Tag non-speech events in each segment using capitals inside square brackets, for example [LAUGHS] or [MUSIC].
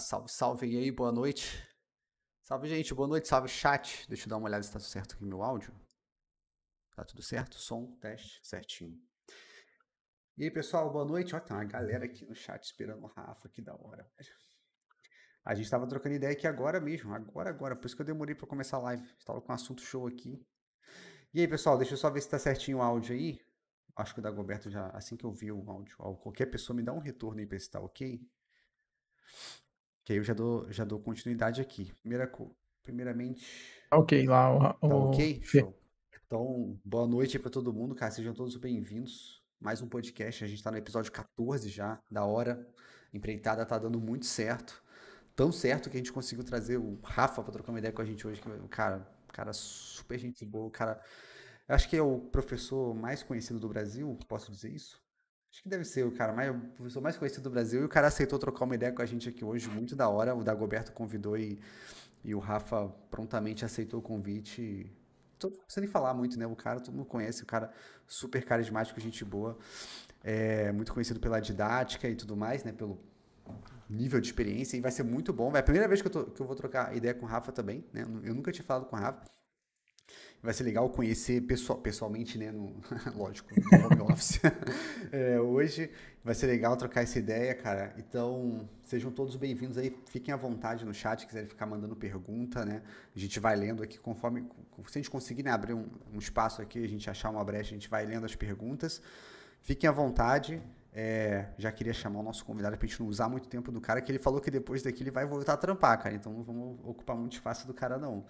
Salve, salve aí, boa noite. Salve, gente, boa noite, salve chat. Deixa eu dar uma olhada se tá certo aqui meu áudio. Tá tudo certo? Som, teste, certinho. E aí, pessoal, boa noite. Ó, tem uma galera aqui no chat esperando o Rafa, que da hora. A gente tava trocando ideia aqui agora mesmo, agora, agora. Por isso que eu demorei para começar a live. Estava com um assunto show aqui. E aí, pessoal, deixa eu só ver se tá certinho o áudio aí. Acho que o Dagoberto já, assim que eu vi o áudio, ó, qualquer pessoa me dá um retorno aí pra se tá ok. Que aí eu já dou, já dou continuidade aqui. Primeira, primeiramente. Tá ok lá. O, tá ok? Show. Então, boa noite para todo mundo, cara. Sejam todos bem-vindos. Mais um podcast. A gente tá no episódio 14 já, da hora. Empreitada tá dando muito certo. Tão certo que a gente conseguiu trazer o Rafa para trocar uma ideia com a gente hoje. Que, cara, cara super gente boa. Cara, acho que é o professor mais conhecido do Brasil, posso dizer isso? Acho que deve ser o cara mais, o professor mais conhecido do Brasil. E o cara aceitou trocar uma ideia com a gente aqui hoje, muito da hora. O Dagoberto convidou e, e o Rafa prontamente aceitou o convite. Não precisa nem falar muito, né? O cara todo mundo conhece, o cara super carismático, gente boa. É muito conhecido pela didática e tudo mais, né? Pelo nível de experiência. E vai ser muito bom. É a primeira vez que eu, tô, que eu vou trocar ideia com o Rafa também, né? Eu nunca tinha falado com o Rafa. Vai ser legal conhecer pessoal, pessoalmente, né? No, [LAUGHS] lógico, no home office. [LAUGHS] é, hoje vai ser legal trocar essa ideia, cara. Então, sejam todos bem-vindos aí. Fiquem à vontade no chat, quiserem ficar mandando pergunta, né? A gente vai lendo aqui conforme. Se a gente conseguir né, abrir um, um espaço aqui, a gente achar uma brecha, a gente vai lendo as perguntas. Fiquem à vontade. É, já queria chamar o nosso convidado para a gente não usar muito tempo do cara, que ele falou que depois daqui ele vai voltar a trampar, cara. Então não vamos ocupar muito espaço do cara, não.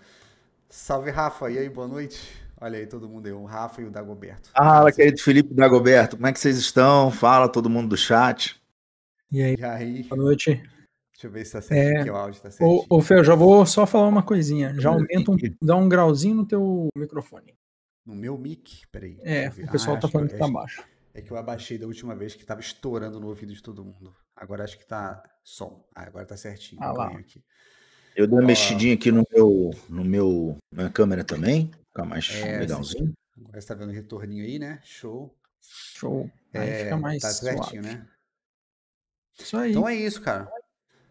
Salve, Rafa. E aí, boa noite. Olha aí todo mundo aí, o Rafa e o Dagoberto. Fala, querido Felipe Dagoberto. Como é que vocês estão? Fala todo mundo do chat. E aí? E aí? Boa noite. Deixa eu ver se tá certo é... aqui o áudio, tá certo. Ô, ô Fê, eu já vou só falar uma coisinha. Já aumenta um, dá um grauzinho no teu microfone. No meu mic? Peraí. É, o pessoal ah, tá falando que, que tá baixo. É que eu abaixei da última vez que tava estourando no ouvido de todo mundo. Agora acho que tá som. Ah, agora tá certinho. Ah, lá. Aqui. Eu dei uma mexidinha aqui no meu, no meu, na minha câmera também, ficar mais é, legalzinho. Agora você tá vendo o retorninho aí, né? Show. Show. Aí é, fica mais tá certinho, né? Isso aí. Então é isso, cara.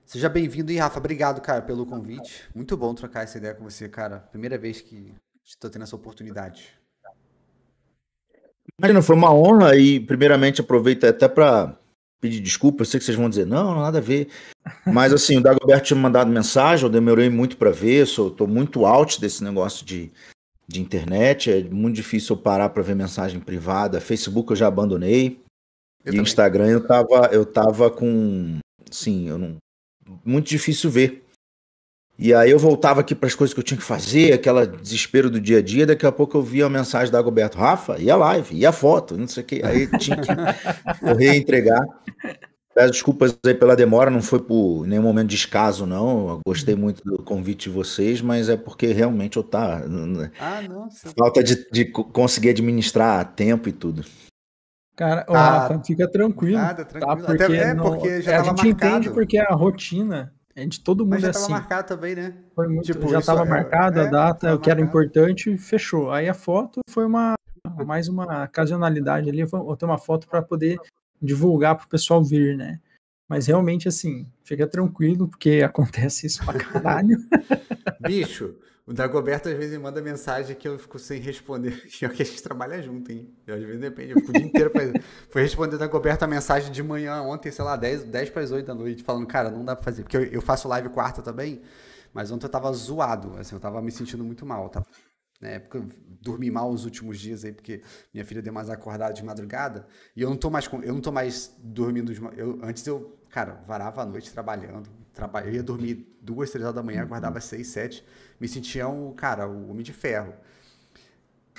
Seja bem-vindo aí, Rafa. Obrigado, cara, pelo convite. Muito bom trocar essa ideia com você, cara. Primeira vez que estou tendo essa oportunidade. Imagina, foi uma honra e, primeiramente, aproveito até para pedir desculpa. Eu sei que vocês vão dizer, não, não nada a ver. Mas assim, o Dagoberto tinha me mandado mensagem, eu demorei muito para ver, sou, tô muito out desse negócio de, de internet, é muito difícil eu parar para ver mensagem privada. Facebook eu já abandonei. Eu e também. Instagram eu tava, eu tava com, sim, eu não muito difícil ver. E aí eu voltava aqui para as coisas que eu tinha que fazer, aquela desespero do dia a dia, daqui a pouco eu via a mensagem da Dagoberto, Rafa, e a live, e a foto, não sei o que, aí tinha que [LAUGHS] correr e entregar. Peço desculpas aí pela demora, não foi por nenhum momento de descaso, não. Eu gostei uhum. muito do convite de vocês, mas é porque realmente eu tá. Ah, nossa. Falta de, de conseguir administrar tempo e tudo. Cara, ah, Rafa, fica tranquilo. Nada, tá? tranquilo. Tá? Porque, Até, é, porque já a gente marcado. entende porque a rotina é de todo mundo Mas já é estava assim. marcado também, né? Foi muito, tipo, já estava é, marcado é, a data, o que era importante, fechou. Aí a foto foi uma mais uma ocasionalidade ali, eu ter uma foto para poder divulgar para o pessoal vir, né? Mas realmente, assim, fica tranquilo, porque [LAUGHS] acontece isso pra caralho. Bicho, o Dagoberto às vezes manda mensagem que eu fico sem responder. [LAUGHS] E é que a gente trabalha junto, hein? Às vezes depende, eu fico o dia inteiro pra... [LAUGHS] Fui responder o Dagoberto a mensagem de manhã ontem, sei lá, 10, 10 para as 8 da noite, falando, cara, não dá pra fazer. Porque eu, eu faço live quarta também, mas ontem eu tava zoado, assim, eu tava me sentindo muito mal, tá? né? Porque eu dormi mal os últimos dias aí, porque minha filha deu mais acordada de madrugada. E eu não tô mais, eu não tô mais dormindo. De, eu, antes eu, cara, varava a noite trabalhando. Traba, eu ia dormir duas, três horas da manhã, acordava seis, sete. Me sentia um, cara, o homem de ferro.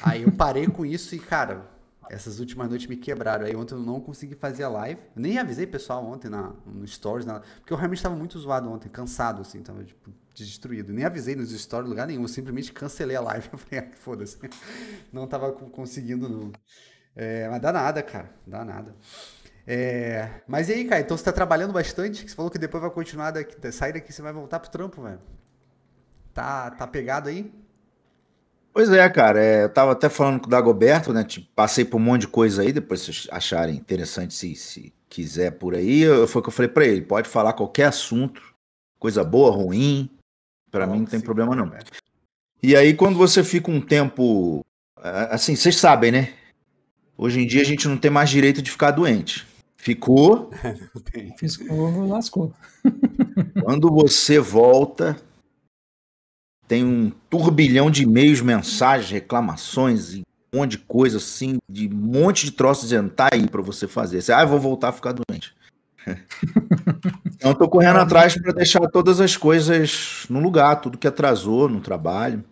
Aí eu parei com isso e, cara, essas últimas noites me quebraram. Aí ontem eu não consegui fazer a live. Nem avisei pessoal ontem na, no stories, na, porque eu realmente estava muito zoado ontem, cansado, assim, tava tipo, destruído. Nem avisei nos stories lugar nenhum, eu simplesmente cancelei a live. [LAUGHS] Eu falei, ah, foda-se. Não tava conseguindo, não. É, mas dá nada, cara, dá nada. É, mas e aí, cara, então você tá trabalhando bastante? Você falou que depois vai continuar daqui, sair daqui, você vai voltar pro trampo, velho. Tá, tá pegado aí? Pois é, cara, é, eu tava até falando com o Dagoberto, né? Tipo, passei por um monte de coisa aí, depois vocês acharem interessante se, se quiser por aí. Eu, foi o que eu falei para ele: pode falar qualquer assunto, coisa boa, ruim. Para mim não tem problema não. E aí quando você fica um tempo assim, vocês sabem, né? Hoje em dia a gente não tem mais direito de ficar doente. Ficou. [LAUGHS] Ficou, lascou. [LAUGHS] Quando você volta, tem um turbilhão de e-mails, mensagens, reclamações e um monte de coisa assim, de um monte de troços dizendo, tá aí para você fazer. Você, ah, eu vou voltar a ficar doente. [LAUGHS] então, tô correndo atrás para deixar todas as coisas no lugar, tudo que atrasou no trabalho.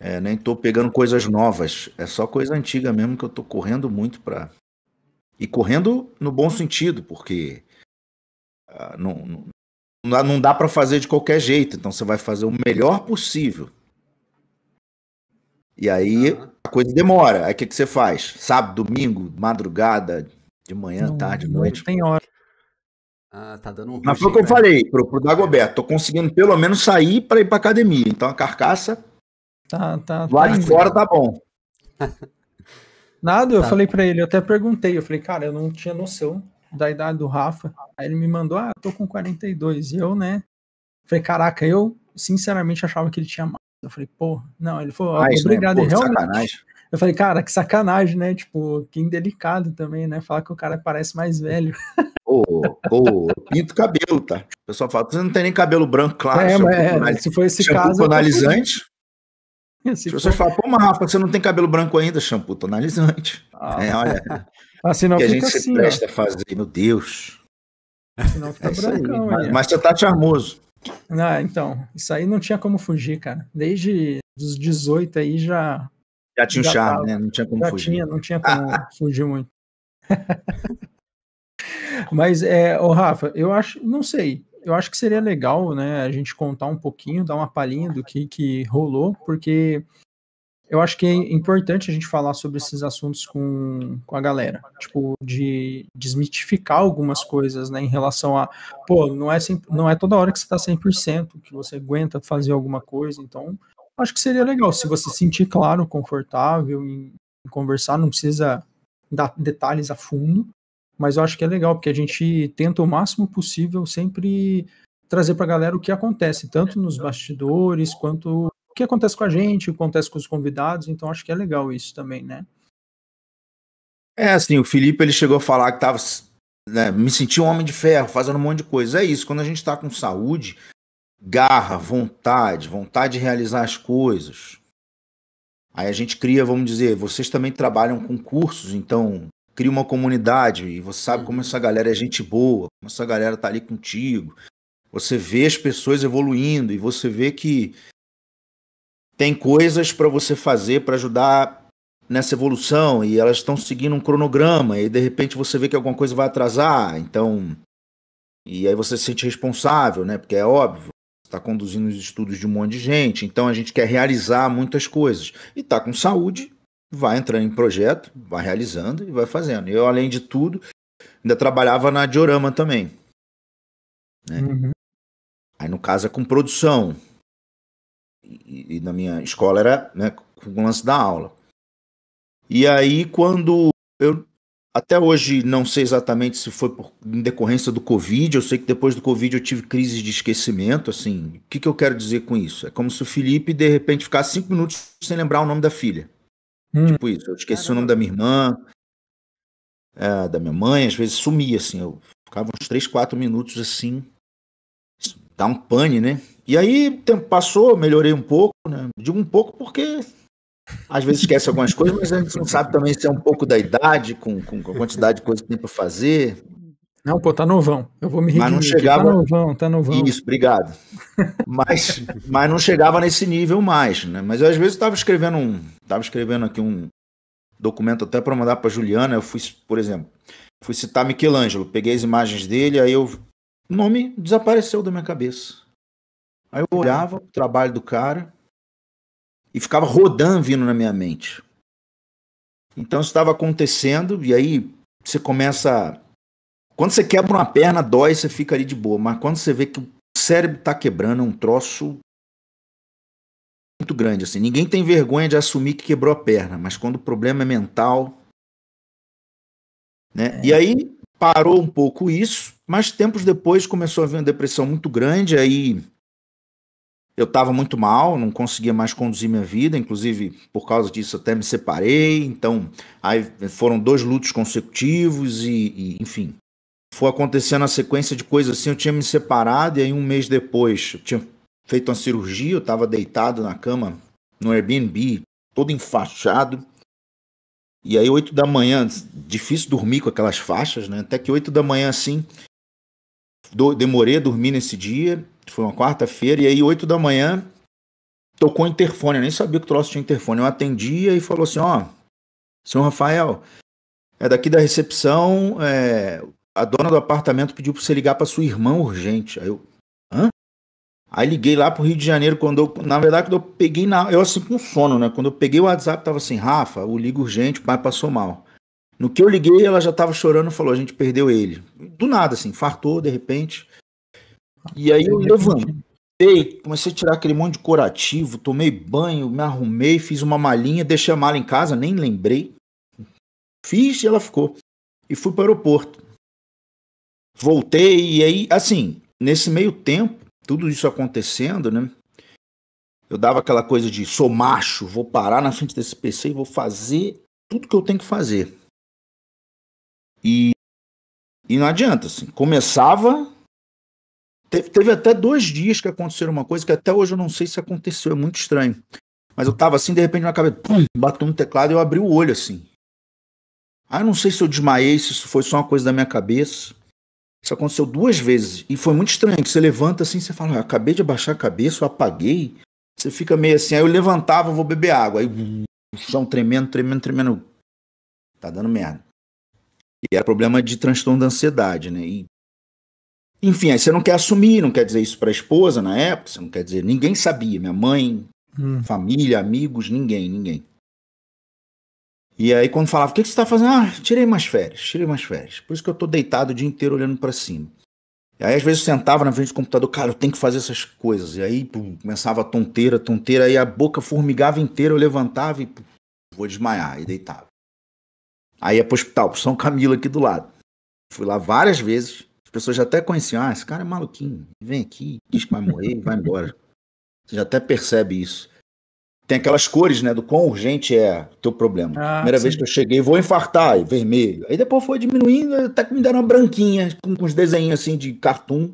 É, nem tô pegando coisas novas, é só coisa antiga mesmo que eu tô correndo muito para e correndo no bom sentido, porque uh, não, não, não dá, para fazer de qualquer jeito, então você vai fazer o melhor possível. E aí uhum. a coisa demora. Aí o que, que você faz? Sábado, domingo, madrugada, de manhã, não, tarde, noite. Tem hora. Ah, tá dando um Mas foi o que eu falei pro, pro Dagoberto. Tô conseguindo pelo menos sair para ir pra academia. Então a carcaça. Tá, tá. Lá tá de fora tá bom. [LAUGHS] Nada, eu tá. falei para ele, eu até perguntei. Eu falei, cara, eu não tinha noção da idade do Rafa. Aí ele me mandou, ah, tô com 42. E eu, né? Falei, caraca, eu sinceramente achava que ele tinha mais. Eu falei, pô, não, ele falou, ah, obrigado, né? pô, realmente. Sacanagem. Eu falei, cara, que sacanagem, né? Tipo, que indelicado também, né? Falar que o cara parece mais velho. [LAUGHS] Ô, ô, pinto cabelo, tá? O pessoal fala, você não tem nem cabelo branco, claro. É, mas é, se for esse caso. Tonalizante. [LAUGHS] Se, você for... pô, mas Rafa, você não tem cabelo branco ainda, shampoo tonalizante. Ah. É, olha. [LAUGHS] Assim não que a gente assim, se presta a fazer, meu Deus. Senão fica é brancão, aí. Mas, mas você tá charmoso. Ah, então, isso aí não tinha como fugir, cara. Desde os 18 aí já. Já tinha um já charme, tava. né? Não tinha como já fugir. Tinha, não tinha como [LAUGHS] fugir muito. Mas, é, ô Rafa, eu acho, não sei, eu acho que seria legal, né, a gente contar um pouquinho, dar uma palhinha do que, que rolou, porque eu acho que é importante a gente falar sobre esses assuntos com, com a galera. Tipo, de desmitificar algumas coisas, né, em relação a, pô, não é, sempre, não é toda hora que você tá 100%, que você aguenta fazer alguma coisa, então acho que seria legal, se você sentir, claro, confortável em, em conversar, não precisa dar detalhes a fundo, mas eu acho que é legal, porque a gente tenta o máximo possível sempre trazer para a galera o que acontece, tanto nos bastidores, quanto que acontece com a gente, o que acontece com os convidados, então acho que é legal isso também, né? É, assim, o Felipe ele chegou a falar que tava, né, me sentia um homem de ferro, fazendo um monte de coisa. É isso, quando a gente tá com saúde, garra, vontade, vontade de realizar as coisas. Aí a gente cria, vamos dizer, vocês também trabalham com cursos, então cria uma comunidade e você sabe como essa galera é gente boa, como essa galera tá ali contigo. Você vê as pessoas evoluindo e você vê que tem coisas para você fazer para ajudar nessa evolução e elas estão seguindo um cronograma e de repente você vê que alguma coisa vai atrasar, então e aí você se sente responsável, né? Porque é óbvio, está conduzindo os estudos de um monte de gente, então a gente quer realizar muitas coisas e tá com saúde, vai entrando em projeto, vai realizando e vai fazendo. Eu além de tudo ainda trabalhava na Diorama também, né? Uhum. Aí no caso é com produção, e, e na minha escola era né, com o lance da aula. E aí, quando eu até hoje não sei exatamente se foi por, em decorrência do Covid, eu sei que depois do Covid eu tive crise de esquecimento, assim, o que, que eu quero dizer com isso? É como se o Felipe, de repente, ficasse cinco minutos sem lembrar o nome da filha. Hum. Tipo isso, eu esqueci Caramba. o nome da minha irmã, é, da minha mãe, às vezes sumia, assim, eu ficava uns três, quatro minutos, assim, dá um pane, né? E aí, o tempo passou, melhorei um pouco, né? Digo um pouco porque às vezes esquece algumas coisas, mas a gente não sabe também se é um pouco da idade, com, com a quantidade de coisa que tem para fazer. Não, pô, tá novão. Eu vou me rir. Mas não chegava. Tá novão, tá novão. Isso, obrigado. mas, mas não chegava nesse nível mais, né? Mas eu, às vezes estava escrevendo um, tava escrevendo aqui um documento até para mandar para Juliana. Eu fui, por exemplo, fui citar Michelangelo, peguei as imagens dele, aí eu, o nome desapareceu da minha cabeça. Aí eu olhava o trabalho do cara e ficava rodando vindo na minha mente. Então isso estava acontecendo e aí você começa. Quando você quebra uma perna, dói, você fica ali de boa. Mas quando você vê que o cérebro está quebrando, é um troço muito grande. assim. Ninguém tem vergonha de assumir que quebrou a perna, mas quando o problema é mental. Né? É. E aí parou um pouco isso, mas tempos depois começou a vir uma depressão muito grande, aí eu estava muito mal, não conseguia mais conduzir minha vida, inclusive por causa disso até me separei, então aí foram dois lutos consecutivos e, e enfim, foi acontecendo a sequência de coisas assim, eu tinha me separado e aí um mês depois eu tinha feito uma cirurgia, eu estava deitado na cama no Airbnb, todo enfaixado, e aí, oito da manhã, difícil dormir com aquelas faixas, né? Até que oito da manhã, assim, do, demorei a dormir nesse dia. Foi uma quarta-feira. E aí, oito da manhã, tocou o interfone. Eu nem sabia que o troço tinha interfone. Eu atendia e falou assim: Ó, senhor Rafael, é daqui da recepção. É, a dona do apartamento pediu para você ligar para sua irmã urgente. Aí eu, hã? Aí liguei lá pro Rio de Janeiro, quando eu, na verdade, quando eu peguei na, eu assim com sono, né? Quando eu peguei o WhatsApp, tava assim, Rafa, o ligo urgente, o pai passou mal. No que eu liguei, ela já tava chorando, falou, a gente perdeu ele. Do nada, assim, fartou, de repente. E aí eu levantei, comecei a tirar aquele monte de curativo, tomei banho, me arrumei, fiz uma malinha, deixei a mala em casa, nem lembrei. Fiz e ela ficou. E fui para o aeroporto. Voltei, e aí, assim, nesse meio tempo, tudo isso acontecendo, né? Eu dava aquela coisa de sou macho, vou parar na frente desse PC e vou fazer tudo que eu tenho que fazer. E, e não adianta, assim. Começava. Teve, teve até dois dias que aconteceram uma coisa que até hoje eu não sei se aconteceu, é muito estranho. Mas eu tava assim, de repente na cabeça, pum, bateu no teclado e eu abri o olho assim. Ah, eu não sei se eu desmaiei, se isso foi só uma coisa da minha cabeça. Isso aconteceu duas vezes. E foi muito estranho. Você levanta assim, você fala, ah, acabei de abaixar a cabeça, eu apaguei. Você fica meio assim, aí eu levantava, vou beber água. Aí o chão tremendo, tremendo, tremendo. Tá dando merda. E era problema de transtorno da ansiedade, né? E, enfim, aí você não quer assumir, não quer dizer isso pra esposa na época, você não quer dizer. Ninguém sabia. Minha mãe, hum. família, amigos, ninguém, ninguém. E aí, quando falava, o que, que você está fazendo? Ah, tirei umas férias, tirei umas férias. Por isso que eu tô deitado o dia inteiro olhando para cima. E aí, às vezes, eu sentava na frente do computador, cara, eu tenho que fazer essas coisas. E aí, pum, começava a tonteira, tonteira, aí a boca formigava inteira, eu levantava e pum, vou desmaiar, e deitava. Aí ia pro hospital, pro São Camilo aqui do lado. Fui lá várias vezes, as pessoas já até conheciam, ah, esse cara é maluquinho, vem aqui, diz que vai morrer vai embora. Você já até percebe isso tem aquelas cores, né, do quão urgente é o teu problema. Ah, Primeira sim. vez que eu cheguei, vou infartar, vermelho. Aí depois foi diminuindo, até que me deram uma branquinha, com, com uns desenhos assim de cartoon.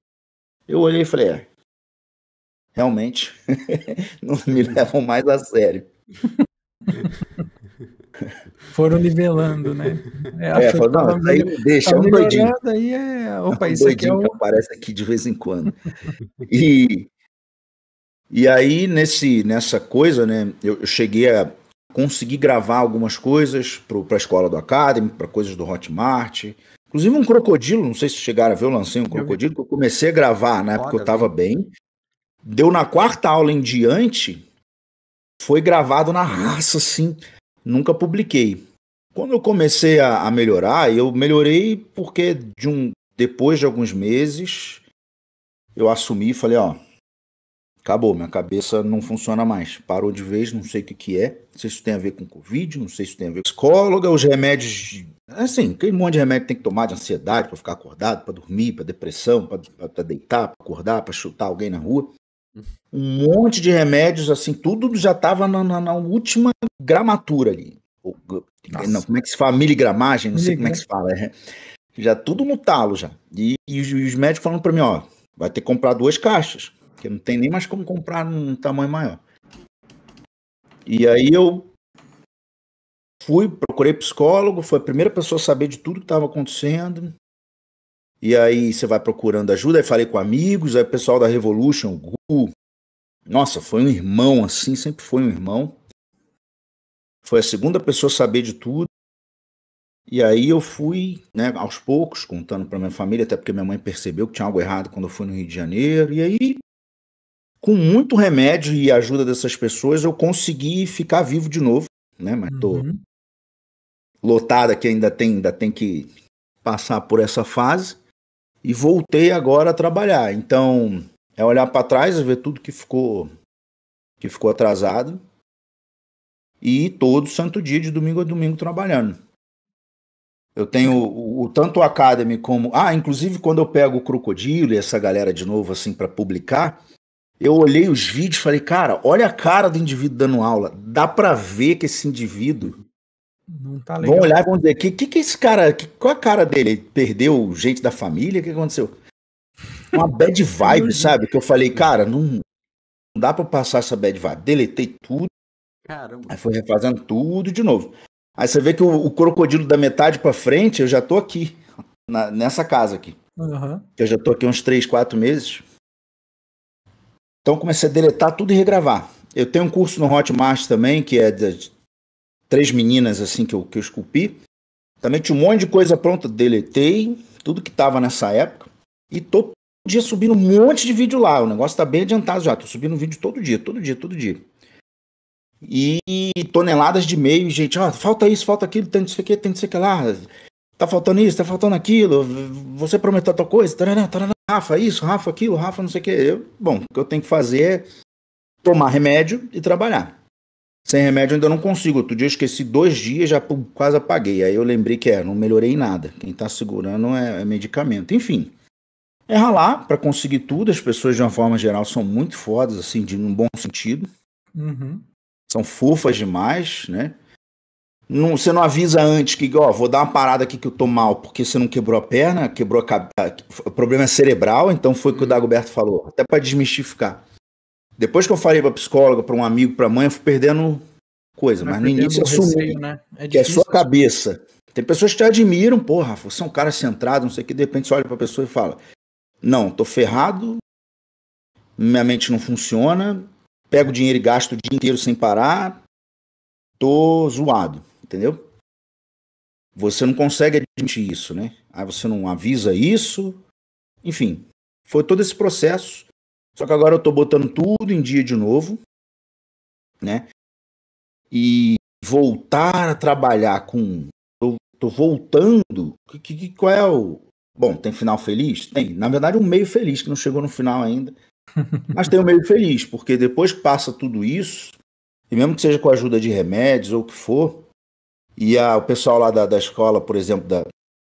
Eu olhei e falei, é, realmente, [LAUGHS] não me levam mais a sério. Foram nivelando, né? É, é falou, não, aí deixa, é um doidinho. Aí é, opa, é um isso aqui é o... que aparece aqui de vez em quando. [LAUGHS] E, e aí, nesse, nessa coisa, né, eu, eu cheguei a conseguir gravar algumas coisas para a escola do Academy, para coisas do Hotmart. Inclusive um crocodilo, não sei se chegaram a ver, eu lancei um crocodilo, que eu comecei a gravar na época que eu estava bem. Deu na quarta aula em diante, foi gravado na raça, assim, nunca publiquei. Quando eu comecei a, a melhorar, eu melhorei porque de um, depois de alguns meses, eu assumi e falei, ó, acabou, minha cabeça não funciona mais. Parou de vez, não sei o que, que é. Não sei se isso tem a ver com Covid, não sei se isso tem a ver com psicóloga, os remédios. Assim, aquele monte de remédio tem que tomar de ansiedade para ficar acordado, para dormir, para depressão, para deitar, para acordar, para chutar alguém na rua. Um monte de remédios, assim, tudo já estava na, na, na, última gramatura ali. não, como é que se fala? Miligramagem? Não sei como é que se fala. É, já tudo no talo já. E, e os, os médicos falando para mim, ó, vai ter que comprar duas caixas porque não tem nem mais como comprar num tamanho maior. E aí eu fui, procurei psicólogo, foi a primeira pessoa a saber de tudo que estava acontecendo. E aí você vai procurando ajuda, aí falei com amigos, aí o pessoal da Revolution, o Gu, nossa, foi um irmão assim, sempre foi um irmão. Foi a segunda pessoa a saber de tudo. E aí eu fui, né, aos poucos, contando para minha família, até porque minha mãe percebeu que tinha algo errado quando eu fui no Rio de Janeiro. E aí com muito remédio e ajuda dessas pessoas, eu consegui ficar vivo de novo, né? Mas tô uhum. lotada que ainda tem, ainda tem que passar por essa fase. E voltei agora a trabalhar. Então, é olhar para trás e ver tudo que ficou que ficou atrasado. E todo santo dia, de domingo a domingo, trabalhando. Eu tenho o, o, tanto o Academy como. Ah, inclusive quando eu pego o Crocodilo e essa galera de novo, assim, para publicar, eu olhei os vídeos e falei, cara, olha a cara do indivíduo dando aula. Dá para ver que esse indivíduo. Não tá legal. Vão olhar e vão dizer: que, que, que esse cara. Que, qual a cara dele? Ele perdeu gente da família? O que aconteceu? Uma bad [LAUGHS] vibe, sabe? Que eu falei, cara, não, não dá para passar essa bad vibe. Deletei tudo. Caramba. Aí foi refazendo tudo de novo. Aí você vê que o, o crocodilo da metade para frente, eu já tô aqui, na, nessa casa aqui. Uhum. Eu já tô aqui uns 3, 4 meses. Então comecei a deletar tudo e regravar. Eu tenho um curso no Hotmart também, que é de três meninas assim que eu, que eu esculpi. Também tinha um monte de coisa pronta, deletei tudo que tava nessa época. E todo dia subindo um monte de vídeo lá. O negócio tá bem adiantado já. Tô subindo vídeo todo dia, todo dia, todo dia e toneladas de e-mail, gente, ó, falta isso, falta aquilo, tem não sei o que, tem não sei o que lá, tá faltando isso, tá faltando aquilo, você prometeu tal coisa, tarará, tarará, Rafa, isso, Rafa, aquilo, Rafa, não sei o que. Eu, bom, o que eu tenho que fazer é tomar remédio e trabalhar. Sem remédio eu ainda não consigo. Outro dia eu esqueci dois dias, já quase apaguei. Aí eu lembrei que é, não melhorei em nada. Quem tá segurando é, é medicamento. Enfim, é ralar para conseguir tudo. As pessoas, de uma forma geral, são muito fodas, assim, de um bom sentido. Uhum são fofas demais, né? Não, você não avisa antes que, ó, vou dar uma parada aqui que eu tô mal porque você não quebrou a perna, quebrou a cabeça. O problema é cerebral, então foi o que o hum. Dagoberto falou, até para desmistificar. Depois que eu falei pra psicóloga, para um amigo, pra mãe, eu fui perdendo coisa, mas no início eu assumi né? é que é sua cabeça. Tem pessoas que te admiram, porra, você é um cara centrado, não sei o que, de repente você olha pra pessoa e fala: Não, tô ferrado, minha mente não funciona, pego dinheiro e gasto o dia inteiro sem parar, tô zoado, entendeu? Você não consegue admitir isso, né? Aí você não avisa isso. Enfim, foi todo esse processo. Só que agora eu tô botando tudo em dia de novo, né? E voltar a trabalhar com. Tô, tô voltando. Que, que, qual é o. Bom, tem final feliz? Tem. Na verdade, um meio feliz que não chegou no final ainda. [LAUGHS] Mas tenho meio feliz, porque depois que passa tudo isso, e mesmo que seja com a ajuda de remédios ou o que for, e a, o pessoal lá da, da escola, por exemplo, da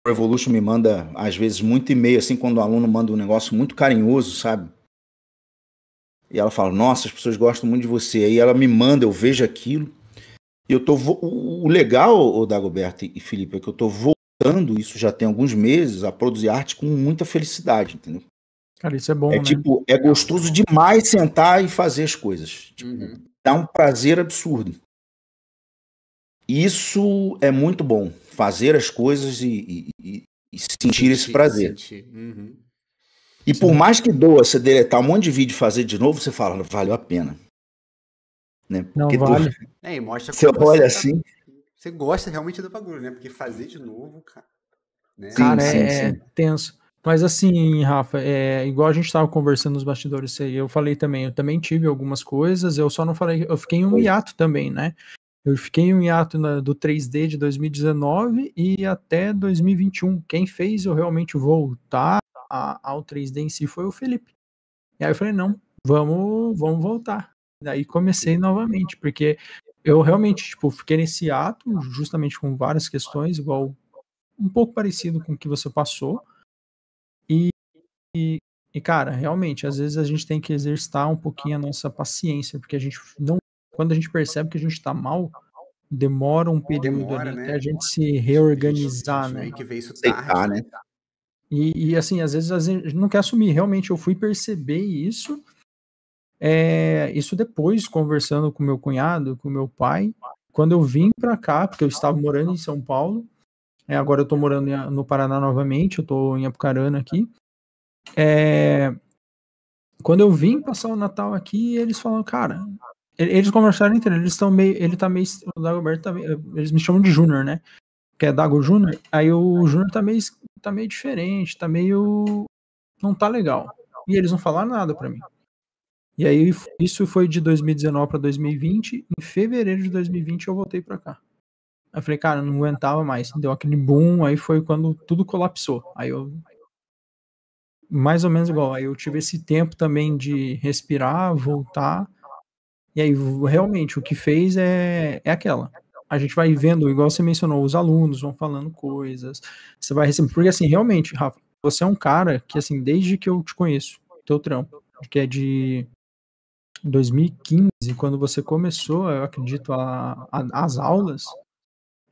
Revolution me manda, às vezes, muito e-mail, assim, quando o aluno manda um negócio muito carinhoso, sabe? E ela fala, nossa, as pessoas gostam muito de você. Aí ela me manda, eu vejo aquilo. E eu tô. O legal, o Dagoberto e Felipe, é que eu tô voltando, isso já tem alguns meses, a produzir arte com muita felicidade, entendeu? Cara, isso é bom, é, né? Tipo, é gostoso demais sentar e fazer as coisas. Tipo, uhum. dá um prazer absurdo. Isso é muito bom. Fazer as coisas e, e, e sentir, esse prazer. Sentir. Uhum. E Sim. por mais que doa você deletar um monte de vídeo e fazer de novo, você fala, valeu a pena. Né? Não vale. Tu... É, e mostra você olha você assim. Tá... Você gosta realmente do bagulho, né? Porque fazer de novo, cara. Né? Cara, sim, é, sim, sim. tenso. Mas assim, Rafa, é, igual a gente estava conversando nos bastidores, eu falei também, eu também tive algumas coisas, eu só não falei, eu fiquei em um hiato também, né? Eu fiquei em um hiato na, do 3D de 2019 e até 2021. Quem fez eu realmente voltar a, ao 3D em si foi o Felipe. E aí eu falei, não, vamos, vamos voltar. Daí comecei novamente, porque eu realmente, tipo, fiquei nesse ato, justamente com várias questões, igual um pouco parecido com o que você passou, e, e, e, cara, realmente, às vezes a gente tem que exercitar um pouquinho a nossa paciência, porque a gente não. Quando a gente percebe que a gente tá mal, demora um período demora, ali né? até a gente se reorganizar, né? Que veio isso tarde, né? E, e, assim, às vezes a gente não quer assumir. Realmente, eu fui perceber isso. É, isso depois, conversando com meu cunhado, com meu pai, quando eu vim para cá, porque eu estava morando em São Paulo, é, agora eu tô morando no Paraná novamente, eu tô em Apucarana aqui. É, quando eu vim passar o Natal aqui, eles falaram, cara, eles conversaram entre eles, estão meio, ele tá meio, o Dagoberto tá meio, eles me chamam de Júnior, né? Que é Dago Júnior. Aí o Júnior tá meio, tá meio diferente, tá meio, não tá legal. E eles não falaram nada para mim. E aí isso foi de 2019 para 2020. Em fevereiro de 2020 eu voltei para cá. Aí falei, cara, não aguentava mais. Deu aquele boom, aí foi quando tudo colapsou. Aí eu. Mais ou menos igual. Aí eu tive esse tempo também de respirar, voltar. E aí, realmente, o que fez é, é aquela. a gente vai vendo, igual você mencionou, os alunos vão falando coisas, você vai recebendo, porque assim, realmente, Rafa, você é um cara que, assim, desde que eu te conheço, teu trampo, que é de 2015, quando você começou, eu acredito, a, a, as aulas,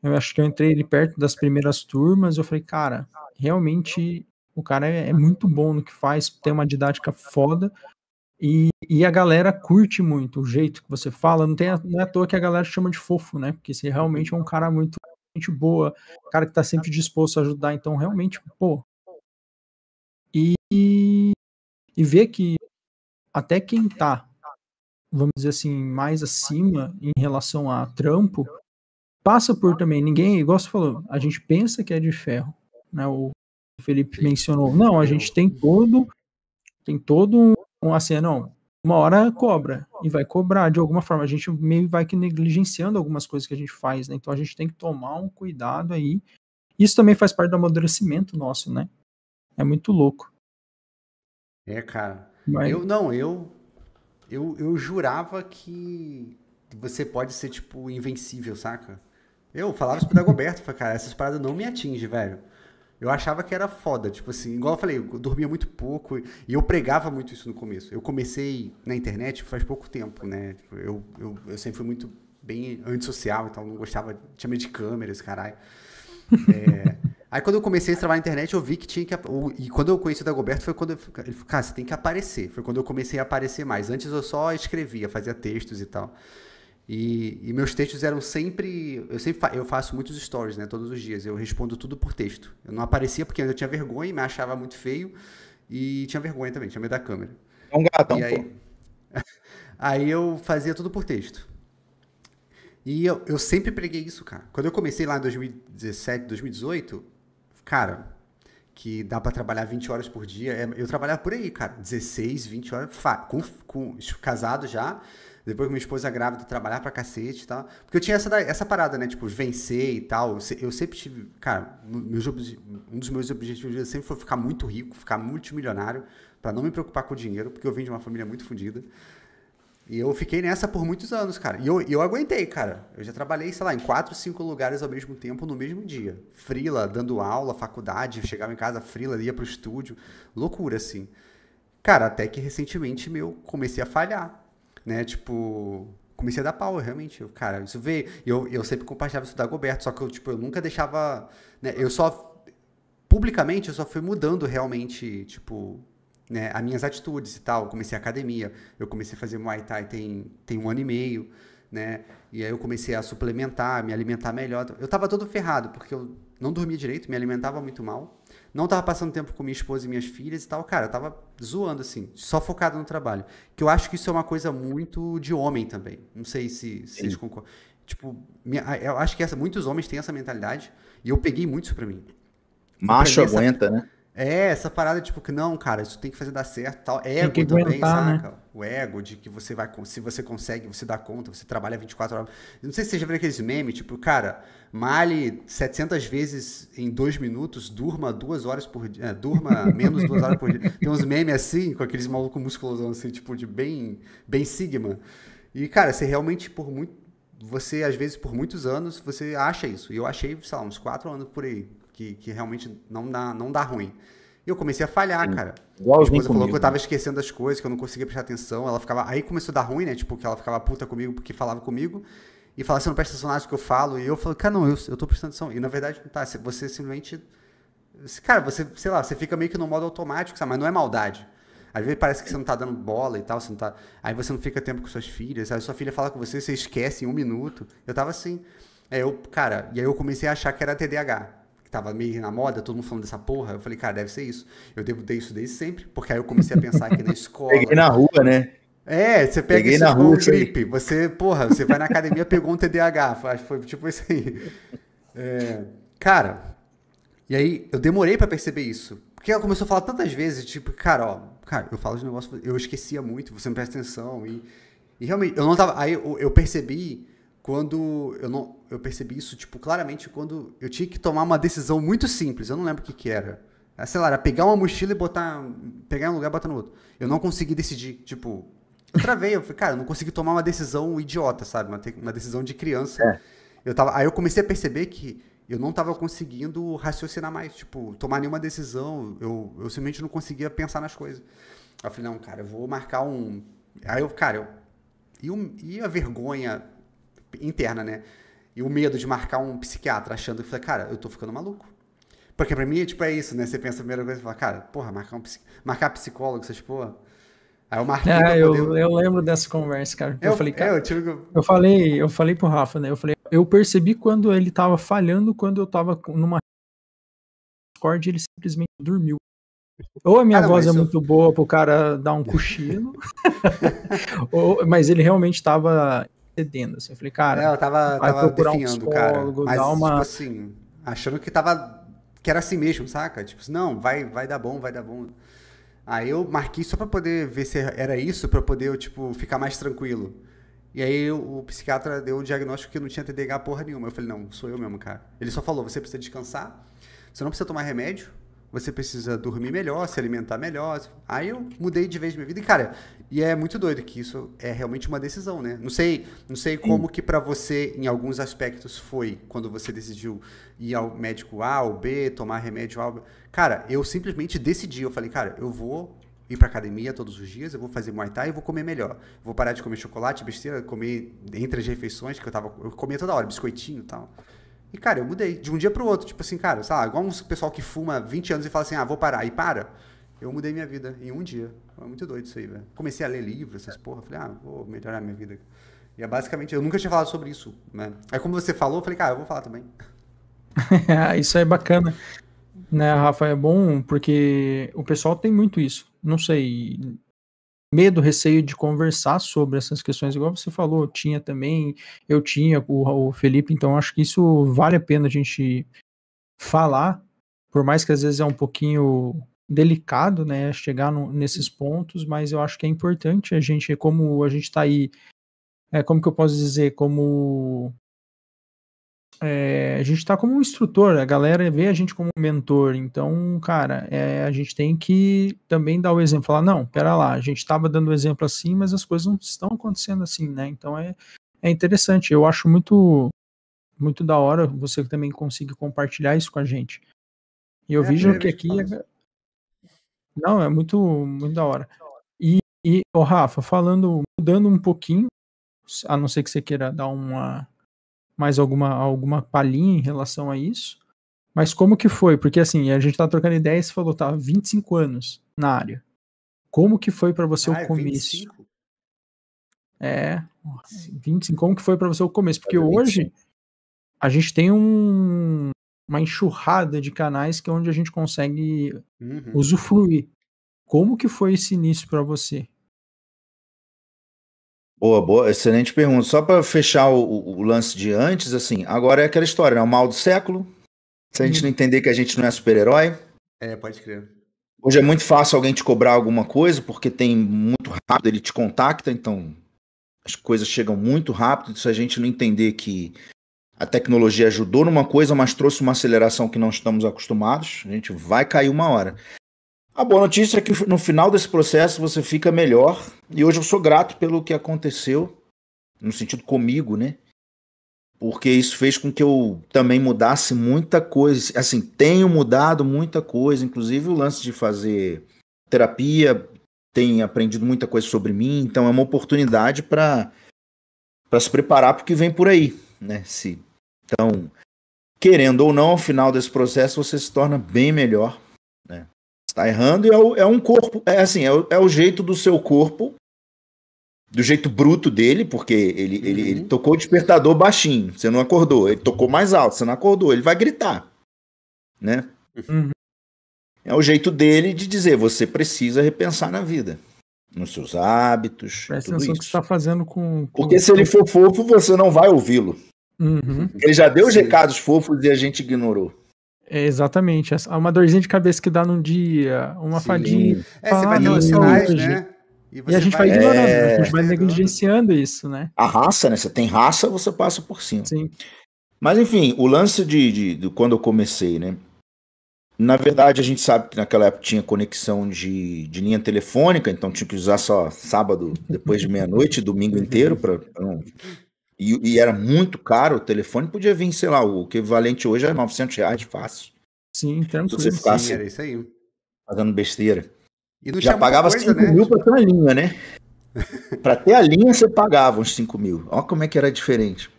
eu acho que eu entrei ali perto das primeiras turmas, eu falei, cara, realmente o cara é, é muito bom no que faz, tem uma didática foda, e, e, a galera curte muito o jeito que você fala. Não, tem, não é à toa que a galera chama de fofo, né? Porque você realmente é um cara muito gente boa, cara que tá sempre disposto a ajudar. Então, realmente, pô. E, e ver que até quem tá, vamos dizer assim, mais acima em relação a trampo, passa por também. Ninguém, igual você falou, a gente pensa que é de ferro, né? O Felipe mencionou. Não, a gente tem todo tem todo um assim, não, uma hora cobra e vai cobrar de alguma forma. A gente meio vai que negligenciando algumas coisas que a gente faz, né? Então a gente tem que tomar um cuidado aí. Isso também faz parte do amadurecimento nosso, né? É muito louco. É, cara. Mas... Eu não, eu, eu eu jurava que você pode ser tipo invencível, saca? Eu falava isso pro Dagoberto, falei, cara, essas paradas não me atingem, velho. Eu achava que era foda, tipo assim, igual eu falei, eu dormia muito pouco e eu pregava muito isso no começo. Eu comecei na internet faz pouco tempo, né? Tipo, eu, eu, eu sempre fui muito bem antissocial, então não gostava, tinha medo de câmeras, caralho. É, [LAUGHS] aí quando eu comecei a trabalhar na internet, eu vi que tinha que. E quando eu conheci o Dagoberto foi quando eu, ele falou, cara, você tem que aparecer. Foi quando eu comecei a aparecer mais. Antes eu só escrevia, fazia textos e tal. E, e, meus textos eram sempre. Eu sempre fa eu faço muitos stories, né? Todos os dias. Eu respondo tudo por texto. Eu não aparecia porque eu tinha vergonha, me achava muito feio. E tinha vergonha também, tinha medo da câmera. É um gatão, e aí, [LAUGHS] aí eu fazia tudo por texto. E eu, eu sempre preguei isso, cara. Quando eu comecei lá em 2017, 2018, cara, que dá para trabalhar 20 horas por dia. É, eu trabalhava por aí, cara. 16, 20 horas, com, com, casado já depois que minha esposa grávida, trabalhar pra cacete e tal. Porque eu tinha essa, essa parada, né? Tipo, vencer e tal. Eu sempre tive. Cara, meus, um dos meus objetivos sempre foi ficar muito rico, ficar multimilionário, para não me preocupar com o dinheiro, porque eu vim de uma família muito fodida. E eu fiquei nessa por muitos anos, cara. E eu, eu aguentei, cara. Eu já trabalhei, sei lá, em quatro, cinco lugares ao mesmo tempo, no mesmo dia. Frila, dando aula, faculdade, chegava em casa, frila, ia pro estúdio. Loucura, assim. Cara, até que recentemente, meu, comecei a falhar né? Tipo, comecei a dar pau, realmente. Eu, cara, isso veio. Eu, eu sempre compartilhava isso da Goberto, só que eu, tipo, eu nunca deixava. Né? Eu só. Publicamente, eu só fui mudando realmente, tipo, né, as minhas atitudes e tal. Eu comecei a academia, eu comecei a fazer Muay Thai tem, tem um ano e meio, né? E aí eu comecei a suplementar, me alimentar melhor. Eu tava todo ferrado, porque eu não dormia direito, me alimentava muito mal. Não tava passando tempo com minha esposa e minhas filhas e tal. Cara, eu tava zoando, assim, só focado no trabalho. Que eu acho que isso é uma coisa muito de homem também. Não sei se, se vocês concordam. Tipo, minha, eu acho que essa, muitos homens têm essa mentalidade. E eu peguei muito isso pra mim. Macho aguenta, essa, né? É, essa parada, tipo, que não, cara, isso tem que fazer dar certo tal. Ego tem que também, aguentar, saca? Né? O ego de que você vai, se você consegue, você dá conta, você trabalha 24 horas. Não sei se você já viu aqueles memes, tipo, cara, male 700 vezes em dois minutos, durma duas horas por dia, é, durma [LAUGHS] menos duas horas por dia. Tem uns memes assim, com aqueles malucos musculosos, assim, tipo, de bem, bem sigma. E, cara, você realmente, por muito. Você, às vezes, por muitos anos, você acha isso. E eu achei, sei lá, uns quatro anos por aí que, que realmente não dá, não dá ruim. E eu comecei a falhar, Sim. cara. Igual Minha esposa falou que eu tava né? esquecendo as coisas, que eu não conseguia prestar atenção. Ela ficava. Aí começou a dar ruim, né? Tipo, que ela ficava puta comigo porque falava comigo. E falava, você não presta atenção no que eu falo. E eu falei, cara, não, eu, eu tô prestando atenção. E na verdade, tá, você simplesmente. Cara, você, sei lá, você fica meio que no modo automático, sabe? Mas não é maldade. Às vezes parece que você não tá dando bola e tal, você não tá. Aí você não fica tempo com suas filhas. Aí sua filha fala com você, você esquece em um minuto. Eu tava assim. Aí eu, cara, e aí eu comecei a achar que era TDAH tava meio na moda, todo mundo falando dessa porra. Eu falei, cara, deve ser isso. Eu devo ter isso desde sempre, porque aí eu comecei a pensar aqui na [LAUGHS] escola. Peguei na rua, né? É, você pega Peguei esse na rua, gripe, você, porra, você vai na academia, pegou um TDAH, foi tipo isso aí. É, cara, e aí eu demorei para perceber isso. Porque ela começou a falar tantas vezes, tipo, cara, ó, cara, eu falo de negócio, eu esquecia muito, você não presta atenção. E, e realmente, eu não tava. Aí eu, eu percebi quando eu não eu percebi isso tipo claramente quando eu tinha que tomar uma decisão muito simples eu não lembro o que que era é, sei lá era pegar uma mochila e botar pegar um lugar e botar no outro eu não consegui decidir tipo eu travei eu falei cara eu não consegui tomar uma decisão idiota sabe uma, uma decisão de criança é. eu tava, aí eu comecei a perceber que eu não tava conseguindo raciocinar mais, tipo, tomar nenhuma decisão, eu, eu simplesmente não conseguia pensar nas coisas. Eu falei, não, cara, eu vou marcar um. Aí eu, cara, eu. E, um, e a vergonha interna, né? E o medo de marcar um psiquiatra, achando que, falei, cara, eu tô ficando maluco. Porque pra mim, tipo, é isso, né? Você pensa a primeira coisa e fala, cara, porra, marcar um marcar psicólogo, essas porra. Aí eu marquei. É, eu, poder... eu lembro dessa conversa, cara. Eu, eu falei, cara. Eu, tive... eu, falei, eu falei pro Rafa, né? Eu falei, eu percebi quando ele tava falhando, quando eu tava numa Discord, ele simplesmente dormiu. Ou a minha ah, voz é muito boa pro cara dar um cochilo, [LAUGHS] ou, mas ele realmente estava cedendo, assim. Eu falei, cara, é, eu tava, vai tava procurar um psicólogo, cara. Mas, uma... tipo assim, achando que tava que era assim mesmo, saca? Tipo, não, vai, vai dar bom, vai dar bom. Aí eu marquei só para poder ver se era isso, para poder eu, tipo, ficar mais tranquilo. E aí o psiquiatra deu o diagnóstico que não tinha TDAH porra nenhuma. Eu falei, não, sou eu mesmo, cara. Ele só falou, você precisa descansar, você não precisa tomar remédio, você precisa dormir melhor, se alimentar melhor. Aí eu mudei de vez minha vida. E, cara, e é muito doido que isso é realmente uma decisão, né? Não sei, não sei como que para você, em alguns aspectos, foi quando você decidiu ir ao médico A ou B, tomar remédio A. Cara, eu simplesmente decidi. Eu falei, cara, eu vou ir pra academia todos os dias, eu vou fazer Muay Thai e vou comer melhor. Vou parar de comer chocolate, besteira, comer entre as refeições, que eu tava. Eu comia toda hora, biscoitinho e tal. E, cara, eu mudei de um dia pro outro. Tipo assim, cara, sabe, igual um pessoal que fuma 20 anos e fala assim, ah, vou parar. E para. Eu mudei minha vida em um dia. Foi muito doido isso aí, velho. Comecei a ler livros, essas porra. Falei, ah, vou melhorar minha vida. E é basicamente, eu nunca tinha falado sobre isso, né? Aí como você falou, eu falei, cara, eu vou falar também. [LAUGHS] isso é bacana. Né, Rafa, é bom porque o pessoal tem muito isso. Não sei, medo, receio de conversar sobre essas questões, igual você falou, tinha também, eu tinha, o, o Felipe, então acho que isso vale a pena a gente falar, por mais que às vezes é um pouquinho delicado, né, chegar no, nesses pontos, mas eu acho que é importante a gente, como a gente está aí, é, como que eu posso dizer, como é, a gente está como um instrutor, a galera vê a gente como um mentor, então, cara, é, a gente tem que também dar o exemplo, falar, não, pera lá, a gente estava dando o exemplo assim, mas as coisas não estão acontecendo assim, né? Então é, é interessante, eu acho muito muito da hora você também conseguir compartilhar isso com a gente. E eu é, vejo que aqui é... não é muito muito da hora. E, e oh, Rafa, falando, mudando um pouquinho, a não ser que você queira dar uma mais alguma, alguma palhinha em relação a isso. Mas como que foi? Porque assim, a gente tá trocando ideia e você falou, tá 25 anos na área. Como que foi para você ah, o é começo? 25? É, 25. Como que foi para você o começo? Porque hoje a gente tem um, uma enxurrada de canais que é onde a gente consegue uhum. usufruir. Como que foi esse início para você? Boa, boa, excelente pergunta. Só para fechar o, o, lance de antes, assim, agora é aquela história, né? O mal do século. Se a gente não entender que a gente não é super-herói. É, pode crer. Hoje é muito fácil alguém te cobrar alguma coisa, porque tem muito rápido, ele te contacta, então as coisas chegam muito rápido. Se a gente não entender que a tecnologia ajudou numa coisa, mas trouxe uma aceleração que não estamos acostumados, a gente vai cair uma hora. A boa notícia é que no final desse processo você fica melhor. E hoje eu sou grato pelo que aconteceu, no sentido comigo, né? Porque isso fez com que eu também mudasse muita coisa. Assim, tenho mudado muita coisa, inclusive o lance de fazer terapia, tenho aprendido muita coisa sobre mim, então é uma oportunidade para se preparar para o que vem por aí, né? Se, então, querendo ou não, ao final desse processo você se torna bem melhor Está errando e é, o, é, um corpo. É assim, é o, é o, jeito do seu corpo, do jeito bruto dele, porque ele, uhum. ele, ele tocou o despertador baixinho, você não acordou. Ele tocou mais alto, você não acordou. Ele vai gritar. Né? Uhum. É o jeito dele de dizer: você precisa repensar na vida, nos seus hábitos. Presta atenção que você está fazendo com, com. Porque se ele for fofo, você não vai ouvi-lo. Uhum. Ele já deu os recados fofos e a gente ignorou. É, exatamente. Uma dorzinha de cabeça que dá num dia, uma Sim. fadinha. É, você vai ter os sinais, né? E, e, a gente vai, vai ignorando, é... a gente vai negligenciando isso, né? A raça, né? Você tem raça, você passa por cima. Sim. Mas enfim, o lance de, de, de, quando eu comecei, né? Na verdade, a gente sabe que naquela época tinha conexão de, de linha telefônica, então tinha que usar só sábado depois de meia-noite, domingo [LAUGHS] inteiro, para não e, e, era muito caro, o telefone podia vir, sei lá, o equivalente hoje é 900 reais fácil. Sim, tranquilo. Se você ficasse Sim, era isso aí. fazendo besteira. E não Já pagava muita 5 coisa, né? mil pra ter uma linha, né? [LAUGHS] pra ter a linha, você pagava uns 5 mil. Olha como é que era diferente.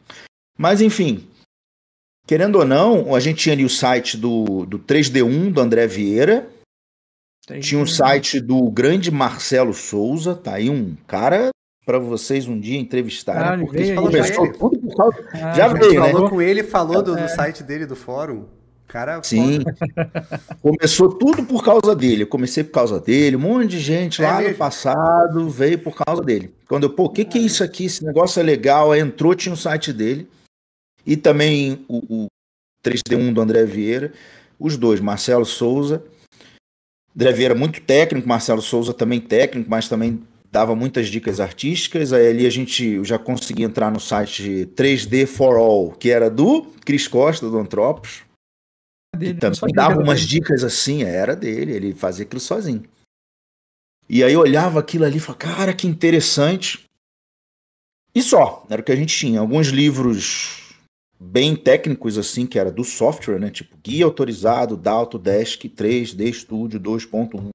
Mas, enfim, querendo ou não, a gente tinha ali o site do, do 3D1, do André Vieira. Tinha um site do grande Marcelo Souza, tá aí um cara para vocês um dia entrevistarem, Ah, ele porque veio aí, começou já. tudo por causa. Ah, Já A gente veio, né? falou com ele, falou do, do É. site dele, do fórum. Cara, Sim. Começou tudo por causa dele. Eu comecei por causa dele. Um monte de gente É lá no mesmo? passado veio por causa dele. Quando eu, pô, o que, que é isso aqui? Esse negócio é legal. Aí entrou, tinha o site dele. E também o, o 3D1 do André Vieira. Os dois, Marcelo Souza. André Vieira muito técnico, Marcelo Souza também técnico, mas também dava muitas dicas artísticas. Aí ali a gente já consegui entrar no site 3D for All, que era do Cris Costa, do Antropos. dele, também dava umas dele. dicas assim, era dele, ele fazia aquilo sozinho. E aí eu olhava aquilo ali e falava, cara, que interessante. E só, era o que a gente tinha. Alguns livros bem técnicos, assim, que era do software, né? Tipo, guia autorizado da Autodesk 3D Studio 2.1.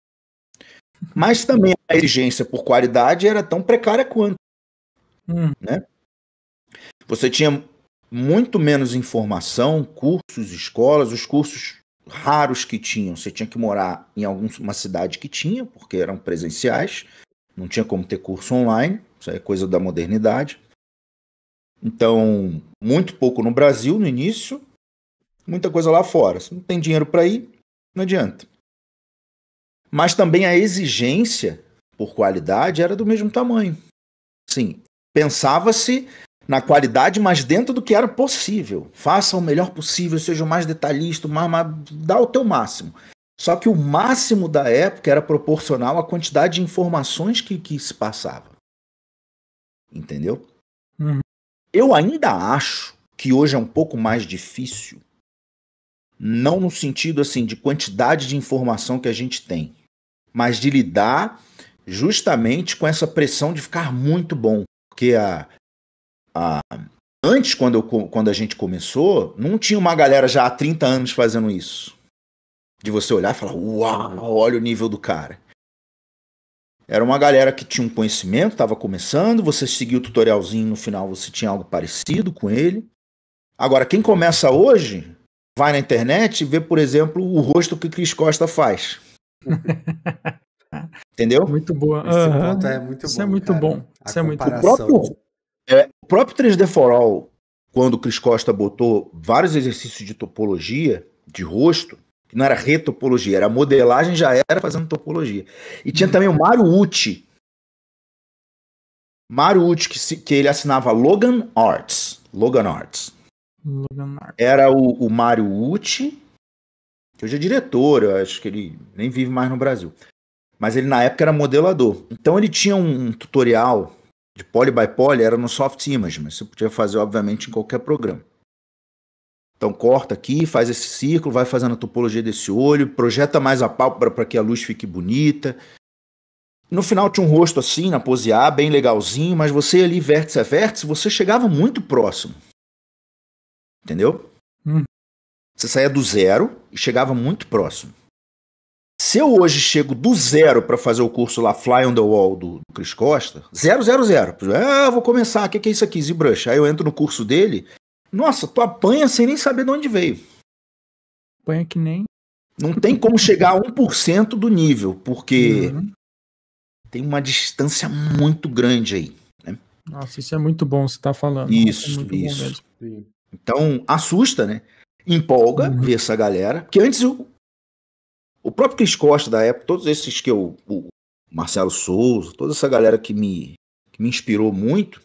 Mas também a exigência por qualidade era tão precária quanto. Hum, Você tinha muito menos informação, cursos, escolas, os cursos raros que tinham, você tinha que morar em alguma cidade que tinha, porque eram presenciais, não tinha como ter curso online, isso é coisa da modernidade. Então, muito pouco no Brasil no início, muita coisa lá fora. Se não tem dinheiro para ir, não adianta. Mas também a exigência por qualidade era do mesmo tamanho. Sim, pensava-se na qualidade, mas dentro do que era possível. Faça o melhor possível, seja o mais detalhista, mais, mais- dá o teu máximo. Só que o máximo da época era proporcional à quantidade de informações que, que se passava. Entendeu? Uhum. Eu ainda acho que hoje é um pouco mais difícil, não no sentido assim de quantidade de informação que a gente tem, mas de lidar justamente com essa pressão de ficar muito bom, porque a, a antes quando, eu quando a gente começou, não tinha uma galera já há 30 anos fazendo isso. De você olhar e falar, uau, olha o nível do cara. Era uma galera que tinha um conhecimento, estava começando, você seguia o tutorialzinho, no final você tinha algo parecido com ele. Agora, quem começa hoje, vai na internet e vê, por exemplo, o rosto que Cris Costa faz. [LAUGHS] Entendeu? muito boa. Esse ponto é muito Isso bom. é muito cara. bom. A Isso é muito bom. O comparação. próprio, é, o próprio 3D for All, quando o Cris Costa botou vários exercícios de topologia, de rosto, que não era retopologia, era modelagem, já era fazendo topologia. E tinha também o Mário Uchi. Mário Uchi, que, se- que ele assinava Logan Arts. Logan Arts. Logan Mark. Era o, o Mário Uchi, que hoje é diretor, eu acho que ele nem vive mais no Brasil. Mas ele na época era modelador. Então ele tinha um, tutorial de poly by poly, era no Soft Image, mas você podia fazer, obviamente, em qualquer programa. Então corta aqui, faz esse círculo, vai fazendo a topologia desse olho, projeta mais a pálpebra para que a luz fique bonita. No final tinha um rosto assim, na pose A, bem legalzinho, mas você ali, vértice a vértice, você chegava muito próximo. Entendeu? Hum. Você saía do zero e chegava muito próximo. Se eu hoje chego do zero para fazer o curso lá Fly on the Wall do, do Chris Costa, zero, zero, zero. Ah, vou começar, o que, que é isso aqui? ZBrush. Aí eu entro no curso dele, nossa, tu apanha sem nem saber de onde veio. Põe que nem. Não tem como chegar a 1% do nível, porque Uhum. tem uma distância muito grande aí. Nossa, isso é muito bom você tá falando. Isso, é isso. Sim. Então, assusta, né? Empolga Uhum. ver essa galera. Porque antes o, o próprio Chris Costa da época, todos esses que eu. O Marcelo Souza, toda essa galera que me, que me inspirou muito.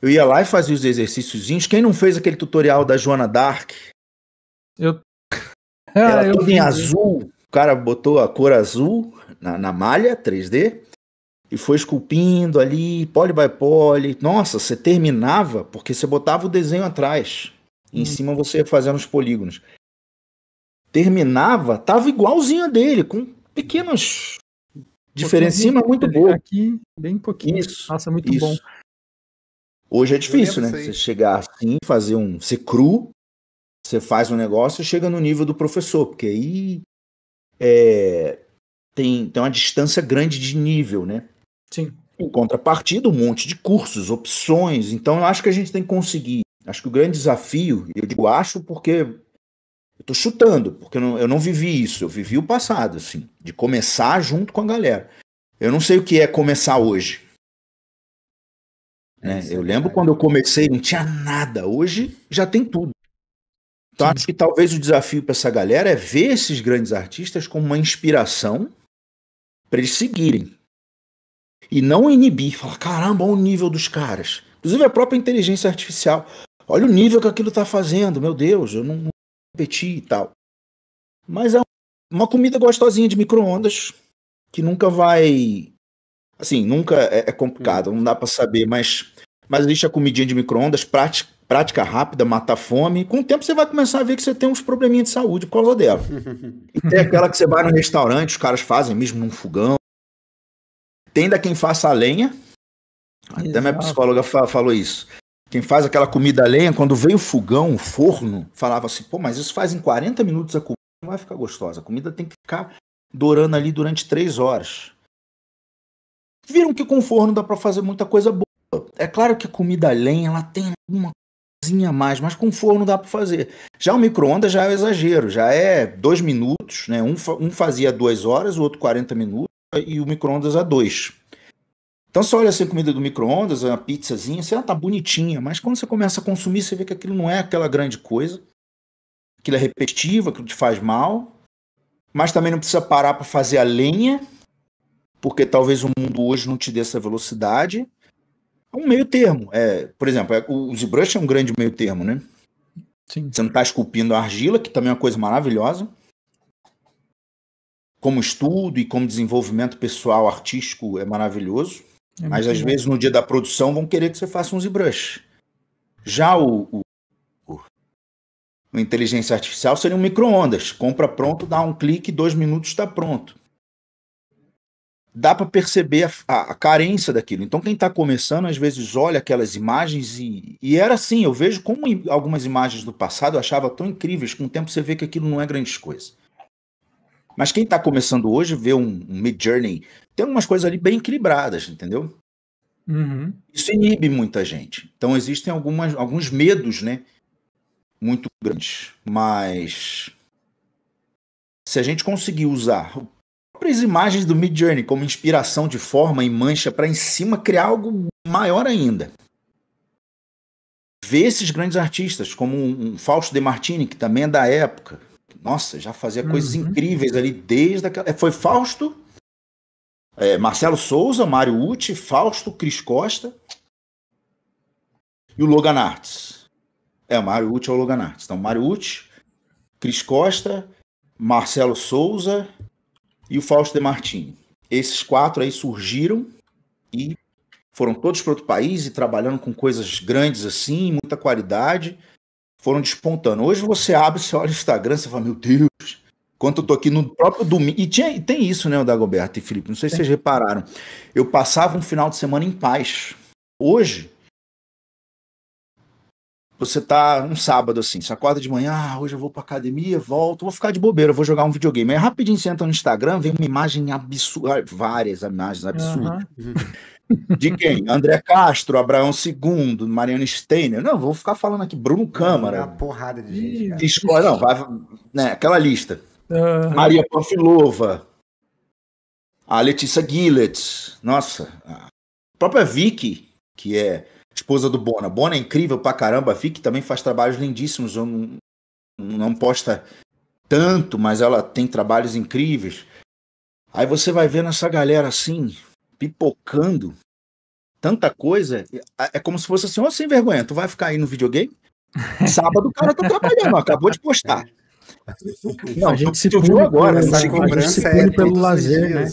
Eu ia lá e fazia os exercíciozinhos. Quem não fez aquele tutorial da Joana Dark? Era [LAUGHS] Ah, eu todo em vi. azul. O cara botou a cor azul na, na malha 3D e foi esculpindo ali, poly by poly. Nossa, você terminava porque você botava o desenho atrás. Em Hum. cima você ia fazendo os polígonos. Terminava, tava igualzinho a dele, com pequenas diferencinhas, mas muito boa. Aqui, bem pouquinho. Isso, Nossa, muito Isso. bom. Hoje é difícil, né? Você chegar assim, fazer um. Ser cru, você faz um negócio e chega no nível do professor, porque aí é, tem, tem uma distância grande de nível, né? Sim. Em contrapartida, um monte de cursos, opções. Então, eu acho que a gente tem que conseguir. Acho que o grande desafio, eu digo acho porque eu tô chutando, porque eu não, eu não vivi isso, eu vivi o passado, assim, de começar junto com a galera. Eu não sei o que é começar hoje. Né? É eu lembro quando eu comecei, não tinha nada. Hoje já tem tudo. Então, Sim. acho que talvez o desafio para essa galera é ver esses grandes artistas como uma inspiração para eles seguirem. E não inibir, falar, caramba, olha o nível dos caras. Inclusive a própria inteligência artificial. Olha o nível que aquilo está fazendo, meu Deus, eu não, não competi e tal. Mas é uma comida gostosinha de micro-ondas que nunca vai. Assim, nunca é, é complicado, não dá para saber, mas, mas deixa a comidinha de micro-ondas, prática, prática rápida, mata fome. Com o tempo você vai começar a ver que você tem uns probleminhas de saúde por causa dela. [LAUGHS] e tem aquela que você vai no restaurante, os caras fazem mesmo num fogão. Tem da quem faça a lenha. Até Exato. minha psicóloga falou isso. Quem faz aquela comida a lenha, quando veio o fogão, o forno, falava assim: pô, mas isso faz em 40 minutos a comida, não vai ficar gostosa. A comida tem que ficar dourando ali durante 3 horas. Viram que com o forno dá para fazer muita coisa boa. É claro que a comida a lenha ela tem uma coisinha a mais, mas com forno dá para fazer. Já o micro-ondas já é o exagero, já é dois minutos, né? Um, um fazia duas horas, o outro 40 minutos, e o micro-ondas a dois. Então você olha assim comida do micro-ondas, uma pizzazinha, você, ah, tá bonitinha, mas quando você começa a consumir, você vê que aquilo não é aquela grande coisa, aquilo é repetitivo, aquilo te faz mal, mas também não precisa parar para fazer a lenha, porque talvez o mundo hoje não te dê essa velocidade. É um meio termo. É, por exemplo, é, o ZBrush é um grande meio termo, né? Sim. Você não está esculpindo a argila, que também é uma coisa maravilhosa. Como estudo e como desenvolvimento pessoal artístico é maravilhoso. É mas às bom. vezes no dia da produção vão querer que você faça um ZBrush. Já o, o, o, inteligência artificial seria um micro-ondas. Compra pronto, dá um clique, dois minutos está pronto. Dá para perceber a, a, a, carência daquilo. Então, quem está começando, às vezes olha aquelas imagens e, e era assim. Eu vejo como algumas imagens do passado eu achava tão incríveis. Com o tempo você vê que aquilo não é grandes coisas. Mas quem está começando hoje vê um, um Mid Journey tem algumas coisas ali bem equilibradas, entendeu? Uhum. Isso inibe muita gente. Então existem algumas, alguns medos, né? Muito grandes. Mas se a gente conseguir usar próprias imagens do Mid Journey como inspiração de forma e mancha para em cima criar algo maior ainda. Ver esses grandes artistas, como um, um Fausto De Martini, que também é da época. Nossa, já fazia uhum. coisas incríveis ali desde aquela. É, foi Fausto é, Marcelo Souza, Mário Uti, Fausto, Cris Costa e o Logan Arts. É, o Mário Uti é o Logan Arts. Então, Mário Uti, Cris Costa, Marcelo Souza e o Fausto de Martini. Esses quatro aí surgiram e foram todos para outro país e trabalhando com coisas grandes assim, muita qualidade, foram despontando. Hoje você abre, você olha o Instagram, você fala, meu Deus, Enquanto eu tô aqui no próprio domingo. E tinha, tem isso, né, o Dagoberto e Felipe? Não sei se vocês repararam. Eu passava um final de semana em paz. Hoje, você tá um sábado assim, você acorda de manhã, ah, hoje eu vou pra academia, volto, vou ficar de bobeira, vou jogar um videogame. Aí rapidinho você entra no Instagram, vem uma imagem absurda, várias imagens absurdas. Uhum. De quem? André Castro, Abraão II, Mariana Steiner. Não, vou ficar falando aqui, Bruno Câmara. Uma porrada de gente. Não, vai, né, aquela lista. Uhum. Maria Panfilova, a Letícia Gillett, nossa, a própria Vicky, que é esposa do Bona. Bona é incrível pra caramba, a Vicky também faz trabalhos lindíssimos, não, não posta tanto, mas ela tem trabalhos incríveis. Aí você vai vendo essa galera assim, pipocando tanta coisa, é como se fosse assim, ó, sem vergonha, tu vai ficar aí no videogame? [LAUGHS] Sábado o cara tá trabalhando, acabou de postar. [LAUGHS] Não, a gente se viu agora, essa cobrança é pelo lazer, né?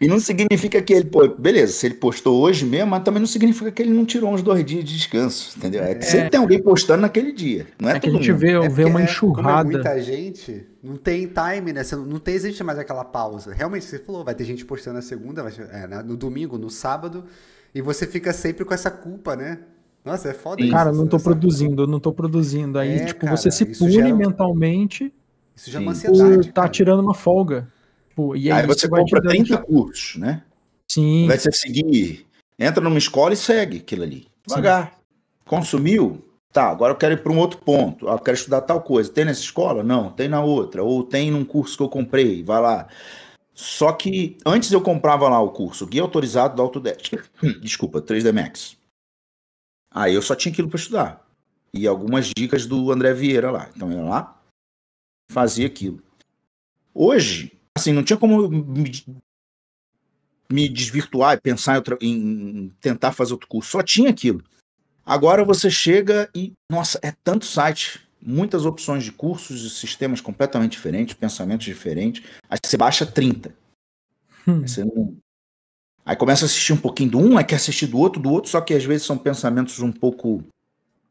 E não significa que ele, pô, beleza, se ele postou hoje mesmo, mas também não significa que ele não tirou uns dois dias de descanso, entendeu? É que é. sempre tem alguém postando naquele dia, não é, é que a gente mundo. vê, é vê uma é, enxurrada. É muita gente, não tem time, né? Você não tem, existe mais aquela pausa. Realmente, você falou, vai ter gente postando na segunda, é, no domingo, no sábado, e você fica sempre com essa culpa, né? Nossa, é foda isso. Cara, não tô produzindo, não tô produzindo. Aí, é, tipo, cara, você se pune gera... mentalmente. Isso já é uma ansiedade. Por tá tirando uma folga. Pô, e aí, aí você compra 30 cursos, né? Sim. Vai você seguir, entra numa escola e segue aquilo ali. Devagar. Sim. Consumiu? Tá, agora eu quero ir para um outro ponto. Ah, eu quero estudar tal coisa. Tem nessa escola? Não, tem na outra. Ou tem num curso que eu comprei, vai lá. Só que antes eu comprava lá o curso Guia Autorizado da Autodesk. Desculpa, 3D Max. Aí eu só tinha aquilo para estudar. E algumas dicas do André Vieira lá. Então eu ia lá, fazia aquilo. Hoje, assim, não tinha como me, me desvirtuar e pensar em, em tentar fazer outro curso. Só tinha aquilo. Agora você chega e, nossa, é tanto site, muitas opções de cursos e sistemas completamente diferentes, pensamentos diferentes. Aí você baixa 30. Hum. Aí, não... aí começa a assistir um pouquinho do um, aí quer assistir do outro, do outro, só que às vezes são pensamentos um pouco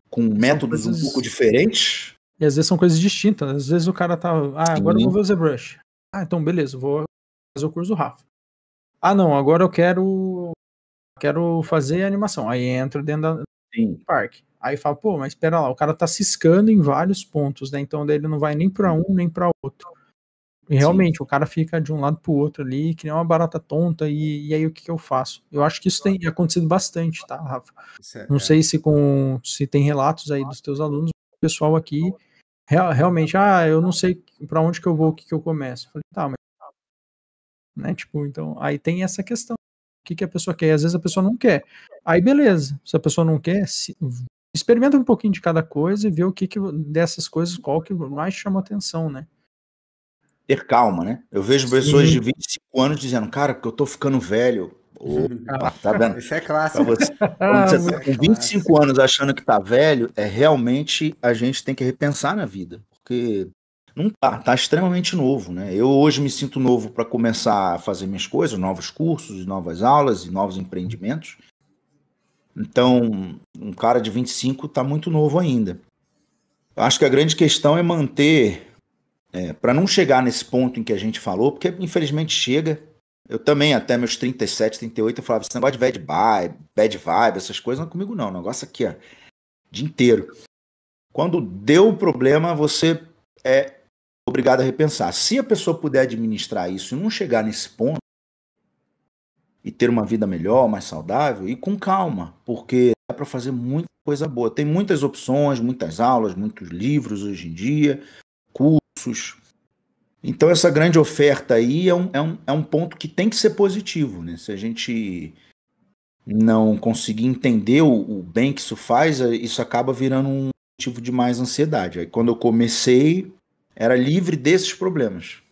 com métodos coisas... um pouco diferentes. E às vezes são coisas distintas. Às vezes o cara tá, ah, agora eu vou ver o ZBrush. Ah, então beleza, vou fazer o curso do Rafa. Ah, não, agora eu quero quero fazer animação. Aí entra dentro da, Sim. parque. Aí fala, pô, mas espera lá, o cara tá ciscando em vários pontos, né? Então ele não vai nem para um nem para outro. E realmente, Sim. o cara fica de um lado pro outro ali, que nem uma barata tonta, e, e aí o que, que, eu faço? Eu acho que isso tem acontecido bastante, tá, Rafa? É, não é. sei se com se tem relatos aí dos teus alunos, o pessoal aqui real, realmente, ah, eu não sei para onde que eu vou, o que, que eu começo. Eu falei, tá, mas [LAUGHS] né? Tipo, então, aí tem essa questão que, que a pessoa quer. Às vezes a pessoa não quer. Aí beleza, se a pessoa não quer, se, experimenta um pouquinho de cada coisa e vê o que, que dessas coisas, qual que mais chama atenção, né? Ter calma, né? Eu vejo pessoas Sim. de 25 anos dizendo, cara, porque eu tô ficando velho. Opa, tá vendo? Isso é clássico. Você, [LAUGHS] ah, você tá com 25 anos achando que tá velho, é realmente a gente tem que repensar na vida. Porque não tá, tá extremamente novo, né? Eu hoje me sinto novo para começar a fazer minhas coisas, novos cursos, novas aulas e novos empreendimentos. Então, um cara de 25 está muito novo ainda. Eu acho que a grande questão é manter, é, para não chegar nesse ponto em que a gente falou, porque infelizmente chega. Eu também, até meus 37, 38, eu falava, esse negócio de bad vibe, bad vibe, essas coisas não é comigo não. O negócio aqui, ó, dia inteiro. Quando deu o problema, você é obrigado a repensar. Se a pessoa puder administrar isso e não chegar nesse ponto e ter uma vida melhor, mais saudável e com calma, porque dá para fazer muita coisa boa. Tem muitas opções, muitas aulas, muitos livros hoje em dia, cursos. Então essa grande oferta aí é um, é um, é um ponto que tem que ser positivo, né? Se a gente não conseguir entender o, o bem que isso faz, isso acaba virando um motivo de mais ansiedade. Aí quando eu comecei, era livre desses problemas.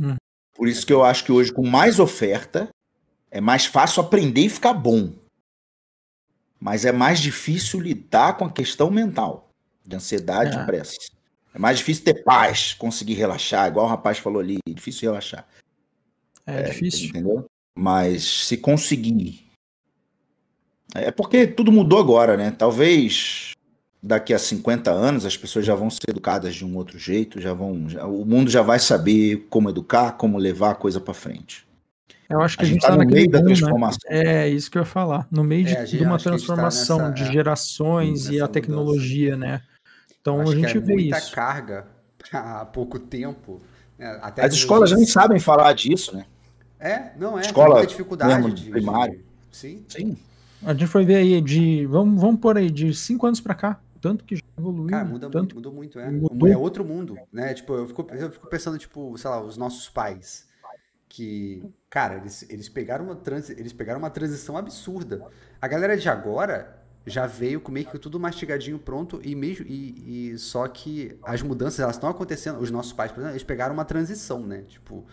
Hum. Por isso que eu acho que hoje, com mais oferta, é mais fácil aprender e ficar bom. Mas é mais difícil lidar com a questão mental, de ansiedade é. e pressa. É mais difícil ter paz, conseguir relaxar, igual o rapaz falou ali, é difícil relaxar. É, é difícil. Entendeu? Mas se conseguir. É porque tudo mudou agora, né? Talvez daqui a 50 anos as pessoas já vão ser educadas de um outro jeito, já vão, já, o mundo já vai saber como educar, como levar a coisa para frente. Eu acho que a, a gente está tá no meio da né? transformação. Né? É isso que eu ia falar, no meio de, é, de uma tá transformação tá nessa, de gerações e a tecnologia, mudança. né? Então a gente é vê muita isso. carga [LAUGHS] há pouco tempo. Né? Até As escolas já nem sabem falar disso, né? É, não é. Escola muita dificuldade de, primário. De, sim. Sim. A gente foi ver aí de. Vamos, vamos por aí, de cinco anos para cá tanto que já evoluiu. Cara, muda tanto... muito, mudou muito, é. Mudou. É outro mundo, né? Tipo, eu fico, eu fico pensando, tipo, sei lá, os nossos pais. Que, cara, eles, eles, pegaram uma trans, eles pegaram uma transição absurda. A galera de agora já veio com meio que tudo mastigadinho pronto e mesmo e, e só que as mudanças elas estão acontecendo. Os nossos pais, por exemplo, eles pegaram uma transição, né? Tipo,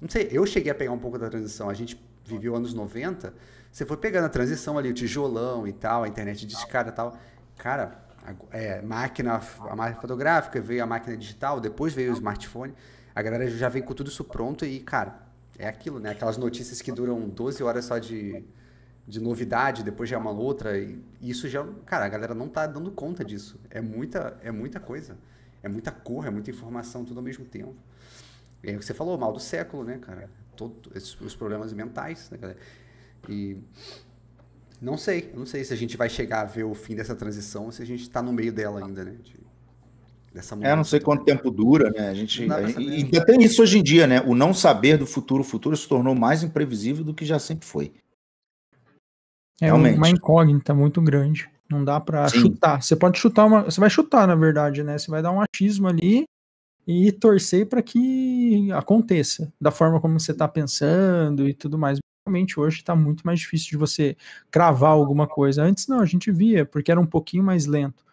não sei, eu cheguei a pegar um pouco da transição. A gente viveu anos 90, você foi pegando a transição ali, o tijolão e tal, a internet de escada e tal. Cara, é, máquina, a máquina fotográfica, veio a máquina digital, depois veio o smartphone. A galera já vem com tudo isso pronto e, cara, é aquilo, né? Aquelas notícias que duram 12 horas só de, de novidade, depois já é uma outra. E isso já, cara, a galera não tá dando conta disso. É muita, é muita coisa. É muita cor, é muita informação, tudo ao mesmo tempo. E aí você falou, mal do século, né, cara? Todo, esses, os problemas mentais, né, cara? E Não sei, não sei se a gente vai chegar a ver o fim dessa transição ou se a gente está no meio dela ainda, né? De, dessa é, não sei quanto tempo dura, né? A gente, a gente e ainda tem isso hoje em dia, né? O não saber do futuro, o futuro se tornou mais imprevisível do que já sempre foi. É Realmente. uma incógnita muito grande. Não dá para chutar. Você pode chutar uma, você vai chutar na verdade, né? Você vai dar um achismo ali e torcer para que aconteça da forma como você está pensando e tudo mais. Realmente hoje está muito mais difícil de você cravar alguma coisa. Antes não, a gente via porque era um pouquinho mais lento.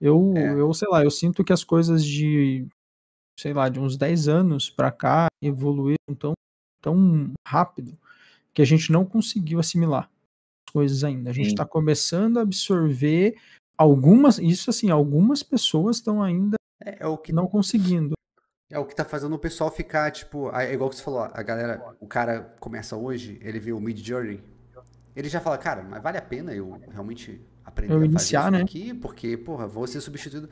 Eu, é. eu sei lá, eu sinto que as coisas de, sei lá, de uns 10 anos para cá evoluíram tão, tão rápido que a gente não conseguiu assimilar as coisas ainda. A gente está começando a absorver algumas, isso assim, algumas pessoas estão ainda é, é, o que não conseguindo. É o que tá fazendo o pessoal ficar, tipo, é igual que você falou, a galera, o cara começa hoje, ele vê o Mid Journey, ele já fala, cara, mas vale a pena eu realmente aprender eu a iniciar, fazer isso né? aqui, porque, porra, vou ser substituído.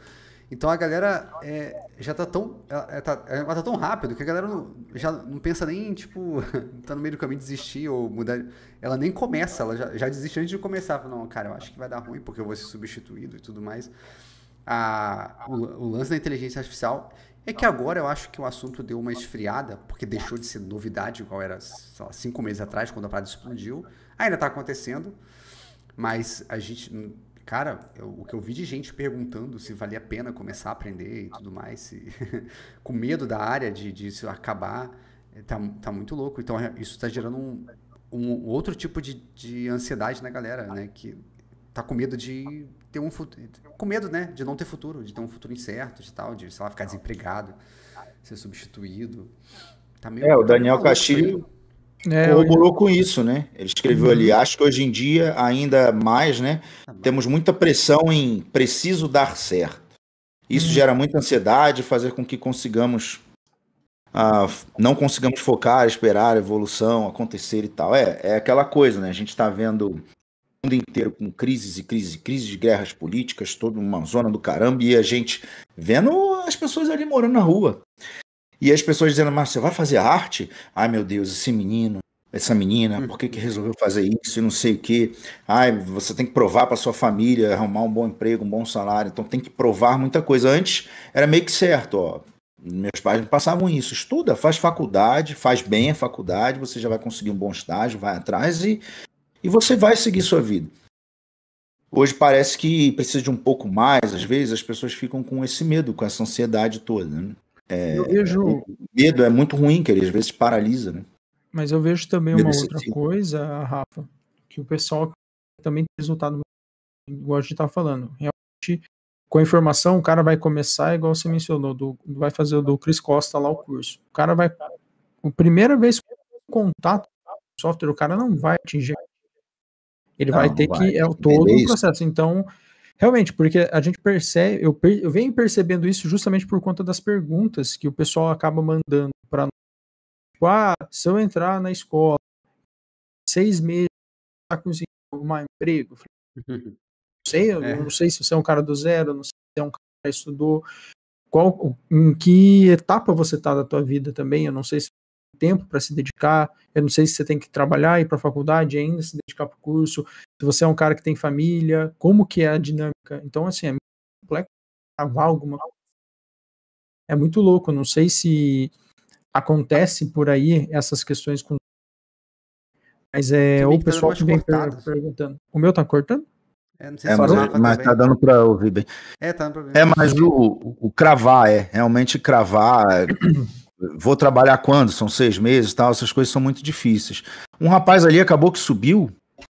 Então a galera é, já tá tão. Ela tá, ela tá tão rápido que a galera não, já não pensa nem, tipo, [LAUGHS] tá no meio do caminho desistir ou mudar. Ela nem começa, ela já, já desiste antes de começar. Fala, não, cara, eu acho que vai dar ruim porque eu vou ser substituído e tudo mais. A, o, o lance da inteligência artificial é que agora eu acho que o assunto deu uma esfriada, porque deixou de ser novidade, igual era lá, cinco meses atrás, quando a parada explodiu. Ainda está acontecendo, mas a gente Cara, eu, o que eu vi de gente perguntando se valia a pena começar a aprender e tudo mais, se, [LAUGHS] com medo da área de, de isso acabar, é, tá, tá muito louco. Então, é, isso está gerando um, um outro tipo de, de ansiedade na galera, né? Que tá com medo de ter um futuro. Com medo, né? De não ter futuro, de ter um futuro incerto, de tal, de, sei lá, ficar desempregado, ser substituído. Tá meio, é, o tá Daniel Castilho é, corroborou com isso, né? Ele escreveu uhum. ali, acho que hoje em dia, ainda mais, né? Tá temos muita pressão em preciso dar certo. Isso uhum. gera muita ansiedade, fazer com que consigamos uh, não consigamos focar, esperar a evolução acontecer e tal. É, é aquela coisa, né? A gente está vendo o mundo inteiro com crises e crises e crises de guerras políticas, toda uma zona do caramba, e a gente vendo as pessoas ali morando na rua. E as pessoas dizendo, mas você vai fazer arte? Ai meu Deus, esse menino, essa menina, por que, que resolveu fazer isso e não sei o quê? Ai, você tem que provar para sua família, arrumar um bom emprego, um bom salário, então tem que provar muita coisa. Antes era meio que certo, ó. Meus pais me passavam isso. Estuda, faz faculdade, faz bem a faculdade, você já vai conseguir um bom estágio, vai atrás e, e você vai seguir sua vida. Hoje parece que precisa de um pouco mais, às vezes as pessoas ficam com esse medo, com essa ansiedade toda. Né? É, eu vejo... medo é muito ruim, que ele às vezes paralisa, né? Mas eu vejo também medo uma outra coisa, Rafa, que o pessoal também tem resultado igual a gente estava falando. Realmente, com a informação, o cara vai começar, igual você mencionou, do, vai fazer o do Chris Costa lá o curso. O cara vai. A primeira vez que contato com o software, o cara não vai atingir. Ele não, vai ter vai, que. É todo o processo. Então, Realmente, porque a gente percebe, eu, eu venho percebendo isso justamente por conta das perguntas que o pessoal acaba mandando para nós. Tipo, ah, se eu entrar na escola, seis meses, tá conseguindo arrumar emprego? [LAUGHS] Não sei, eu é. não sei se você é um cara do zero, não sei se é um cara que estudou. Qual, em que etapa você está da tua vida também? Eu não sei se tempo para se dedicar. Eu não sei se você tem que trabalhar, ir para a faculdade ainda, se dedicar para o curso. Se você é um cara que tem família, como que é a dinâmica? Então, assim, é muito complexo gravar alguma coisa. É muito louco. Não sei se acontece por aí essas questões com. Mas é o pessoal que vem perguntando. O meu tá cortando? É, é mas, mas tá dando para ouvir bem. É, tá dando pra ouvir. É, mas o, o cravar, é. Realmente cravar. Vou trabalhar quando? São seis meses tal, essas coisas são muito difíceis. Um rapaz ali acabou que subiu,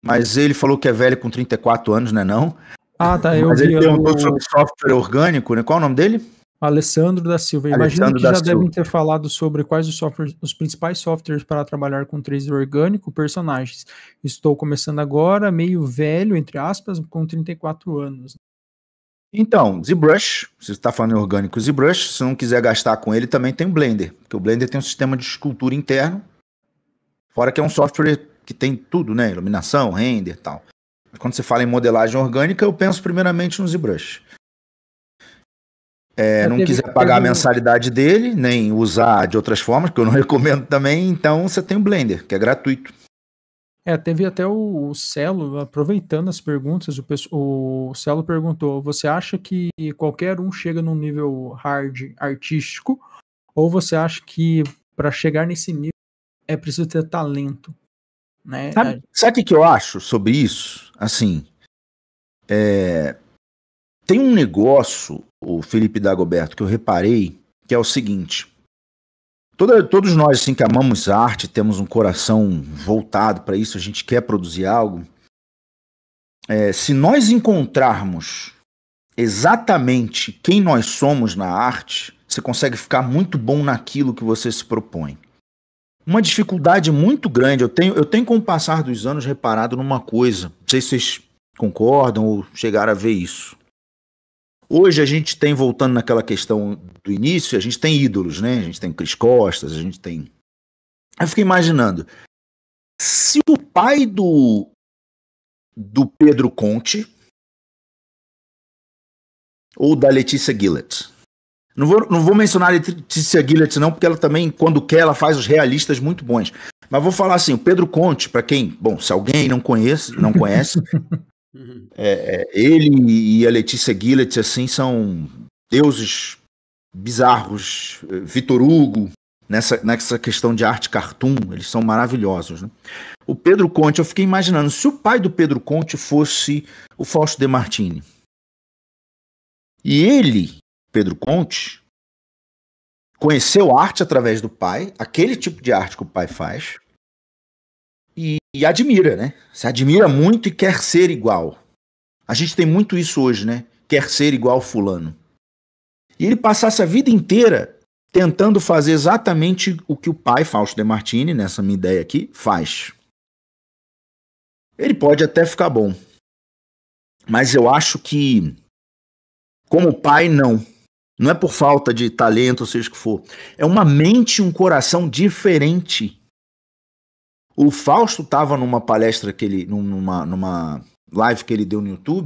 mas ele falou que é velho com 34 anos, né não? Ah, tá, eu Mas ele perguntou o... sobre software orgânico, né? Qual é o nome dele? Alessandro da Silva. Imagino que já Silva. devem ter falado sobre quais os, softwares, os principais softwares para trabalhar com 3D orgânico, personagens. Estou começando agora, meio velho, entre aspas, com 34 anos. Então, ZBrush, se você está falando em orgânico ZBrush, se não quiser gastar com ele, também tem o Blender, porque o Blender tem um sistema de escultura interno, fora que é um software que tem tudo, né? Iluminação, render e tal. Mas quando você fala em modelagem orgânica, eu penso primeiramente no ZBrush. É, não quiser pagar a mensalidade dele, nem usar de outras formas, que eu não [LAUGHS] recomendo também, então você tem o Blender, que é gratuito. É, teve até o, o Celo, aproveitando as perguntas, o, o Celo perguntou: você acha que qualquer um chega num nível hard artístico? Ou você acha que para chegar nesse nível é preciso ter talento? Né? Sabe, sabe o que eu acho sobre isso? Assim, é, tem um negócio, o Felipe Dagoberto, que eu reparei, que é o seguinte: Toda, todos nós, assim, que amamos arte, temos um coração voltado para isso, a gente quer produzir algo. É, se nós encontrarmos exatamente quem nós somos na arte, você consegue ficar muito bom naquilo que você se propõe. Uma dificuldade muito grande, eu tenho, eu tenho com o passar dos anos reparado numa coisa, não sei se vocês concordam ou chegaram a ver isso. Hoje a gente tem, voltando naquela questão do início, a gente tem ídolos, né? A gente tem Cris Costas, a gente tem. Eu fiquei imaginando. Se o pai do, do Pedro Conte ou da Letícia Gillett. Não vou, não vou mencionar a Letícia Gillett, não, porque ela também, quando quer, ela faz os realistas muito bons. Mas vou falar assim: o Pedro Conte, para quem, bom, se alguém não conhece, não conhece, [LAUGHS] Uhum. É, é, ele e a Letícia Gillett, assim, são deuses bizarros. Vitor Hugo, nessa, nessa questão de arte cartoon, eles são maravilhosos. Né? O Pedro Conte, eu fiquei imaginando, se o pai do Pedro Conte fosse o Fausto De Martini. E ele, Pedro Conte, conheceu arte através do pai, aquele tipo de arte que o pai faz, e, e admira, né? Se admira muito e quer ser igual. A gente tem muito isso hoje, né? Quer ser igual fulano. E ele passasse a vida inteira tentando fazer exatamente o que o pai, Fausto De Martini, nessa minha ideia aqui, faz. Ele pode até ficar bom. Mas eu acho que, como pai, não. Não é por falta de talento, seja o que for. É uma mente e um coração diferente o Fausto estava numa palestra que ele. numa, numa live que ele deu no YouTube.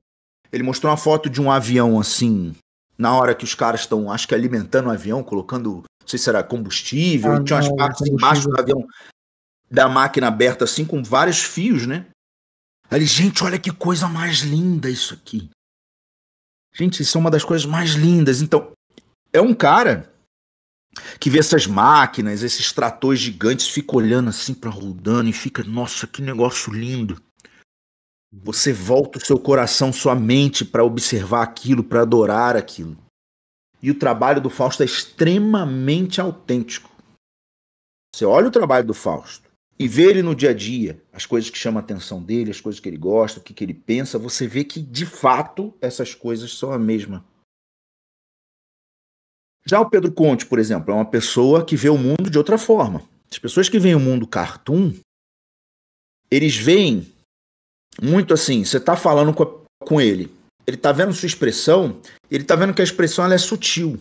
Ele mostrou uma foto de um avião assim. Na hora que os caras estão, acho que alimentando o avião, colocando, não sei se era combustível, ah, tinha umas partes embaixo do avião da máquina aberta assim, com vários fios, né? Aí gente, olha que coisa mais linda isso aqui. Gente, isso é uma das coisas mais lindas. Então, é um cara que vê essas máquinas, esses tratores gigantes, fica olhando assim para rodando e fica, nossa, que negócio lindo. Você volta o seu coração, sua mente para observar aquilo, para adorar aquilo. E o trabalho do Fausto é extremamente autêntico. Você olha o trabalho do Fausto e vê ele no dia a dia, as coisas que chamam a atenção dele, as coisas que ele gosta, o que, que ele pensa, você vê que de fato essas coisas são a mesma já o Pedro Conte, por exemplo, é uma pessoa que vê o mundo de outra forma. As pessoas que veem o mundo cartoon, eles veem muito assim, você está falando com, a, com ele, ele está vendo sua expressão, ele está vendo que a expressão ela é sutil.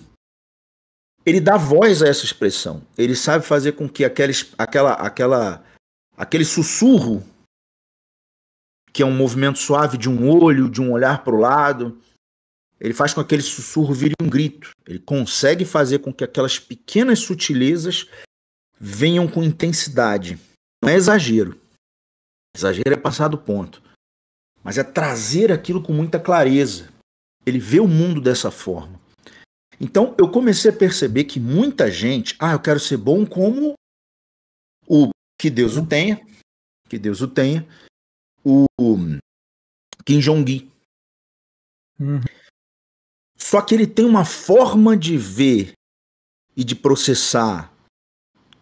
Ele dá voz a essa expressão. Ele sabe fazer com que aquela, aquela, aquela, aquele sussurro, que é um movimento suave de um olho, de um olhar para o lado, ele faz com que aquele sussurro vire um grito. Ele consegue fazer com que aquelas pequenas sutilezas venham com intensidade. Não é exagero. Exagero é passar do ponto. Mas é trazer aquilo com muita clareza. Ele vê o mundo dessa forma. Então eu comecei a perceber que muita gente, ah, eu quero ser bom como o que Deus o tenha, que Deus o tenha, o Kim Jong-un. Uhum. Só que ele tem uma forma de ver e de processar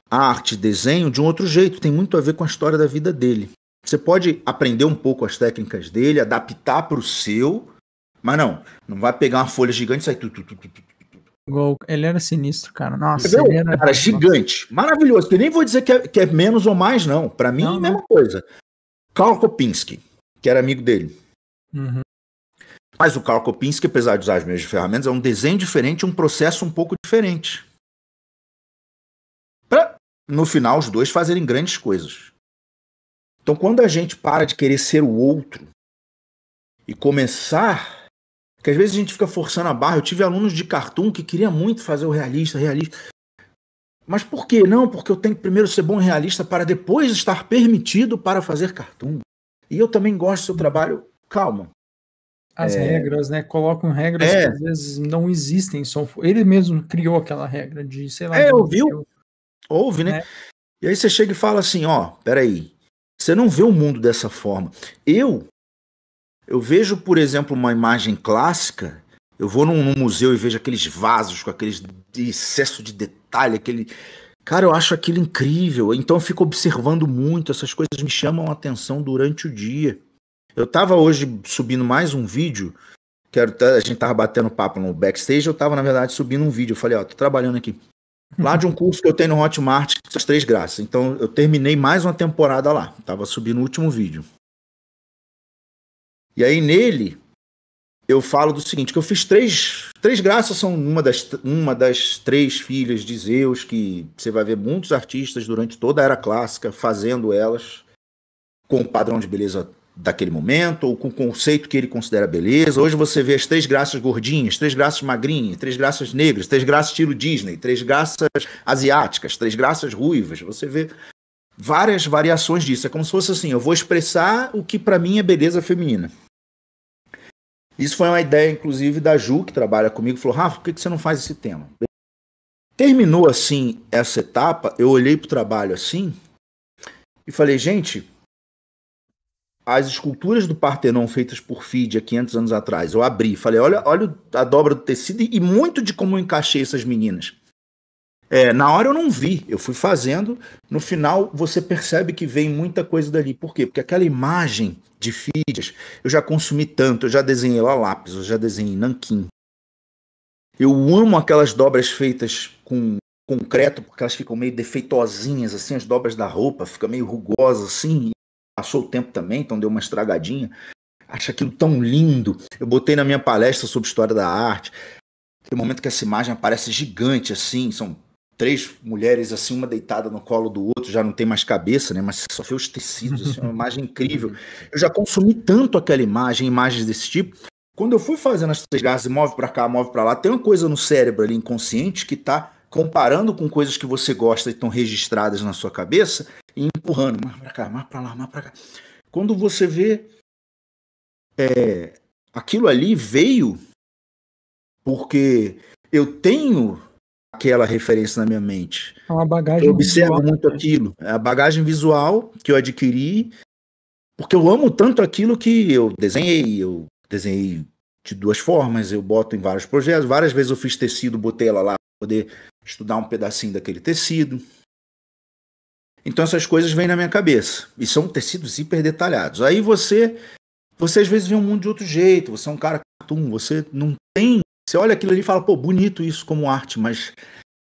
arte, desenho de um outro jeito. Tem muito a ver com a história da vida dele. Você pode aprender um pouco as técnicas dele, adaptar para o seu, mas não, não vai pegar uma folha gigante e sair tudo. Tu, tu, tu, ele era sinistro, cara. Nossa, ele era... cara, gigante, maravilhoso. Eu nem vou dizer que é, que é menos ou mais, não. Para mim, não, mesma não. coisa. Karl Kopinski, que era amigo dele. Uhum. Mas o Karl Kopinski, apesar de usar as mesmas ferramentas, é um desenho diferente, um processo um pouco diferente. Pra, no final, os dois fazerem grandes coisas. Então, quando a gente para de querer ser o outro e começar. Porque às vezes a gente fica forçando a barra. Eu tive alunos de cartoon que queria muito fazer o realista, realista. Mas por que não? Porque eu tenho que primeiro ser bom realista para depois estar permitido para fazer cartoon. E eu também gosto do seu trabalho. Calma. As é... regras, né? Colocam regras é... que às vezes não existem. São... Ele mesmo criou aquela regra de, sei lá. É, ouviu? Ouve, né? É. E aí você chega e fala assim, ó, peraí. Você não vê o mundo dessa forma. Eu, eu vejo, por exemplo, uma imagem clássica eu vou num, num, museu e vejo aqueles vasos com aqueles de excesso de detalhe, aquele. Cara, eu acho aquilo incrível. Então eu fico observando muito, essas coisas me chamam a atenção durante o dia. Eu tava hoje subindo mais um vídeo, que a gente tava batendo papo no backstage, eu tava, na verdade, subindo um vídeo. Eu falei, ó, tô trabalhando aqui. Lá de um curso que eu tenho no Hotmart, as três graças. Então eu terminei mais uma temporada lá. Tava subindo o último vídeo. E aí nele, eu falo do seguinte, que eu fiz três, três graças, são uma das, uma das três filhas de Zeus, que você vai ver muitos artistas durante toda a era clássica fazendo elas com o padrão de beleza daquele momento, ou com o conceito que ele considera beleza. Hoje você vê as três graças gordinhas, três graças magrinhas, três graças negras, três graças estilo Disney, três graças asiáticas, três graças ruivas. Você vê várias variações disso. É como se fosse assim, eu vou expressar o que para mim é beleza feminina. Isso foi uma ideia, inclusive, da Ju, que trabalha comigo, falou: Rafa, por que você não faz esse tema? Terminou assim essa etapa, eu olhei para o trabalho assim e falei: gente, as esculturas do Partenon feitas por há 500 anos atrás, eu abri, falei: olha, olha a dobra do tecido e muito de como eu encaixei essas meninas. É, na hora eu não vi, eu fui fazendo. No final você percebe que vem muita coisa dali. Por quê? Porque aquela imagem de feeds eu já consumi tanto. Eu já desenhei lá lápis, eu já desenhei nanquim. Eu amo aquelas dobras feitas com concreto, porque elas ficam meio defeitosinhas, assim, as dobras da roupa, fica meio rugosa, assim. Passou o tempo também, então deu uma estragadinha. Acho aquilo tão lindo. Eu botei na minha palestra sobre história da arte. Tem um momento que essa imagem aparece gigante, assim, são três mulheres assim, uma deitada no colo do outro, já não tem mais cabeça, né? Mas só vê os tecidos, assim, uma imagem incrível. Eu já consumi tanto aquela imagem, imagens desse tipo. Quando eu fui fazendo as três garras, move para cá, move para lá, tem uma coisa no cérebro ali inconsciente que está comparando com coisas que você gosta e estão registradas na sua cabeça e empurrando mais para cá, mais para lá, mais para cá. Quando você vê é, aquilo ali veio porque eu tenho aquela referência na minha mente. É uma bagagem eu observo visual. muito aquilo. É a bagagem visual que eu adquiri, porque eu amo tanto aquilo que eu desenhei, eu desenhei de duas formas, eu boto em vários projetos. Várias vezes eu fiz tecido, botei ela lá para poder estudar um pedacinho daquele tecido. Então essas coisas vêm na minha cabeça. E são tecidos hiper detalhados. Aí você, você às vezes vê um mundo de outro jeito. Você é um cara cartoon, você não tem você olha aquilo ali e fala, pô, bonito isso como arte, mas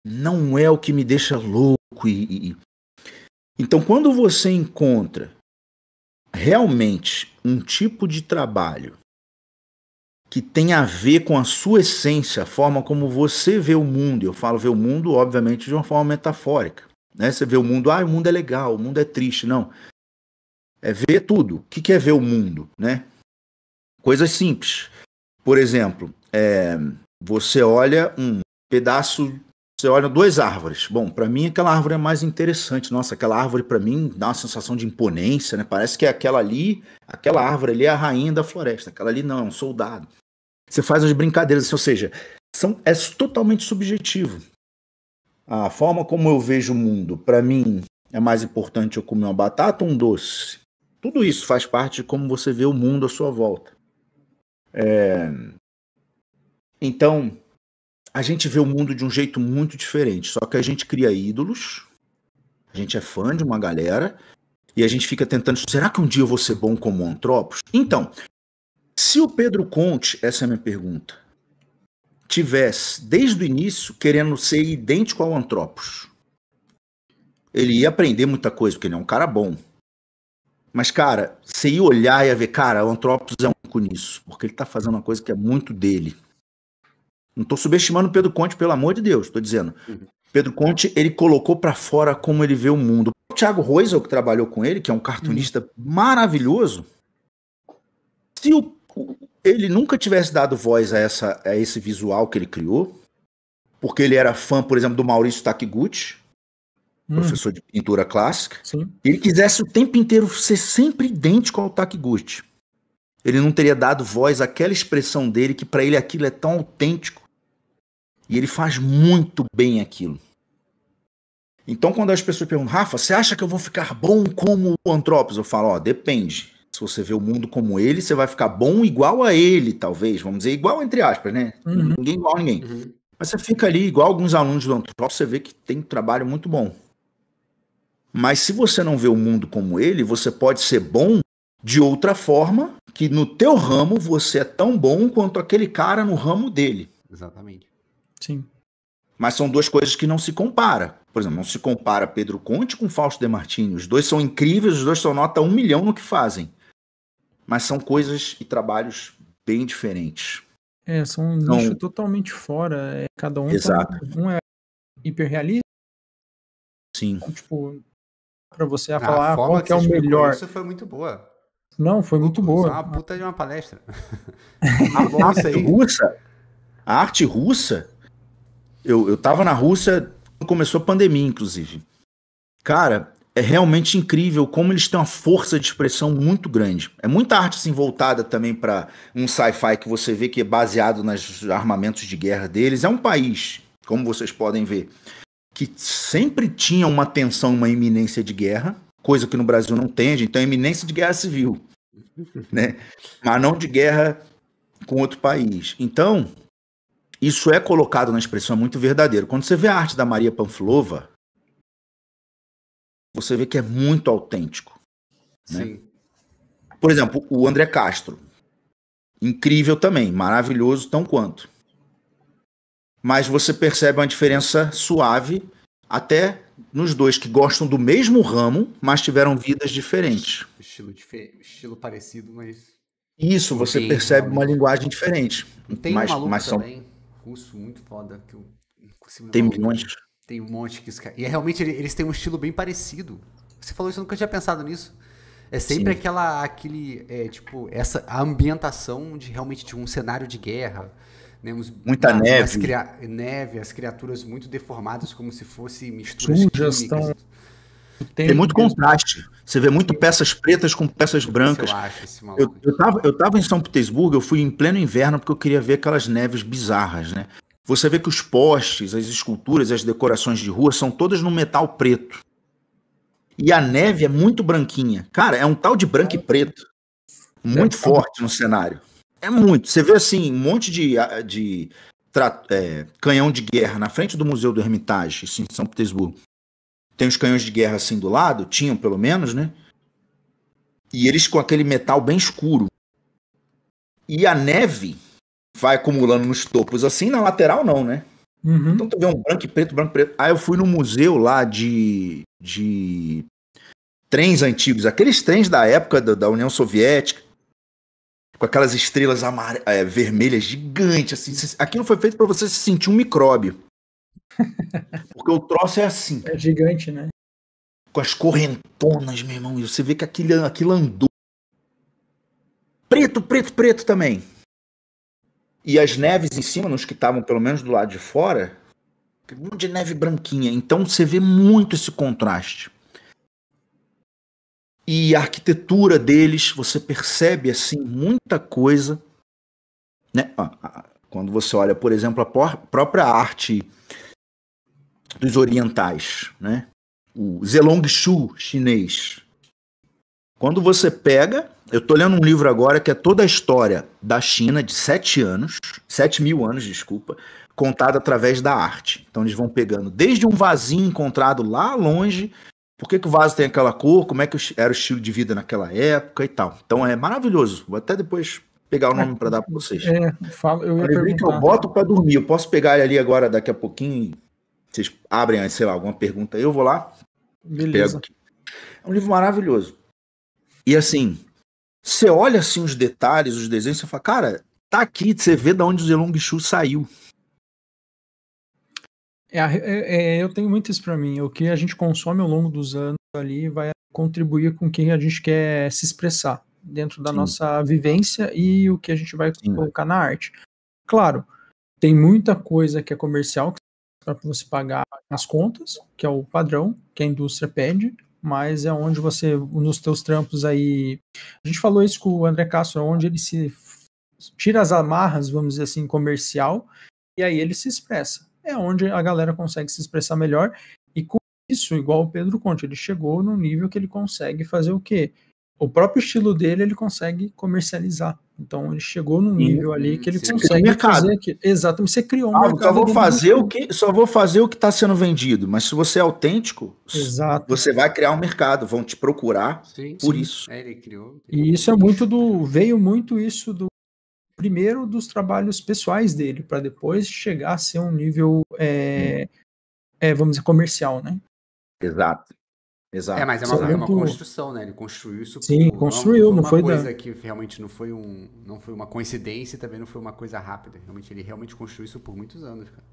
não é o que me deixa louco. E, e... Então, quando você encontra realmente um tipo de trabalho que tem a ver com a sua essência, a forma como você vê o mundo, eu falo ver o mundo, obviamente, de uma forma metafórica. Né? Você vê o mundo, ah, o mundo é legal, o mundo é triste. Não. É ver tudo. O que é ver o mundo? Né? Coisas simples. Por exemplo, é, você olha um pedaço, você olha duas árvores. Bom, para mim aquela árvore é mais interessante. Nossa, aquela árvore para mim dá uma sensação de imponência, né? Parece que é aquela ali, aquela árvore ali é a rainha da floresta. Aquela ali não, é um soldado. Você faz as brincadeiras, assim, ou seja, são, é totalmente subjetivo. A forma como eu vejo o mundo, para mim, é mais importante eu comer uma batata ou um doce. Tudo isso faz parte de como você vê o mundo à sua volta. É, então, a gente vê o mundo de um jeito muito diferente, só que a gente cria ídolos, a gente é fã de uma galera, e a gente fica tentando, será que um dia eu vou ser bom como Antropos? Então, se o Pedro Conte, essa é a minha pergunta, tivesse desde o início querendo ser idêntico ao Antropos, ele ia aprender muita coisa, porque ele é um cara bom. Mas, cara, você ia olhar e ia ver, cara, o Antropos é único nisso, porque ele tá fazendo uma coisa que é muito dele. Não estou subestimando Pedro Conte, pelo amor de Deus, estou dizendo. Uhum. Pedro Conte, ele colocou para fora como ele vê o mundo. O Thiago Roisel, que trabalhou com ele, que é um cartunista uhum. maravilhoso, se o, ele nunca tivesse dado voz a, essa, a esse visual que ele criou, porque ele era fã, por exemplo, do Maurício Takiguchi, hum. professor de pintura clássica, Sim. ele quisesse o tempo inteiro ser sempre idêntico ao Takiguchi. Ele não teria dado voz àquela expressão dele que para ele aquilo é tão autêntico. E ele faz muito bem aquilo. Então, quando as pessoas perguntam, Rafa, você acha que eu vou ficar bom como o Antropos? Eu falo, ó, depende. Se você vê o mundo como ele, você vai ficar bom igual a ele, talvez. Vamos dizer, igual entre aspas, né? Uhum. Ninguém igual a ninguém. Uhum. Mas você fica ali, igual alguns alunos do Antropos, você vê que tem um trabalho muito bom. Mas se você não vê o mundo como ele, você pode ser bom de outra forma, que no teu ramo você é tão bom quanto aquele cara no ramo dele. Exatamente. Sim. Mas são duas coisas que não se compara. Por exemplo, não se compara Pedro Conte com Fausto De Martini. Os dois são incríveis, os dois são nota um milhão no que fazem. Mas são coisas e trabalhos bem diferentes. É, são um nicho totalmente fora. É, cada um, tá Exato. Tá, um é hiperrealista. Sim. Então, tipo, para você a falar a qual que é o melhor. Isso foi muito boa. Não, foi muito boa. Uma puta de uma palestra. [LAUGHS] a, arte russa, a arte russa, eu, eu tava na Rússia quando começou a pandemia, inclusive. Cara, é realmente incrível como eles têm uma força de expressão muito grande. É muita arte assim voltada também para um sci-fi que você vê que é baseado nos armamentos de guerra deles. É um país, como vocês podem ver, que sempre tinha uma tensão, uma iminência de guerra, coisa que no Brasil não tem, então é iminência de guerra civil, [LAUGHS] né? Mas não de guerra com outro país. Então, isso é colocado na expressão é muito verdadeiro. Quando você vê a arte da Maria Panflova, você vê que é muito autêntico. Né? Sim. Por exemplo, o André Castro. Incrível também, maravilhoso tão quanto. Mas você percebe uma diferença suave até nos dois que gostam do mesmo ramo, mas tiveram vidas diferentes. Estilo, estilo parecido, mas. Isso, você percebe uma linguagem diferente. Tem mas, um mas são... também, russo, muito foda. Que eu tem milhões. Tem um monte que. E é, realmente eles têm um estilo bem parecido. Você falou isso, eu nunca tinha pensado nisso. É sempre Sim. aquela, aquele, é, tipo, essa a ambientação de realmente de um cenário de guerra. Né? Uns, Muita neve. As cria, neve, as criaturas muito deformadas, como se fosse misturas Sujas, químicas. Tão... Tem, Tem muito contraste. Você vê muito peças pretas com peças brancas. Eu, eu, tava, eu tava em São Petersburgo, eu fui em pleno inverno porque eu queria ver aquelas neves bizarras, né? Você vê que os postes, as esculturas, as decorações de rua são todas no metal preto. E a neve é muito branquinha. Cara, é um tal de branco e preto. Muito forte no cenário. É muito. Você vê assim, um monte de, de é, canhão de guerra na frente do Museu do Hermitage, assim, em São Petersburgo. Tem os canhões de guerra assim do lado, tinham pelo menos, né? E eles com aquele metal bem escuro. E a neve vai acumulando nos topos assim, na lateral não, né? Uhum. Então tu vê um branco e preto, branco e preto. Aí eu fui no museu lá de, de trens antigos, aqueles trens da época da, da União Soviética, com aquelas estrelas amare... é, vermelhas gigantes, assim. Aquilo foi feito para você se sentir um micróbio. [LAUGHS] Porque o troço é assim. É gigante, né? Com as correntonas, meu irmão. E você vê que aquilo, aquilo andou. Preto, preto, preto também. E as neves em cima, nos que estavam pelo menos do lado de fora, de neve branquinha. Então você vê muito esse contraste. E a arquitetura deles, você percebe assim muita coisa, né? Quando você olha, por exemplo, a própria arte dos orientais, né? O Zelong-shu chinês. Quando você pega eu tô lendo um livro agora que é toda a história da China de sete anos, sete mil anos, desculpa, contada através da arte. Então eles vão pegando desde um vasinho encontrado lá longe, por que, que o vaso tem aquela cor, como é que era o estilo de vida naquela época e tal. Então é maravilhoso. Vou até depois pegar o nome para dar para vocês. É, falo, eu ia que eu boto para dormir. Eu posso pegar ele ali agora daqui a pouquinho. Vocês abrem, sei lá, alguma pergunta. Eu vou lá. Beleza. Pego. É um livro maravilhoso. E assim, você olha assim os detalhes, os desenhos, você fala, cara, tá aqui, você vê de onde o Zelong Shu saiu. É, é, é, eu tenho muito isso para mim. O que a gente consome ao longo dos anos ali vai contribuir com quem a gente quer se expressar dentro da Sim. nossa vivência e o que a gente vai Sim. colocar na arte. Claro, tem muita coisa que é comercial que para você pagar as contas, que é o padrão que a indústria pede, mas é onde você, nos teus trampos aí, a gente falou isso com o André Castro, é onde ele se tira as amarras, vamos dizer assim, comercial, e aí ele se expressa. É onde a galera consegue se expressar melhor, e com isso, igual o Pedro Conte, ele chegou no nível que ele consegue fazer o quê? O próprio estilo dele ele consegue comercializar. Então ele chegou num nível ali que ele você consegue fazer aquilo. Exatamente, você criou um ah, mercado. Só vou fazer o que só vou fazer o que está sendo vendido, mas se você é autêntico, Exato. você vai criar um mercado, vão te procurar sim, por sim. isso. É, ele criou. E isso é muito do veio muito isso do primeiro dos trabalhos pessoais dele para depois chegar a ser um nível é, é, vamos dizer comercial, né? Exato. Exato. É, mas é uma, é uma construção, né? Ele construiu isso. Sim, por, construiu, não foi, uma coisa da... que realmente não foi um, não foi uma coincidência, também não foi uma coisa rápida. Realmente ele realmente construiu isso por muitos anos, cara.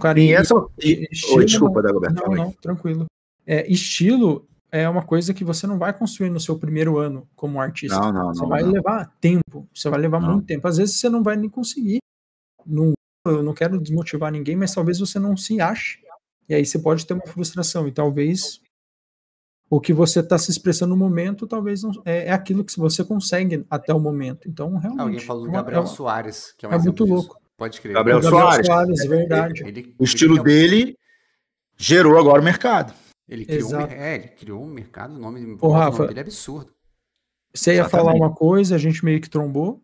cara e, essa e, estilo, Oi, desculpa, Dagoberto. Não, não, tranquilo. É, estilo é uma coisa que você não vai construir no seu primeiro ano como artista. Não, não, você não, vai não. levar tempo, você vai levar muito tempo. Às vezes você não vai nem conseguir. Não, eu não quero desmotivar ninguém, mas talvez você não se ache. E aí você pode ter uma frustração. E talvez o que você está se expressando no momento talvez não, é, é, aquilo que você consegue até o momento. Então, realmente. Alguém falou do Gabriel é, Soares, que é um É muito louco. Disso. Pode crer. Gabriel, Gabriel Soares. Soares verdade. Ele, ele, o estilo ele, dele gerou agora o mercado. Ele criou, um, é, ele criou um mercado, o nome, Ô, Rafa, nome dele é absurdo. Você ia Exatamente. falar uma coisa, a gente meio que trombou.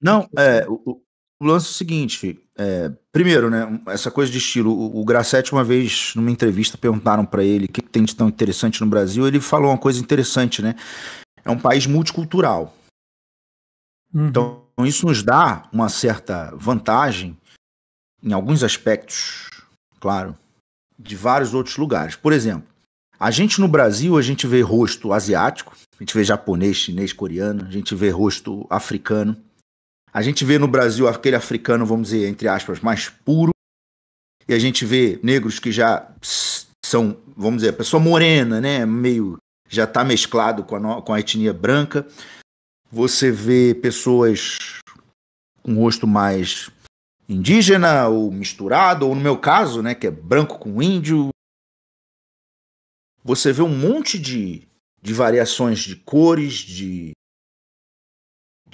Não, é, o, o lance é o seguinte: é, primeiro, né, essa coisa de estilo. O, o Grassetti, uma vez, numa entrevista, perguntaram para ele o que, que, tem de tão interessante no Brasil. Ele falou uma coisa interessante, né? É um país multicultural. Uhum. Então, isso nos dá uma certa vantagem em alguns aspectos, claro, de vários outros lugares. Por exemplo, a gente no Brasil, a gente vê rosto asiático, a gente vê japonês, chinês, coreano, a gente vê rosto africano. A gente vê no Brasil aquele africano, vamos dizer, entre aspas, mais puro, e a gente vê negros que já são, vamos dizer, pessoa morena, né, meio já está mesclado com a, com a etnia branca. Você vê pessoas com rosto mais indígena ou misturado, ou no meu caso, né, que é branco com índio. Você vê um monte de, de variações de cores, de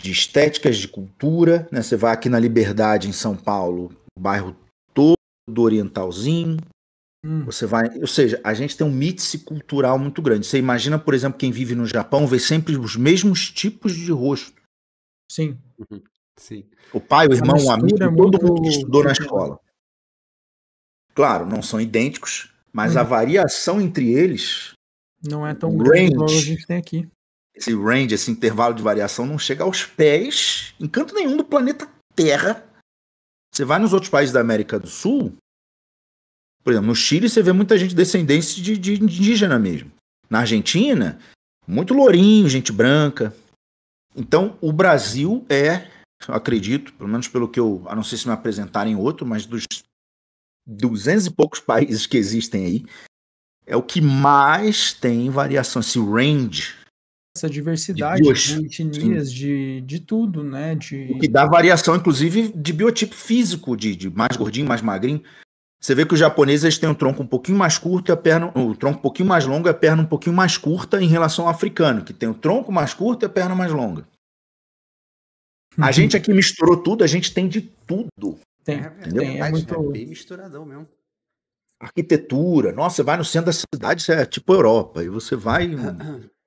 de estéticas de cultura. Né? Você vai aqui na Liberdade, em São Paulo, o bairro todo orientalzinho. Hum. Você vai, ou seja, a gente tem um mix cultural muito grande. Você imagina, por exemplo, quem vive no Japão vê sempre os mesmos tipos de rosto. Sim. Uhum. Sim. O pai, o irmão, o amigo, é todo mundo que estudou na escola. Claro, não são idênticos, mas hum. a variação entre eles não é tão grande como a gente tem aqui esse range, esse intervalo de variação não chega aos pés em canto nenhum do planeta Terra. Você vai nos outros países da América do Sul, por exemplo, no Chile você vê muita gente descendente de, de indígena mesmo. Na Argentina, muito lourinho, gente branca. Então, o Brasil é, acredito, pelo menos pelo que eu, a não sei se me apresentarem outro, mas dos duzentos e poucos países que existem aí, é o que mais tem variação, esse range essa diversidade de, de etnias, de, de tudo, né? De... O que dá variação, inclusive, de biotipo físico, de, de mais gordinho, mais magrinho. Você vê que os japoneses têm um tronco um pouquinho mais curto e a perna, o tronco um pouquinho mais longo e a perna um pouquinho mais curta em relação ao africano, que tem o tronco mais curto e a perna mais longa. A uhum. gente aqui misturou tudo, a gente tem de tudo. Tem, entendeu? Tem, é, muito... é bem misturadão mesmo. Arquitetura, nossa, você vai no centro da cidade, isso é tipo Europa, e você vai [CLEARS THROAT]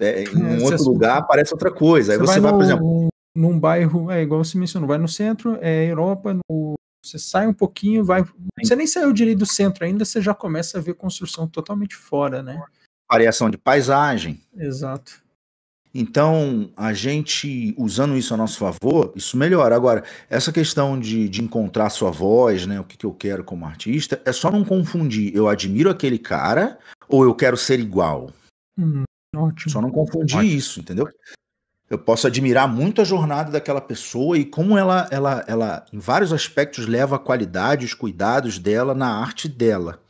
É, em um outro lugar parece outra coisa. Aí você, você vai, vai no, por exemplo. Num bairro, é igual você mencionou, vai no centro, é Europa, no, você sai um pouquinho, vai. Você nem saiu direito do centro ainda, você já começa a ver construção totalmente fora, né? Variação de paisagem. Exato. Então, a gente usando isso a nosso favor, isso melhora. Agora, essa questão de, de encontrar sua voz, né? O que, que eu quero como artista, é só não confundir. Eu admiro aquele cara ou eu quero ser igual. Hum. Ótimo. Só não confundir Ótimo. isso, entendeu? Eu posso admirar muito a jornada daquela pessoa e como ela, ela, ela, em vários aspectos, leva a qualidade, os cuidados dela na arte dela.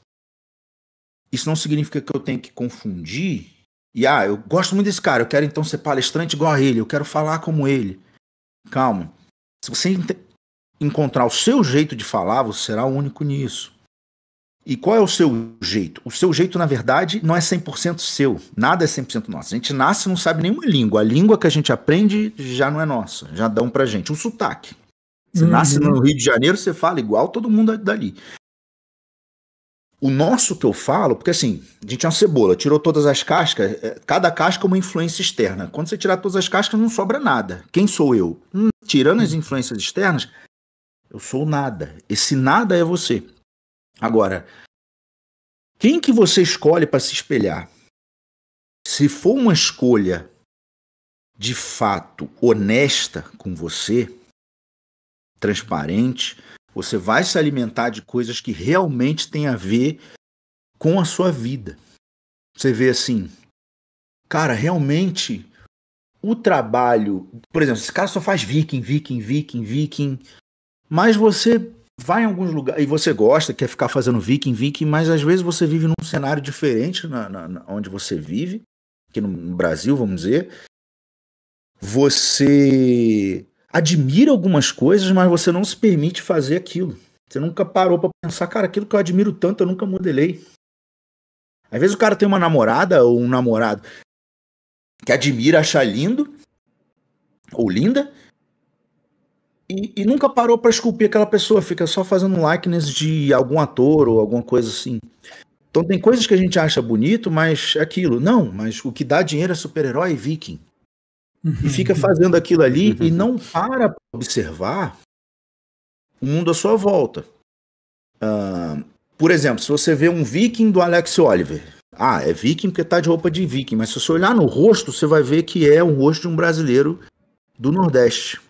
Isso não significa que eu tenho que confundir. E, ah, eu gosto muito desse cara, eu quero então ser palestrante igual a ele, eu quero falar como ele. Calma. Se você encontrar o seu jeito de falar, você será o único nisso. E qual é o seu jeito? O seu jeito, na verdade, não é 100% seu. Nada é 100% nosso. A gente nasce e não sabe nenhuma língua. A língua que a gente aprende já não é nossa. Já dão pra gente. O sotaque. Você uhum. nasce no Rio de Janeiro, você fala igual todo mundo dali. O nosso que eu falo, porque assim, a gente é uma cebola, tirou todas as cascas, é, cada casca é uma influência externa. Quando você tirar todas as cascas, não sobra nada. Quem sou eu? Hum, tirando as influências externas, eu sou nada. Esse nada é você. Agora, quem que você escolhe para se espelhar? Se for uma escolha de fato honesta com você, transparente, você vai se alimentar de coisas que realmente têm a ver com a sua vida. Você vê assim, cara, realmente o trabalho, por exemplo, esse cara só faz viking, viking, viking, viking, mas você vai em alguns lugares e você gosta, quer ficar fazendo viking, viking, mas às vezes você vive num cenário diferente na, na, na onde você vive, aqui no, Brasil, vamos dizer. Você admira algumas coisas, mas você não se permite fazer aquilo. Você nunca parou para pensar, cara, aquilo que eu admiro tanto eu nunca modelei. Às vezes o cara tem uma namorada ou um namorado que admira, acha lindo ou linda e, e nunca parou para esculpir aquela pessoa, fica só fazendo likeness de algum ator ou alguma coisa assim. Então tem coisas que a gente acha bonito, mas é aquilo. Não, mas o que dá dinheiro é super-herói e viking e fica fazendo aquilo ali e não para para observar o mundo à sua volta. Uh, por exemplo, se você vê um viking do Alex Oliver, ah, é viking porque tá de roupa de viking, mas se você olhar no rosto, você vai ver que é um rosto de um brasileiro do Nordeste.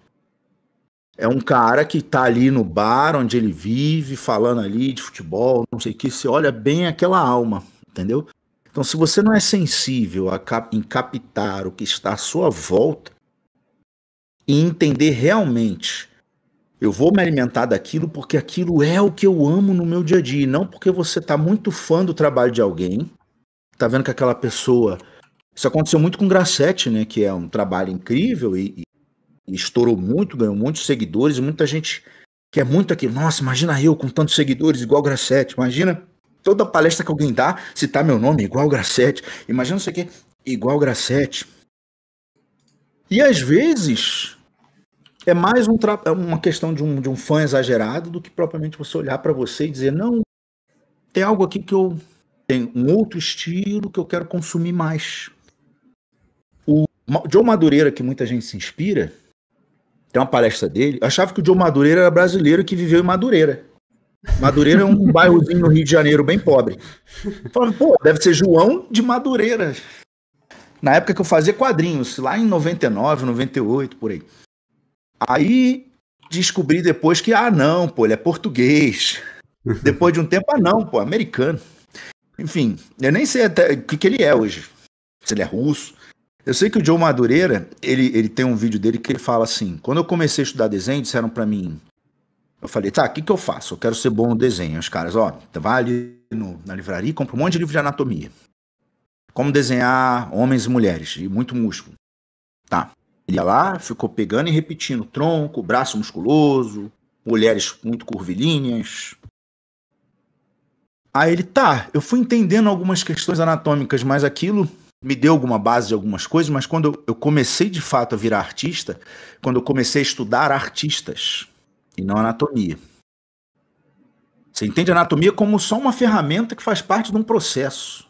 É um cara que tá ali no bar onde ele vive, falando ali de futebol, não sei o que, você olha bem aquela alma, entendeu? Então, se você não é sensível a cap em captar o que está à sua volta e entender realmente, eu vou me alimentar daquilo porque aquilo é o que eu amo no meu dia a dia, e não porque você está muito fã do trabalho de alguém, está vendo que aquela pessoa. Isso aconteceu muito com Grassetti, né? Que é um trabalho incrível e, estourou muito, ganhou muitos seguidores, muita gente quer muito aquilo. Nossa, imagina eu com tantos seguidores igual o Grassetti, imagina toda palestra que alguém dá, citar meu nome, igual Grassetti. Imagina isso aqui, igual Grassetti. E às vezes é mais um é uma questão de um, de um fã exagerado do que propriamente você olhar para você e dizer: não, tem algo aqui que eu. Tem um outro estilo que eu quero consumir mais. O Joe Madureira, que muita gente se inspira, tem uma palestra dele. Eu achava que o Joe Madureira era brasileiro que viveu em Madureira. Madureira é um [LAUGHS] bairrozinho no Rio de Janeiro bem pobre. Falei, pô, deve ser João de Madureira. Na época que eu fazia quadrinhos, lá em 99, 98, por aí. Aí descobri depois que, ah, não, pô, ele é português. [LAUGHS] Depois de um tempo, ah, não, pô, americano. Enfim, eu nem sei até o que, que ele é hoje. Se ele é russo. Eu sei que o Joe Madureira, ele, ele tem um vídeo dele que ele fala assim: quando eu comecei a estudar desenho, disseram para mim, eu falei, tá, o que, que eu faço? Eu quero ser bom no desenho. Os caras, ó, vai ali no, na livraria e compra um monte de livro de anatomia. Como desenhar homens e mulheres, e muito músculo. Tá. Ele ia lá, ficou pegando e repetindo tronco, braço musculoso, mulheres muito curvilíneas. Aí ele, tá, eu fui entendendo algumas questões anatômicas, mas aquilo me deu alguma base de algumas coisas, mas quando eu comecei de fato a virar artista, quando eu comecei a estudar artistas, e não anatomia. Você entende anatomia como só uma ferramenta que faz parte de um processo.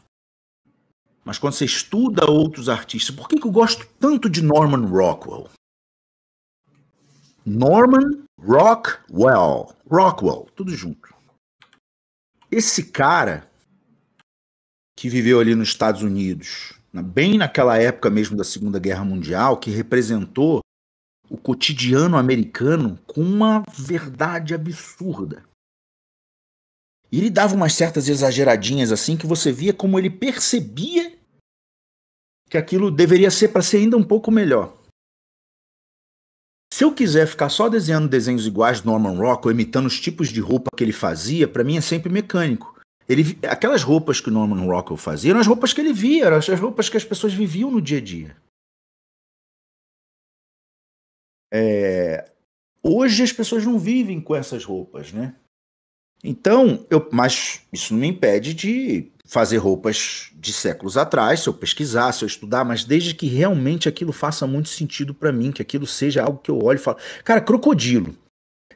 Mas quando você estuda outros artistas, por que, que eu gosto tanto de Norman Rockwell? Norman Rockwell. Rockwell, tudo junto. Esse cara que viveu ali nos Estados Unidos, bem naquela época mesmo da Segunda Guerra Mundial, que representou o cotidiano americano com uma verdade absurda. E ele dava umas certas exageradinhas assim que você via como ele percebia que aquilo deveria ser para ser ainda um pouco melhor. Se eu quiser ficar só desenhando desenhos iguais do Norman Rockwell, imitando os tipos de roupa que ele fazia, para mim é sempre mecânico. Ele, aquelas roupas que o Norman Rockwell fazia eram as roupas que ele via, eram as roupas que as pessoas viviam no dia a dia. É, hoje as pessoas não vivem com essas roupas, né? Então, eu, mas isso não me impede de fazer roupas de séculos atrás, se eu pesquisar, se eu estudar, mas desde que realmente aquilo faça muito sentido para mim, que aquilo seja algo que eu olho e falo, cara, crocodilo.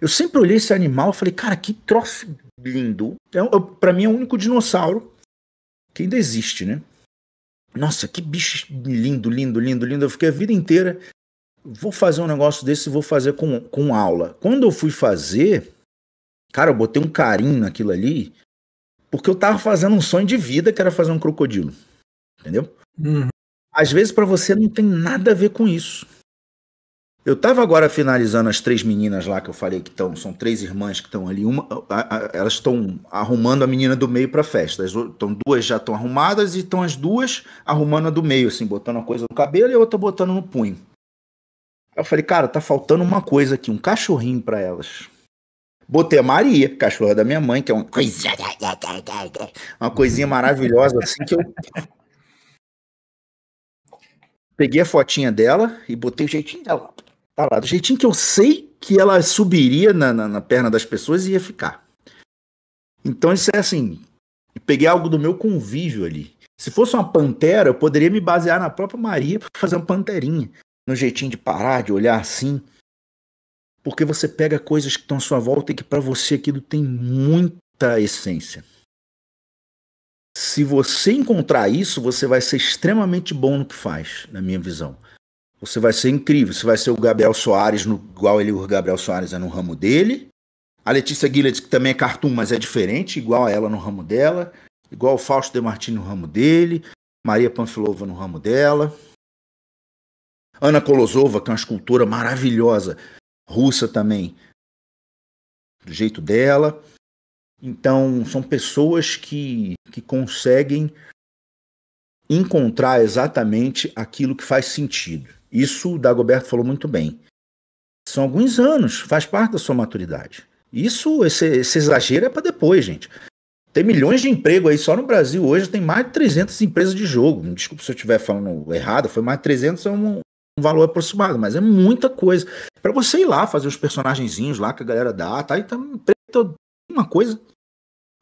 Eu sempre olhei esse animal e falei, cara, que troço lindo. É, para mim é o único dinossauro que ainda existe, né? Nossa, que bicho lindo, lindo, lindo, lindo. Eu fiquei a vida inteira. Vou fazer um negócio desse e vou fazer com, com aula. Quando eu fui fazer, cara, eu botei um carinho naquilo ali, porque eu tava fazendo um sonho de vida que era fazer um crocodilo. Entendeu? Uhum. Às vezes para você não tem nada a ver com isso. Eu tava agora finalizando as três meninas lá que eu falei que estão, são três irmãs que estão ali, uma, a, a, elas estão arrumando a menina do meio para festa. Então, duas já estão arrumadas e estão as duas arrumando a do meio, assim, botando uma coisa no cabelo e a outra botando no punho. Eu falei, cara, tá faltando uma coisa aqui, um cachorrinho para elas. Botei a Maria, cachorra da minha mãe, que é uma coisa, [LAUGHS] uma coisinha maravilhosa assim que eu [LAUGHS] peguei a fotinha dela e botei o jeitinho dela Tá lá, do jeitinho que eu sei que ela subiria na, na, na perna das pessoas e ia ficar. Então isso é assim, peguei algo do meu convívio ali. Se fosse uma pantera, eu poderia me basear na própria Maria para fazer uma panterinha. No jeitinho de parar, de olhar assim. Porque você pega coisas que estão à sua volta e que para você aquilo tem muita essência. Se você encontrar isso, você vai ser extremamente bom no que faz, na minha visão. Você vai ser incrível. Você vai ser o Gabriel Soares, no, igual ele, o Gabriel Soares é no ramo dele. A Letícia Guilherme, que também é cartoon, mas é diferente, igual a ela no ramo dela. Igual o Fausto De Martini no ramo dele. Maria Panfilova no ramo dela. Ana Kolosova, que é uma escultora maravilhosa, russa também, do jeito dela. Então, são pessoas que, que conseguem encontrar exatamente aquilo que faz sentido. Isso o Dagoberto falou muito bem. São alguns anos, faz parte da sua maturidade. Isso, esse, esse exagero é para depois, gente. Tem milhões de emprego aí só no Brasil. Hoje tem mais de 300 empresas de jogo. Desculpa se eu estiver falando errado, foi mais de 300 é um, um valor aproximado, mas é muita coisa. Para você ir lá fazer os personagenzinhos lá que a galera dá, tá aí tá uma coisa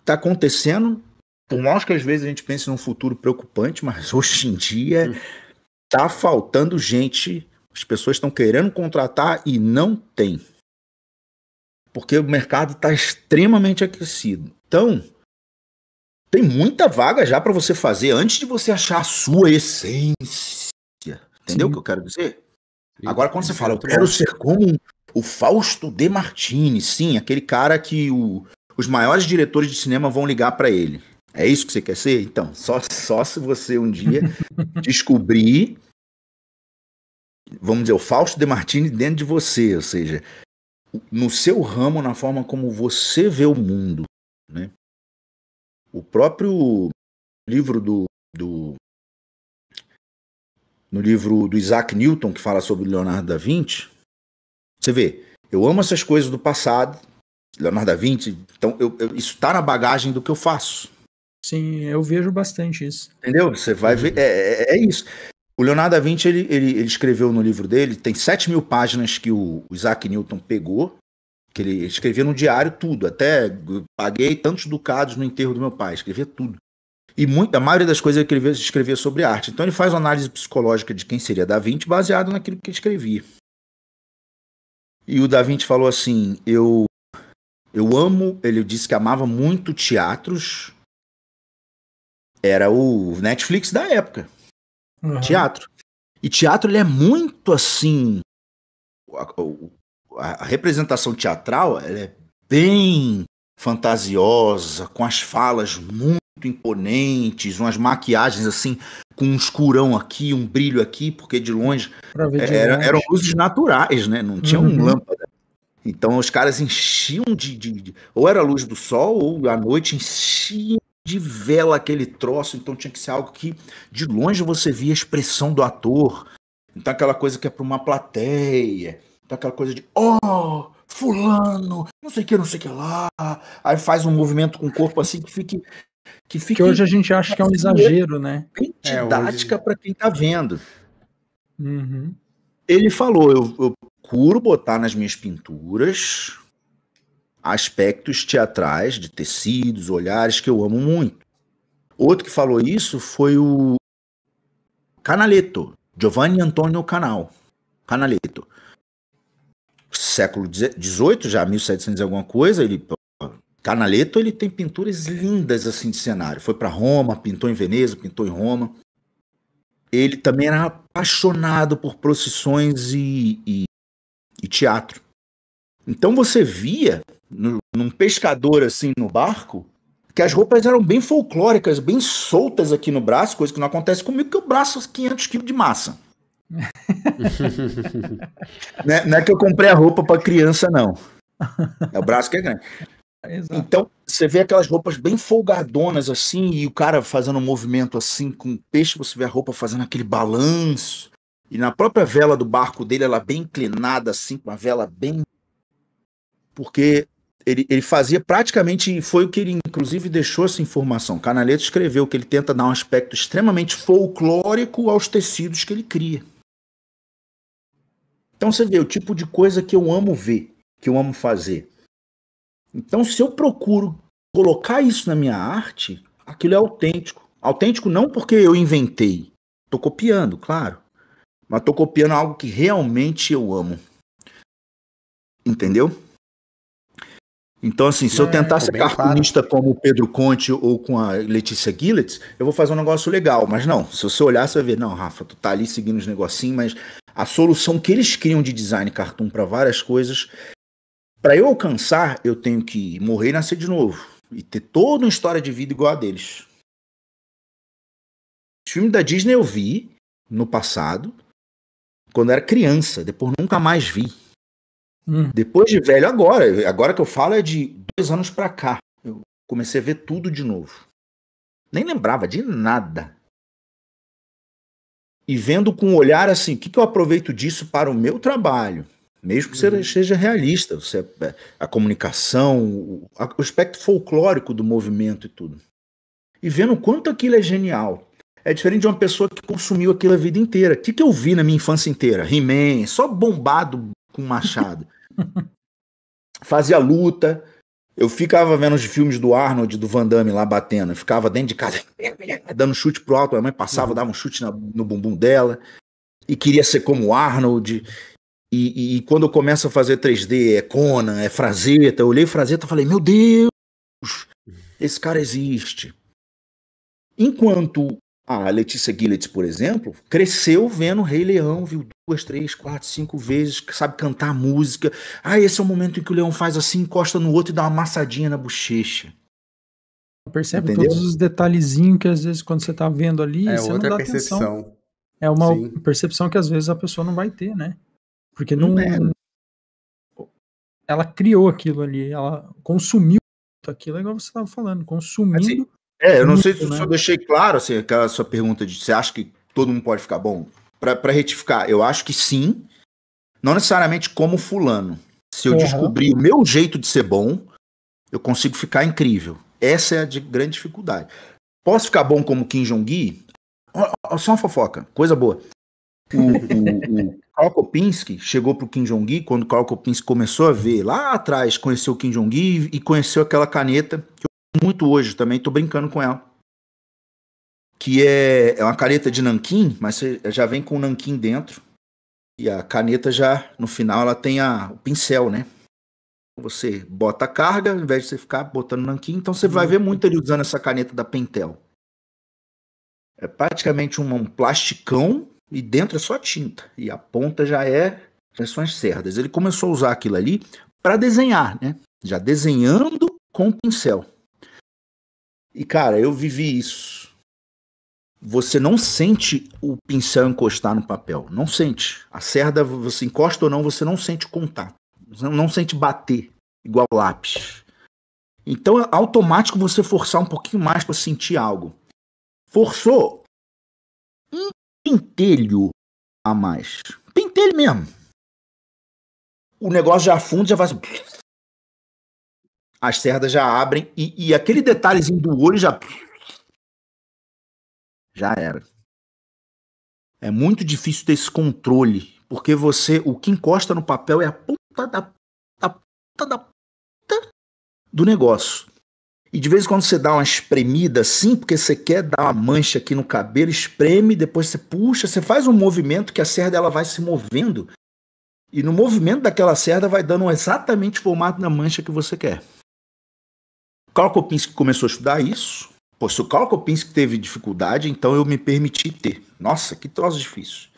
tá acontecendo. Por mais que às vezes a gente pense num futuro preocupante, mas hoje em dia hum tá faltando gente, as pessoas estão querendo contratar e não tem. Porque o mercado está extremamente aquecido. Então, tem muita vaga já para você fazer antes de você achar a sua essência. Entendeu o que eu quero dizer? Sim. Agora, quando você fala, eu quero ser como o Fausto De Martini, sim, aquele cara que o, os maiores diretores de cinema vão ligar para ele. É isso que você quer ser? Então, só, só se você um dia [LAUGHS] descobrir, vamos dizer, o Fausto De Martini dentro de você, ou seja, no seu ramo, na forma como você vê o mundo. Né? O próprio livro do, do no livro do Isaac Newton, que fala sobre Leonardo da Vinci, você vê, eu amo essas coisas do passado, Leonardo da Vinci, então eu, eu, isso está na bagagem do que eu faço. Sim, eu vejo bastante isso. Entendeu? Você vai ver. É, é, é isso. O Leonardo da Vinci, ele, ele, ele, escreveu no livro dele, tem 7 mil páginas que o Isaac Newton pegou, que ele escrevia no diário tudo, até paguei tantos ducados no enterro do meu pai, escrevia tudo. E muito, a maioria das coisas ele escrevia, escrevia sobre arte. Então ele faz uma análise psicológica de quem seria Da Vinci baseado naquilo que ele escrevia. E o Da Vinci falou assim: eu, eu amo, ele disse que amava muito teatros, era o Netflix da época. Uhum. Teatro. E teatro ele é muito assim. A, a, representação teatral ela é bem fantasiosa, com as falas muito imponentes, umas maquiagens assim, com um escurão aqui, um brilho aqui, porque de longe, de era, longe. eram luzes naturais, né? Não tinha uhum. um lâmpada. Então os caras enchiam de, de, de, Ou era a luz do sol, ou à noite enchiam de vela aquele troço, então tinha que ser algo que de longe você via a expressão do ator. Então aquela coisa que é para uma plateia, então aquela coisa de oh, fulano, não sei o que, não sei o que lá. Aí faz um movimento com o corpo assim que fique que fique que hoje a gente acha que é um exagero, né? Bem é, didática é, hoje... para quem tá vendo. Uhum. Ele falou, eu, eu procuro botar nas minhas pinturas aspectos teatrais, de tecidos, olhares, que eu amo muito. Outro que falou isso foi o Canaletto, Giovanni Antonio Canal. Canaletto. Século XVIII, já 1700 alguma coisa, ele Canaletto ele tem pinturas lindas assim de cenário. Foi para Roma, pintou em Veneza, pintou em Roma. Ele também era apaixonado por procissões e, e, e teatro. Então você via no, num pescador assim no barco que as roupas eram bem folclóricas, bem soltas aqui no braço, coisa que não acontece comigo, que o braço é 500 quilos de massa. [LAUGHS] não, é, não, é, que eu comprei a roupa para criança, não. É o braço que é grande. [LAUGHS] Exato. Então, você vê aquelas roupas bem folgadonas assim, e o cara fazendo um movimento assim, com peixe, você vê a roupa fazendo aquele balanço. E na própria vela do barco dele, ela bem inclinada assim, com a vela bem. Porque ele, ele fazia praticamente, foi o que ele inclusive deixou essa informação. Canaletto escreveu que ele tenta dar um aspecto extremamente folclórico aos tecidos que ele cria. Então você vê o tipo de coisa que eu amo ver, que eu amo fazer. Então se eu procuro colocar isso na minha arte, aquilo é autêntico. Autêntico não porque eu inventei, estou copiando, claro, mas estou copiando algo que realmente eu amo. Entendeu? Então, assim, se é, eu tentar ser cartunista claro. como o Pedro Conte ou com a Letícia Gillett, eu vou fazer um negócio legal. Mas não, se você olhar, você vai ver, não, Rafa, tu tá ali seguindo os negocinhos, mas a solução que eles criam de design cartoon para várias coisas, para eu alcançar, eu tenho que morrer e nascer de novo. E ter toda uma história de vida igual a deles. Os filmes da Disney eu vi no passado, quando eu era criança, depois nunca mais vi. Hum. Depois de velho, agora. Agora que eu falo é de dois anos pra cá. Eu comecei a ver tudo de novo. Nem lembrava de nada. E vendo com um olhar assim, o que, que eu aproveito disso para o meu trabalho? Mesmo que uhum. seja realista, você, é, a comunicação, o, o aspecto folclórico do movimento e tudo. E vendo o quanto aquilo é genial. É diferente de uma pessoa que consumiu aquilo a vida inteira. O que, que eu vi na minha infância inteira? He-Man, só bombado com machado. [LAUGHS] Fazia luta. Eu ficava vendo os filmes do Arnold, do Van Damme lá batendo. Eu ficava dentro de casa, [LAUGHS] dando chute pro alto. A mãe passava, dava um chute na, no bumbum dela. E queria ser como o Arnold. E, e, e, quando eu começo a fazer 3D, é Conan, é Frazetta. Eu olhei Frazetta e falei, meu Deus, esse cara existe. Enquanto a Letícia Gillett, por exemplo, cresceu vendo Rei Leão, viu duas, três, quatro, cinco vezes, sabe cantar música. Ah, esse é o momento em que o leão faz assim, encosta no outro e dá uma amassadinha na bochecha. Percebe Entendeu? todos os detalhezinhos que às vezes quando você tá vendo ali, é você outra não dá percepção. Atenção. É uma Sim. percepção que às vezes a pessoa não vai ter, né? Porque não, não é. ela criou aquilo ali, ela consumiu aquilo, é igual você estava falando, consumindo assim, é, eu não sei se, né? eu deixei claro assim, aquela sua pergunta de você acha que todo mundo pode ficar bom? Para retificar, eu acho que sim, não necessariamente como fulano. Se eu uhum. descobrir o meu jeito de ser bom, eu consigo ficar incrível. Essa é a de grande dificuldade. Posso ficar bom como Kim Jong-gi? Só uma fofoca, coisa boa. O, o, o Karl Kopinski chegou pro Kim Jong-gi quando o Karl Kopinski começou a ver lá atrás, conheceu o Kim Jong-gi e conheceu aquela caneta que muito hoje também, tô brincando com ela. Que é, é uma caneta de nanquim, mas já vem com o nanquim dentro. E a caneta já, no final, ela tem a, o pincel, né? Você bota a carga, ao invés de você ficar botando nanquim, então você vai ver muito ele usando essa caneta da Pentel. É praticamente um, um plasticão e dentro é só tinta. E a ponta já é já são as cerdas. Ele começou a usar aquilo ali para desenhar, né? Já desenhando com o pincel. E, cara, eu vivi isso. Você não sente o pincel encostar no papel. Não sente. A cerda, você encosta ou não, você não sente contato. Você não sente bater igual lápis. Então é automático você forçar um pouquinho mais para sentir algo. Forçou um pentelho a mais. Pentelho mesmo. O negócio já afunda, já faz as cerdas já abrem e, e aquele detalhezinho do olho já. Já era. É muito difícil ter esse controle, porque você, o que encosta no papel é a ponta da, da ponta da ponta do negócio. E de vez em quando você dá uma espremida assim, porque você quer dar uma mancha aqui no cabelo, espreme, depois você puxa, você faz um movimento que a cerda ela vai se movendo. E no movimento daquela cerda vai dando exatamente o formato da mancha que você quer. Karl Kopinski começou a estudar isso. Pô, se o Karl Kopinski teve dificuldade, então eu me permiti ter. Nossa, que troço difícil.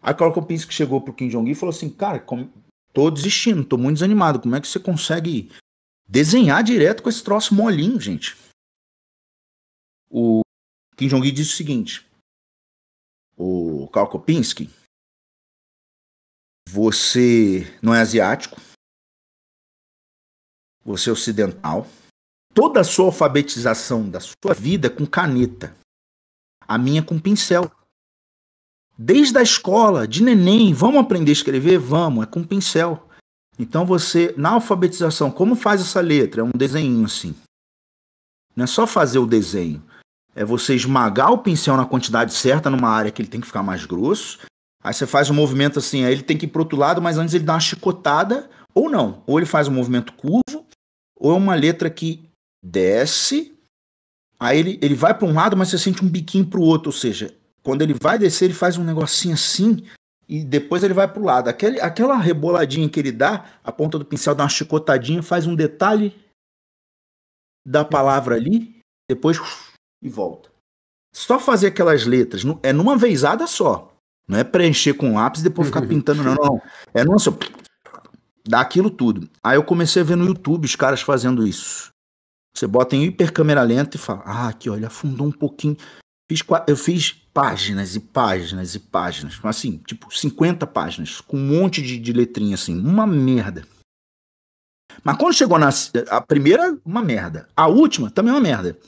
Aí Karl Kopinski chegou pro Kim Jong-un e falou assim, cara, como... tô desistindo, tô muito desanimado. Como é que você consegue desenhar direto com esse troço molinho, gente? O Kim Jong-un disse o seguinte, o Karl Kopinski, você não é asiático, você é ocidental, toda a sua alfabetização da sua vida com caneta. A minha com pincel. Desde a escola, de neném, vamos aprender a escrever? Vamos, é com pincel. Então você, na alfabetização, como faz essa letra? É um desenho assim. Não é só fazer o desenho. É você esmagar o pincel na quantidade certa numa área que ele tem que ficar mais grosso. Aí você faz um movimento assim, aí ele tem que ir pro outro lado, mas antes ele dá uma chicotada, ou não. Ou ele faz um movimento curvo, ou é uma letra que desce, aí ele, ele vai para um lado, mas você sente um biquinho para o outro, ou seja, quando ele vai descer, ele faz um negocinho assim e depois ele vai para o lado. Aquele, aquela reboladinha que ele dá, a ponta do pincel dá uma chicotadinha, faz um detalhe da palavra ali, depois e volta. Só fazer aquelas letras, é numa vezada só. Não é preencher com lápis e depois ficar [LAUGHS] pintando, não, não. É numa só. Dá aquilo tudo. Aí eu comecei a ver no YouTube os caras fazendo isso. Você bota em hipercâmera lenta e fala: Ah, aqui, olha, afundou um pouquinho. Fiz, eu fiz páginas e páginas e páginas. Assim, tipo, 50 páginas, com um monte de, de letrinha assim. Uma merda. Mas quando chegou na a primeira, uma merda. A última, também uma merda.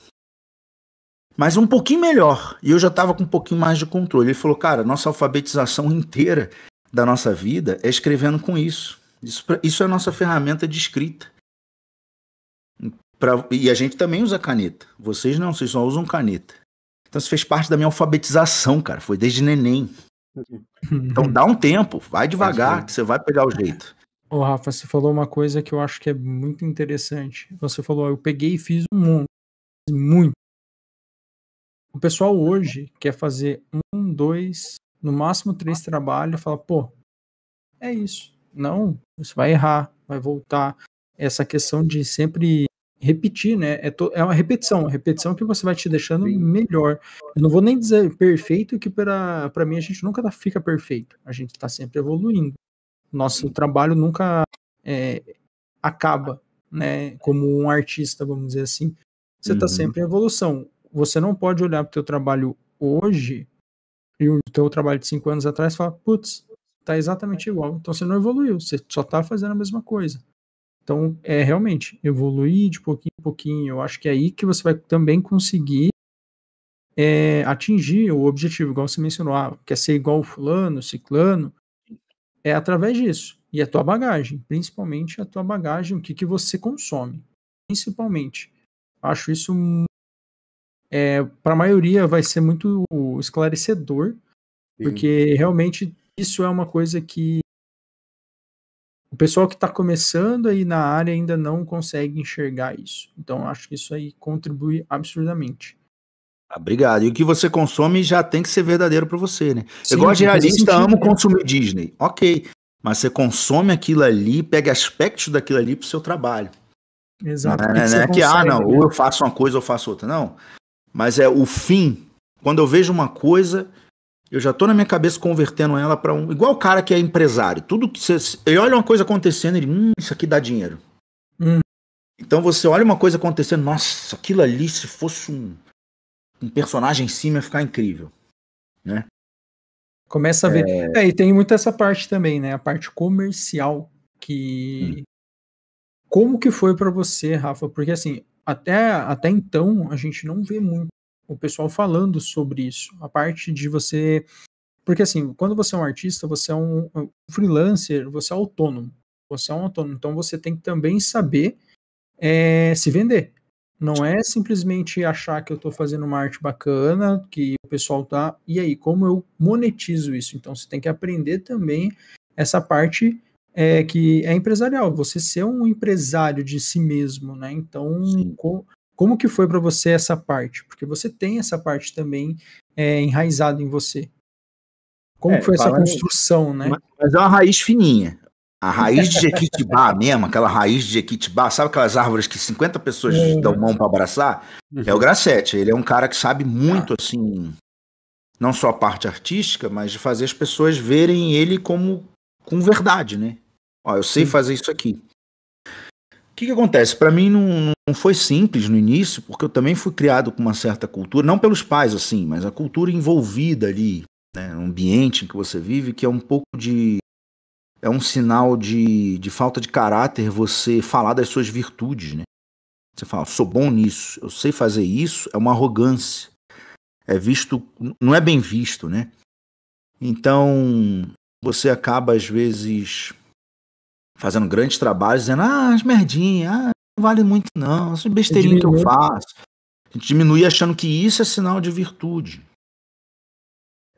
Mas um pouquinho melhor. E eu já tava com um pouquinho mais de controle. Ele falou, cara, nossa alfabetização [LAUGHS] inteira da nossa vida é escrevendo com isso. Isso, isso é a nossa ferramenta de escrita. Pra, e a gente também usa caneta. Vocês não, vocês só usam caneta. Então isso fez parte da minha alfabetização, cara. Foi desde neném. Então dá um tempo, vai devagar, que você vai pegar o jeito. Ô, Rafa, você falou uma coisa que eu acho que é muito interessante. Você falou, eu peguei e fiz um monte. Muito. O pessoal hoje quer fazer um, dois, no máximo três trabalhos e fala, pô, é isso. Não, você vai errar, vai voltar. Essa questão de sempre repetir, né? É, to, é uma repetição, repetição que você vai te deixando Sim. melhor. Eu não vou nem dizer perfeito, que para mim a gente nunca tá, fica perfeito. A gente está sempre evoluindo. Nosso trabalho nunca é, acaba, né? Como um artista, vamos dizer assim. Você está uhum. sempre em evolução. Você não pode olhar para o teu trabalho hoje e o teu trabalho de cinco anos atrás e falar, putz, tá exatamente igual. Então você não evoluiu, você só tá fazendo a mesma coisa. Então, é realmente evoluir de pouquinho em pouquinho. Eu acho que é aí que você vai também conseguir é, atingir o objetivo, igual você mencionou, ah, quer ser igual o fulano, ciclano, é através disso. E a tua bagagem, principalmente a tua bagagem, o que, que você consome, principalmente. Acho isso, é, para a maioria, vai ser muito esclarecedor, Sim. porque realmente isso é uma coisa que o pessoal que está começando aí na área ainda não consegue enxergar isso. Então, acho que isso aí contribui absurdamente. Ah, obrigado. E o que você consome já tem que ser verdadeiro para você, né? Sim, eu gosto de realista, amo consumir Disney. Ok. Mas você consome aquilo ali, pega aspectos daquilo ali pro seu trabalho. Exato. Não é, não é que, ah, não, ou eu faço uma coisa ou faço outra. Não. Mas é o fim. Quando eu vejo uma coisa, eu já tô na minha cabeça convertendo ela para um. Igual o cara que é empresário. Tudo que você. Ele olha uma coisa acontecendo, ele. Hum, isso aqui dá dinheiro. Hum. Então você olha uma coisa acontecendo, nossa, aquilo ali, se fosse um, um personagem em cima, ia ficar incrível. Né? Começa a ver. É... é, e tem muito essa parte também, né? A parte comercial. Que. Hum. Como que foi para você, Rafa? Porque assim, até, até então a gente não vê muito o pessoal falando sobre isso. A parte de você. Porque assim, quando você é um artista, você é um, freelancer, você é autônomo. Você é um autônomo. Então você tem que também saber é, se vender. Não é simplesmente achar que eu estou fazendo uma arte bacana, que o pessoal tá. E aí, como eu monetizo isso? Então você tem que aprender também essa parte é que é empresarial, você ser um empresário de si mesmo, né? Então, como que foi para você essa parte? Porque você tem essa parte também é, enraizada em você. Como é, foi essa construção, né? Mas é uma raiz fininha. A raiz de Jequitibá [LAUGHS] mesmo, aquela raiz de Jequitibá, sabe aquelas árvores que 50 pessoas é. dão mão para abraçar? Uhum. É o Gracete. Ele é um cara que sabe muito, assim, não só a parte artística, mas de fazer as pessoas verem ele como com verdade, né? Ó, eu sei fazer isso aqui. O que, que acontece? Para mim não, não foi simples no início, porque eu também fui criado com uma certa cultura, não pelos pais assim, mas a cultura envolvida ali, né, o ambiente em que você vive, que é um pouco de é um sinal de, de falta de caráter você falar das suas virtudes, né? Você fala, sou bom nisso, eu sei fazer isso, é uma arrogância. É visto, não é bem visto, né? Então, você acaba às vezes fazendo grandes trabalhos, dizendo, ah, as merdinhas, ah, não vale muito não, essas besteirinhas que eu faço. A gente diminui achando que isso é sinal de virtude.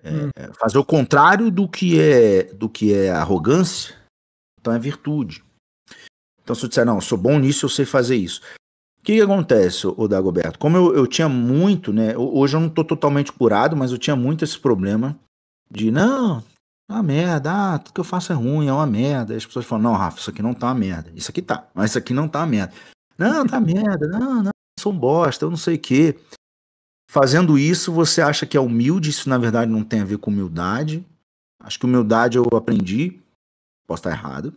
É, hum. Fazer o contrário do que é do que é arrogância, então é virtude. Então se eu disser, não, eu sou bom nisso, eu sei fazer isso. O que, que acontece, o Dagoberto? Como eu, eu tinha muito, né? Hoje eu não estou totalmente curado, mas eu tinha muito esse problema de, não, uma merda, ah, tudo que eu faço é ruim, é uma merda. As pessoas falam, não, Rafa, isso aqui não tá uma merda. Isso aqui tá, mas isso aqui não tá uma merda. Não, tá merda, não, não, sou um bosta, eu não sei o quê. Fazendo isso, você acha que é humilde, isso na verdade não tem a ver com humildade. Acho que humildade eu aprendi, posso estar errado,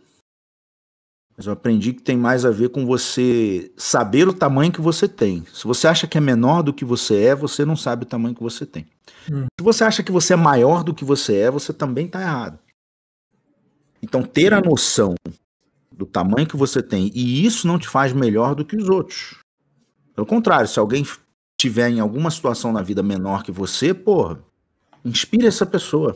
mas eu aprendi que tem mais a ver com você saber o tamanho que você tem. Se você acha que é menor do que você é, você não sabe o tamanho que você tem. Hum. Se você acha que você é maior do que você é, você também está errado. Então, ter a noção do tamanho que você tem, e isso não te faz melhor do que os outros. Pelo contrário, se alguém tiver em alguma situação na vida menor que você, porra, inspire essa pessoa.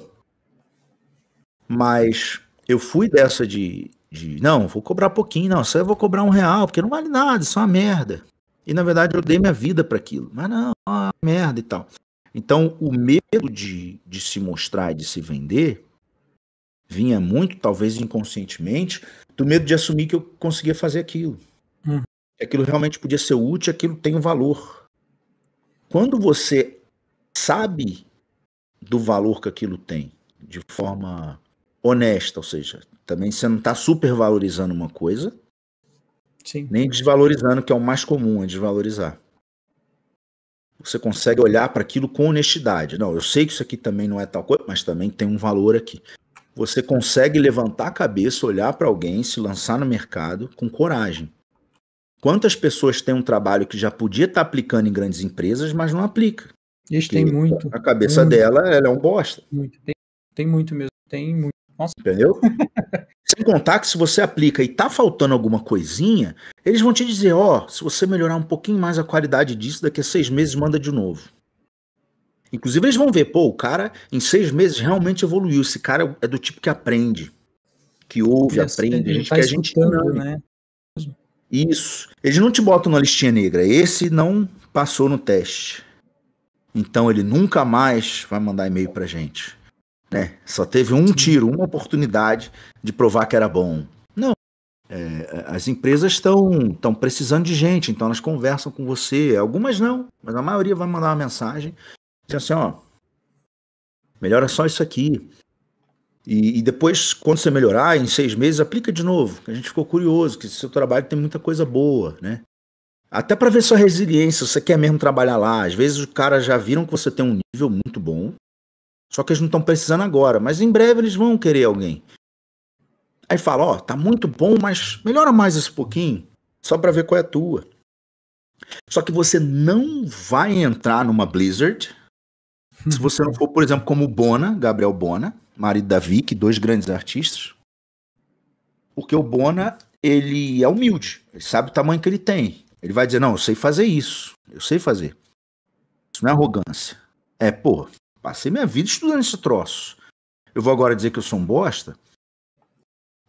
Mas eu fui dessa de de não, vou cobrar pouquinho, não, só eu vou cobrar um real, porque não vale nada, isso é uma merda. E na verdade eu dei minha vida para aquilo, mas não, é uma merda e tal. Então o medo de, de se mostrar e de se vender vinha muito, talvez inconscientemente, do medo de assumir que eu conseguia fazer aquilo. Hum. Aquilo realmente podia ser útil, aquilo tem um valor. Quando você sabe do valor que aquilo tem, de forma honesta, ou seja, também você não está supervalorizando uma coisa, Sim. nem desvalorizando, que é o mais comum, é desvalorizar. Você consegue olhar para aquilo com honestidade. Não, eu sei que isso aqui também não é tal coisa, mas também tem um valor aqui. Você consegue levantar a cabeça, olhar para alguém, se lançar no mercado com coragem. Quantas pessoas têm um trabalho que já podia estar tá aplicando em grandes empresas, mas não aplica? Isso tem muito. A cabeça muito. dela, ela é um bosta. Muito. Tem, tem muito mesmo. Tem muito. Nossa. Entendeu? Sem contar que se você aplica e tá faltando alguma coisinha, eles vão te dizer, ó, oh, se você melhorar um pouquinho mais a qualidade disso, daqui a seis meses manda de novo. Inclusive eles vão ver, pô, o cara em seis meses realmente evoluiu. Esse cara é do tipo que aprende, que ouve, aprende. A gente tá que a gente não. Né? Isso. Eles não te botam na listinha negra. Esse não passou no teste. Então ele nunca mais vai mandar e-mail pra gente. Né? Só teve um tiro, uma oportunidade de provar que era bom. Não. É, as empresas estão precisando de gente, então elas conversam com você. Algumas não, mas a maioria vai mandar uma mensagem dizendo assim: ó, melhora só isso aqui. E, e, depois, quando você melhorar, em seis meses, aplica de novo. A gente ficou curioso, que seu trabalho tem muita coisa boa, né? Até para ver sua resiliência, você quer mesmo trabalhar lá. Às vezes os caras já viram que você tem um nível muito bom, só que eles não estão precisando agora, mas em breve eles vão querer alguém. Aí fala, ó, tá muito bom, mas melhora mais esse pouquinho, só para ver qual é a tua. Só que você não vai entrar numa Blizzard se você não for, por exemplo, como o Bona, Gabriel Bona, marido da Vicky, dois grandes artistas. Porque o Bona, ele é humilde, ele sabe o tamanho que ele tem. Ele vai dizer, não, eu sei fazer isso, eu sei fazer. Isso não é arrogância. É, pô, Passei minha vida estudando esse troço. Eu vou agora dizer que eu sou um bosta?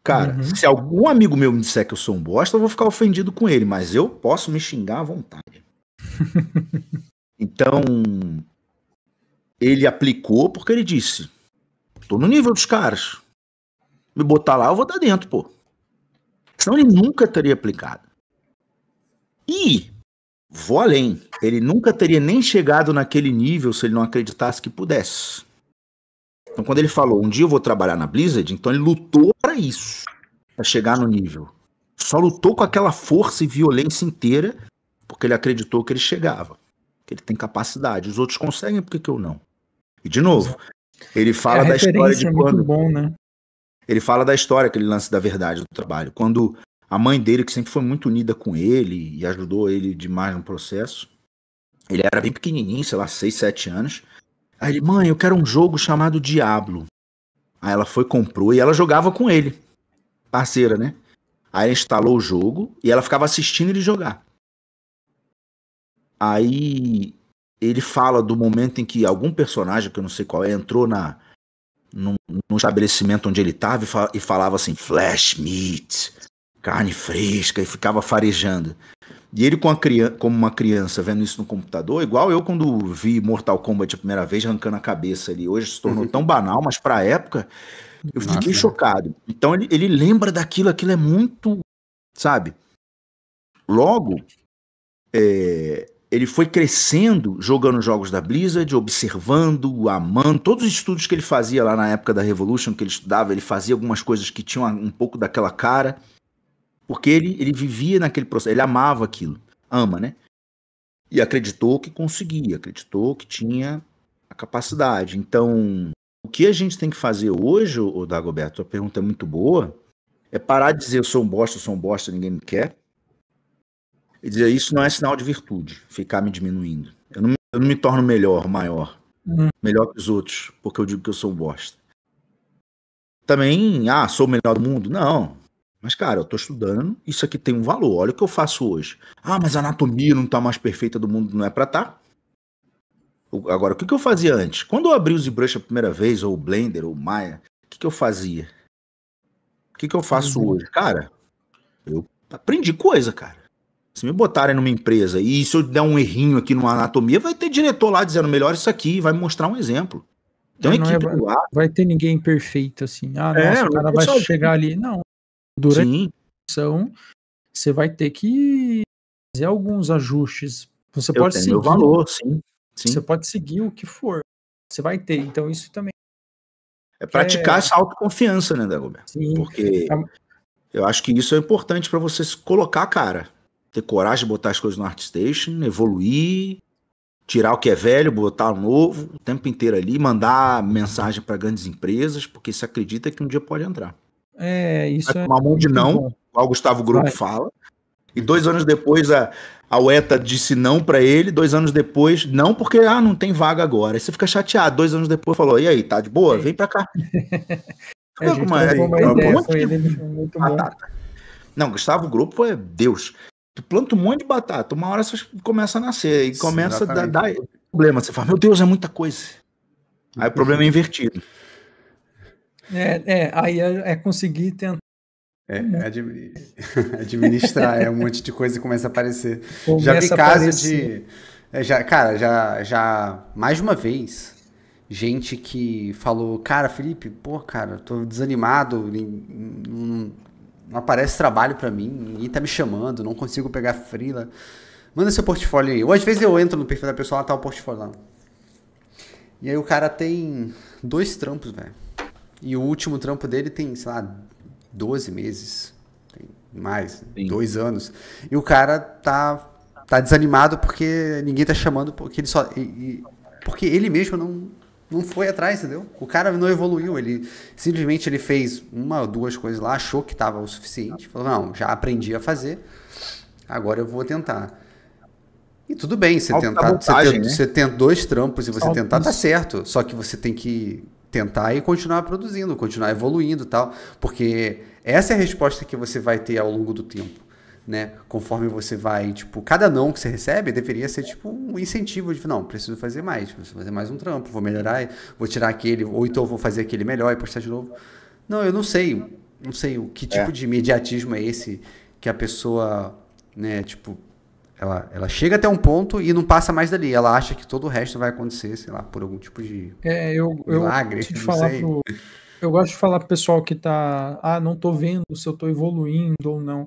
Cara, uhum. se algum amigo meu me disser que eu sou um bosta, eu vou ficar ofendido com ele, mas eu posso me xingar à vontade. [LAUGHS] então, ele aplicou porque ele disse: tô no nível dos caras. me botar lá, eu vou estar dentro, pô. Senão ele nunca teria aplicado. E vou além. Ele nunca teria nem chegado naquele nível se ele não acreditasse que pudesse. Então, quando ele falou, um dia eu vou trabalhar na Blizzard, então ele lutou para isso, para chegar no nível. Só lutou com aquela força e violência inteira, porque ele acreditou que ele chegava, que ele tem capacidade. Os outros conseguem, por que, que eu não? E de novo, ele fala é da história de quando. Bom, né? Ele fala da história, aquele lance da verdade do trabalho. Quando a mãe dele, que sempre foi muito unida com ele e ajudou ele demais no processo, ele era bem pequenininho, sei lá, 6, 7 anos. Aí ele, mãe, eu quero um jogo chamado Diablo. Aí ela foi, comprou e ela jogava com ele. Parceira, né? Aí ela instalou o jogo e ela ficava assistindo ele jogar. Aí ele fala do momento em que algum personagem, que eu não sei qual é, entrou na, no, no estabelecimento onde ele estava e, falava assim, flash meat, carne fresca, e ficava farejando. E ele, com a criança, como uma criança, vendo isso no computador, igual eu quando vi Mortal Kombat a primeira vez, arrancando a cabeça ali. Hoje se tornou uhum. tão banal, mas pra época eu fiquei Nossa, chocado. Então ele, ele lembra daquilo, aquilo é muito. Sabe? Logo, é, ele foi crescendo jogando jogos da Blizzard, observando, amando. Todos os estudos que ele fazia lá na época da Revolution, que ele estudava, ele fazia algumas coisas que tinham um pouco daquela cara. Porque ele, ele vivia naquele processo, ele amava aquilo, ama, né? E acreditou que conseguia, acreditou que tinha a capacidade. Então, o que a gente tem que fazer hoje, o Dagoberto, a pergunta é muito boa, é parar de dizer eu sou um bosta, eu sou um bosta, ninguém me quer. E dizer isso não é sinal de virtude, ficar me diminuindo. Eu não, eu não me torno melhor, maior, uhum. melhor que os outros, porque eu digo que eu sou um bosta. Também, ah, sou o melhor do mundo? Não, mas, cara, eu tô estudando, isso aqui tem um valor. Olha o que eu faço hoje. Ah, mas a anatomia não tá mais perfeita do mundo, não é pra tá? Agora, o que, que eu fazia antes? Quando eu abri o ZBrush a primeira vez, ou o Blender, ou o Maya, o que, que eu fazia? O que, que eu faço uhum. hoje? Cara, eu aprendi coisa, cara. Se me botarem numa empresa e se eu der um errinho aqui numa anatomia, vai ter diretor lá dizendo melhor isso aqui, vai mostrar um exemplo. Então, é, equipe é, vai, vai ter ninguém perfeito assim. Ah, é, nossa, o cara vai chegar ali. Não, durante Sim. a produção, você vai ter que fazer alguns ajustes. Você Eu pode seguir. valor, sim. sim. Você pode seguir o que for. Você vai ter. Então, isso também. É praticar é... essa autoconfiança, né, Dagoberto? Sim. Porque é... eu acho que isso é importante para você se colocar cara. Ter coragem de botar as coisas no ArtStation, evoluir, tirar o que é velho, botar o novo, o tempo inteiro ali, mandar mensagem para grandes empresas, porque você acredita que um dia pode entrar. É, isso vai tomar um monte de não, igual o Gustavo Grupo vai. fala. E dois anos depois a, a UETA disse não para ele, dois anos depois, não, porque ah, não tem vaga agora. Aí você fica chateado, dois anos depois falou: e aí, tá de boa? Vem pra cá. [LAUGHS] é, é, é, ideia, um ele, muito batata. Não, Gustavo Grupo é Deus. Tu planta um monte de batata, uma hora você começa a nascer e começa a dar, dar problema. Você fala, meu Deus, é muita coisa. Aí o problema é invertido. É, é aí é, é conseguir tentar. É, [LAUGHS] administrar é um monte de coisa que começa a aparecer. Começa já vi casos de. É, já, cara, já, já mais de uma vez, gente que falou, cara, Felipe, pô, cara, tô desanimado, não, não aparece trabalho para mim, ninguém tá me chamando, não consigo pegar frila. Manda seu portfólio aí. Ou às vezes eu entro no perfil da pessoa, lá tá o portfólio lá. E aí o cara tem dois trampos, velho. E o último trampo dele tem, sei lá, 12 meses. Tem mais, Sim. dois anos. E o cara tá, tá desanimado porque ninguém tá chamando, porque ele só. E, e, porque ele mesmo não, não foi atrás, entendeu? O cara não evoluiu, ele simplesmente ele fez uma ou duas coisas lá, achou que estava o suficiente, falou, não, já aprendi a fazer, agora eu vou tentar. E tudo bem, você tentar, você, ter, né? você tem dois trampos e você tentar, tá certo, só que você tem que tentar e continuar produzindo, continuar evoluindo tal, porque essa é a resposta que você vai ter ao longo do tempo, né? Conforme você vai, tipo, cada não que você recebe deveria ser tipo um incentivo de, não, preciso fazer mais, preciso fazer mais um trampo, vou melhorar, vou tirar aquele, ou então vou fazer aquele melhor e postar de novo. Não, eu não sei, não sei o que tipo é. de imediatismo é esse que a pessoa, né, tipo, ela, ela chega até um ponto e não passa mais dali. Ela acha que todo o resto vai acontecer, sei lá, por algum tipo de é, eu, milagre. Eu, falar pro, Eu gosto de falar pro pessoal que tá, ah, não tô vendo se eu tô evoluindo ou não.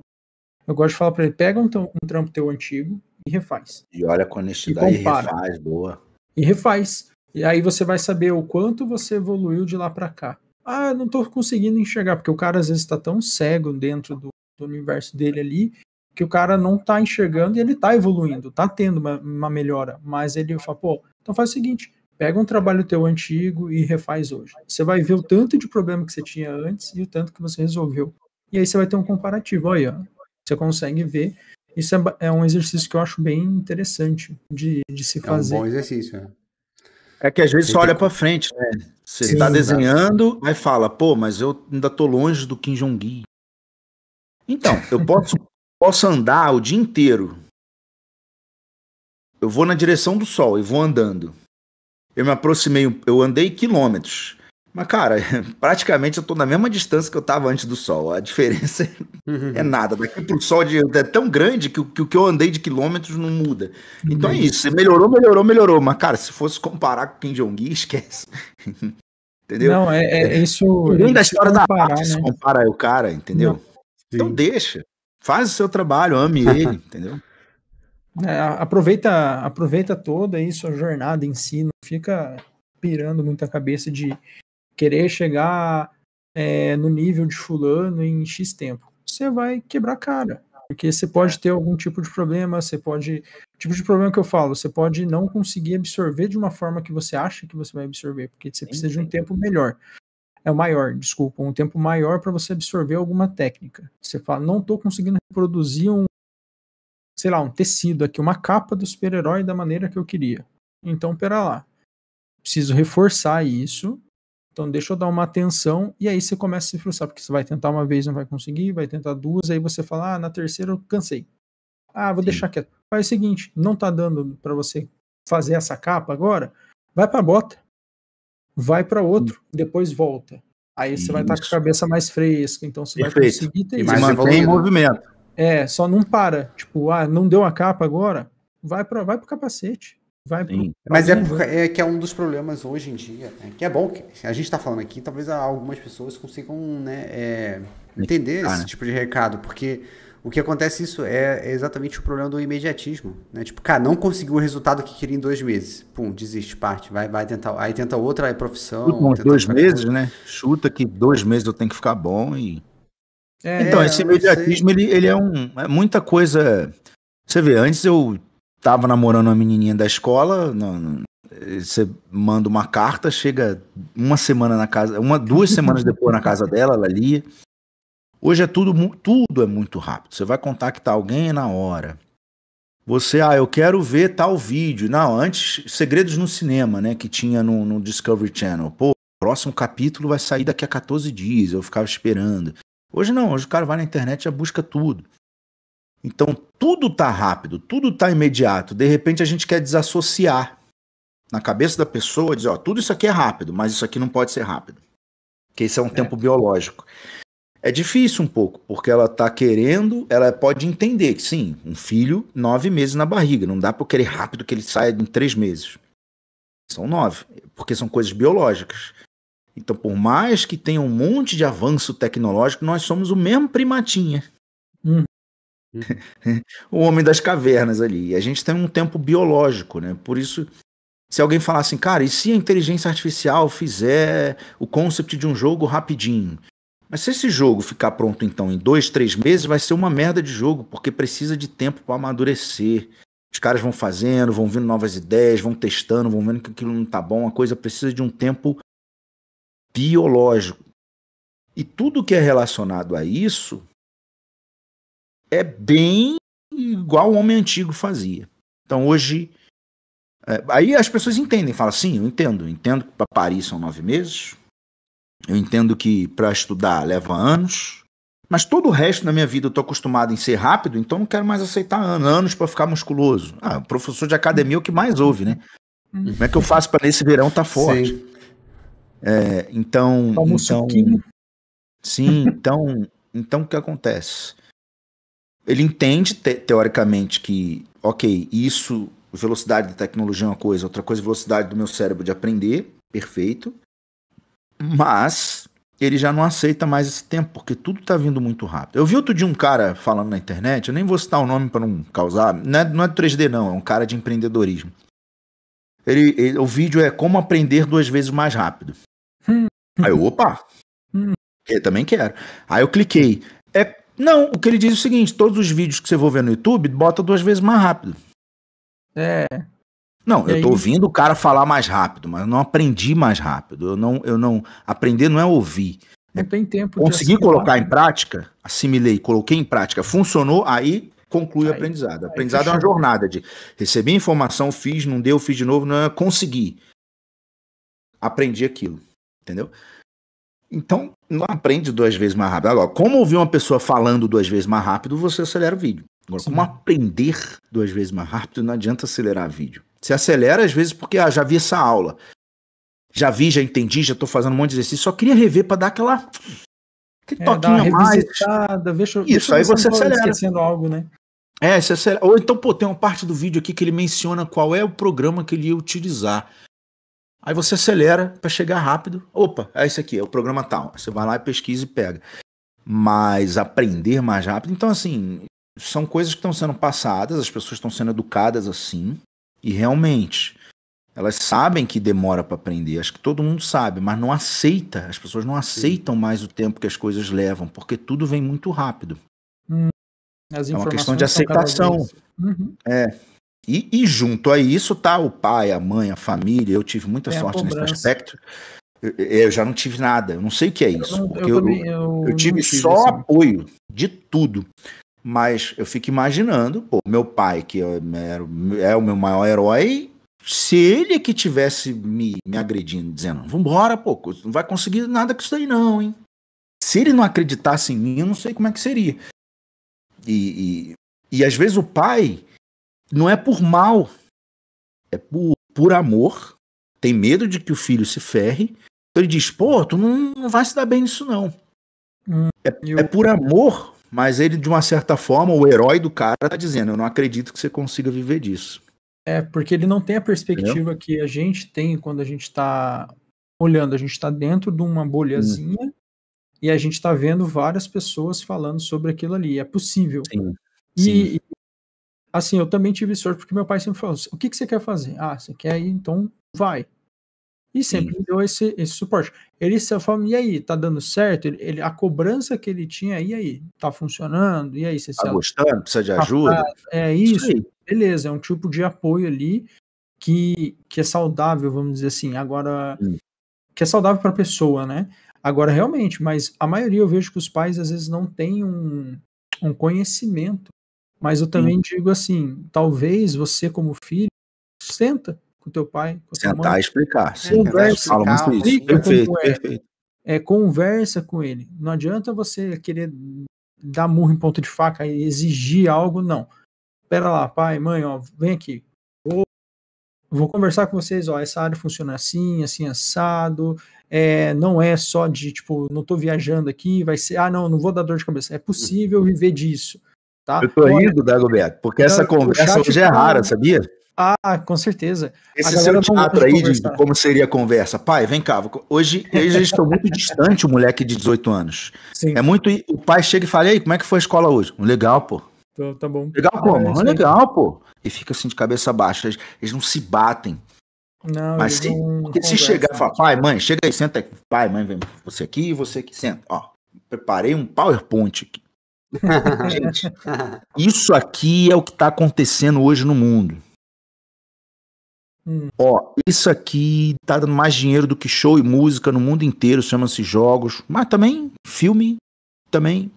Eu gosto de falar para ele, pega um, um, trampo teu antigo e refaz. E olha com honestidade e, e refaz, boa. E refaz. E aí você vai saber o quanto você evoluiu de lá para cá. Ah, não tô conseguindo enxergar, porque o cara às vezes está tão cego dentro do, do, universo dele ali, que o cara não tá enxergando e ele tá evoluindo, tá tendo uma, uma melhora. Mas ele fala, pô, então faz o seguinte, pega um trabalho teu antigo e refaz hoje. Você vai ver o tanto de problema que você tinha antes e o tanto que você resolveu. E aí você vai ter um comparativo. Aí, ó, você consegue ver. Isso é, é um exercício que eu acho bem interessante de, de se fazer. É um bom exercício, né? É que às vezes você olha para frente, né? Você Sim, tá desenhando, aí fala, pô, mas eu ainda tô longe do Kim Jong-un. Então, eu posso, posso andar o dia inteiro. Eu vou na direção do sol e vou andando. Eu me aproximei, eu andei quilômetros. Mas, cara, [LAUGHS] praticamente eu tô na mesma distância que eu tava antes do sol. A diferença uhum. é nada. Daqui pro sol de, é tão grande que, o que eu andei de quilômetros não muda. Então é uhum. isso. Você melhorou, melhorou, melhorou. Mas, cara, se fosse comparar com o Kim Jong-un, [LAUGHS] esquece. entendeu? Não, é, é isso. Além da história da parte, né? se compara o cara, entendeu? Então deixa. Faz o seu trabalho, ame [LAUGHS] ele, entendeu? É, aproveita, aproveita toda aí sua jornada em si, não fica pirando muito a cabeça de querer chegar é, no nível de fulano em X tempo. Você vai quebrar cara. Porque você pode ter algum tipo de problema, você pode. Tipo de problema que eu falo, você pode não conseguir absorver de uma forma que você acha que você vai absorver, porque você precisa de um tempo melhor. É o maior, desculpa, um tempo maior para você absorver alguma técnica. Você fala, não estou conseguindo reproduzir um, sei lá, um tecido aqui, uma capa do super-herói da maneira que eu queria. Então, pera lá. Preciso reforçar isso então deixa eu dar uma atenção e aí você começa a se frustrar, porque você vai tentar uma vez não vai conseguir, vai tentar duas, aí você fala, ah, na terceira eu cansei. Ah, vou Sim. deixar quieto. Faz o seguinte, não tá dando para você fazer essa capa agora, vai para bota. Vai para outro, Sim. depois volta. Aí você Isso. vai estar tá com a cabeça mais fresca, então você Perfeito. vai conseguir ter e isso. mantém em movimento. É, só não para. Tipo, ah, não deu a capa agora, vai para vai pro capacete. Vai pro, Mas é, é, que é um dos problemas hoje em dia, né? que é bom que a gente está falando aqui, talvez algumas pessoas consigam né, é, entender esse né? tipo de recado, porque o que acontece isso é, é, exatamente o problema do imediatismo, né? Tipo, cara, não conseguiu o resultado que queria em dois meses, pum, desiste, parte, vai, vai tentar, aí tenta outra aí profissão. Chuta dois meses, coisa. né? Chuta que dois meses eu tenho que ficar bom e é, então esse imediatismo ele, ele é um é muita coisa. Você vê, antes eu tava namorando uma menininha da escola, você manda uma carta, chega uma semana na casa, uma duas semanas depois na casa dela, ela lia. Hoje é tudo, tudo é muito rápido. Você vai contactar alguém na hora. Você, ah, eu quero ver tal vídeo. Não, antes, Segredos no Cinema, né, que tinha no, no Discovery Channel. Pô, próximo capítulo vai sair daqui a 14 dias. Eu ficava esperando. Hoje não, hoje o cara vai na internet e já busca tudo. Então tudo tá rápido, tudo tá imediato. De repente a gente quer desassociar na cabeça da pessoa, dizer, ó, tudo isso aqui é rápido, mas isso aqui não pode ser rápido. Porque isso é um é. tempo biológico. É difícil um pouco, porque ela tá querendo, ela pode entender que sim, um filho, nove meses na barriga, não dá para querer rápido que ele saia em três meses. São nove, porque são coisas biológicas. Então, por mais que tenha um monte de avanço tecnológico, nós somos o mesmo primatinha. Hum. [LAUGHS] o homem das cavernas ali. E a gente tem um tempo biológico, né? Por isso, se alguém falar assim, cara, e se a inteligência artificial fizer o concept de um jogo rapidinho? Mas se esse jogo ficar pronto então em dois, três meses, vai ser uma merda de jogo, porque precisa de tempo para amadurecer. Os caras vão fazendo, vão vendo novas ideias, vão testando, vão vendo que aquilo não tá bom. A coisa precisa de um tempo biológico. E tudo que é relacionado a isso é bem igual o homem antigo fazia. Então hoje. É, aí as pessoas entendem, falam assim, eu entendo, entendo que para Paris são nove meses, eu entendo que para estudar leva anos, mas todo o resto da minha vida eu tô acostumado em ser rápido, então não quero mais aceitar anos, anos para ficar musculoso. Ah, professor de academia é o que mais ouve, né? Uhum. Como é que eu faço para nesse verão tá forte? É, então, então sim, então, então o que acontece? Ele entende, te teoricamente, que, ok, isso, velocidade da tecnologia é uma coisa, outra coisa é velocidade do meu cérebro de aprender, perfeito. Mas ele já não aceita mais esse tempo, porque tudo tá vindo muito rápido. Eu vi outro dia um cara falando na internet, eu nem vou citar o nome para não causar, não é, não é 3D não, é um cara de empreendedorismo. Ele, ele, o vídeo é como aprender duas vezes mais rápido. Hum. Aí eu, opa, hum. eu também quero. Aí eu cliquei. É, não, o que ele diz é o seguinte, todos os vídeos que você for ver no YouTube, bota duas vezes mais rápido. É, não, e eu aí... tô ouvindo o cara falar mais rápido, mas eu não aprendi mais rápido. Eu não, eu não. Aprender não é ouvir. Não tem tempo. Consegui colocar em prática, assimilei, coloquei em prática, funcionou, aí conclui aí, o aprendizado. aprendizado é uma jornada de receber informação, fiz, não deu, fiz de novo, não é conseguir. Aprendi aquilo, entendeu? Então, não aprende duas vezes mais rápido. Agora, como ouvir uma pessoa falando duas vezes mais rápido, você acelera o vídeo. Agora, Sim. como aprender duas vezes mais rápido, não adianta acelerar vídeo. Você acelera às vezes porque ah, já vi essa aula. Já vi, já entendi, já tô fazendo um monte de exercício. Só queria rever para dar aquela. Aquele é, toquinho mais. Deixa, Isso, deixa aí você acelera. esquecendo algo, né? É, você acelera. Ou então, pô, tem uma parte do vídeo aqui que ele menciona qual é o programa que ele ia utilizar. Aí você acelera para chegar rápido. Opa, é esse aqui, é o programa tal. Você vai lá e pesquisa e pega. Mas aprender mais rápido. Então, assim, são coisas que estão sendo passadas, as pessoas estão sendo educadas assim. E realmente, elas sabem que demora para aprender. Acho que todo mundo sabe, mas não aceita. As pessoas não aceitam mais o tempo que as coisas levam, porque tudo vem muito rápido. Hum, é uma questão de aceitação. Uhum. É. E, e, junto a isso tá o pai, a mãe, a família. Eu tive muita Tem sorte nesse aspecto. Eu, eu, já não tive nada. Eu não sei o que é isso. Eu, não, eu, também, eu tive só assim. apoio de tudo. Mas eu fico imaginando, pô, meu pai, que é, é o meu maior herói, se ele que tivesse me, me agredindo, dizendo, vambora, pô, não vai conseguir nada com isso aí não, hein? Se ele não acreditasse em mim, eu não sei como é que seria. E, e, e às vezes o pai não é por mal, é por, por amor, tem medo de que o filho se ferre, então ele diz, pô, tu não, não vai se dar bem nisso não. Hum, é, eu... é por amor mas ele, de uma certa forma, o herói do cara tá dizendo: Eu não acredito que você consiga viver disso. É, porque ele não tem a perspectiva Entendeu? que a gente tem quando a gente está olhando, a gente está dentro de uma bolhazinha hum. e a gente está vendo várias pessoas falando sobre aquilo ali. É possível. Sim. E, Sim. assim, eu também tive sorte porque meu pai sempre falou: o que, que você quer fazer? Ah, você quer ir, então vai. E sempre Sim. me deu esse, esse suporte. Ele se falou, e aí, tá dando certo? Ele, ele, a cobrança que ele tinha, e aí, tá funcionando? E aí, você tá gostando? Precisa de ajuda? é isso, isso beleza, é um tipo de apoio ali que, que é saudável, vamos dizer assim. Agora, hum. que é saudável para a pessoa, né? Agora, realmente, mas a maioria eu vejo que os pais às vezes não têm um, um conhecimento. Mas eu também Sim. digo assim, talvez você como filho, senta, com teu pai, com Sentar e explicar. Conversa, fala isso. Perfeito, é. perfeito. É, conversa com ele. Não adianta você querer dar murro em ponto de faca e exigir algo, não. Espera lá, pai, mãe, ó, vem aqui. Vou, vou conversar com vocês, ó, essa área funciona assim, assim, assado. É, não é só de, tipo, não tô viajando aqui, vai ser, ah, não, não vou dar dor de cabeça. É possível viver disso. Tá? Eu tô rindo, Dagoberto, porque essa conversa hoje é tá rara, sabia? Ah, com certeza. Esse seu teatro aí de, de, como seria a conversa. Pai, vem cá. Hoje, hoje estou muito distante o moleque de 18 anos. Sim. É muito. O pai chega e fala: e aí, como é que foi a escola hoje? Legal, pô. Tô, tá bom. Legal como? Ah, é legal, pô. E fica assim de cabeça baixa. Eles, eles não se batem. Não, Mas se, porque se chegar e falar, pai, mãe, chega aí, senta aqui. Pai, mãe, vem. Você aqui e você aqui, senta. Ó, preparei um PowerPoint aqui. [LAUGHS] Gente, isso aqui é o que está acontecendo hoje no mundo. Hum. Ó, isso aqui tá dando mais dinheiro do que show e música no mundo inteiro, chama-se jogos, mas também filme, também.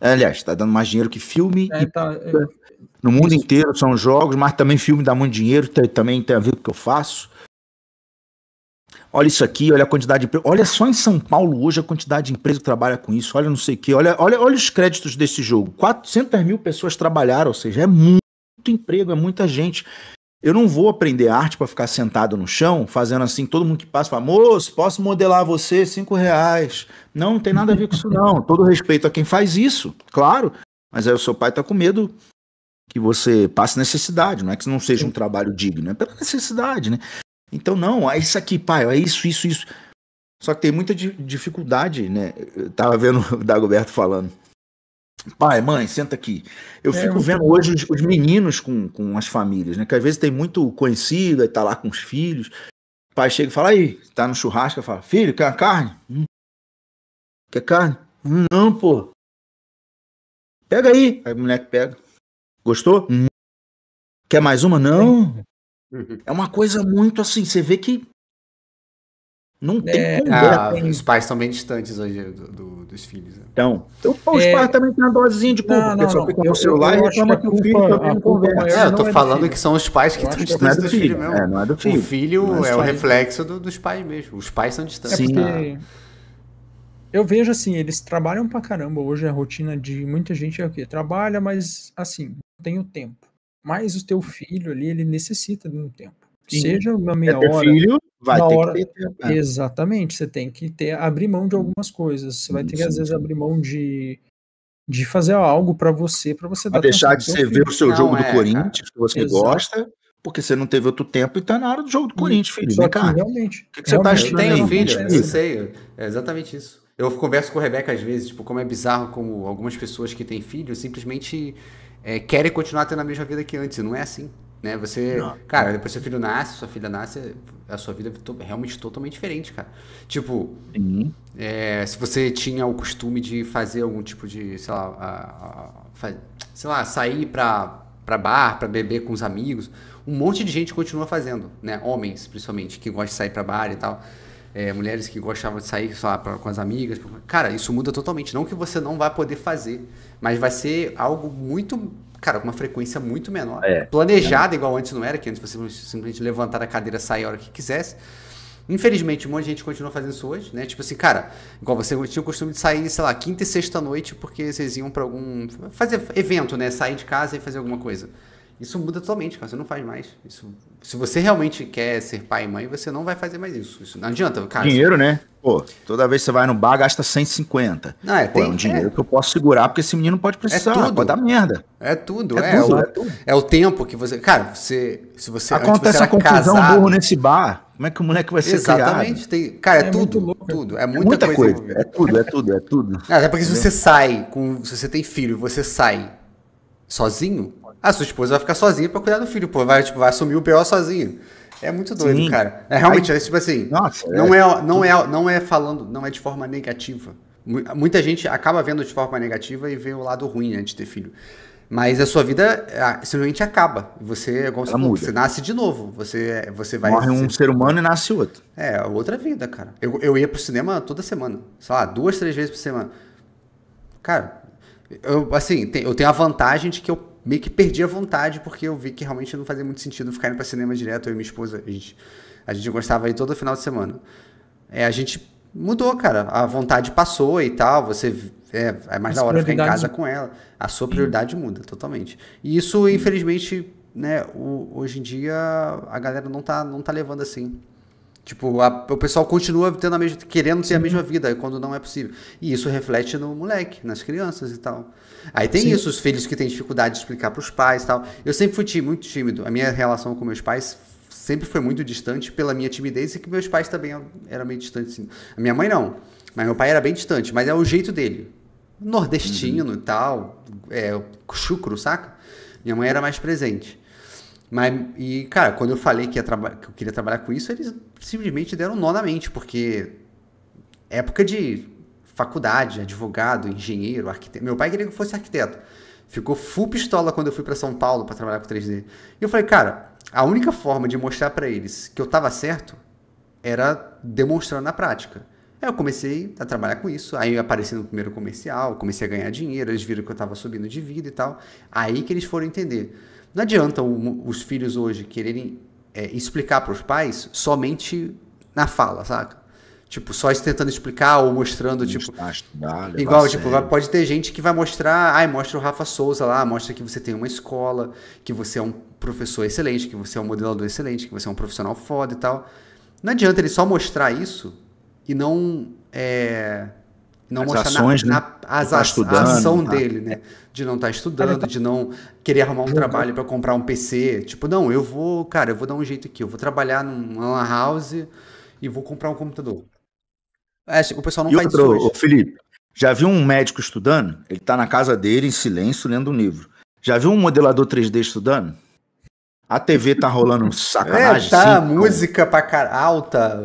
Aliás, tá dando mais dinheiro que filme é, e tá, é, no mundo isso. inteiro são jogos, mas também filme dá muito dinheiro, também tem a ver com o que eu faço. Olha isso aqui, olha a quantidade de Olha só em São Paulo hoje a quantidade de empresa que trabalha com isso. Olha não sei o que. Olha, olha, olha os créditos desse jogo. 400 mil pessoas trabalharam, ou seja, é muito emprego, é muita gente. Eu não vou aprender arte para ficar sentado no chão, fazendo assim, todo mundo que passa fala, moço, posso modelar você cinco reais. Não, não tem nada a ver com isso não. Todo respeito a quem faz isso, claro. Mas aí o seu pai tá com medo que você passe necessidade, não é que não seja um trabalho digno, é pela necessidade, né? Então, não, é isso aqui, pai, é isso, isso, isso. Só que tem muita dificuldade, né? Eu tava vendo o Dagoberto falando. Pai, mãe, senta aqui. Eu é, fico vendo hoje os, os, meninos com, com as famílias, né? Que às vezes tem muito conhecido, aí tá lá com os filhos. O pai chega e fala, aí, tá no churrasco, fala, filho, quer carne? Hum. Quer carne? Hum, não, pô. Pega aí. Aí o moleque pega. Gostou? Hum. Quer mais uma? Não. [LAUGHS] É uma coisa muito assim, você vê que não tem é, ah, Os pais estão bem distantes hoje do, do, dos filhos. Né? Então, então os é... pais também têm uma dosezinha de culpa. Não, não, porque no celular e reclama que, que o filho também não conversa. É, eu tô é falando que são os pais que estão distantes é do, filho, filho mesmo. É, não é do filho. O filho é, o reflexo do, dos pais mesmo. Os pais são distantes. Sim. Ah. Eu vejo assim, eles trabalham pra caramba. Hoje a rotina de muita gente é o quê? Trabalha, mas assim, não tem o tempo. Mas o teu filho ali, ele necessita de um tempo. Sim. Seja uma meia é hora. filho, vai ter hora... que ter tempo. É. Exatamente, você tem que ter abrir mão de algumas coisas. Você vai ter que às vezes abrir mão de de fazer algo para você, para você dar deixar de você ver o seu não, jogo é, do Corinthians que você Exato. gosta, porque você não teve outro tempo e tá na hora do jogo do Corinthians, filho. Só que, realmente, o que, que você tá estudando? Tenho filho, eu sei, é exatamente isso. Eu converso com a Rebeca às vezes, tipo, como é bizarro como algumas pessoas que têm filhos simplesmente é, querem continuar tendo a mesma vida que antes, não é assim. Né? Você, não. cara, depois seu filho nasce, sua filha nasce, a sua vida é realmente totalmente diferente, cara. Tipo, uhum. é, se você tinha o costume de fazer algum tipo de, sei lá, a, a, sei lá, sair pra, pra bar, pra beber com os amigos, um monte de gente continua fazendo, né? Homens, principalmente, que gostam de sair pra bar e tal. É, mulheres que gostavam de sair sei lá, pra, com as amigas. Cara, isso muda totalmente. Não que você não vai poder fazer, mas vai ser algo muito cara, com uma frequência muito menor. É, planejada, é. igual antes não era, que antes você simplesmente levantar a cadeira, sair a hora que quisesse. Infelizmente, um monte de gente continua fazendo isso hoje, né? Tipo assim, cara, igual você tinha o costume de sair, sei lá, quinta e sexta noite, porque vocês iam para algum. fazer evento, né? Sair de casa e fazer alguma coisa. Isso muda totalmente, cara. Você não faz mais. Isso, se você realmente quer ser pai e mãe, você não vai fazer mais isso. Isso não adianta, cara. Dinheiro, né? Pô, toda vez que você vai no bar, gasta 150. Não, é, Pô, tem, é um dinheiro é. que eu posso segurar, porque esse menino pode precisar. É tudo. Pode dar merda. É tudo, é. É, tudo, o, é, tudo. é o tempo que você. Cara, você. Se você. Acontece você a confusão casado, burro nesse bar. Como é que o moleque vai ser Exatamente. Tem, cara, é, é tudo. Louco, tudo. É muita, muita coisa. coisa. É tudo, é tudo, é tudo. É porque se você sai com. Se você tem filho e você sai sozinho, a sua esposa vai ficar sozinha pra cuidar do filho, pô. Vai, tipo, vai assumir o pior sozinho. É muito doido, Sim. cara. É realmente, é tipo assim. Nossa, não é, é, não é, não é falando, não é de forma negativa. Muita gente acaba vendo de forma negativa e vê o lado ruim né, de ter filho. Mas a sua vida simplesmente acaba. Você, igual você, falou, você nasce de novo. Você, você vai. Morre um ser humano e nasce outro. É, outra vida, cara. Eu, eu ia pro cinema toda semana. Sei lá, duas, três vezes por semana. Cara, eu, assim, eu tenho a vantagem de que eu meio que perdi a vontade, porque eu vi que realmente não fazia muito sentido ficar indo pra cinema direto. Eu e minha esposa, a gente, a gente gostava aí todo final de semana. É, a gente mudou, cara. A vontade passou e tal. Você é, é mais As da hora ficar em casa com ela. A sua prioridade Sim. muda totalmente. E isso, infelizmente, né, o, hoje em dia a galera não tá, não tá levando assim. Tipo, a, o pessoal continua tendo a mesma, querendo ter a mesma vida quando não é possível. E isso reflete no moleque, nas crianças e tal. Aí tem Sim. isso, os filhos que têm dificuldade de explicar para os pais e tal. Eu sempre fui muito tímido. A minha relação com meus pais sempre foi muito distante pela minha timidez e que meus pais também eram meio distantes. Assim. A minha mãe não, mas meu pai era bem distante, mas é o jeito dele. Nordestino uhum. e tal, é, chucro, saca? Minha mãe era mais presente. Mas, e, cara, quando eu falei que, que eu queria trabalhar com isso, eles simplesmente deram nó na mente, porque época de faculdade, advogado, engenheiro, arquiteto. Meu pai queria que eu fosse arquiteto. Ficou full pistola quando eu fui para São Paulo para trabalhar com 3D. E eu falei, cara, a única forma de mostrar para eles que eu tava certo era demonstrando na prática. Aí eu comecei a trabalhar com isso, aí eu apareci no primeiro comercial, comecei a ganhar dinheiro, eles viram que eu estava subindo de vida e tal. Aí que eles foram entender. Não adianta o, os filhos hoje quererem é, explicar para os pais somente na fala, saca? Tipo, só tentando explicar ou mostrando, tipo. Estudar, igual, tipo, pode ter gente que vai mostrar. Ai, mostra o Rafa Souza lá, mostra que você tem uma escola, que você é um professor excelente, que você é um modelador excelente, que você é um profissional foda e tal. Não adianta ele só mostrar isso e não. É, não as mostrar ações, na, né? na as, tá a ação tá. dele, né? De não estar tá estudando, de não querer arrumar um trabalho para comprar um PC. Tipo, não, eu vou, cara, eu vou dar um jeito aqui. Eu vou trabalhar numa house e vou comprar um computador. É, o pessoal não e faz outro, isso hoje. ô, Felipe, já viu um médico estudando? Ele tá na casa dele, em silêncio, lendo um livro. Já viu um modelador 3D estudando? A TV tá rolando [LAUGHS] sacanagem. É, tá, sim, música pra cara alta.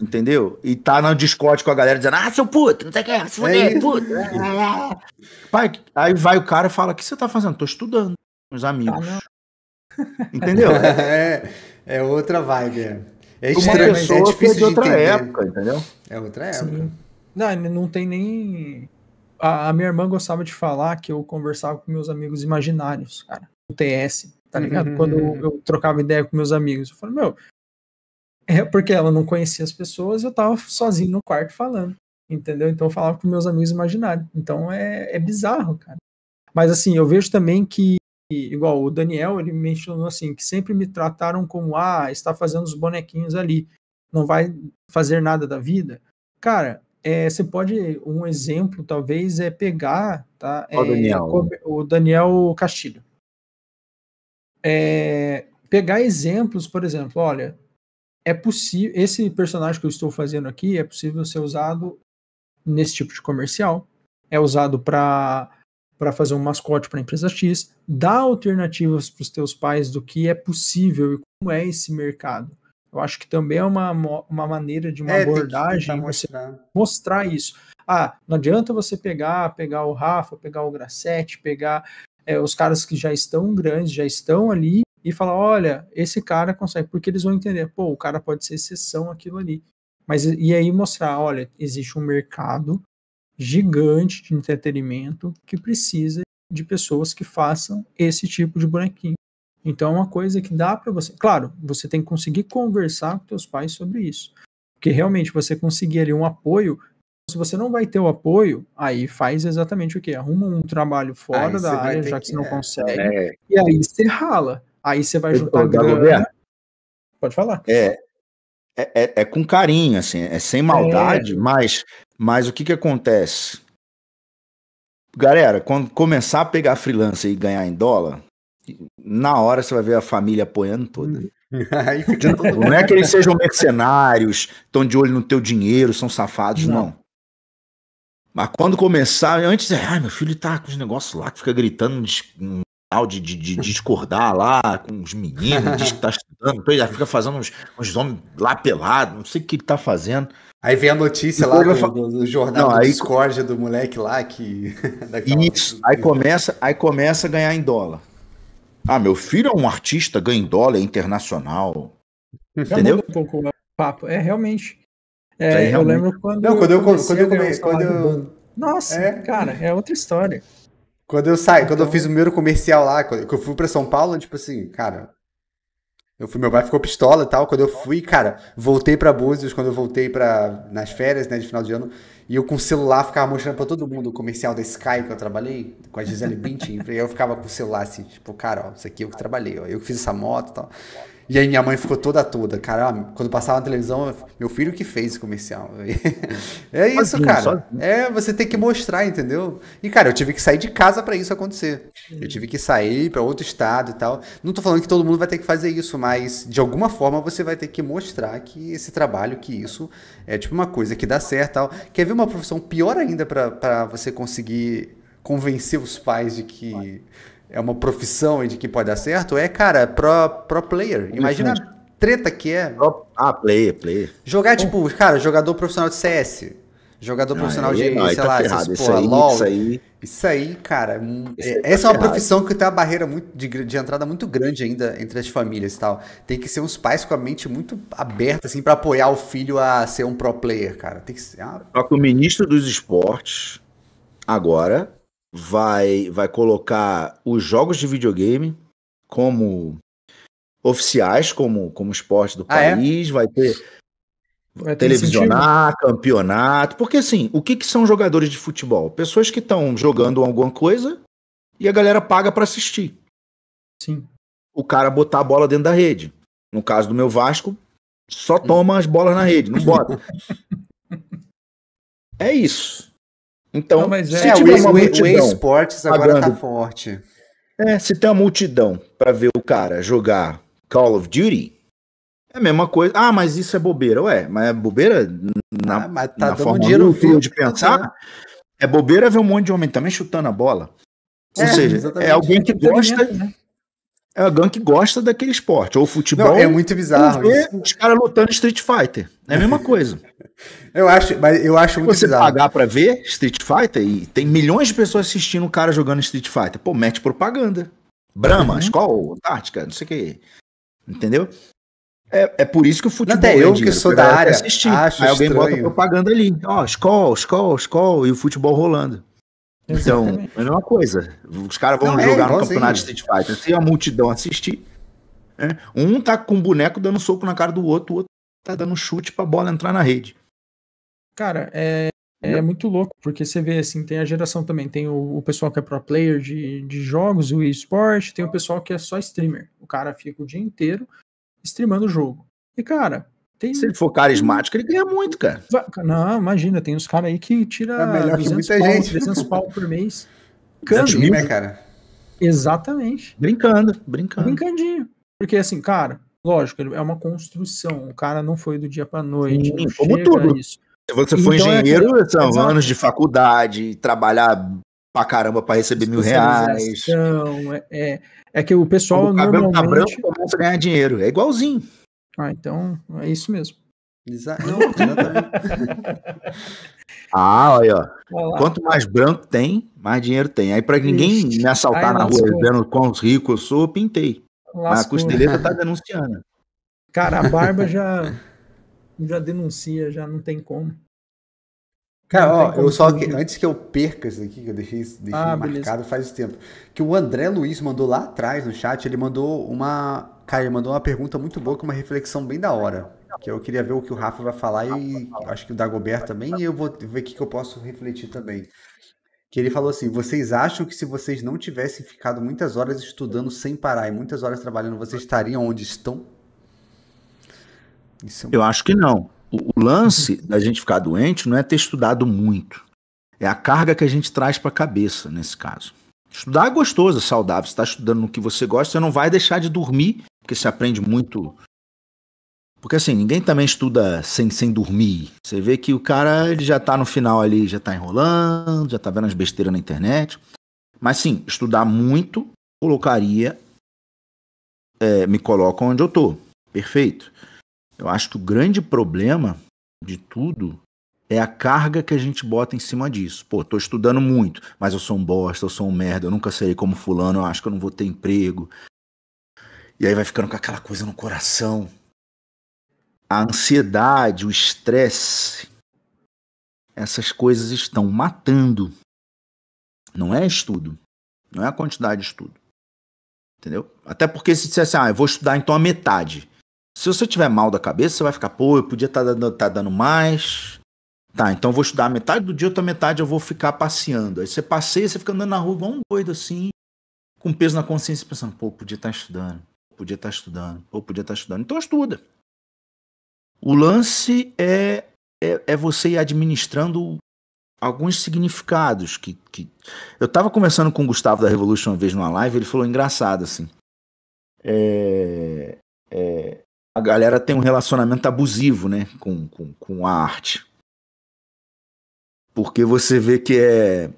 Entendeu? E tá no Discord com a galera dizendo, ah, seu puto, não sei o que, se fuder, isso. puto. Pai, aí vai o cara e fala, o que você tá fazendo? Tô estudando com os amigos. Ah, Entendeu? [LAUGHS] É, é outra vibe. É, é, estranho, é que é difícil de outra entender. época, entendeu? É outra época. Sim. Não, não tem nem. A, a minha irmã gostava de falar que eu conversava com meus amigos imaginários, cara. O TS, tá ligado? Uhum. Quando eu, eu trocava ideia com meus amigos, eu falei, meu. É porque ela não conhecia as pessoas, eu tava sozinho no quarto falando. Entendeu? Então eu falava com meus amigos imaginários. Então é, é bizarro, cara. Mas assim, eu vejo também que, igual o Daniel, ele mencionou assim, que sempre me trataram como, ah, está fazendo os bonequinhos ali, não vai fazer nada da vida. Cara, é, você pode, um exemplo talvez é pegar, tá? É, Daniel? co- O Daniel Castilho. É, pegar exemplos, por exemplo, olha, é possível, esse personagem que eu estou fazendo aqui é possível ser usado nesse tipo de comercial, é usado para para fazer um mascote para a empresa X, dá alternativas para os teus pais do que é possível e como é esse mercado. Eu acho que também é uma, uma maneira de uma É, abordagem você mostrar. mostrar isso. Ah, não adianta você pegar, pegar o Rafa, pegar o Grassetti, pegar é, os caras que já estão grandes, já estão ali e falar, olha, esse cara consegue, porque eles vão entender, pô, o cara pode ser exceção aquilo ali. Mas e aí mostrar, olha, existe um mercado gigante de entretenimento que precisa de pessoas que façam esse tipo de bonequinho. Então é uma coisa que dá para você. Claro, você tem que conseguir conversar com teus pais sobre isso. Porque realmente você conseguir ali um apoio, se você não vai ter o apoio, aí faz exatamente o quê? Arruma um trabalho fora Aí da área, já que- que você não é. consegue, É, e aí você rala. Aí você vai juntar Dagoberto, grana. Pode falar. é, é, é- é com carinho, assim, é sem maldade, mas, mas o que que acontece? Galera, quando começar a pegar freelancer e ganhar em dólar, na hora você vai ver a família apoiando toda. [LAUGHS] Mundo. Não é que eles sejam mercenários, estão de olho no teu dinheiro, são safados, Não. não. Mas quando começar, antes, é, ai, meu filho tá com os negócios lá que fica gritando tal de, de, de discordar lá com os meninos, diz que tá [LAUGHS] estudando, então ele já fica fazendo uns, uns homens lá pelados, não sei o que ele tá fazendo. Aí vem a notícia Depois lá do, fa- do- do jornal Não, do aí- Discord do moleque lá que. [LAUGHS] daquela- Isso, aí começa, aí começa a ganhar em dólar. Ah, meu filho é um artista, ganha em dólar, é internacional. Já Entendeu? um pouco o papo. É, realmente. É, eu realmente. lembro quando. Não, quando eu, quando comecei eu, a ganhar come- um salário quando eu. Nossa, É. cara, é outra história. Quando eu saí, quando eu Então- fiz o primeiro comercial lá, quando que eu fui pra São Paulo, tipo assim, cara. Eu fui, meu pai ficou pistola e tal. Quando eu fui, cara, voltei pra Búzios, quando eu voltei para nas férias, né, de final de ano, e eu com o celular ficava mostrando pra todo mundo o comercial da Sky que eu trabalhei, com a Gisele Bündchen, e eu ficava com o celular assim, tipo, cara, ó, isso aqui eu que trabalhei, ó, eu que fiz essa moto e tal. E aí minha mãe ficou toda toda, cara, quando passava na televisão, meu filho que fez esse comercial. [LAUGHS] É isso, Sozinho, cara. sozinho. É, você tem que mostrar, entendeu? E, cara, eu tive que sair de casa pra isso acontecer. Eu tive que sair pra outro estado e tal. Não tô falando que todo mundo vai ter que fazer isso, mas de alguma forma você vai ter que mostrar que esse trabalho, que isso é tipo uma coisa que dá certo e tal. Quer ver uma profissão pior ainda pra você conseguir convencer os pais de que é uma profissão e de que pode dar certo? É, cara, pro, pro player. Imagina a treta que é Ah, player, player. Jogar, tipo, cara, jogador profissional de CS. Jogador profissional de, não, sei tá lá, ferrado. essas, Isso porra, aí, LOL. isso aí. Isso aí, cara, hum, é- aí tá essa é uma ferrado. profissão que tem uma barreira muito de, de entrada muito grande ainda entre as famílias e tal. Tem que ser uns pais com a mente muito aberta, assim, pra apoiar o filho a ser um pro player, cara. Tem que ser. ah, Só que o ministro dos esportes agora vai, vai colocar os jogos de videogame como oficiais, como, como esporte do Ah, é? país, vai ter Vai ter televisionar, campeonato. Porque assim, o que, que são jogadores de futebol? Pessoas que estão jogando alguma coisa e a galera paga pra assistir. Sim. O cara botar a bola dentro da rede. No caso do meu Vasco, só toma as bolas na rede, não bota. [LAUGHS] é isso. Então, Não, mas se é, o tiver uma o o multidão, eSports agora tá pagando. forte. é, se tem uma multidão pra ver o cara jogar Call of Duty, É a mesma coisa. Ah, mas isso é bobeira. Ué, mas é bobeira na, Ah, mas tá na forma dinheiro vivo, de pensar. né? É bobeira ver um monte de homem também chutando a bola. Ou É, seja, exatamente. é alguém que gosta, né? É alguém que gosta daquele esporte. Ou futebol, Não, é muito bizarro. ver os caras lutando Street Fighter. É a mesma coisa. [LAUGHS] Eu acho, mas eu acho muito você bizarro. pagar pra ver Street Fighter e tem milhões de pessoas assistindo o cara jogando Street Fighter. Pô, mete propaganda. Brahma, Uhum. escola, tática, não sei o que. Entendeu? É, é por isso que o futebol. Até ganha eu, que dinheiro, sou da área, assistir. acho Aí alguém bota estranho. propaganda ali. Ó, escola, escola, escola, e o futebol rolando. Então, é a mesma coisa. Os caras vão Não, é jogar no igualzinho. campeonato de Street Fighter. Se a multidão assistir, né? um tá com um boneco dando soco na cara do outro, o outro tá dando chute pra bola entrar na rede. Cara, é, é muito louco, porque você vê assim, tem a geração também, tem o, o pessoal que é pro player de, de jogos, o esporte, tem o pessoal que é só streamer. O cara fica o dia inteiro streamando o jogo. E, cara, tem. Se ele for carismático, ele ganha muito, cara. Não, imagina, tem uns caras aí que tira É melhor que 200 muita pau, gente. 300 pau por mês. [LAUGHS] 200 Cano, mil? né, cara? Exatamente. Brincando, brincando. Brincandinho. Porque assim, cara, lógico, é uma construção. O cara não foi do dia pra noite. Sim, como tudo. Isso. Se você for Então é engenheiro, são Exato. anos de faculdade, trabalhar pra caramba pra receber mil reais. É, é, é que o pessoal Quando o cabelo tá normalmente. branco, começa a ganhar dinheiro. É igualzinho. Ah, então é isso mesmo. Exa- Não, exatamente. [LAUGHS] Ah, olha, ó. Quanto mais branco tem, mais dinheiro tem. Aí pra ninguém Ixi, me assaltar aí na rua lascou. vendo quão rico eu sou, eu pintei. Mas a Lascou. costeleta tá denunciando. Cara, a barba já, já denuncia, já não tem como. Cara, ó, como eu só que, antes que eu perca isso aqui, que eu deixei, isso- deixei Ah, marcado faz tempo, que o André Luiz mandou lá atrás no chat, ele mandou uma, ele mandou uma pergunta muito boa com uma reflexão bem da hora, que eu queria ver o que o Rafa vai falar e acho que o Dagobert também, e eu vou ver o que eu posso refletir também. Que ele falou assim: vocês acham que se vocês não tivessem ficado muitas horas estudando sem parar e muitas horas trabalhando, vocês estariam onde estão? É um Eu acho que não. O, lance da gente ficar doente não é ter estudado muito. É a carga que a gente traz pra cabeça, nesse caso. Estudar é gostoso, é saudável. Você está estudando no que você gosta, você não vai deixar de dormir, porque você aprende muito. Porque assim, ninguém também estuda sem, sem dormir. Você vê que o cara ele já tá no final ali, já tá enrolando, já tá vendo as besteiras na internet. Mas sim, estudar muito colocaria. é, me coloca onde eu tô. Perfeito. Eu acho que o grande problema de tudo é a carga que a gente bota em cima disso. Pô, tô estudando muito, mas eu sou um bosta, eu sou um merda, eu nunca serei como fulano, eu acho que eu não vou ter emprego. E aí vai ficando com aquela coisa no coração. A ansiedade, o estresse, essas coisas estão matando. Não é estudo, não é a quantidade de estudo. Entendeu? Até porque se disser assim, ah, eu vou estudar então a metade. Se você tiver mal da cabeça, você vai ficar, pô, eu podia estar dando, tá dando mais. Tá, então eu vou estudar a metade do dia, outra metade eu vou ficar passeando. Aí você passeia, você fica andando na rua igual um doido assim, com peso na consciência, pensando, pô, podia estar estudando, podia estar estudando, pô, podia estar estudando. Então estuda. O lance é, é, é você ir administrando alguns significados que, que... Eu tava conversando com o Gustavo da Revolution uma vez numa live, ele falou engraçado assim. É, é, a galera tem um relacionamento abusivo, né, com, com, com a arte. Porque você vê que é,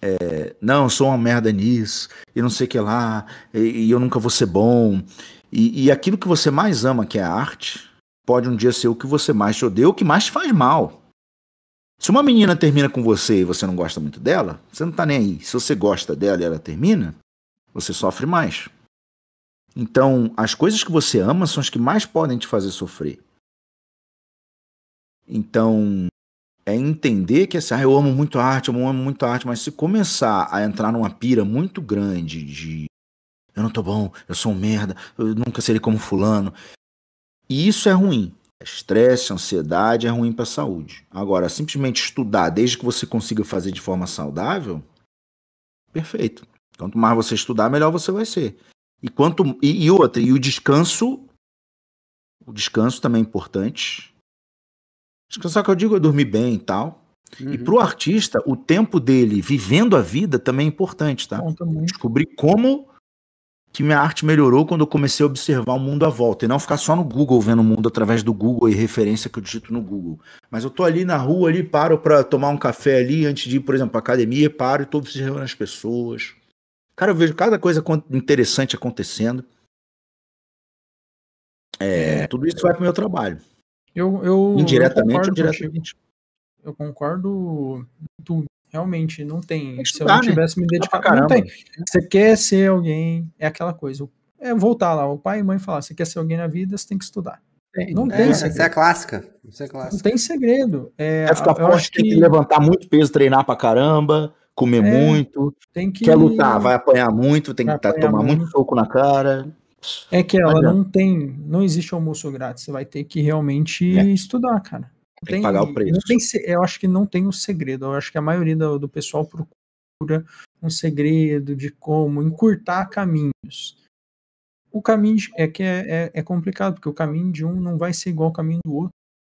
é, não, eu sou uma merda nisso, e não sei o que lá, e, e eu nunca vou ser bom. E, e aquilo que você mais ama, que é a arte, pode um dia ser o que você mais te odeia, o que mais te faz mal. Se uma menina termina com você e você não gosta muito dela, você não tá nem aí. Se você gosta dela e ela termina, você sofre mais. Então, as coisas que você ama são as que mais podem te fazer sofrer. Então, é entender que assim, ah, eu amo muito arte, eu amo muito arte, mas se começar a entrar numa pira muito grande de eu não tô bom, eu sou um merda, eu nunca serei como fulano, e isso é ruim. Estresse, ansiedade é ruim para a saúde. Agora, simplesmente estudar, desde que você consiga fazer de forma saudável, perfeito. Quanto mais você estudar, melhor você vai ser. E quanto e, e outra, e o descanso, o descanso também é importante. Descansar que eu digo é dormir bem e tal. E Uhum. pro artista, o tempo dele vivendo a vida também é importante, tá? Conta muito. Descobrir como que minha arte melhorou quando eu comecei a observar o mundo à volta e não ficar só no Google vendo o mundo através do Google e referência que eu digito no Google. Mas eu tô ali na rua ali, paro para tomar um café ali antes de ir, por exemplo, pra academia, paro e tô observando as pessoas. Cara, eu vejo cada coisa interessante acontecendo. É, é, tudo isso vai pro meu trabalho. Eu, eu indiretamente eu diretamente. Eu concordo realmente não tem. Estudar, se eu não né? tivesse né? me dedicado, não tem. Você quer ser alguém, é aquela coisa. É voltar lá, o pai e mãe falar, você quer ser alguém na vida, você tem que estudar. Não é, tem segredo. Isso é clássica. Isso é clássica. Não tem segredo. É, ficar forte, que... tem que levantar muito peso, treinar pra caramba, comer é, muito. Tem que... Quer lutar, vai apanhar muito, tem que tá, tomar muito. muito soco na cara. É que ela não tem, não existe almoço grátis. Você vai ter que realmente é. estudar, cara. Tem, tem, que pagar o preço. Tem, eu acho que não tem o um segredo. Eu acho que a maioria do, do pessoal procura um segredo de como encurtar caminhos. O caminho é que é, é, é, complicado, porque o caminho de um não vai ser igual ao caminho do outro.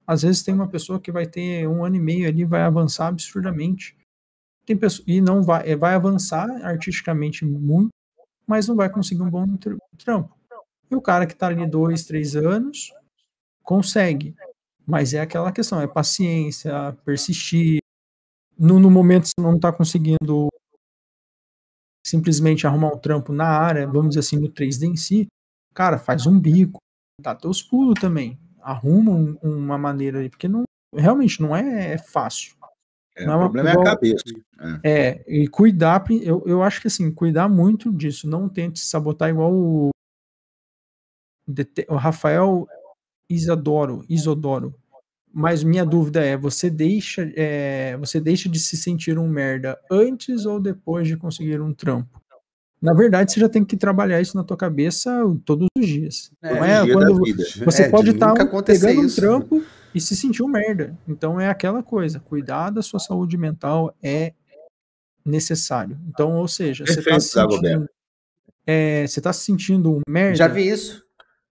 Às vezes tem uma pessoa que vai ter um ano e meio ali, vai avançar absurdamente. Tem pessoa, e não vai, é, vai avançar artisticamente muito, mas não vai conseguir um bom trampo. E o cara que está ali dois, três anos, consegue. Mas é aquela questão, é paciência, persistir. No, no momento você não está conseguindo simplesmente arrumar um trampo na área, vamos dizer assim, no 3D em si, cara, faz um bico, dá teus pulos também, arruma um, uma maneira aí, porque não, realmente não é, é fácil. É, não é o problema igual, é a cabeça. É. é, e cuidar, eu, eu acho que assim, cuidar muito disso, não tente sabotar igual o, o Rafael Isadoro, Isodoro. Mas minha dúvida é, você deixa, é, você deixa de se sentir um merda antes ou depois de conseguir um trampo? Na verdade, você já tem que trabalhar isso na tua cabeça todos os dias. É, não é quando você é, pode estar tá pegando isso. um trampo e se sentir um merda. Então é aquela coisa, cuidar da sua saúde mental é necessário. Então, ou seja, Perfeito, você está se sentindo, é, você tá se sentindo um merda. Já vi isso.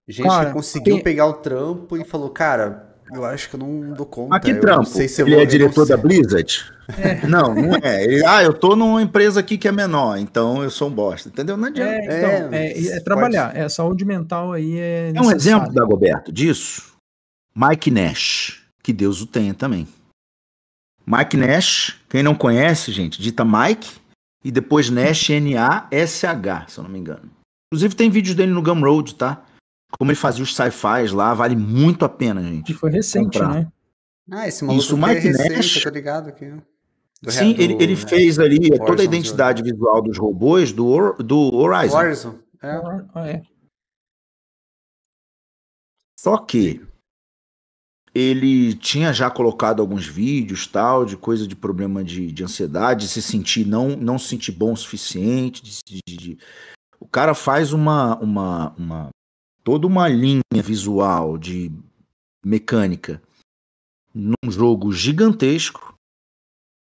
Gente cara, que conseguiu tem... pegar o trampo e falou, cara, eu acho que eu não dou conta. Aqui trampo. Se ele vou, é diretor da Blizzard? É. [LAUGHS] Não, não é. Ele, ah, eu tô numa empresa aqui que é menor, então eu sou um bosta. Entendeu? Não adianta. É, então, é, é, é trabalhar. Pode... É, saúde mental aí é. É um exemplo, Dagoberto, disso. Mike Nash. Que Deus o tenha também. Mike Nash, quem não conhece, gente, dita Mike e depois Nash, N-A-S-H, se eu não me engano. Inclusive tem vídeos dele no Gumroad, tá? Como ele fazia os sci-fis lá, vale muito a pena, gente. E foi recente, comprar. né? Ah, esse maluco Isso, o Mike é recente, Nash, tô ligado aqui. Do Sim, do, ele, ele né? fez ali Horizon toda a identidade visual dos robôs do, do Horizon. Horizon, é. Ah, é. Só que ele tinha já colocado alguns vídeos tal de coisa de problema de, de ansiedade, de se sentir não não se sentir bom o suficiente, de, de, de... o cara faz uma, uma, uma toda uma linha visual de mecânica num jogo gigantesco.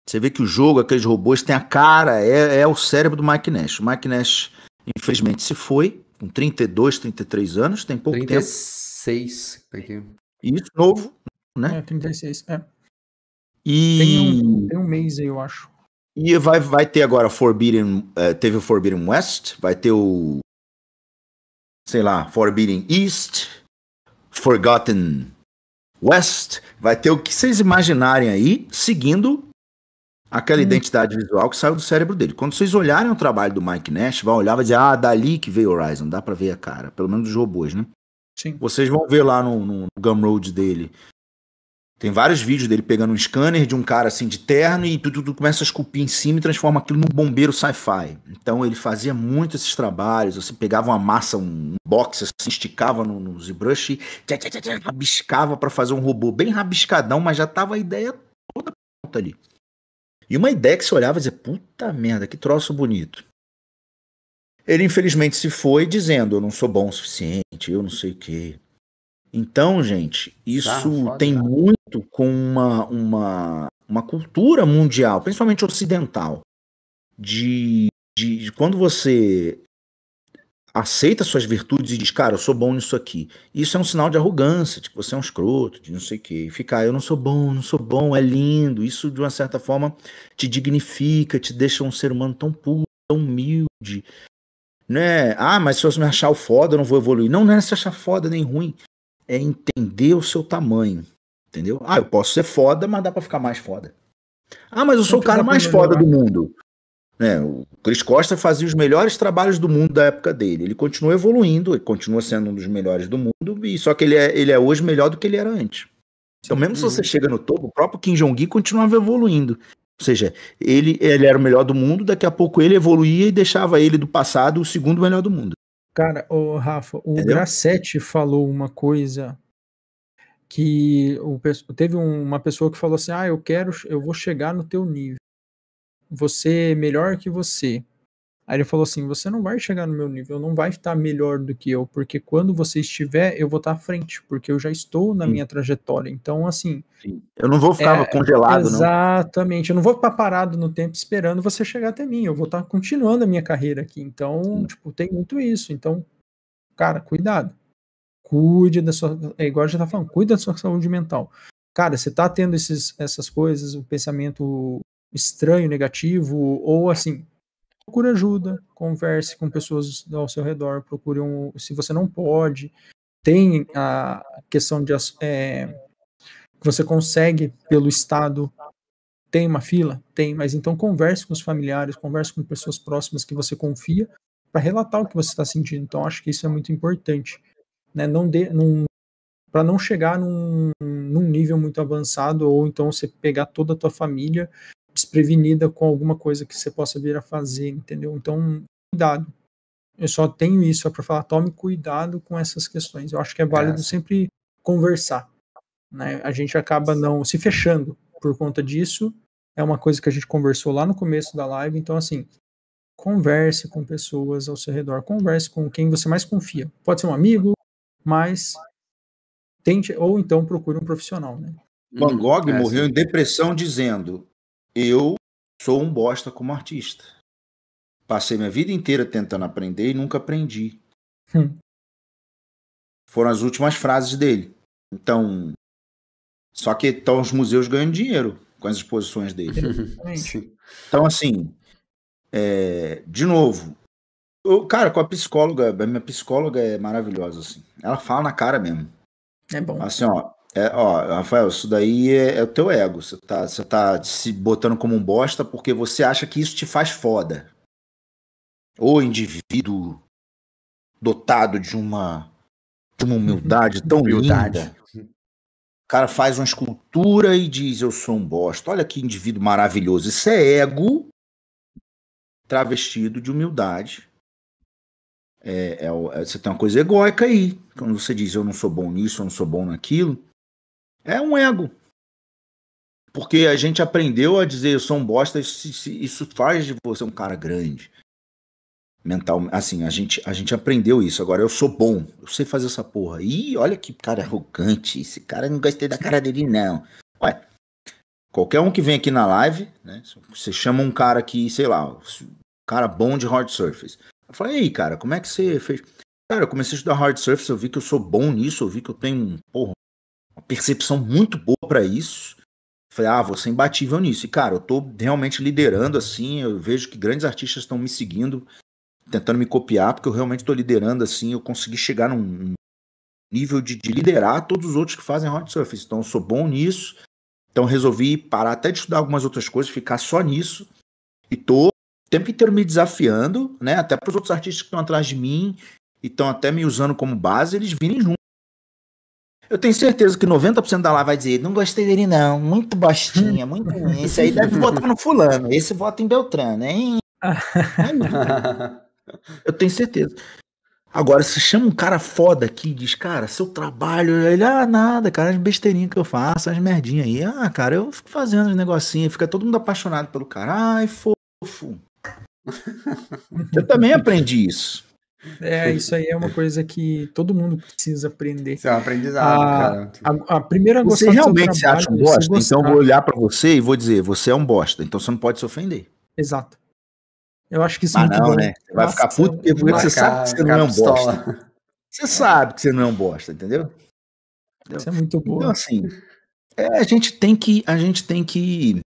Você vê que o jogo, aqueles robôs, tem a cara, é, é o cérebro do Mike Nash. O Mike Nash, infelizmente, se foi com 32, 33 anos, tem pouco 36, tempo. 36. Isso, novo, né? É, 36, é. E... Tem um, tem um mês aí, eu acho. E vai, vai ter agora Forbidden. Uh, teve o Forbidden West, vai ter o sei lá, Forbidden East, Forgotten West, vai ter o que vocês imaginarem aí, seguindo aquela hum. identidade visual que saiu do cérebro dele. Quando vocês olharem o trabalho do Mike Nash, vão olhar e vai dizer, ah, dali que veio Horizon, dá pra ver a cara, pelo menos os robôs, né? Sim. Vocês vão ver lá no, no Gumroad dele tem vários vídeos dele pegando um scanner de um cara assim de terno e tudo, tudo começa a esculpir em cima e transforma aquilo num bombeiro sci-fi. Então ele fazia muito esses trabalhos, assim, pegava uma massa, um box, assim, esticava no, no ZBrush e tchá, tchá, tchá, rabiscava para fazer um robô bem rabiscadão, mas já tava a ideia toda pronta ali. E uma ideia que você olhava e dizia, puta merda, que troço bonito. Ele infelizmente se foi dizendo, eu não sou bom o suficiente, eu não sei o quê. Então, gente, isso ah, tem muito com uma, uma, uma cultura mundial, principalmente ocidental, de, de, de quando você aceita suas virtudes e diz, cara, eu sou bom nisso aqui. Isso é um sinal de arrogância, de que você é um escroto, de não sei o quê. E ficar, eu não sou bom, não sou bom, é lindo. Isso, de uma certa forma, te dignifica, te deixa um ser humano tão puro, tão humilde. né? Ah, mas se eu me achar o foda, eu não vou evoluir. Não, não é se achar foda nem ruim. É entender o seu tamanho. Entendeu? Ah, eu posso ser foda, mas dá pra ficar mais foda. Ah, mas eu sou o cara mais foda do mundo. Né, o Chris Costa fazia os melhores trabalhos do mundo da época dele. Ele continua evoluindo, ele continua sendo um dos melhores do mundo, e só que ele é, ele é hoje melhor do que ele era antes. Então, mesmo se você chega no topo, o próprio Kim Jong-un continuava evoluindo. Ou seja, ele, ele era o melhor do mundo, daqui a pouco ele evoluía e deixava ele do passado o segundo melhor do mundo. Cara, o Rafa, o Entendeu? Grassetti falou uma coisa que o, teve uma pessoa que falou assim: "Ah, eu quero, eu vou chegar no teu nível. Você é melhor que você. Aí ele falou assim: você não vai chegar no meu nível, não vai estar melhor do que eu, porque quando você estiver, eu vou estar à frente, porque eu já estou na Sim. minha trajetória. Então, assim. Sim. Eu não vou ficar é, congelado, Exatamente. Não. Eu não vou estar parado no tempo esperando você chegar até mim. Eu vou estar continuando a minha carreira aqui. Então, Sim. tipo, tem muito isso. Então, cara, cuidado. Cuide da sua. É igual a gente tá falando, cuida da sua saúde mental. Cara, você tá tendo esses, essas coisas, o pensamento estranho, negativo, ou assim, procure ajuda, converse com pessoas ao seu redor, procure um, se você não pode, tem a questão de é, que você consegue pelo Estado, tem uma fila? Tem, mas então converse com os familiares, converse com pessoas próximas que você confia para relatar o que você está sentindo. Então acho que isso é muito importante, né? Não dê, para não chegar num, num nível muito avançado ou então você pegar toda a tua família desprevenida com alguma coisa que você possa vir a fazer, entendeu? Então, cuidado. Eu só tenho isso para falar, tome cuidado com essas questões. Eu acho que é válido é. sempre conversar. Né? A gente acaba não se fechando por conta disso. É uma coisa que a gente conversou lá no começo da live. Então, assim, converse com pessoas ao seu redor, converse com quem você mais confia. Pode ser um amigo, mas tente, ou então procure um profissional, né? Van Gogh é, morreu sim. em depressão dizendo: eu sou um bosta como artista. Passei minha vida inteira tentando aprender e nunca aprendi. Hum. Foram as últimas frases dele. Então, só que então, os museus ganham dinheiro com as exposições dele. então, assim, é, de novo, eu, cara, com a psicóloga, a minha psicóloga é maravilhosa, assim. Ela fala na cara mesmo. É bom. Assim, ó, é, ó, Rafael, isso daí é, é, o teu ego. Você tá, você tá se botando como um bosta porque você acha que isso te faz foda. Ou indivíduo dotado de uma, de uma humildade tão humildade. linda. O cara faz uma escultura e diz: Eu sou um bosta. Olha que indivíduo maravilhoso. Isso é ego travestido de humildade. É, é, é, você tem uma coisa egóica aí. Quando você diz eu não sou bom nisso, eu não sou bom naquilo, é um ego. Porque a gente aprendeu a dizer eu sou um bosta, isso, isso faz de você um cara grande. Mental, assim, a gente, a gente aprendeu isso. Agora eu sou bom, eu sei fazer essa porra. Ih, olha que cara arrogante. Esse cara não gostei da cara dele, não. Ué, qualquer um que vem aqui na live, né? Você chama um cara que, sei lá, cara bom de hard surface. Eu falei, aí, cara, como é que você fez? Cara, eu comecei a estudar hard surface, eu vi que eu sou bom nisso, eu vi que eu tenho, porra, uma percepção muito boa para isso. Falei, ah, vou ser imbatível nisso. E, cara, eu tô realmente liderando assim. Eu vejo que grandes artistas estão me seguindo, tentando me copiar, porque eu realmente tô liderando assim. Eu consegui chegar num nível de, de liderar todos os outros que fazem hard surface. Então, eu sou bom nisso. Então, resolvi parar até de estudar algumas outras coisas, ficar só nisso. E tô o tempo inteiro me desafiando, né? Até para os outros artistas que estão atrás de mim e estão até me usando como base, eles virem junto eu tenho certeza que 90% da lá vai dizer: não gostei dele, não. Muito bostinha, muito. [LAUGHS] Esse aí deve votar no fulano. Esse vota em Beltrano, hein? [LAUGHS] eu tenho certeza. Agora, se chama um cara foda aqui e diz, cara, seu trabalho, ele, ah, nada, cara, as besteirinhas que eu faço, as merdinhas aí. Ah, cara, eu fico fazendo os negocinhos, fica todo mundo apaixonado pelo cara. Ai, fofo. [LAUGHS] eu também aprendi isso. É, isso aí é uma coisa que todo mundo precisa aprender. Isso é um aprendizado, a, cara. A, a primeira Você realmente se acha um bosta? Então eu vou olhar para você e vou dizer, você é um bosta, então você não pode se ofender. Exato. Eu acho que isso Mas é não, bom. né? Você vai ficar puto porque você sabe que você não é um bosta. Você sabe que você não é um bosta, entendeu? entendeu? Isso é muito bom. Então, assim, é, a gente tem que. A gente tem que.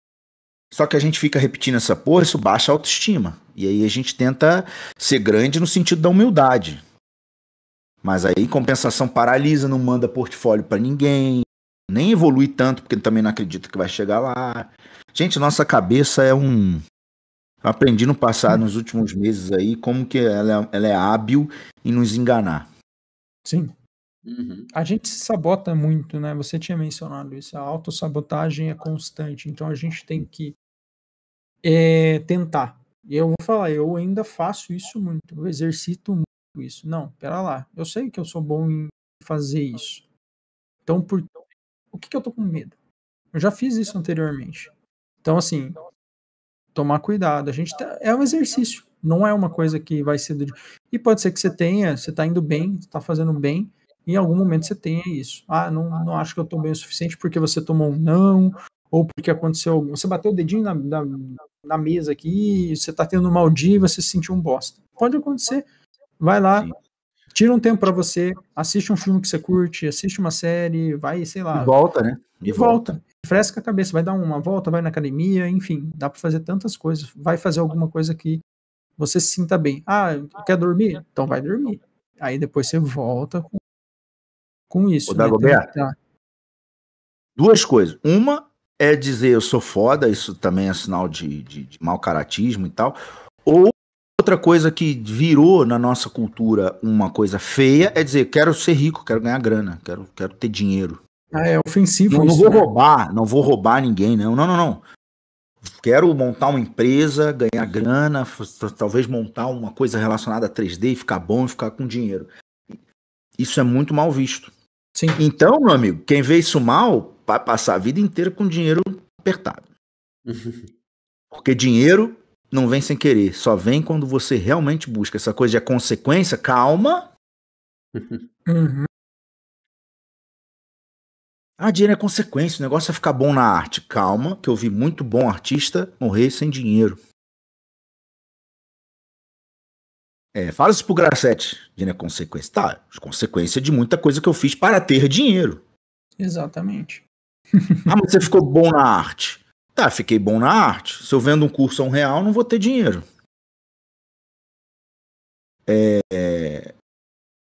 Só que a gente fica repetindo essa porra, isso baixa a autoestima. E aí a gente tenta ser grande no sentido da humildade. Mas aí, em compensação, paralisa, não manda portfólio para ninguém, nem evolui tanto, porque também não acredita que vai chegar lá. Gente, nossa cabeça é um. Eu aprendi no passado, nos últimos meses aí, como que ela, ela é hábil em nos enganar. Sim. Uhum. A gente se sabota muito, né? Você tinha mencionado isso. A autossabotagem é constante. Então a gente tem que é, tentar. E eu vou falar, eu ainda faço isso muito. Eu exercito muito isso. Não, pera lá. Eu sei que eu sou bom em fazer isso. Então, por o que, que eu tô com medo? Eu já fiz isso anteriormente. Então, assim, tomar cuidado. A gente tá, é um exercício. Não é uma coisa que vai ser. Do... E pode ser que você tenha, você tá indo bem, está fazendo bem, em algum momento você tenha isso. Ah, não, não acho que eu estou bem o suficiente porque você tomou um não, ou porque aconteceu. Você bateu o dedinho na, na, na mesa aqui, você está tendo um mau dia e você se sentiu um bosta. Pode acontecer. Vai lá, Sim. tira um tempo para você, assiste um filme que você curte, assiste uma série, vai, sei lá. E volta, né? E, volta. volta. Fresca a cabeça, vai dar uma volta, vai na academia, enfim, dá para fazer tantas coisas. Vai fazer alguma coisa que você se sinta bem. Ah, quer dormir? Então vai dormir. Aí depois você volta com com isso. O né? Dagoberto, duas coisas. Uma é dizer eu sou foda, isso também é sinal de, de, de mau caratismo e tal. Ou outra coisa que virou na nossa cultura uma coisa feia é dizer quero ser rico, quero ganhar grana, quero, quero ter dinheiro. Ah, é ofensivo. Não, isso, não vou né? roubar, não vou roubar ninguém, não. Não, não, não. Quero montar uma empresa, ganhar grana, talvez montar uma coisa relacionada a 3D e ficar bom e ficar com dinheiro. Isso é muito mal visto. Sim. Então, meu amigo, quem vê isso mal vai passar a vida inteira com dinheiro apertado. [LAUGHS] Porque dinheiro não vem sem querer, só vem quando você realmente busca. Essa coisa de consequência, calma. Uhum. Ah, dinheiro é consequência, o negócio é ficar bom na arte. Calma, que eu vi muito bom artista morrer sem dinheiro. É, fala isso pro Grassetti, de né, consequência. Tá, consequência de muita coisa que eu fiz para ter dinheiro. Exatamente. ah, mas você ficou bom na arte. Tá, fiquei bom na arte. Se eu vendo um curso a um real, não vou ter dinheiro. É, é...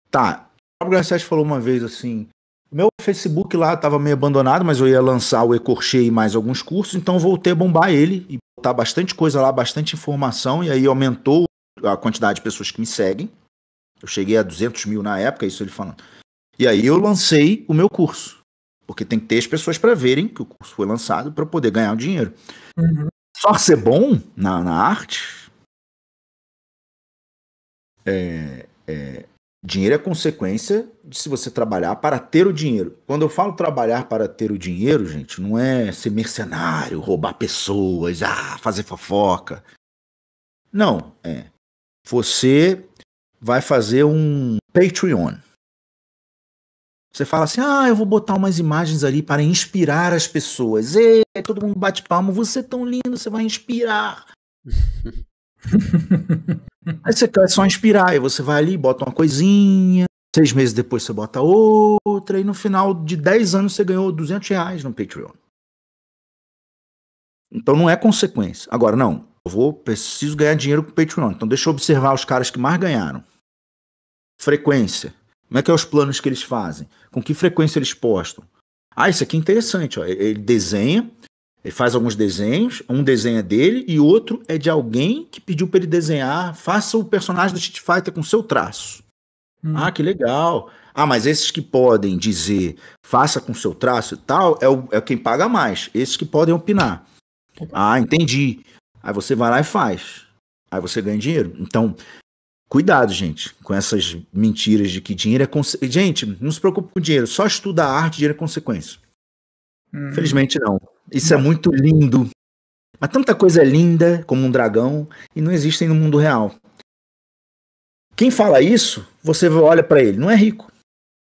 Tá. O Grassetti falou uma vez assim: meu Facebook lá estava meio abandonado, mas eu ia lançar o Ecorchê e mais alguns cursos, então voltei a bombar ele e botar bastante coisa lá, bastante informação, e aí aumentou a quantidade de pessoas que me seguem. Eu cheguei a 200 mil na época, isso ele falando. E aí eu lancei o meu curso. Porque tem que ter as pessoas para verem que o curso foi lançado para poder ganhar o dinheiro. Uhum. Só ser bom na, na arte. É, é, dinheiro é consequência de se você trabalhar para ter o dinheiro. Quando eu falo trabalhar para ter o dinheiro, gente, não é ser mercenário, roubar pessoas, ah, fazer fofoca. Não, é você vai fazer um Patreon. Você fala assim: ah, eu vou botar umas imagens ali para inspirar as pessoas. Ei, todo mundo bate palma, você é tão lindo, você vai inspirar. [LAUGHS] Aí você quer só inspirar, e você vai ali, bota uma coisinha, seis meses depois você bota outra, e no final de dez anos você ganhou 200 reais no Patreon. Então não é consequência. Agora, não, vou, preciso ganhar dinheiro com o Patreon. Então deixa eu observar os caras que mais ganharam. Frequência. Como é que é os planos que eles fazem? Com que frequência eles postam? Ah, isso aqui é interessante. Ó. Ele desenha, ele faz alguns desenhos. Um desenho é dele e outro é de alguém que pediu para ele desenhar. Faça o personagem do Street Fighter com seu traço. Hum. Ah, que legal. Ah, mas esses que podem dizer faça com seu traço e tal, é, o, é quem paga mais. Esses que podem opinar. Ah, entendi. Aí você vai lá e faz. Aí você ganha dinheiro. Então, cuidado, gente, com essas mentiras de que dinheiro é. Conse... Gente, não se preocupe com dinheiro. Só estuda a arte, dinheiro é consequência. Hum. Felizmente não. Isso é muito lindo. Mas tanta coisa é linda como um dragão e não existem no mundo real. Quem fala isso, você olha para ele, não é rico.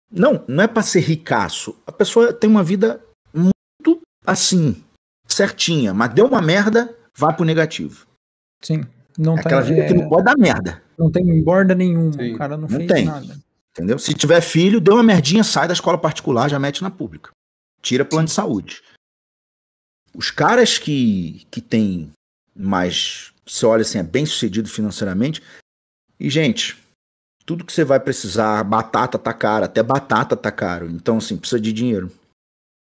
Não, não é para ser ricaço. A pessoa tem uma vida muito assim, certinha, mas deu uma merda, vá pro negativo. Sim. Não é aquela vida é... que não pode dar merda. Não tem borda nenhuma, Sim. o cara não, não fez tem. nada. Entendeu? Se tiver filho, deu uma merdinha, sai da escola particular, já mete na pública. Tira plano Sim. de saúde. Os caras que, que têm mais você olha assim, é bem sucedido financeiramente. E, gente, tudo que você vai precisar, batata tá cara, até batata tá caro. Então, assim, precisa de dinheiro.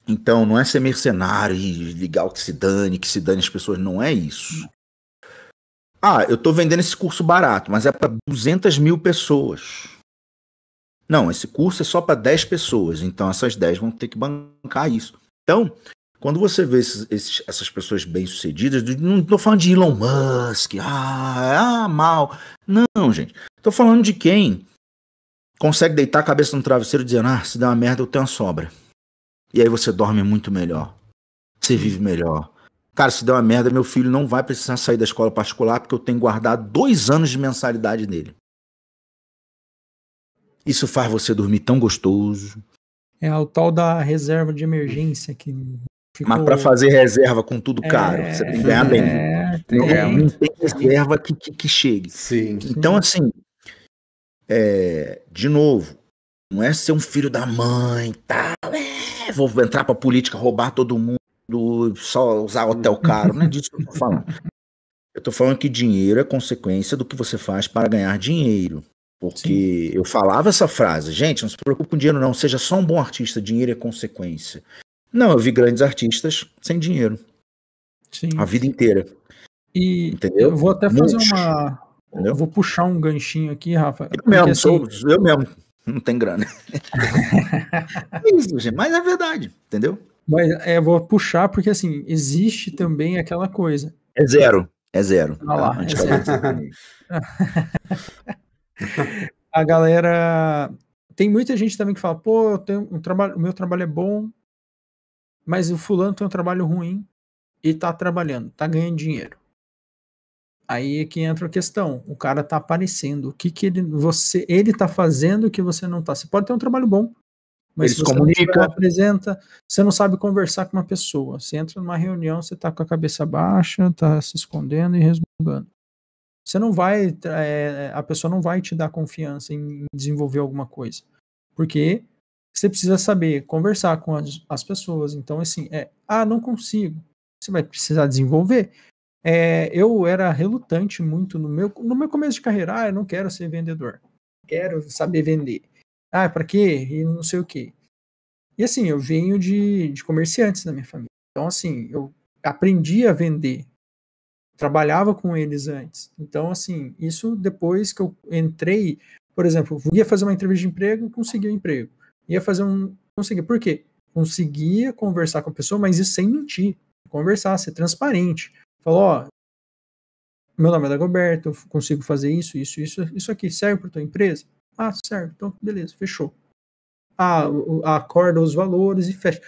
Então, não é ser mercenário e ligar o que se dane, que se dane as pessoas. Não é isso. Ah, eu tô vendendo esse curso barato, mas é para 200 mil pessoas. Não, esse curso é só para 10 pessoas, então essas 10 vão ter que bancar isso. Então, quando você vê esses, esses, essas pessoas bem-sucedidas, não estou falando de Elon Musk, ah, ah, mal. Não, gente. Estou falando de quem consegue deitar a cabeça no travesseiro dizendo, ah, se der uma merda eu tenho uma sobra. E aí você dorme muito melhor. Você vive melhor. Cara, se der uma merda, meu filho não vai precisar sair da escola particular porque eu tenho guardado dois anos de mensalidade nele. Isso faz você dormir tão gostoso. É o tal da reserva de emergência que Ficou... Mas para fazer reserva com tudo caro, é, você tem que ganhar bem. É, tem, não, não, tem reserva que, que, que, chegue. Sim. Então, assim, é, de novo, não é ser um filho da mãe, tal, é, vou entrar pra política, roubar todo mundo, só usar hotel caro, não é disso que eu tô falando. Eu tô falando que dinheiro é consequência do que você faz para ganhar dinheiro. Porque Sim. eu falava essa frase, gente, não se preocupe com dinheiro, não, seja só um bom artista, dinheiro é consequência. Não, eu vi grandes artistas sem dinheiro. Sim. A vida inteira. E Entendeu? eu vou até fazer Muitos. uma. Entendeu? Vou puxar um ganchinho aqui, Rafa. Eu mesmo, assim... sou, eu mesmo. Não tem grana. Isso, gente, mas é verdade, entendeu? Mas é, vou puxar porque assim, existe também aquela coisa. É zero. É zero. Ah lá, é zero. [LAUGHS] a galera. Tem muita gente também que fala, pô, eu tenho um trabalho, o meu trabalho é bom, mas o fulano tem um trabalho ruim e tá trabalhando, tá ganhando dinheiro. Aí é que entra a questão, o cara tá aparecendo, o que que ele, você, ele tá fazendo que você não tá. Você pode ter um trabalho bom, mas Eles se você comunica. não apresenta, você não sabe conversar com uma pessoa. Você entra numa reunião, você tá com a cabeça baixa, tá se escondendo e resmungando. Você não vai, é, a pessoa não vai te dar confiança em desenvolver alguma coisa. Porque você precisa saber conversar com as, as pessoas. Então, assim, é, ah, não consigo. Você vai precisar desenvolver. É, eu era relutante muito no meu, no meu começo de carreira. Ah, eu não quero ser vendedor. Quero saber vender. Ah, para quê? E não sei o quê. E assim, eu venho de, de comerciantes na minha família. Então, assim, eu aprendi a vender. Trabalhava com eles antes. Então, assim, isso depois que eu entrei, por exemplo, ia fazer uma entrevista de emprego, consegui um emprego ia fazer um. Conseguir. Por quê? Conseguia conversar com a pessoa, mas isso sem mentir. Conversar, ser transparente. Falou, ó, meu nome é Dagoberto, eu consigo fazer isso, isso, isso, isso aqui. Serve para tua empresa? Ah, serve. Então, beleza, fechou. Ah, acorda os valores e fecha.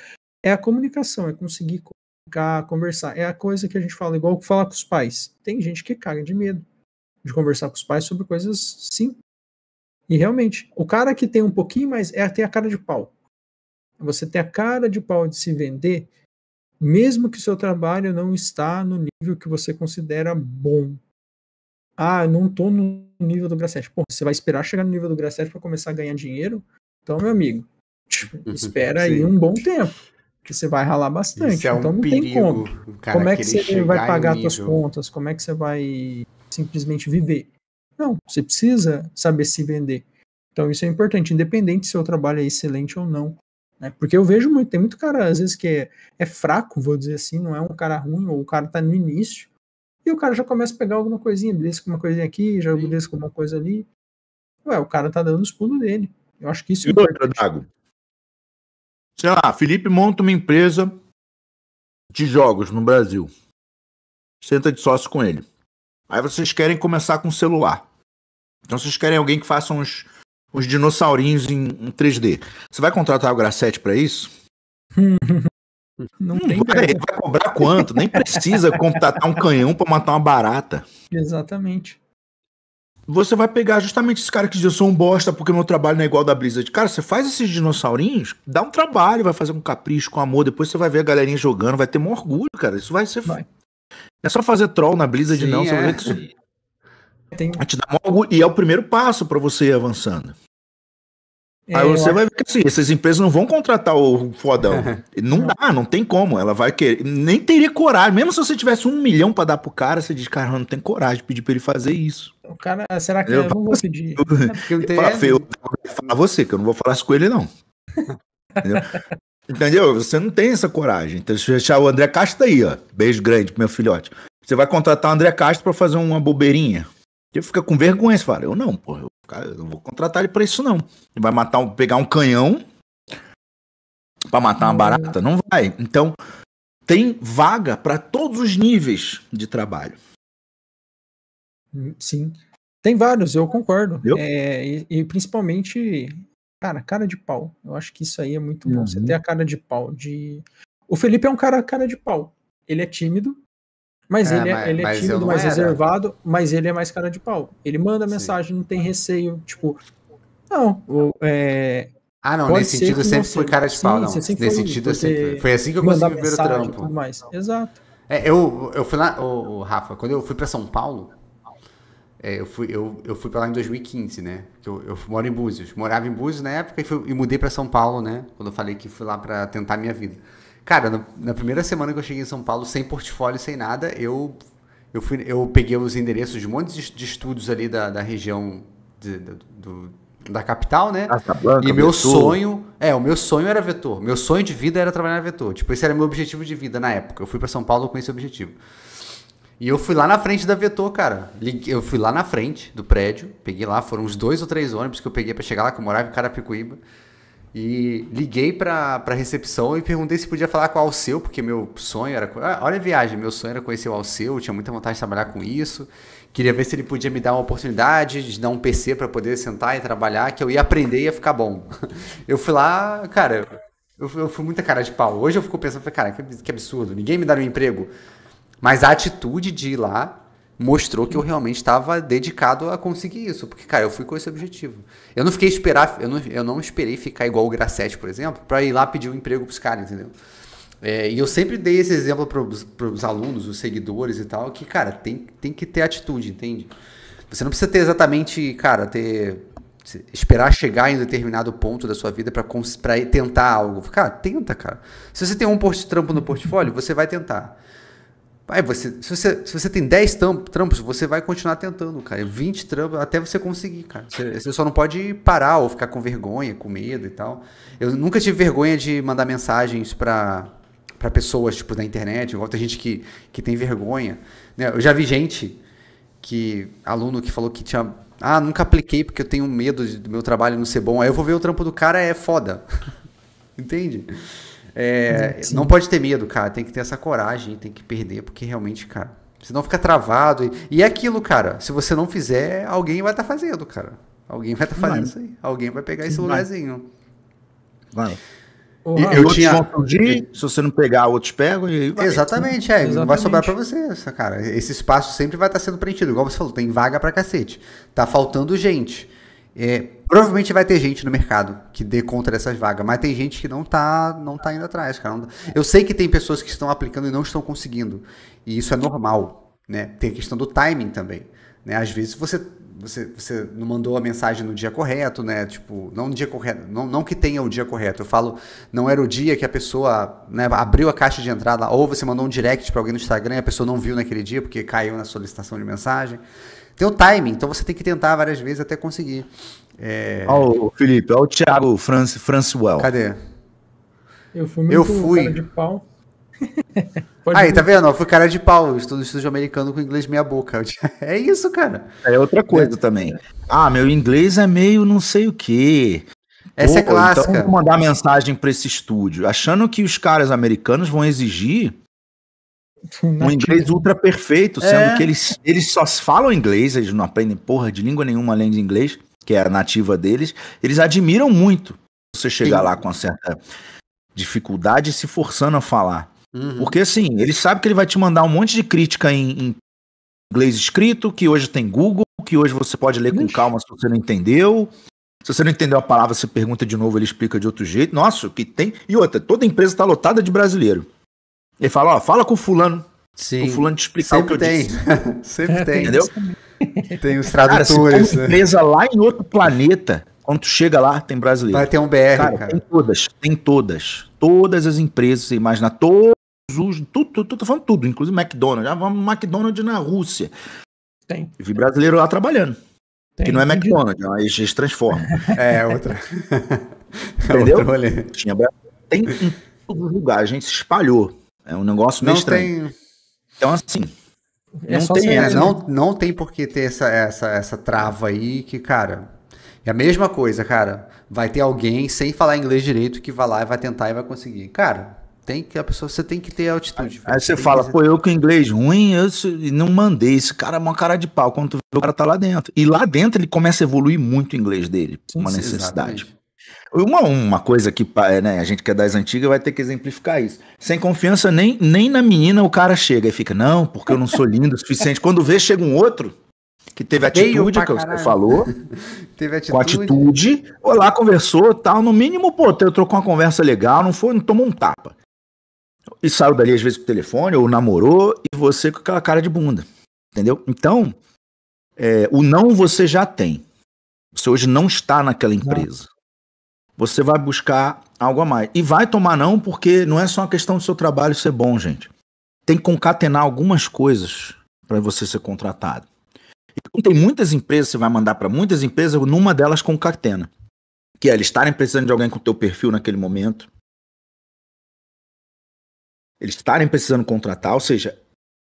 É a comunicação, é conseguir comunicar, conversar. É a coisa que a gente fala, igual falar com os pais. Tem gente que caga de medo de conversar com os pais sobre coisas simples e realmente, o cara que tem um pouquinho mais é ter a cara de pau. Você tem a cara de pau de se vender, mesmo que o seu trabalho não está no nível que você considera bom. Ah, eu não estou no nível do Gracete. Pô, você vai esperar chegar no nível do Gracete para começar a ganhar dinheiro? Então, meu amigo, tipo, [LAUGHS] espera aí um bom tempo que você vai ralar bastante. É um então não perigo, tem como. Como é que você vai pagar suas contas? Como é que você vai simplesmente viver? Não, você precisa saber se vender. Então isso é importante, independente se o trabalho é excelente ou não. Né? Porque eu vejo muito, tem muito cara, às vezes, que é, é fraco, vou dizer assim, não é um cara ruim, ou o cara tá no início, e o cara já começa a pegar alguma coisinha, beleza com uma coisinha aqui, já beleza com uma coisa ali. Ué, o cara tá dando os pulos dele. Eu acho que isso é e é outra, Dago. Sei lá, Felipe monta uma empresa de jogos no Brasil. Senta de sócio com ele. Aí vocês querem começar com celular. Então vocês querem alguém que faça uns, uns dinossaurinhos em, em 3D. Você vai contratar o Grassetti para isso? [LAUGHS] Não, tem vai, vai cobrar quanto? Nem precisa contratar um canhão para matar uma barata. Exatamente. Você vai pegar justamente esse cara que diz eu sou um bosta porque meu trabalho não é igual da Blizzard. Cara, você faz esses dinossaurinhos, dá um trabalho, vai fazer com capricho, com amor, depois você vai ver a galerinha jogando, vai ter um orgulho, cara. Isso vai ser. Vai. Não é só fazer troll na Blizzard, Sim, não. Você é. vai ver que isso tem... te dá um. E é o primeiro passo para você ir avançando. Aí você vai ver que assim, essas empresas não vão contratar o fodão. [LAUGHS] não dá, não tem como. Ela vai querer. Nem teria coragem. Mesmo se você tivesse um milhão pra dar pro cara, você diz, cara, não tem coragem de pedir pra ele fazer isso. O cara, será que eu, eu não vou pedir? Eu, eu fala, feio, falar você, que eu não vou falar isso com ele, não. [LAUGHS] Entendeu? Entendeu? Você não tem essa coragem. Então, se deixar o André Castro aí, ó. Beijo grande pro meu filhote. Você vai contratar o André Castro pra fazer uma bobeirinha. Você fica com vergonha, você fala, eu não, porra, eu não vou contratar ele pra isso, não. Ele vai matar um, pegar um canhão pra matar uma barata? Não vai. Então, tem vaga para todos os níveis de trabalho. Sim. Tem vários, eu concordo. É, e, e, principalmente, cara, cara de pau. Eu acho que isso aí é muito bom. Uhum. Você ter a cara de pau. De... O Felipe é um cara cara de pau. Ele é tímido, mas é, ele, é, mas, ele é mas tímido, mais era. reservado, mas ele é mais cara de pau. Ele manda Sim. mensagem, não tem receio. Tipo, não, é, ah, não, nesse sentido eu sempre fui cara de pau, Sim, não. Nesse foi, sentido eu sempre. Foi assim que eu consegui ver o trampo. Mais. Exato. É, eu, eu fui lá, o, Rafa, quando eu fui para São Paulo, é, eu fui, eu, eu fui para lá em 2015, né? Eu, eu moro em Búzios. Morava em Búzios na época e, fui, e mudei para São Paulo, né? Quando eu falei que fui lá para tentar minha vida. Cara, no, na primeira semana que eu cheguei em São Paulo, sem portfólio, sem nada, eu, eu, fui, eu peguei os endereços de um monte de, de estudos ali da, da região de, do, da capital, né? Blanca, e meu vetor. sonho, é, o meu sonho era vetor. Meu sonho de vida era trabalhar na vetor. Tipo, esse era meu objetivo de vida na época. Eu fui para São Paulo com esse objetivo. E eu fui lá na frente da Vetor, cara. Eu fui lá na frente do prédio, peguei lá, foram uns dois ou três ônibus que eu peguei para chegar lá, que eu morava em Carapicuíba. E liguei pra, pra recepção e perguntei se podia falar com o Alceu, porque meu sonho era. Ah, olha a viagem, meu sonho era conhecer o Alceu, eu tinha muita vontade de trabalhar com isso. Queria ver se ele podia me dar uma oportunidade de dar um PC para poder sentar e trabalhar, que eu ia aprender e ia ficar bom. [LAUGHS] Eu fui lá, cara, eu, eu fui muita cara de pau. Hoje eu fico pensando, cara, que absurdo, ninguém me dá um emprego. Mas a atitude de ir lá mostrou que eu realmente estava dedicado a conseguir isso. Porque, cara, eu fui com esse objetivo. Eu não fiquei esperar, eu não, eu não esperei ficar igual o Grassetti, por exemplo, para ir lá pedir um emprego para os caras, entendeu? É, e eu sempre dei esse exemplo para os alunos, os seguidores e tal, que, cara, tem, tem que ter atitude, entende? Você não precisa ter exatamente, cara, ter. Esperar chegar em determinado ponto da sua vida para tentar algo. Cara, tenta, cara. Se você tem um trampo no portfólio, você vai tentar. Aí você, se, você, se você tem 10 trampos, você vai continuar tentando, cara. 20 trampos até você conseguir, cara. Você, você, só não pode parar ou ficar com vergonha, com medo e tal. Eu nunca tive vergonha de mandar mensagens para para pessoas tipo da internet, igual tem gente que, que tem vergonha. Né? Eu já vi gente que aluno que falou que tinha ah, nunca apliquei porque eu tenho medo do meu trabalho não ser bom. Aí eu vou ver o trampo do cara é foda. [LAUGHS] Entende? É, não pode ter medo, cara. Tem que ter essa coragem, tem que perder, porque realmente, cara, senão fica travado. E, e é aquilo, cara. Se você não fizer, alguém vai estar tá fazendo, cara. Alguém vai estar tá fazendo vai. isso aí. Alguém vai pegar esse vai. lugarzinho. Vai. e, eu tinha... surgir, se você não pegar, outros pegam e vai. Exatamente, é. Exatamente. Não vai sobrar pra você, essa, cara. Esse espaço sempre vai estar tá sendo preenchido. Igual você falou, tem vaga pra cacete. Tá faltando gente. É, provavelmente vai ter gente no mercado que dê conta dessas vagas, mas tem gente que não tá, não tá indo atrás, cara. Eu sei que tem pessoas que estão aplicando e não estão conseguindo. E isso é normal, né? Tem a questão do timing também, né? Às vezes você você, você não mandou a mensagem no dia correto, né? Tipo, não no dia correto, não, não que tenha o dia correto. Eu falo, não era o dia que a pessoa né, abriu a caixa de entrada, ou você mandou um direct para alguém no Instagram e a pessoa não viu naquele dia porque caiu na solicitação de mensagem. Tem o timing, então você tem que tentar várias vezes até conseguir. É... Olha o Felipe, olha o Thiago France, Francewell. Cadê? Eu fui muito eu fui... cara de pau. [LAUGHS] Aí, tá vendo? Eu fui cara de pau, estudo estúdio americano com inglês meia boca. [LAUGHS] É isso, cara. É outra coisa é. também. Ah, meu inglês é meio não sei o quê. Essa Pô, é clássica. Então vou mandar mensagem para esse estúdio, achando que os caras americanos vão exigir um inglês ultra perfeito, sendo é. que eles, eles só falam inglês, eles não aprendem porra de língua nenhuma além de inglês, que é a nativa deles. Eles admiram muito você chegar Sim. lá com uma certa dificuldade se forçando a falar. Uhum. Porque assim, ele sabe que ele vai te mandar um monte de crítica em, em inglês escrito, que hoje tem Google, que hoje você pode ler com calma se você não entendeu. Se você não entendeu a palavra, você pergunta de novo, ele explica de outro jeito. Nossa, que tem. E outra, toda empresa está lotada de brasileiro. Ele fala, ó, fala com o fulano. Sim. O fulano te explicar Sempre o que eu tem. disse. [LAUGHS] Sempre tem. Entendeu? Tem os tradutores. Cara, se uma né? empresa lá em outro planeta Quando tu chega lá, tem brasileiro. Vai ter um BR, cara, cara. Tem todas, tem todas. Todas as empresas, você imagina, todos os. Tudo, tudo, tô falando tudo, inclusive McDonald's. Já vamos McDonald's na Rússia. Tem. Eu vi brasileiro lá trabalhando. Tem. que não é McDonald's, eles, eles transformam. [LAUGHS] É, outra. Entendeu? [LAUGHS] Outro. Tinha, tem em todos os lugares, a gente se espalhou. É um negócio meio Não estranho. tem, Então, assim, É não tem você- é, não, não tem por que ter essa, essa, essa trava aí que, cara. É a mesma coisa, cara. Vai ter alguém sem falar inglês direito que vai lá e vai tentar e vai conseguir. Cara, tem que a pessoa você tem que ter altitude. Aí você tem fala, que- pô, eu com inglês ruim, eu não mandei. Esse cara é uma cara de pau. Quando tu vê, o cara tá lá dentro. E lá dentro ele começa a evoluir muito o inglês dele. Uma sim, necessidade. exatamente. Uma, uma coisa que pa- né, a gente que é das antigas vai ter que exemplificar isso. Sem confiança nem, nem na menina o cara chega e fica, não, porque eu não sou lindo o suficiente. Quando vê, chega um outro que teve atitude, que é você falou, [LAUGHS] Teve atitude. com atitude, foi lá, conversou tal. No mínimo, pô, trocou uma conversa legal, não foi, não tomou um tapa. E saiu dali, às vezes, com o telefone, ou namorou, e você com aquela cara de bunda. Entendeu? Então, é, o não você já tem. Você hoje não está naquela empresa. Você vai buscar algo a mais. E vai tomar não, porque não é só uma questão do seu trabalho ser bom, gente. Tem que concatenar algumas coisas para você ser contratado. E tem muitas empresas, você vai mandar para muitas empresas, numa delas concatena. Que é eles estarem precisando de alguém com o teu perfil naquele momento. Eles estarem precisando contratar, ou seja,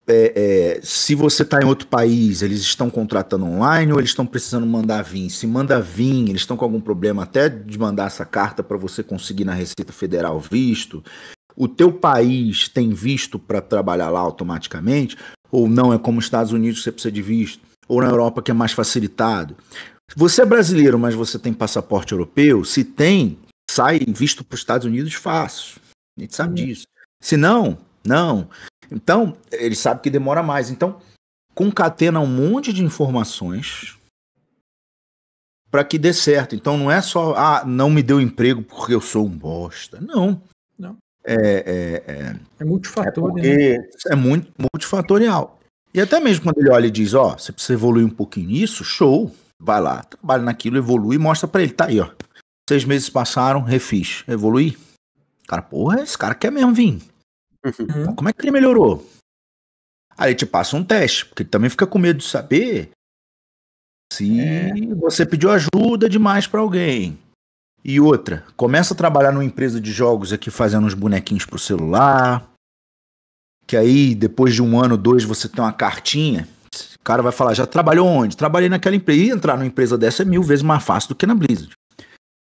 é, é, se você está em outro país, eles estão contratando online ou eles estão precisando mandar vir? Se manda vir, eles estão com algum problema até de mandar essa carta para você conseguir na Receita Federal visto? O teu país tem visto para trabalhar lá automaticamente? Ou não? É como os Estados Unidos que você precisa de visto? Ou na Europa que é mais facilitado? Você é brasileiro, mas você tem passaporte europeu? Se tem, sai visto para os Estados Unidos fácil. A gente sabe Uhum. disso. Se não, não. Então, ele sabe que demora mais. Então, concatena um monte de informações para que dê certo. Então, não é só, ah, não me deu emprego porque eu sou um bosta. Não. Não. É, é, é, É é multifator, né? porque é muito multifatorial. E até mesmo quando ele olha e diz, ó, você precisa evoluir um pouquinho nisso, show. Vai lá, trabalha naquilo, evolui e mostra pra ele. Tá aí, ó. Seis meses passaram, refiz. Evolui. Cara, porra, esse cara quer mesmo vir. Uhum. Como é que ele melhorou? Aí te passa um teste, porque ele também fica com medo de saber se É. você pediu ajuda demais pra alguém. E outra, começa a trabalhar numa empresa de jogos aqui fazendo uns bonequinhos pro celular. Que aí, depois de um ano, dois, você tem uma cartinha. O cara vai falar, já trabalhou onde? Trabalhei naquela empresa. E entrar numa empresa dessa é mil vezes mais fácil do que na Blizzard.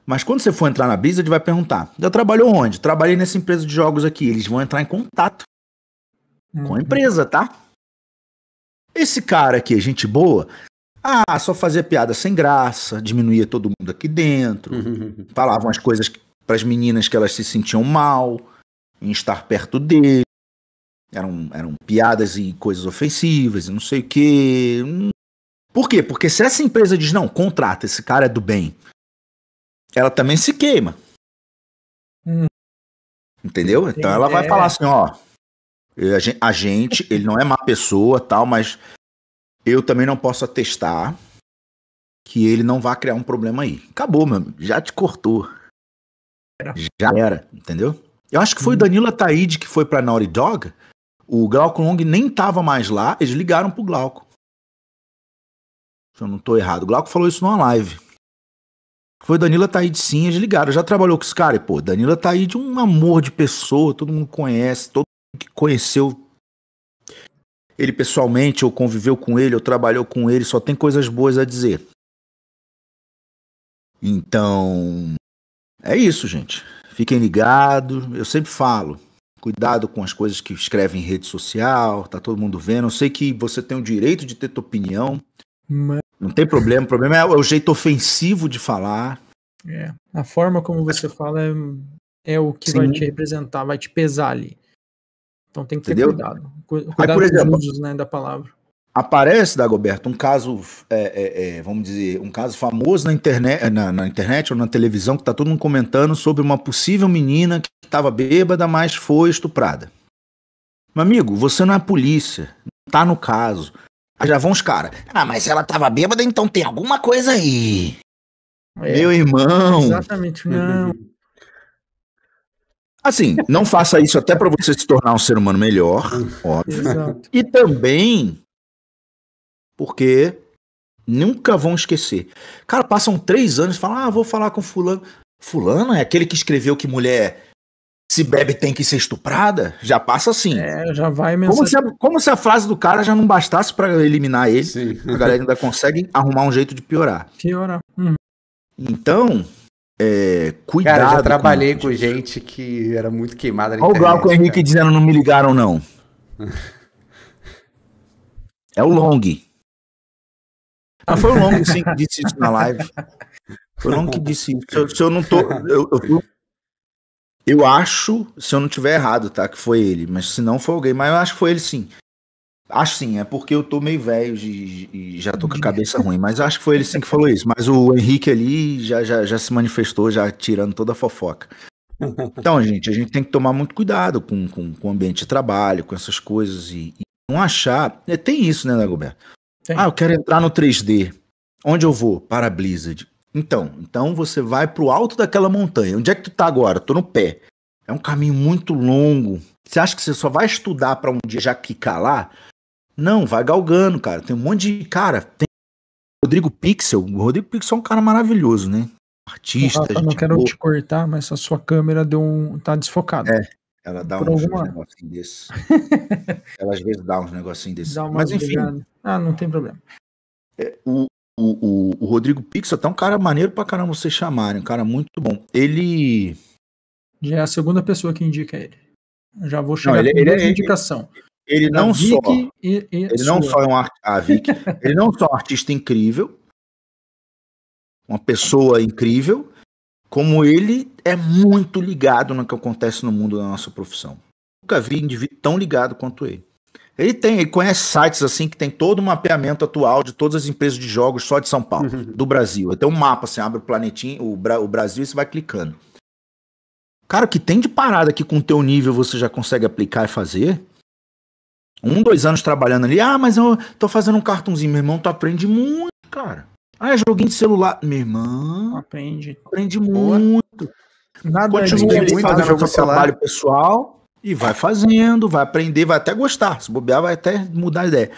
Mas quando você for entrar na Blizzard, vai perguntar: já trabalhou onde? Trabalhei nessa empresa de jogos aqui. Eles vão entrar em contato com a Uhum. empresa, tá? Esse cara aqui, gente boa, ah, só fazia piada sem graça, diminuía todo mundo aqui dentro, falavam as coisas para as meninas que elas se sentiam mal em estar perto dele. Eram, eram piadas e coisas ofensivas e não sei o quê. Por quê? Porque se essa empresa diz, não, contrata, esse cara é do bem, ela também se queima. Hum. Entendeu? Então ela vai É. falar assim, ó, a gen- a gente, ele não é má pessoa, tal, mas eu também não posso atestar que ele não vai criar um problema aí. Acabou, meu amigo. Já te cortou. Era. Já era, entendeu? Eu acho que foi o Uhum. Danilo Ataíde que foi pra Naughty Dog. O Glauco Long nem tava mais lá, eles ligaram pro Glauco. Se eu não tô errado. O Glauco falou isso numa live. Foi o Danilo Ataíde sim, eles ligaram. Já trabalhou com esse cara? E, pô, Danilo Ataíde é um amor de pessoa, todo mundo conhece, todo mundo que conheceu ele pessoalmente, ou conviveu com ele, ou trabalhou com ele, só tem coisas boas a dizer. Então, é isso, gente. Fiquem ligados. Eu sempre falo, cuidado com as coisas que escrevem em rede social, tá todo mundo vendo. Eu sei que você tem o direito de ter tua opinião, Mas, não tem problema. O problema é o jeito ofensivo de falar. é, a forma como você fala é, é o que vai Sim. te representar, vai te pesar ali. Então tem que ter Entendeu? cuidado. Cu- Cuidado por com exemplo, os usos né, da palavra. Aparece, Dagoberto, um caso, é, é, é, vamos dizer, um caso famoso na internet, na, na internet ou na televisão, que tá todo mundo comentando sobre uma possível menina que estava bêbada, mas foi estuprada. Meu amigo, você não é polícia, não tá no caso. Aí já vão os caras. Ah, mas ela tava bêbada, então tem alguma coisa aí. É, Meu irmão. Exatamente, não. Assim, não faça isso até para você se tornar um ser humano melhor, óbvio. Exato. E também porque nunca vão esquecer. Cara, passam três anos e falam, ah, vou falar com fulano. Fulano é aquele que escreveu que mulher se bebe tem que ser estuprada? Já passa assim. É, já vai mesmo. Como, se a, como se a frase do cara já não bastasse para eliminar ele. Sim. A galera ainda consegue arrumar um jeito de piorar. Piorar. Uhum. Então, é, cuidado. Cara, já trabalhei com, com gente que era muito queimada na Olha o Glauco Henrique dizendo não me ligaram, não. [LAUGHS] é o Long. Ah, foi o Long sim, que disse isso na live. Foi o Long que disse isso. Se eu, se eu não tô. Eu, eu, eu, acho, se eu não tiver errado, tá? Que foi ele. Mas se não foi alguém. Mas eu acho que foi ele sim. Acho sim, é porque eu tô meio velho e já tô com a cabeça ruim, mas acho que foi ele sim que falou isso. Mas o Henrique ali já, já, já se manifestou, já tirando toda a fofoca. Então, gente, a gente tem que tomar muito cuidado com, com, com o ambiente de trabalho, com essas coisas e, e não achar. É, tem isso, né, Dagoberto? Ah, eu quero entrar no 3D. Onde eu vou? Para a Blizzard. Então, então você vai pro alto daquela montanha. Onde é que tu tá agora? Tô no pé. É um caminho muito longo. Você acha que você só vai estudar para um dia já quicar lá? Não, vai galgando, cara. Tem um monte de. Cara, tem Rodrigo Pixel. O Rodrigo Pixel é um cara maravilhoso, né? Artista. Rafa, não quero boa. te cortar, mas a sua câmera deu um. tá desfocada. É. Ela dá uns alguma... negocinhos desses. [LAUGHS] ela às vezes dá uns negocinhos desses. Mas enfim. Ah, não tem problema. É, o, o, o, o, Rodrigo Pixel tá um cara maneiro pra caramba vocês chamarem. Um cara muito bom. Ele. Já é a segunda pessoa que indica ele. Já vou chegar não, ele, ele, ele, é indicação. Ele não só, e, e ele não só é um ah, [LAUGHS] ele não só é um artista incrível, uma pessoa incrível, como ele é muito ligado no que acontece no mundo da nossa profissão. Nunca vi indivíduo tão ligado quanto ele. Ele tem, ele conhece sites assim que tem todo o mapeamento atual de todas as empresas de jogos só de São Paulo, uhum. do Brasil. Tem um mapa, assim, abre o planetinho, o, Bra o Brasil e você vai clicando. Cara, o que tem de parada que com o teu nível você já consegue aplicar e fazer, um, dois anos trabalhando ali. Ah, mas eu tô fazendo um cartãozinho. Meu irmão, tu aprende muito, cara. Ah, é joguinho de celular. Meu irmão. Aprende. Aprende muito. Nada Continua é muito fazendo seu trabalho pessoal e vai fazendo, vai aprender, vai até gostar. Se bobear, vai até mudar a ideia.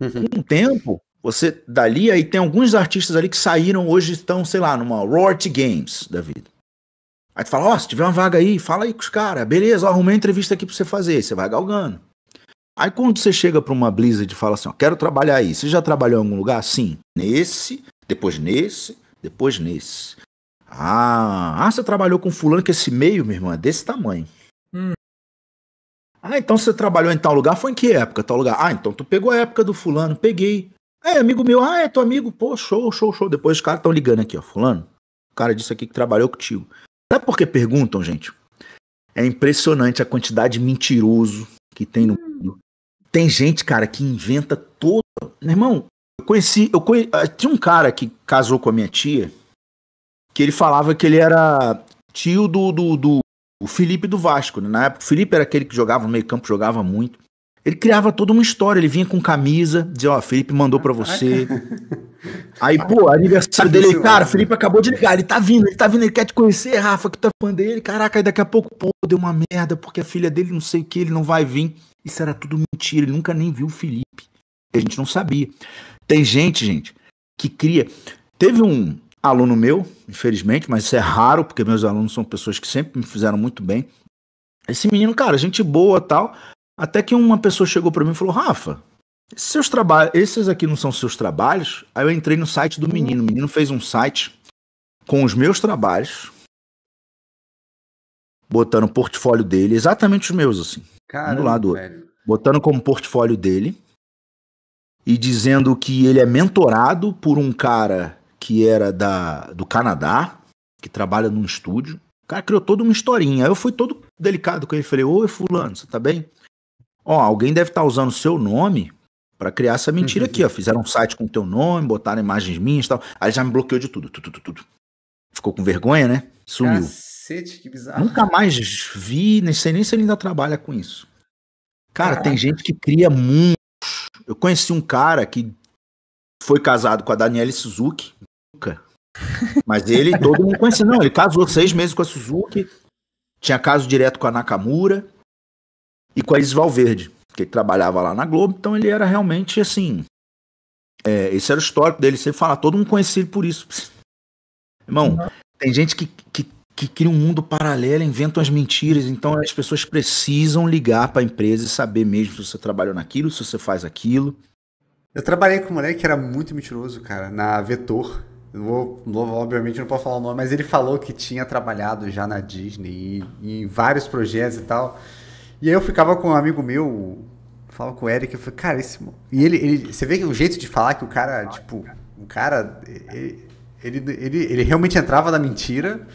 Uhum. Com o tempo, você dali, aí tem alguns artistas ali que saíram hoje, estão, sei lá, numa Royalty Games da vida. Aí tu fala, ó, oh, se tiver uma vaga aí, fala aí com os caras. Beleza, ó, arrumei uma entrevista aqui pra você fazer. Você vai galgando. Aí quando você chega para uma Blizzard e fala assim, ó, quero trabalhar aí, você já trabalhou em algum lugar? Sim. Nesse, depois nesse, depois nesse. Ah, ah você trabalhou com fulano que esse meio, meu irmão, é desse tamanho. Ah, então você trabalhou em tal lugar? Foi em que época? Tal lugar? Ah, então tu pegou a época do fulano, peguei. É, amigo meu, ah, é teu amigo, pô, show, show, show. Depois os caras estão ligando aqui, ó, fulano. O cara disse aqui que trabalhou contigo. Sabe por que perguntam, gente? É impressionante a quantidade de mentiroso que tem no hum. mundo. Tem gente, cara, que inventa todo. Meu irmão, eu conheci. Eu conhe... Ah, tinha um cara que casou com a minha tia que ele falava que ele era tio do, do, do o Felipe do Vasco. Né? Na época, o Felipe era aquele que jogava no meio-campo, jogava muito. Ele criava toda uma história, ele vinha com camisa, dizia, ó, oh, Felipe mandou para você. [LAUGHS] Aí, pô, aniversário dele, cara, Felipe acabou de ligar, ele tá vindo, ele tá vindo, ele quer te conhecer, Rafa, que tá fã dele. Caraca, aí daqui a pouco, pô, deu uma merda, porque a filha dele não sei o que, ele não vai vir. Isso era tudo mentira, ele nunca nem viu o Felipe. A gente não sabia. Tem gente, gente, que cria. Teve um aluno meu, infelizmente, mas isso é raro, porque meus alunos são pessoas que sempre me fizeram muito bem. Esse menino, cara, gente boa tal. Até que uma pessoa chegou para mim e falou: Rafa, esses seus trabalhos, esses aqui não são seus trabalhos? Aí eu entrei no site do menino. O menino fez um site com os meus trabalhos, botando o portfólio dele, exatamente os meus, assim. Caramba, um do lado velho. Botando como portfólio dele e dizendo que ele é mentorado por um cara que era da, do Canadá, que trabalha num estúdio. O cara criou toda uma historinha. Aí eu fui todo delicado com ele. Falei, oi, fulano, você tá bem? Ó, alguém deve estar tá usando o seu nome para criar essa mentira aqui, ó. Fizeram um site com o teu nome, botaram imagens minhas e tal. Aí já me bloqueou de tudo, tudo, tudo, tudo. Ficou com vergonha, né? Sumiu. Cacete, que bizarro. Nunca mais vi, nem sei nem se ele ainda trabalha com isso. Cara, Caraca. tem gente que cria mundos. Eu conheci um cara que foi casado com a Daniele Suzuki. Mas ele, todo mundo conhecia. Não, ele casou seis meses com a Suzuki, tinha caso direto com a Nakamura e com a Isis Valverde, que ele trabalhava lá na Globo, então ele era realmente assim. É, esse era o histórico dele, sempre fala, todo mundo conhecia ele por isso. Irmão, uhum. tem gente que, que, que cria um mundo paralelo, inventa as mentiras, então as pessoas precisam ligar para a empresa e saber mesmo se você trabalhou naquilo, se você faz aquilo. Eu trabalhei com um moleque que era muito mentiroso, cara, na Vetor. Vou, obviamente não posso falar o nome, mas ele falou que tinha trabalhado já na Disney e, em vários projetos e tal. E aí eu ficava com um amigo meu, falava com o Eric, eu falei, cara, esse. E ele, ele. Você vê que o jeito de falar que o cara, tipo, o cara. Ele, ele, ele, ele realmente entrava na mentira.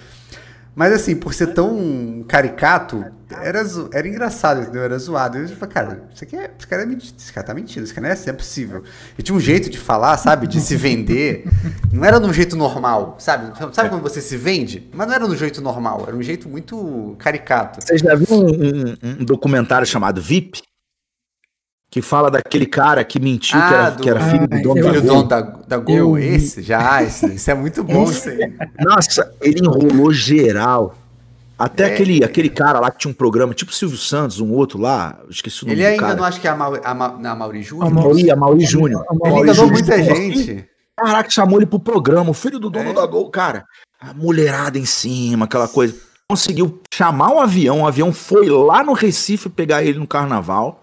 Mas assim, por ser tão caricato, era, zo... era engraçado, entendeu? Era zoado. Eu falei, cara, isso aqui é. Esse cara, é esse cara tá mentindo, isso cara não é, assim, é possível. E tinha um jeito de falar, sabe? De se vender. Não era num jeito normal, sabe? Sabe quando você se vende? Mas não era no jeito normal, era um jeito muito caricato. Você já viu um, um, um documentário chamado VIP? Que fala daquele cara que mentiu ah, que, era, do... que, era, filho do dono filho da Gol. da, da Gol, esse? Já, esse, esse é muito bom. Esse... Nossa, ele enrolou geral. Até é. aquele, aquele cara lá que tinha um programa, tipo Silvio Santos, um outro lá, esqueci o nome Ele ainda cara. não acho que é a, Mauri, a, Ma, a Mauri Júnior? A Mauri, a Mauri Júnior. Ele enganou muita gente. Caraca, chamou ele pro programa, o filho do dono é. da Gol, cara. A mulherada em cima, aquela coisa. Conseguiu chamar um avião, o avião foi lá no Recife pegar ele no carnaval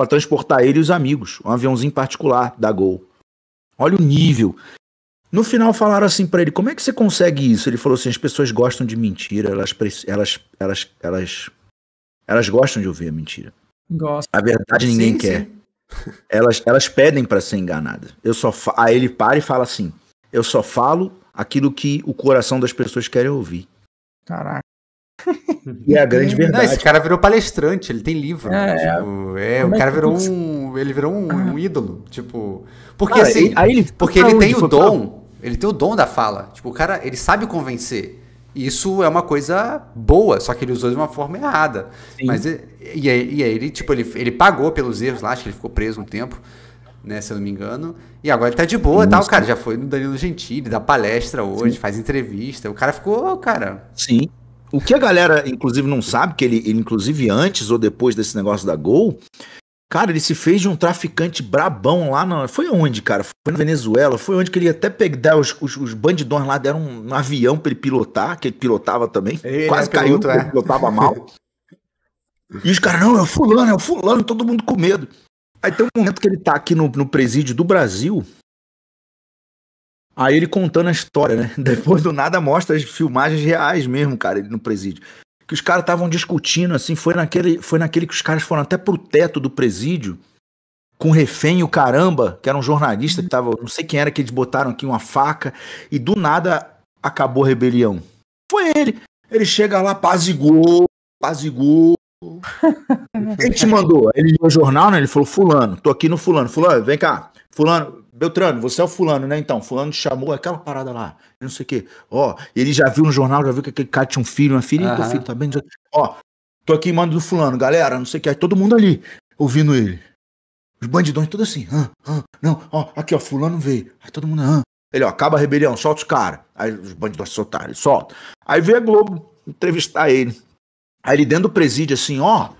para transportar ele e os amigos, um aviãozinho particular da Gol. Olha o nível. No final falaram assim para ele: "Como é que você consegue isso?" Ele falou assim: "As pessoas gostam de mentira, elas elas elas elas elas gostam de ouvir a mentira. Gosto. A verdade ninguém sim, quer. Sim. Elas elas pedem para ser enganada. Eu só fa... aí ele para e fala assim: "Eu só falo aquilo que o coração das pessoas querem ouvir." Caraca. E é a grande verdade. Não, esse cara virou palestrante, ele tem livro. É, tipo, é, o é cara virou um. Ele virou um, um ídolo. Tipo. Porque assim. Ele, porque ele tem o dom. Ele tem o dom da fala. Tipo, o cara, ele sabe convencer. Isso é uma coisa boa, só que ele usou de uma forma errada. Sim. Mas e, e, aí, e aí ele, tipo, ele, ele pagou pelos erros lá, acho que ele ficou preso um tempo, né, se eu não me engano. E agora ele tá de boa, tá? O cara já foi no Danilo Gentili, dá palestra hoje, Sim. faz entrevista. O cara ficou, cara. Sim. O que a galera, inclusive, não sabe, que ele, ele, inclusive, antes ou depois desse negócio da Gol, cara, ele se fez de um traficante brabão lá na. Foi onde, cara? Foi na Venezuela. Foi onde que ele até pegar os, os, os bandidões lá, deram um, um, avião pra ele pilotar, que ele pilotava também. Ele quase é caiu, piloto, é. pilotava mal. [LAUGHS] e os caras, não, é o fulano, é o fulano, todo mundo com medo. Aí tem um momento que ele tá aqui no, no presídio do Brasil, Aí ele contando a história, né? [LAUGHS] Depois do nada mostra as filmagens reais mesmo, cara, ele no presídio. Que os caras estavam discutindo, assim, foi naquele, foi naquele que os caras foram até pro teto do presídio, com refém o caramba, que era um jornalista que tava, não sei quem era, que eles botaram aqui uma faca, e do nada acabou a rebelião. Foi ele. Ele chega lá, pazigou, pazigou. Quem [LAUGHS] te mandou? Ele leu o jornal, né? Ele falou, fulano, tô aqui no fulano. Fulano, vem cá. Fulano, Beltrano, você é o fulano, né? Então, fulano chamou aquela parada lá, não sei o quê. Ó, ele já viu no jornal, já viu que aquele cara tinha um filho, uma filha, uhum. filho tá bem. Ó, tô aqui mando do fulano, galera, não sei o que. Aí todo mundo ali, ouvindo ele. Os bandidões todos assim, ah, ah, não, ó, aqui, ó, fulano veio. Aí todo mundo, ah. Ele, ó, acaba a rebelião, solta os caras. Aí os bandidões soltaram, ele solta. Aí veio a Globo entrevistar ele. Aí ele dentro do presídio, assim, ó,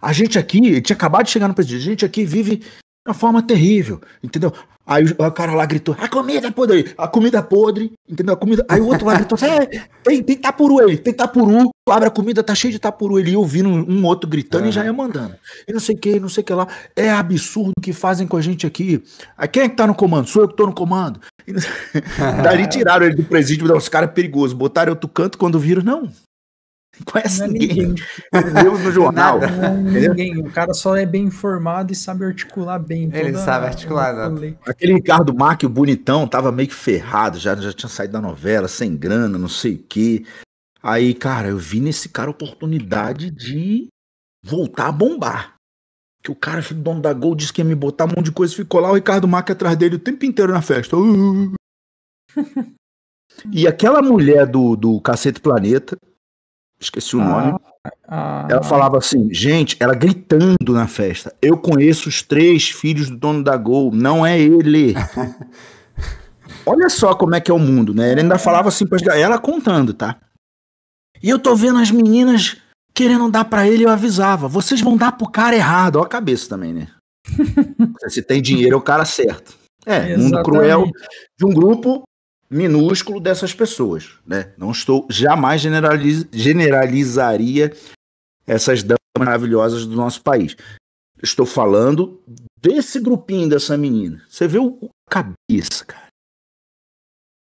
a gente aqui, ele tinha acabado de chegar no presídio, a gente aqui vive de uma forma terrível, entendeu? Aí o cara lá gritou, a comida podre, a comida podre, entendeu? A comida... Aí o outro lá gritou, é, tem, tem tapuru aí, tem tapuru, abre a comida, tá cheio de tapuru. Ele ia ouvindo um outro gritando e já ia mandando. E não sei o que, não sei o que lá. É absurdo o que fazem com a gente aqui. Aí quem é que tá no comando? Sou eu que tô no comando. E... [LAUGHS] Daí [LAUGHS] tiraram ele do presídio, os caras perigosos, botaram outro canto quando viram, não, conhece não é ninguém. ninguém. [LAUGHS] no jornal. Não, ninguém. O cara só é bem informado e sabe articular bem. Ele sabe articular. Né? Aquele Ricardo Mac, o bonitão, tava meio que ferrado, já, já tinha saído da novela, sem grana, não sei o quê. Aí, cara, eu vi nesse cara a oportunidade de voltar a bombar. Que o cara, filho do dono da Gol, disse que ia me botar um monte de coisa, ficou lá o Ricardo Mac atrás dele o tempo inteiro na festa. [LAUGHS] e aquela mulher do, do Cacete Planeta, esqueci o ah, nome. Ah, ela falava assim, gente, ela gritando na festa. Eu conheço os três filhos do dono da Gol, não é ele. [LAUGHS] Olha só como é que é o mundo, né? Ele ainda falava assim, ela contando, tá? E eu tô vendo as meninas querendo dar para ele, eu avisava, vocês vão dar pro cara errado. Ó a cabeça também, né? [LAUGHS] Se tem dinheiro, é o cara certo. É, Exatamente. mundo cruel de um grupo minúsculo dessas pessoas, né? Não estou jamais generaliz, generalizaria essas damas maravilhosas do nosso país. Estou falando desse grupinho dessa menina. Você vê o, cabeça, cara.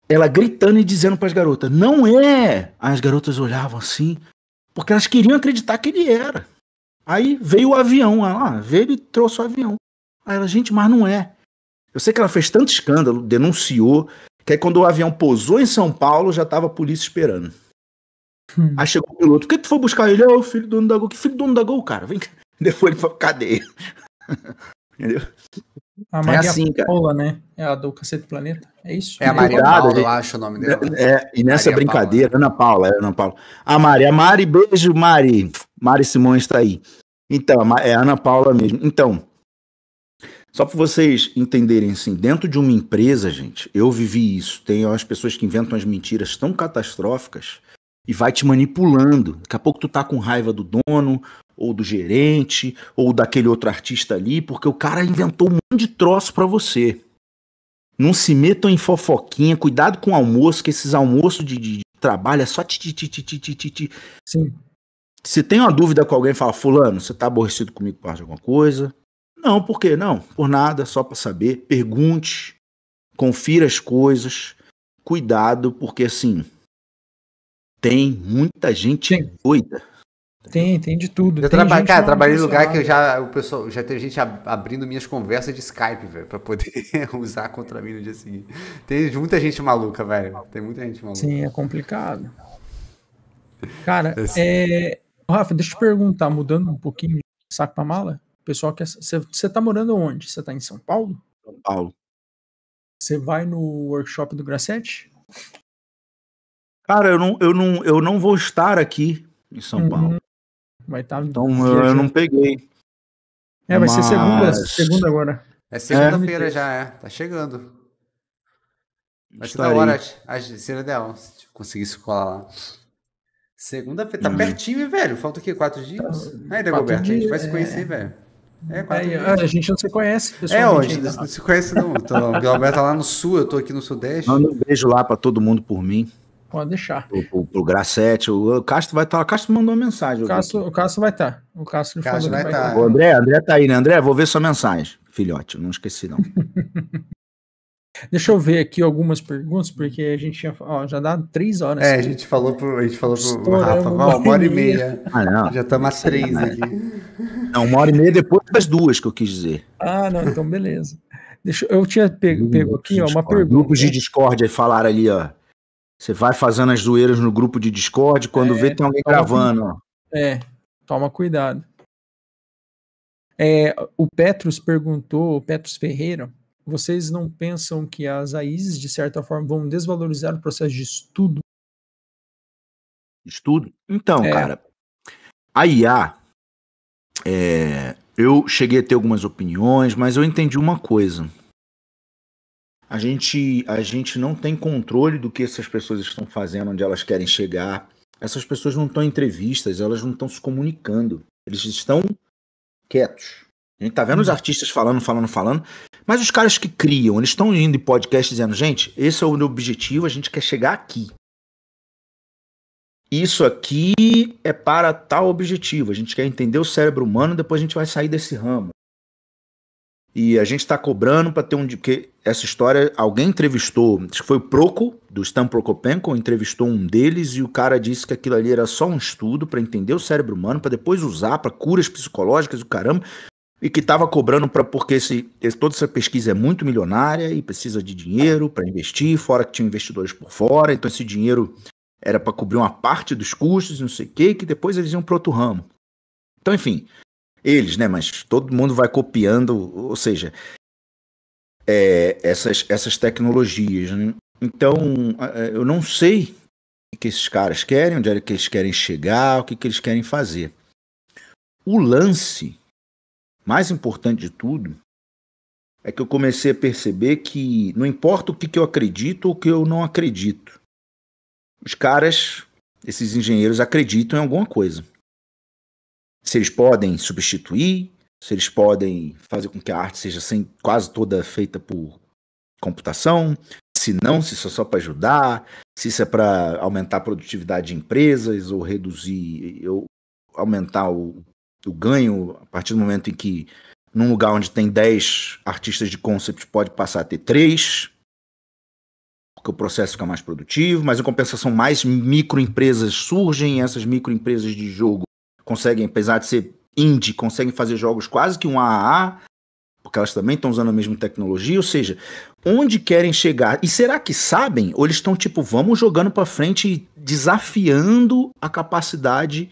Ela gritando e dizendo para as garotas: "Não é". As garotas olhavam assim, porque elas queriam acreditar que ele era. Aí veio o avião, ela, ah, veio e trouxe o avião. Aí ela, gente, mas não é. Eu sei que ela fez tanto escândalo, denunciou, que aí quando o avião pousou em São Paulo, já tava a polícia esperando. Hum. Aí chegou o piloto, o que tu foi buscar ele? É o filho do dono da Gol. Que filho do dono da Gol, cara? Vem cá. [LAUGHS] Depois ele foi pra cadeia. [LAUGHS] Entendeu? A Maria é assim, Paula, cara. né? É a do Cacete Planeta. É isso? É a Maria Paula, eu acho o nome dela. É, e nessa Maria brincadeira, Paula. Ana Paula, é Ana Paula. A Mari, a Mari, beijo, Mari. Mari Simões está aí. Então, é a Ana Paula mesmo. Então, só para vocês entenderem assim, dentro de uma empresa, gente, eu vivi isso. Tem as pessoas que inventam as mentiras tão catastróficas e vai te manipulando. Daqui a pouco tu tá com raiva do dono, ou do gerente, ou daquele outro artista ali, porque o cara inventou um monte de troço para você. Não se metam em fofoquinha, cuidado com o almoço, que esses almoços de, de, de trabalho é só ti, ti, ti, ti, ti, ti, ti. Sim. Se tem uma dúvida com alguém, fala, fulano, você tá aborrecido comigo por causa de alguma coisa? Não, por quê? Não, por nada, só para saber. Pergunte, confira as coisas, cuidado, porque assim, tem muita gente Sim. doida. Tem, tem de tudo. Eu traba cara, trabalhei em lugar que eu já, o pessoal, já tem gente abrindo minhas conversas de Skype, velho, pra poder [LAUGHS] usar contra mim no dia seguinte. Tem muita gente maluca, velho. Tem muita gente maluca. Sim, é complicado. Cara, [LAUGHS] é... Rafa, deixa eu te perguntar, mudando um pouquinho de saco pra mala, pessoal quer. Você tá morando onde? Você tá em São Paulo? São Paulo. Você vai no workshop do Grassetti? Cara, eu não, eu não, eu não vou estar aqui em São uhum. Paulo. Vai estar. Tá então eu, eu, não peguei. É, vai Mas... ser segunda, segunda agora. É segunda-feira é. já, é. Tá chegando. Vai ser da hora. Seria ideal se conseguisse colar lá. Segunda-feira. Tá hum. pertinho, velho. Falta o quê? Quatro dias? Tá, Aí, Dagoberto, a gente vai se conhecer, é... velho. É, quatro é, a gente não se conhece, É, hoje, não se conhece não. Então, o Galberto tá lá no sul, eu tô aqui no sudeste. Manda um beijo lá pra todo mundo por mim. Pode deixar. Pro, pro, pro Gracete, o Castro vai estar. Tá, o Castro mandou uma mensagem. O Castro, o Castro vai estar. Tá. O Castro, Castro vai estar. Tá. O André, André tá aí, né? André, vou ver sua mensagem, filhote. Não esqueci, não. [LAUGHS] Deixa eu ver aqui algumas perguntas, porque a gente tinha. Ó, já dá três horas. É, a gente falou pro, a gente falou pro Rafa, uma, uma hora e meia. Ah, não. Já estamos às três aqui. Não, uma hora e meia depois das duas que eu quis dizer. Ah, não, então beleza. Deixa, eu tinha pego, pego aqui ó, uma pergunta. Grupos de Discord aí falaram ali, ó. Você vai fazendo as zoeiras no grupo de Discord, quando é, vê tem alguém gravando. Ó. É, toma cuidado. É, o Petrus perguntou, o Petrus Ferreira, vocês não pensam que as AIs, de certa forma, vão desvalorizar o processo de estudo? Estudo? Então, é. cara, a IA, é, eu cheguei a ter algumas opiniões, mas eu entendi uma coisa a gente, a gente não tem controle do que essas pessoas estão fazendo, onde elas querem chegar. Essas pessoas não estão em entrevistas, elas não estão se comunicando. Eles estão quietos. A gente tá vendo os uhum. artistas falando, falando, falando, mas os caras que criam, eles estão indo em podcast dizendo, gente, esse é o meu objetivo, a gente quer chegar aqui. Isso aqui é para tal objetivo. A gente quer entender o cérebro humano, depois a gente vai sair desse ramo. E a gente está cobrando para ter um. Porque essa história, alguém entrevistou, acho que foi o Proco, do Stan Prokopenko, entrevistou um deles e o cara disse que aquilo ali era só um estudo para entender o cérebro humano, para depois usar para curas psicológicas, o caramba, e que estava cobrando para. Porque esse, esse, toda essa pesquisa é muito milionária e precisa de dinheiro para investir, fora que tinha investidores por fora, então esse dinheiro era para cobrir uma parte dos custos, não sei o quê, que depois eles iam para outro ramo. Então, enfim, eles, né? Mas todo mundo vai copiando, ou seja, é, essas, essas tecnologias. Né? Então, eu não sei o que esses caras querem, onde é que eles querem chegar, o que, que eles querem fazer. O lance mais importante de tudo é que eu comecei a perceber que não importa o que, que eu acredito ou o que eu não acredito. Os caras, esses engenheiros, acreditam em alguma coisa. Se eles podem substituir, se eles podem fazer com que a arte seja sem, quase toda feita por computação, se não, se isso é só para ajudar, se isso é para aumentar a produtividade de empresas ou reduzir, ou aumentar o, o ganho a partir do momento em que num lugar onde tem 10 artistas de concept pode passar a ter 3, porque o processo fica mais produtivo, mas em compensação mais microempresas surgem, e essas microempresas de jogo conseguem, apesar de ser indie, conseguem fazer jogos quase que um AAA, porque elas também estão usando a mesma tecnologia, ou seja, onde querem chegar? E será que sabem? Ou eles estão tipo, vamos jogando para frente desafiando a capacidade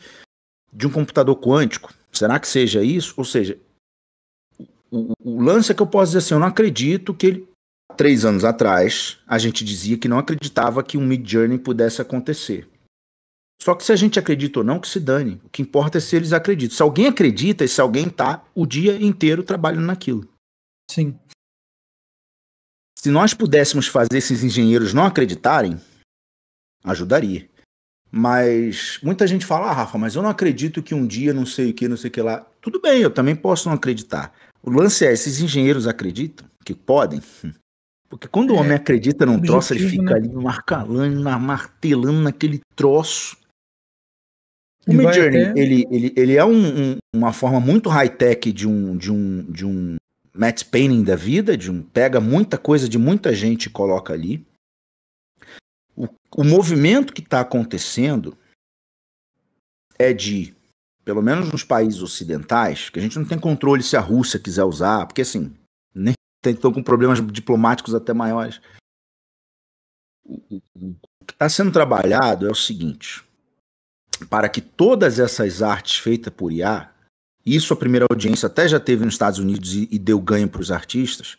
de um computador quântico? Será que seja isso? Ou seja, o, o lance é que eu posso dizer assim, eu não acredito que ele três anos atrás, a gente dizia que não acreditava que um Mid Journey pudesse acontecer. Só que se a gente acredita ou não, que se dane. O que importa é se eles acreditam. Se alguém acredita e se alguém tá o dia inteiro trabalhando naquilo. Sim. Se nós pudéssemos fazer esses engenheiros não acreditarem, ajudaria. Mas muita gente fala, ah, Rafa, mas eu não acredito que um dia não sei o que, não sei o que lá. Tudo bem, eu também posso não acreditar. O lance é, esses engenheiros acreditam que podem? [LAUGHS] Porque quando o é, homem acredita num troço, ele fica né? ali marcalando, martelando naquele troço. O Midjourney, até... ele, ele, ele é um, um, uma forma muito high-tech de um, de um, de um matte painting da vida, de um pega muita coisa de muita gente e coloca ali. O, movimento que está acontecendo é de, pelo menos nos países ocidentais, que a gente não tem controle se a Rússia quiser usar, porque assim, nem [LAUGHS] estão com problemas diplomáticos até maiores. O, o que está sendo trabalhado é o seguinte: para que todas essas artes feitas por IA, isso a primeira audiência até já teve nos Estados Unidos e, e deu ganho para os artistas,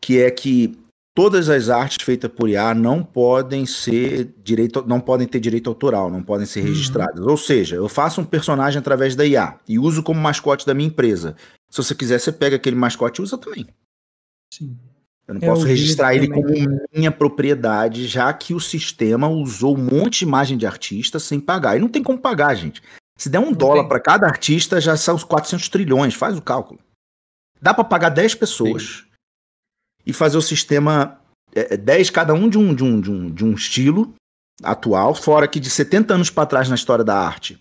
que é que todas as artes feitas por IA não podem ser direito, não podem ter direito autoral, não podem ser uhum. registradas. Ou seja, eu faço um personagem através da IA e uso como mascote da minha empresa. Se você quiser, você pega aquele mascote e usa também. Sim. Eu não é posso registrar ele como minha propriedade, já que o sistema usou um monte de imagem de artista sem pagar. E não tem como pagar, gente. Se der um não dólar para cada artista, já são os 400 trilhões. Faz o cálculo. Dá para pagar 10 pessoas Sim. E fazer o sistema é, 10 é, cada um de um, de, um, de, um, de um estilo atual, fora que de 70 anos para trás na história da arte.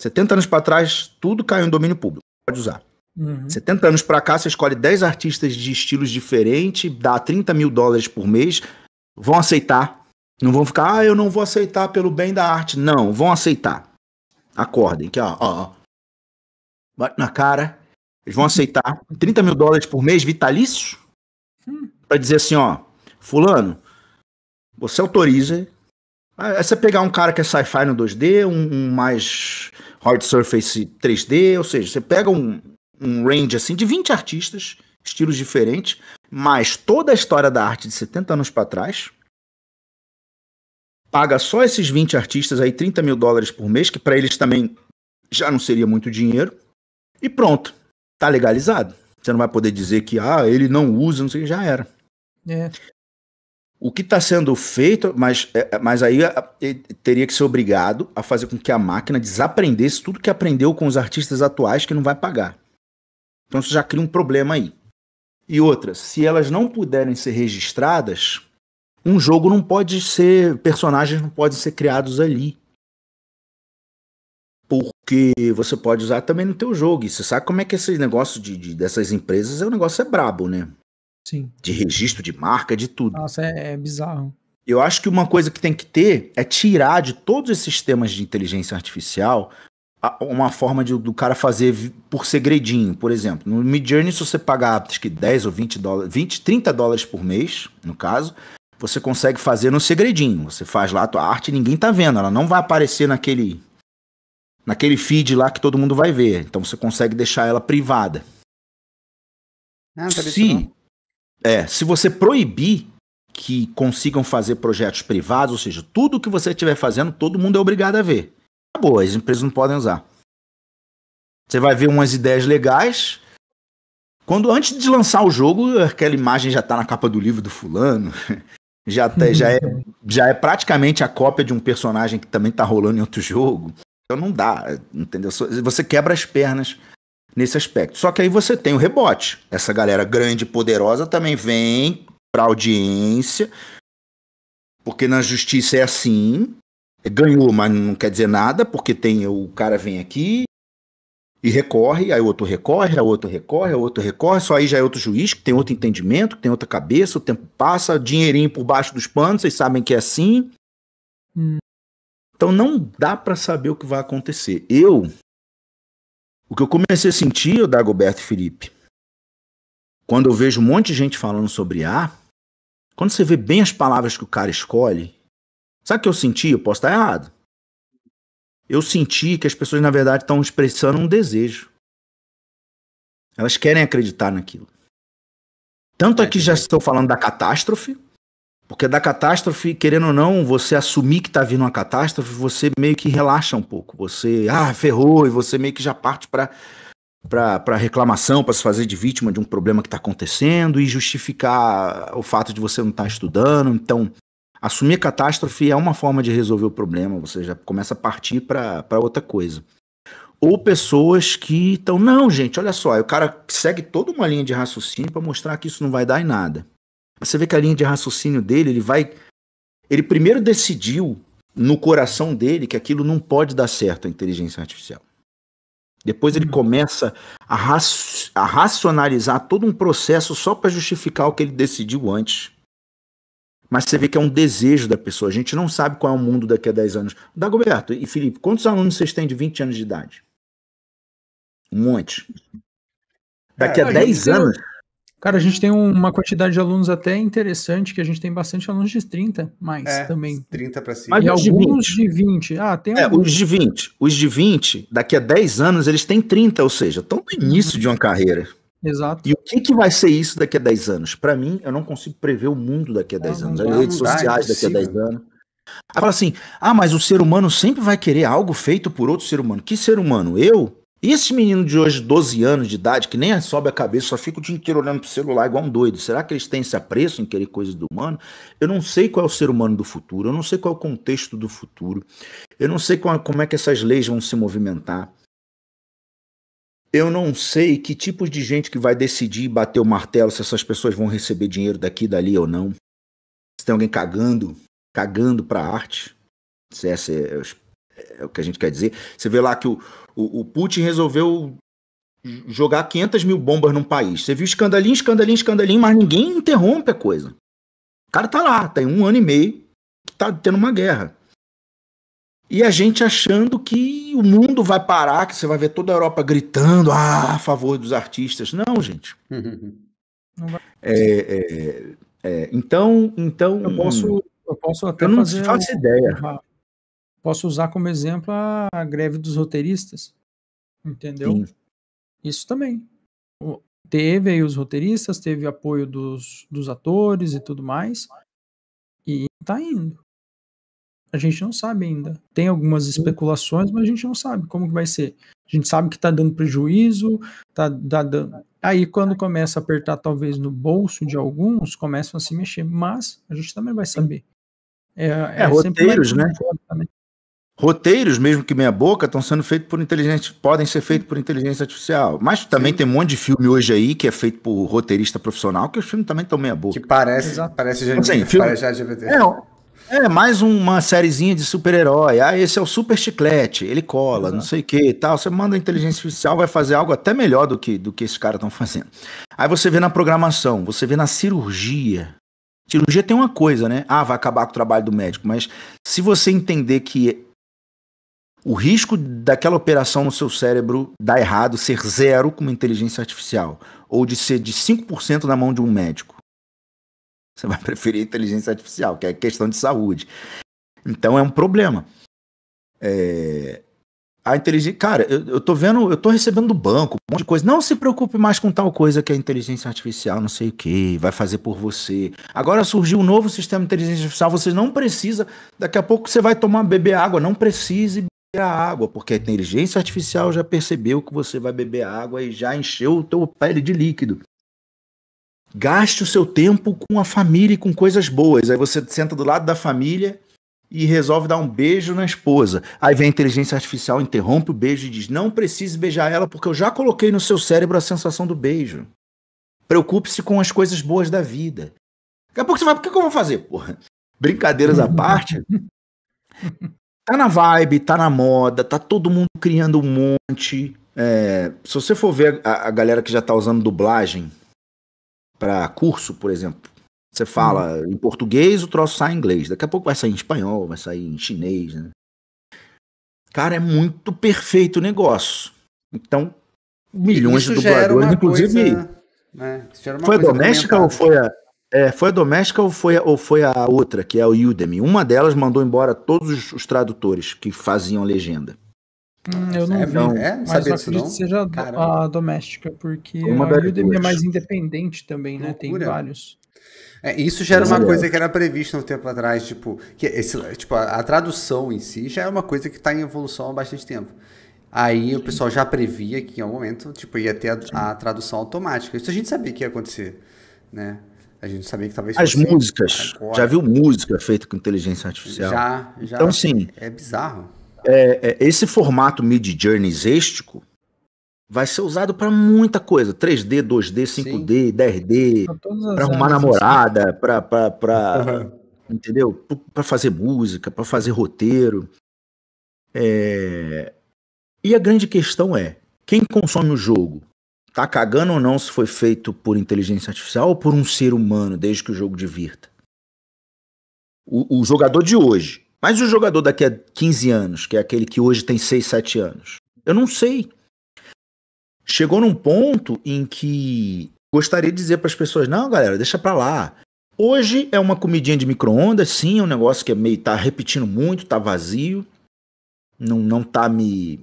70 anos para trás, tudo caiu em domínio público. Pode usar. Uhum. 70 anos para cá, você escolhe 10 artistas de estilos diferentes, dá 30 mil dólares por mês, vão aceitar. Não vão ficar, ah, eu não vou aceitar pelo bem da arte. Não, vão aceitar. Acordem, que ó, ó. Bate na cara. Eles vão aceitar 30 mil dólares por mês vitalício hum. Para dizer assim, ó, fulano, você autoriza. Aí você pegar um cara que é sci-fi no 2D, um, um mais hard surface 3D, ou seja, você pega um, um range assim de 20 artistas, estilos diferentes, mais toda a história da arte de 70 anos para trás. Paga só esses 20 artistas aí 30 mil dólares por mês, que para eles também já não seria muito dinheiro. E pronto, tá legalizado. Você não vai poder dizer que ah, ele não usa, não sei, já era. É. O que está sendo feito, mas, é, é, mas aí teria que ser obrigado a fazer com que a máquina desaprendesse tudo que aprendeu com os artistas atuais que não vai pagar. Então você já cria um problema aí. E outra, se elas não puderem ser registradas, um jogo não pode ser. Personagens não podem ser criados ali. Porque você pode usar também no teu jogo. E você sabe como é que esse negócio de, de dessas empresas é um negócio é brabo, né? Sim. De registro de marca, de tudo. Nossa, é, é bizarro. Eu acho que uma coisa que tem que ter é tirar de todos esses sistemas de inteligência artificial uma forma de, do cara fazer por segredinho, por exemplo. No Midjourney, se você pagar acho que 10 ou 20 dólares, 20, 30 dólares por mês, no caso, você consegue fazer no segredinho. Você faz lá a tua arte e ninguém tá vendo. Ela não vai aparecer naquele naquele feed lá que todo mundo vai ver. Então você consegue deixar ela privada. Ah, se, é, se você proibir que consigam fazer projetos privados, ou seja, tudo que você estiver fazendo, todo mundo é obrigado a ver acabou, as empresas não podem usar. Você vai ver umas ideias legais, Quando antes de lançar o jogo, aquela imagem já tá na capa do livro do fulano, [LAUGHS] já, tá, já, é, já é praticamente a cópia de um personagem que também tá rolando em outro jogo. Então não dá, entendeu? Você quebra as pernas nesse aspecto. Só que aí você tem o rebote. Essa galera grande e poderosa também vem pra audiência, porque na justiça é assim. Ganhou, mas não quer dizer nada, porque tem o cara vem aqui e recorre, aí outro recorre, aí outro recorre, aí outro recorre, só aí já é outro juiz, que tem outro entendimento, que tem outra cabeça, o tempo passa, dinheirinho por baixo dos panos, vocês sabem que é assim. Hum. Então não dá para saber o que vai acontecer. Eu o que eu comecei a sentir, o Dagoberto Felipe, quando eu vejo um monte de gente falando sobre A, quando você vê bem as palavras que o cara escolhe, sabe o que eu senti? Eu posso estar errado. Eu senti que as pessoas, na verdade, estão expressando um desejo. Elas querem acreditar naquilo. Tanto aqui é já estou falando da catástrofe, porque da catástrofe, querendo ou não, você assumir que tá vindo uma catástrofe, você meio que relaxa um pouco. Você, ah, ferrou, e você meio que já parte para para reclamação, para se fazer de vítima de um problema que está acontecendo e justificar o fato de você não estar tá estudando. Então, assumir catástrofe é uma forma de resolver o problema, você já começa a partir para outra coisa. Ou pessoas que estão, não, gente, olha só, o cara segue toda uma linha de raciocínio para mostrar que isso não vai dar em nada. Você vê que a linha de raciocínio dele, ele vai. Ele primeiro decidiu no coração dele que aquilo não pode dar certo, a inteligência artificial. Depois ele uhum. começa a, a racionalizar todo um processo só para justificar o que ele decidiu antes. Mas você vê que é um desejo da pessoa. A gente não sabe qual é o mundo daqui a 10 anos. Dagoberto e Felipe, quantos alunos vocês têm de 20 anos de idade? Um monte. Daqui é, a 10 anos. Cara, a gente tem uma quantidade de alunos até interessante, que a gente tem bastante alunos de 30, mais é, também. 30 para cima. E alguns de 20. Ah, tem é, os de 20. Os de 20, daqui a 10 anos, eles têm 30, ou seja, estão no início de uma carreira. Exato. E o que, que vai ser isso daqui a 10 anos? Para mim, eu não consigo prever o mundo daqui a 10 anos, as redes sociais daqui a 10 anos. Aí fala assim: ah, mas o ser humano sempre vai querer algo feito por outro ser humano. Que ser humano? Eu? E esse menino de hoje, 12 anos de idade, que nem sobe a cabeça, só fica o dia inteiro olhando pro celular igual um doido. Será que eles têm esse apreço em querer coisas do humano? Eu não sei qual é o ser humano do futuro, eu não sei qual é o contexto do futuro, eu não sei qual, como é que essas leis vão se movimentar. Eu não sei que tipo de gente que vai decidir bater o martelo se essas pessoas vão receber dinheiro daqui, dali ou não. Se tem alguém cagando, cagando pra arte. Se essa é, é o que a gente quer dizer. Você vê lá que o, o, o Putin resolveu jogar 500 mil bombas num país. Você viu escandalinho, escandalinho, escandalinho, mas ninguém interrompe a coisa. O cara tá lá, tem um ano e meio que tá tendo uma guerra. E a gente achando que o mundo vai parar, que você vai ver toda a Europa gritando ah, a favor dos artistas. Não, gente. [LAUGHS] Não vai. É, é, é, então, então. Eu posso, eu posso até eu não fazer. Faço ideia. Posso usar como exemplo a, greve dos roteiristas, entendeu? Sim. Isso também. Teve aí os roteiristas, teve apoio dos, dos atores e tudo mais, e tá indo. A gente não sabe ainda. Tem algumas especulações, mas a gente não sabe como que vai ser. A gente sabe que tá dando prejuízo, tá, tá dando. Aí quando começa a apertar talvez no bolso de alguns, começam a se mexer, mas a gente também vai saber. É, é, é roteiros, né? Também. Roteiros, mesmo que meia boca, estão sendo feitos por inteligência, podem ser feitos por inteligência artificial. Mas também Sim. tem um monte de filme hoje aí que é feito por roteirista profissional, que os filmes também estão meia boca. Que parece, Exato. parece já, assim, filme, parece já LGBT. É, é, mais uma sériezinha de super-herói. Ah, esse é o super chiclete, ele cola, Exato. não sei o que e tal. Você manda a inteligência artificial, vai fazer algo até melhor do que, do que esses caras estão fazendo. Aí você vê na programação, você vê na cirurgia. Cirurgia tem uma coisa, né? Ah, vai acabar com o trabalho do médico, mas se você entender que o risco daquela operação no seu cérebro dar errado ser zero com uma inteligência artificial, ou de ser de 5% na mão de um médico. Você vai [LAUGHS] preferir a inteligência artificial, que é questão de saúde. Então é um problema. É... A inteligência. Cara, eu, eu tô vendo, eu tô recebendo do banco um monte de coisa. Não se preocupe mais com tal coisa que a inteligência artificial, não sei o que, vai fazer por você. Agora surgiu um novo sistema de inteligência artificial, você não precisa. Daqui a pouco você vai tomar beber água, não precise a água, porque a inteligência artificial já percebeu que você vai beber água e já encheu o teu pele de líquido. Gaste o seu tempo com a família e com coisas boas. Aí você senta do lado da família e resolve dar um beijo na esposa. Aí vem a inteligência artificial, interrompe o beijo e diz: Não precise beijar ela, porque eu já coloquei no seu cérebro a sensação do beijo. Preocupe-se com as coisas boas da vida. Daqui a pouco você vai, o que, que eu vou fazer, porra? Brincadeiras à [LAUGHS] parte. [LAUGHS] Tá na vibe, tá na moda, tá todo mundo criando um monte. É, se você for ver a, a galera que já tá usando dublagem para curso, por exemplo, você fala hum. em português, o troço sai em inglês. Daqui a pouco vai sair em espanhol, vai sair em chinês, né? Cara, é muito perfeito o negócio. Então, milhões de dubladores, inclusive. Coisa, né? Foi a doméstica ou foi a. É, foi a doméstica ou foi, a, ou foi a outra, que é o Udemy? Uma delas mandou embora todos os, os tradutores que faziam legenda. Hum, eu não é, vi, é, mas acredito que seja Caramba. a doméstica, porque uma a Udemy é mais independente também, né? Tem vários. É, isso já era uma coisa que era prevista um tempo atrás, tipo, que esse, tipo a, a tradução em si já é uma coisa que está em evolução há bastante tempo. Aí Sim. o pessoal já previa que em algum momento, tipo, ia ter a, a, tradução automática. Isso a gente sabia que ia acontecer, né? A gente sabia que talvez As músicas. Agora. Já viu música feita com inteligência artificial? Já, já. Então, sim. É bizarro. É, é, esse formato mid journeysístico vai ser usado para muita coisa: 3D, 2D, 5D, Sim. 10D, para arrumar namorada, para. Uhum. Entendeu? Para fazer música, para fazer roteiro. É... E a grande questão é: quem consome o jogo tá cagando ou não se foi feito por inteligência artificial ou por um ser humano, desde que o jogo divirta? O, o jogador de hoje. Mas o jogador daqui a 15 anos, que é aquele que hoje tem 6, 7 anos. Eu não sei chegou num ponto em que gostaria de dizer para as pessoas: não, galera, deixa para lá. Hoje é uma comidinha de micro-ondas, sim, é um negócio que é meio tá repetindo muito, tá vazio. Não, não tá me.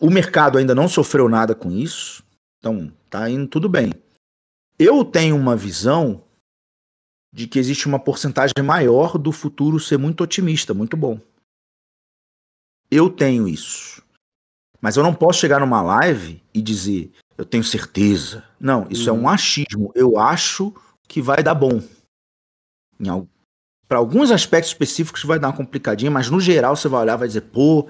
O mercado ainda não sofreu nada com isso. Então, tá indo tudo bem. Eu tenho uma visão de que existe uma porcentagem maior do futuro ser muito otimista, muito bom. Eu tenho isso. Mas eu não posso chegar numa live e dizer, eu tenho certeza. Não, isso uhum. é um uhum. achismo. Eu acho que vai dar bom. Para alguns aspectos específicos vai dar uma complicadinha, mas no geral você vai olhar e vai dizer, pô,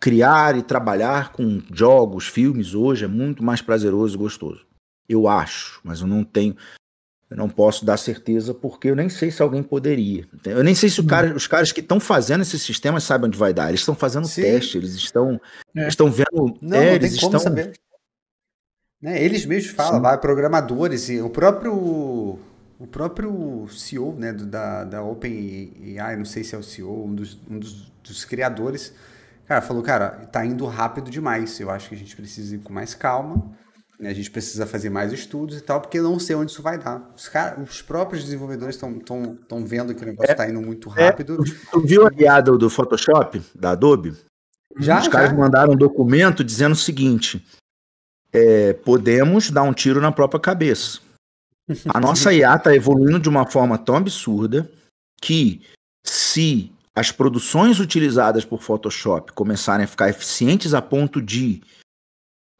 criar e trabalhar com jogos, filmes hoje é muito mais prazeroso e gostoso. Eu acho, mas eu não tenho. Eu não posso dar certeza porque eu nem sei se alguém poderia. Eu nem sei se cara, os caras que estão fazendo esses sistemas sabem onde vai dar. Eles estão fazendo Sim. teste, eles estão, é. estão vendo. Não, é, não eles estão. Saber. Né? Eles mesmos falam, vai, programadores e o próprio o próprio CEO né, do, da, da OpenAI, não sei se é o CEO, um dos, um dos, dos criadores, cara, falou, cara, tá indo rápido demais. Eu acho que a gente precisa ir com mais calma né? A gente precisa fazer mais estudos e tal, porque eu não sei onde isso vai dar. Os, cara, os próprios desenvolvedores estão vendo que o negócio está é, indo muito é. rápido. É, tu viu a guiada do Photoshop, da Adobe? Já, Os caras já. mandaram um documento dizendo o seguinte: é, podemos dar um tiro na própria cabeça. A nossa IA está evoluindo de uma forma tão absurda que, se as produções utilizadas por Photoshop começarem a ficar eficientes a ponto de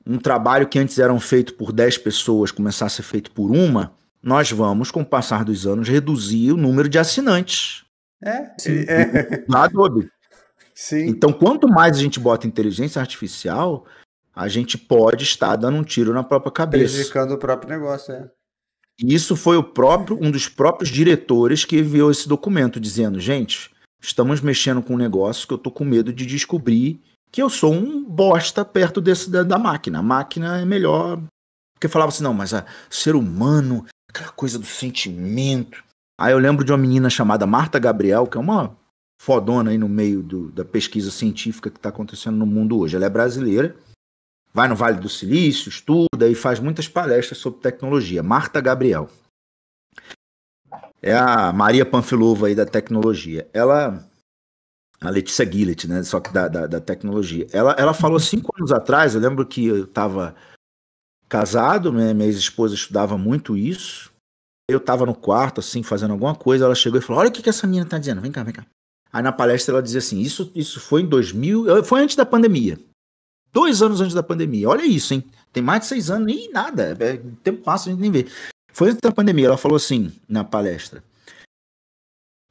um trabalho que antes era feito por 10 pessoas começar a ser feito por uma, nós vamos, com o passar dos anos, reduzir o número de assinantes. É, Sim, é. Da Adobe. Sim. Então, quanto mais a gente bota inteligência artificial, a gente pode estar dando um tiro na própria cabeça. Prejudicando o próprio negócio, é. Isso foi o próprio, um dos próprios diretores que enviou esse documento, dizendo, gente, estamos mexendo com um negócio que eu tô com medo de descobrir que eu sou um bosta perto desse da, da máquina. A máquina é melhor. Porque falava assim, não, mas a ser humano, aquela coisa do sentimento. Aí eu lembro de uma menina chamada Marta Gabriel, que é uma fodona aí no meio do, da pesquisa científica que está acontecendo no mundo hoje. Ela é brasileira, vai no Vale do Silício, estuda e faz muitas palestras sobre tecnologia. Marta Gabriel. É a Maria Panfilova aí da tecnologia. Ela a Letícia Gillett, né? Só que da, da, da, tecnologia. Ela, ela falou cinco anos atrás, eu lembro que eu estava casado, né? minha ex-esposa estudava muito isso. Eu estava no quarto, assim, fazendo alguma coisa, ela chegou e falou: Olha o que, que essa menina tá dizendo, vem cá, vem cá. Aí na palestra ela dizia assim: isso, isso foi em 2000, foi antes da pandemia. Dois anos antes da pandemia. Olha isso, hein? Tem mais de seis anos, nem nada. É, tempo passa, a gente nem vê. Foi antes da pandemia. Ela falou assim na palestra: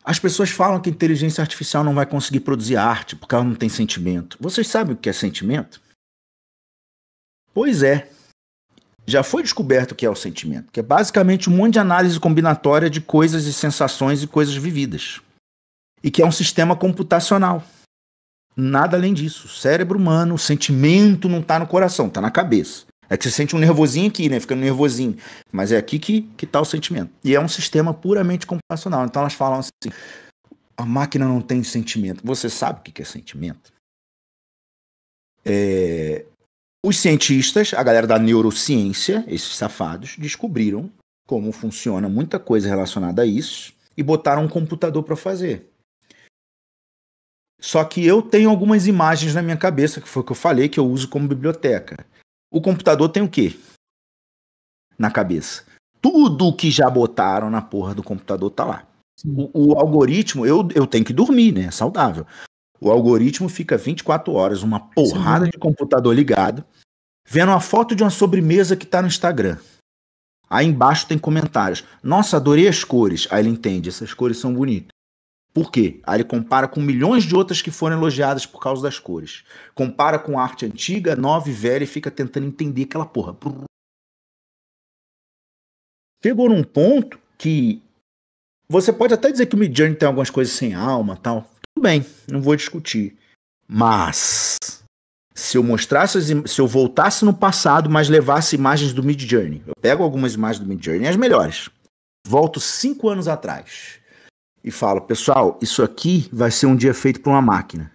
as pessoas falam que inteligência artificial não vai conseguir produzir arte porque ela não tem sentimento. Vocês sabem o que é sentimento? Pois é. Já foi descoberto o que é o sentimento, que é basicamente um monte de análise combinatória de coisas e sensações e coisas vividas. E que é um sistema computacional. Nada além disso. O cérebro humano, o sentimento não está no coração, está na cabeça. É que você sente um nervosinho aqui, né? Fica nervosinho. Mas é aqui que, que tá o sentimento. E é um sistema puramente computacional. Então elas falam assim: a máquina não tem sentimento. Você sabe o que é sentimento? É... Os cientistas, a galera da neurociência, esses safados, descobriram como funciona muita coisa relacionada a isso e botaram um computador para fazer. Só que eu tenho algumas imagens na minha cabeça, que foi o que eu falei, que eu uso como biblioteca. O computador tem o quê? Na cabeça. Tudo que já botaram na porra do computador tá lá. O, o, algoritmo, eu, eu tenho que dormir, né? É saudável. O algoritmo fica 24 horas, uma porrada Sim. de computador ligado, vendo a foto de uma sobremesa que tá no Instagram. Aí embaixo tem comentários. Nossa, adorei as cores. Aí ele entende, essas cores são bonitas. Por quê? Aí ele compara com milhões de outras que foram elogiadas por causa das cores. Compara com arte antiga, nova e velha e fica tentando entender aquela porra. Chegou num ponto que você pode até dizer que o Midjourney tem algumas coisas sem alma tal. Tudo bem, não vou discutir. Mas se eu mostrasse, se eu voltasse no passado, mas levasse imagens do Midjourney, eu pego algumas imagens do Midjourney, as melhores. Volto cinco anos atrás e falo, pessoal, isso aqui vai ser um dia feito por uma máquina.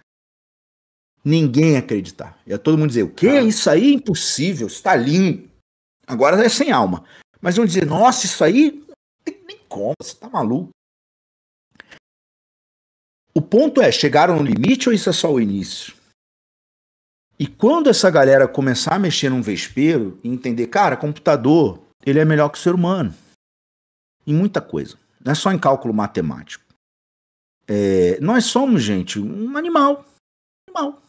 Ninguém acreditar. Ia todo mundo dizer, o quê? Isso aí é impossível, está lindo. Agora é sem alma. Mas vão dizer, nossa, isso aí nem como, você tá maluco. O ponto é, chegaram no limite ou isso é só o início? E quando essa galera começar a mexer num vespeiro e entender, cara, computador, ele é melhor que o ser humano. Em muita coisa. Não é só em cálculo matemático. É, nós somos, gente, um animal. Animal.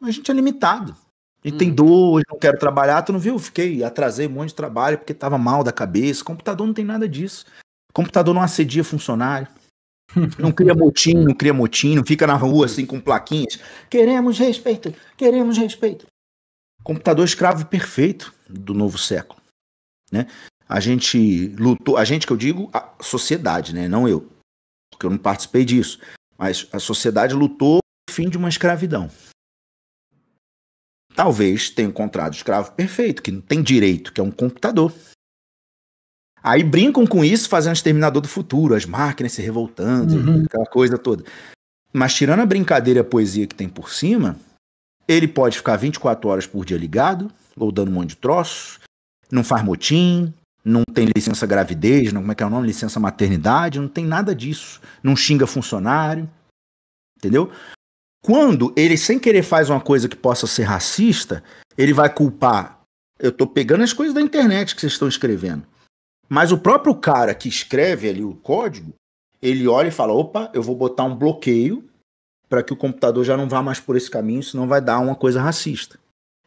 A gente é limitado. A gente hum. tem dor, hoje não quero trabalhar. Tu não viu? Fiquei, atrasei um monte de trabalho porque tava mal da cabeça. computador não tem nada disso. computador não assedia funcionário. [LAUGHS] Não cria motim, não cria motim, não fica na rua assim com plaquinhas. Queremos respeito, queremos respeito. Computador escravo perfeito do novo século. Né? A gente lutou, a gente que eu digo, a sociedade, né? Não eu, porque eu não participei disso, mas a sociedade lutou no fim de uma escravidão. Talvez tenha encontrado o escravo perfeito, que não tem direito, que é um computador. Aí brincam com isso, fazendo exterminador do futuro, as máquinas se revoltando, uhum. aquela coisa toda. Mas tirando a brincadeira e a poesia que tem por cima, ele pode ficar 24 horas por dia ligado, ou dando um monte de troços, não faz motim, não tem licença gravidez, não, como é que é o nome? Licença maternidade, não tem nada disso. Não xinga funcionário. Entendeu? Quando ele sem querer faz uma coisa que possa ser racista, ele vai culpar. Eu tô pegando as coisas da internet que vocês estão escrevendo. Mas o próprio cara que escreve ali o código, ele olha e fala: opa, eu vou botar um bloqueio para que o computador já não vá mais por esse caminho, senão vai dar uma coisa racista.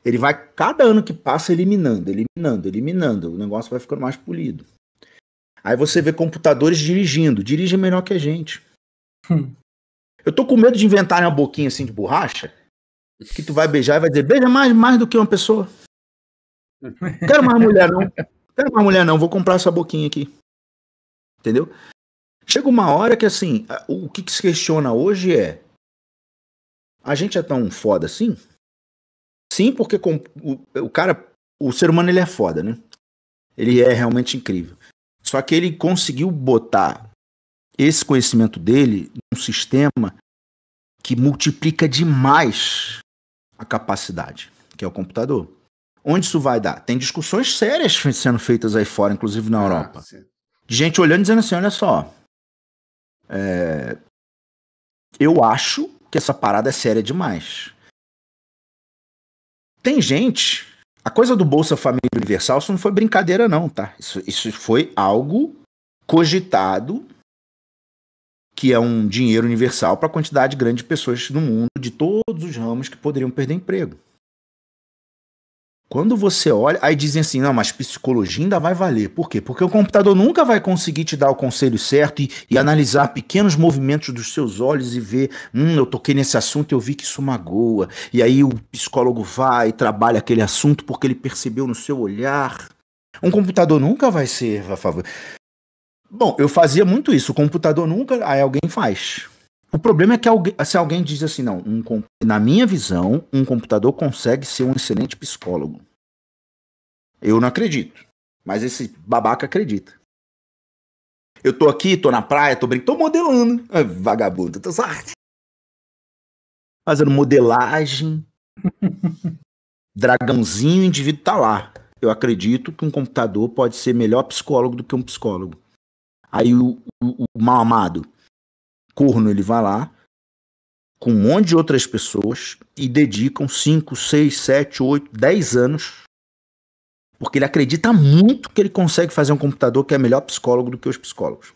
Ele vai, cada ano que passa, eliminando, eliminando, eliminando. O negócio vai ficando mais polido. Aí você vê computadores dirigindo. Dirigem melhor que a gente. Hum. Eu tô com medo de inventarem uma boquinha assim de borracha. Que tu vai beijar e vai dizer, beija mais, mais do que uma pessoa. [LAUGHS] Quero mais mulher, não. Quero mais mulher, não. Vou comprar essa boquinha aqui. Entendeu? Chega uma hora que, assim, o que, que se questiona hoje é: a gente é tão foda assim? Sim, porque com, o, o cara, o ser humano ele é foda, né? Ele é realmente incrível. Só que ele conseguiu botar esse conhecimento dele num sistema que multiplica demais a capacidade, que é o computador. Onde isso vai dar? Tem discussões sérias sendo feitas aí fora, inclusive na ah, Europa. De gente olhando e dizendo assim: olha só. É, eu acho que essa parada é séria demais. Tem gente. A coisa do Bolsa Família Universal, isso não foi brincadeira, não, tá? Isso, isso foi algo cogitado que é um dinheiro universal para a quantidade grande de pessoas no mundo, de todos os ramos que poderiam perder emprego. Quando você olha, aí dizem assim, não, mas psicologia ainda vai valer. Por quê? Porque o computador nunca vai conseguir te dar o conselho certo e, e analisar pequenos movimentos dos seus olhos e ver, hum, eu toquei nesse assunto e eu vi que isso magoa. E aí o psicólogo vai e trabalha aquele assunto porque ele percebeu no seu olhar. Um computador nunca vai ser a favor. Bom, eu fazia muito isso. O computador nunca, aí alguém faz. O problema é que alguém, se alguém diz assim, não, um, na minha visão, um computador consegue ser um excelente psicólogo. Eu não acredito. Mas esse babaca acredita. Eu tô aqui, tô na praia, tô brincando, tô modelando. Ah, vagabundo, tô só [LAUGHS] fazendo modelagem. [LAUGHS] Dragãozinho, o indivíduo tá lá. Eu acredito que um computador pode ser melhor psicólogo do que um psicólogo. Aí o, o, o mal amado, corno, ele vai lá com um monte de outras pessoas e dedicam 5, 6, 7, 8, 10 anos porque ele acredita muito que ele consegue fazer um computador que é melhor psicólogo do que os psicólogos.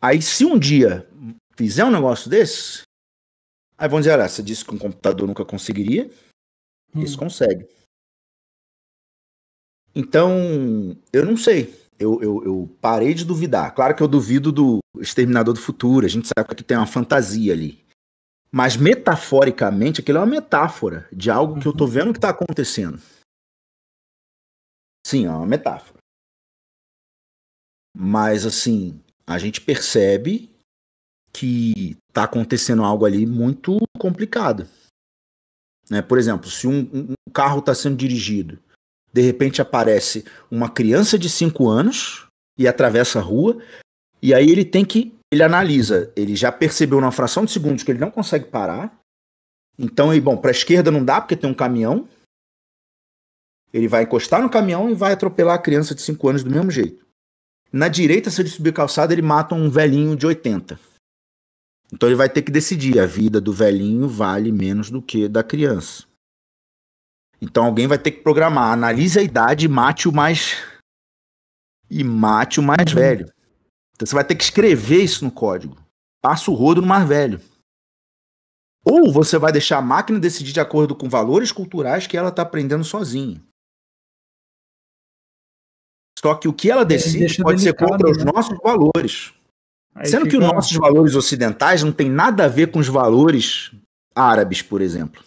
Aí, se um dia fizer um negócio desse, aí vão dizer: olha, você disse que um computador nunca conseguiria, hum. esse consegue. Então, eu não sei. Eu, eu, eu, parei de duvidar. Claro que eu duvido do Exterminador do Futuro. A gente sabe que tem uma fantasia ali. Mas metaforicamente, aquilo é uma metáfora de algo que eu tô uhum. vendo que tá acontecendo. Sim, é uma metáfora. Mas assim, a gente percebe que tá acontecendo algo ali muito complicado. Né? Por exemplo, se um, um carro está sendo dirigido de repente aparece uma criança de 5 anos e atravessa a rua, e aí ele tem que. Ele analisa, ele já percebeu numa fração de segundos que ele não consegue parar. Então, bom, para a esquerda não dá porque tem um caminhão. Ele vai encostar no caminhão e vai atropelar a criança de 5 anos do mesmo jeito. Na direita, se ele subir calçada, ele mata um velhinho de 80. Então ele vai ter que decidir: a vida do velhinho vale menos do que da criança. Então alguém vai ter que programar, analise a idade e mate o mais e mate o mais velho. Então você vai ter que escrever isso no código. Passa o rodo no mais velho. Ou você vai deixar a máquina decidir de acordo com valores culturais que ela está aprendendo sozinha. Só que o que ela decide pode ser contra né? os nossos valores. Aí Sendo fica... que os nossos valores ocidentais não tem nada a ver com os valores árabes, por exemplo.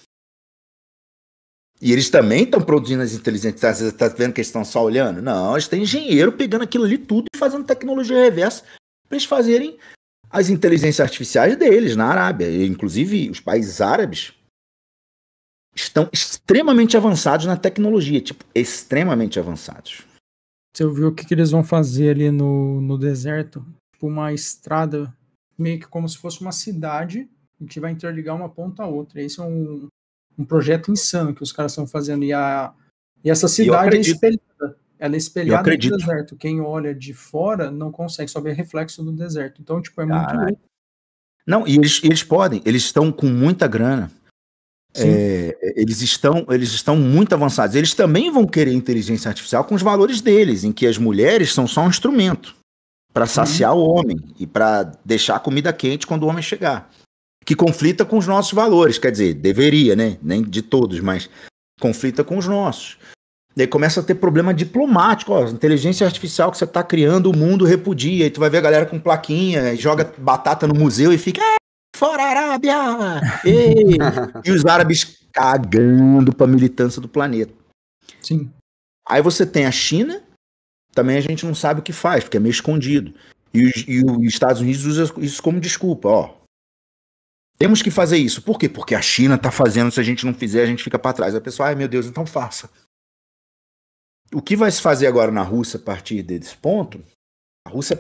E eles também estão produzindo as inteligências. Você está vendo que eles estão só olhando? Não, eles têm engenheiro pegando aquilo ali tudo e fazendo tecnologia reversa para eles fazerem as inteligências artificiais deles na Arábia. E, inclusive, os países árabes estão extremamente avançados na tecnologia, tipo, extremamente avançados. Você ouviu o que, que eles vão fazer ali no, no deserto? Tipo, uma estrada, meio que como se fosse uma cidade, que vai interligar uma ponta a outra. Esse é um, um projeto insano que os caras estão fazendo. E, a, e essa cidade é espelhada. Ela é espelhada no deserto. Quem olha de fora não consegue só ver reflexo do deserto. Então, tipo, é muito louco. Não, e eles, eles podem, eles estão com muita grana. É, eles estão eles estão muito avançados. Eles também vão querer inteligência artificial com os valores deles, em que as mulheres são só um instrumento para saciar uhum. o homem e para deixar a comida quente quando o homem chegar que conflita com os nossos valores. Quer dizer, deveria, né? Nem de todos, mas conflita com os nossos. E aí começa a ter problema diplomático. Ó, inteligência artificial que você está criando, o mundo repudia. E tu vai ver a galera com plaquinha, joga batata no museu e fica. Fora Arábia! E, [LAUGHS] e os árabes cagando para a militância do planeta. Sim. Aí você tem a China, também a gente não sabe o que faz, porque é meio escondido. E os, e os Estados Unidos usam isso como desculpa. Ó, temos que fazer isso. Por quê? Porque a China está fazendo, se a gente não fizer, a gente fica para trás. A pessoa, ai meu Deus, então faça. O que vai se fazer agora na Rússia a partir desse ponto? A Rússia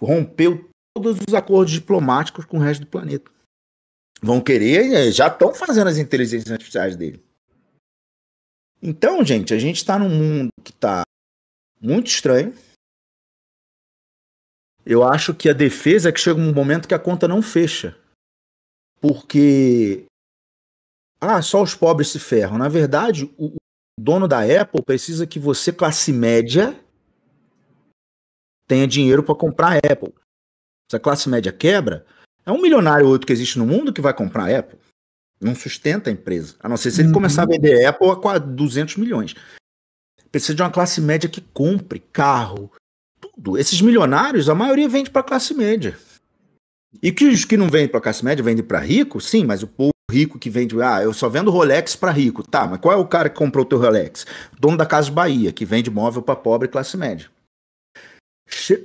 rompeu todos os acordos diplomáticos com o resto do planeta. Vão querer, é, já estão fazendo as inteligências artificiais dele. Então, gente, a gente está num mundo que está muito estranho. Eu acho que a defesa é que chega um momento que a conta não fecha porque ah, só os pobres se ferram. Na verdade, o dono da Apple precisa que você, classe média, tenha dinheiro para comprar a Apple. Se a classe média quebra, é um milionário ou outro que existe no mundo que vai comprar a Apple. Não sustenta a empresa. A não ser se ele uhum. começar a vender Apple a 200 milhões. Precisa de uma classe média que compre carro, tudo. Esses milionários, a maioria vende para a classe média. E que os que não vendem para classe média vendem para rico, sim, mas o povo rico que vende, ah, eu só vendo Rolex para rico. Tá, mas qual é o cara que comprou o teu Rolex? Dono da Casa Bahia, que vende móvel para pobre e classe média.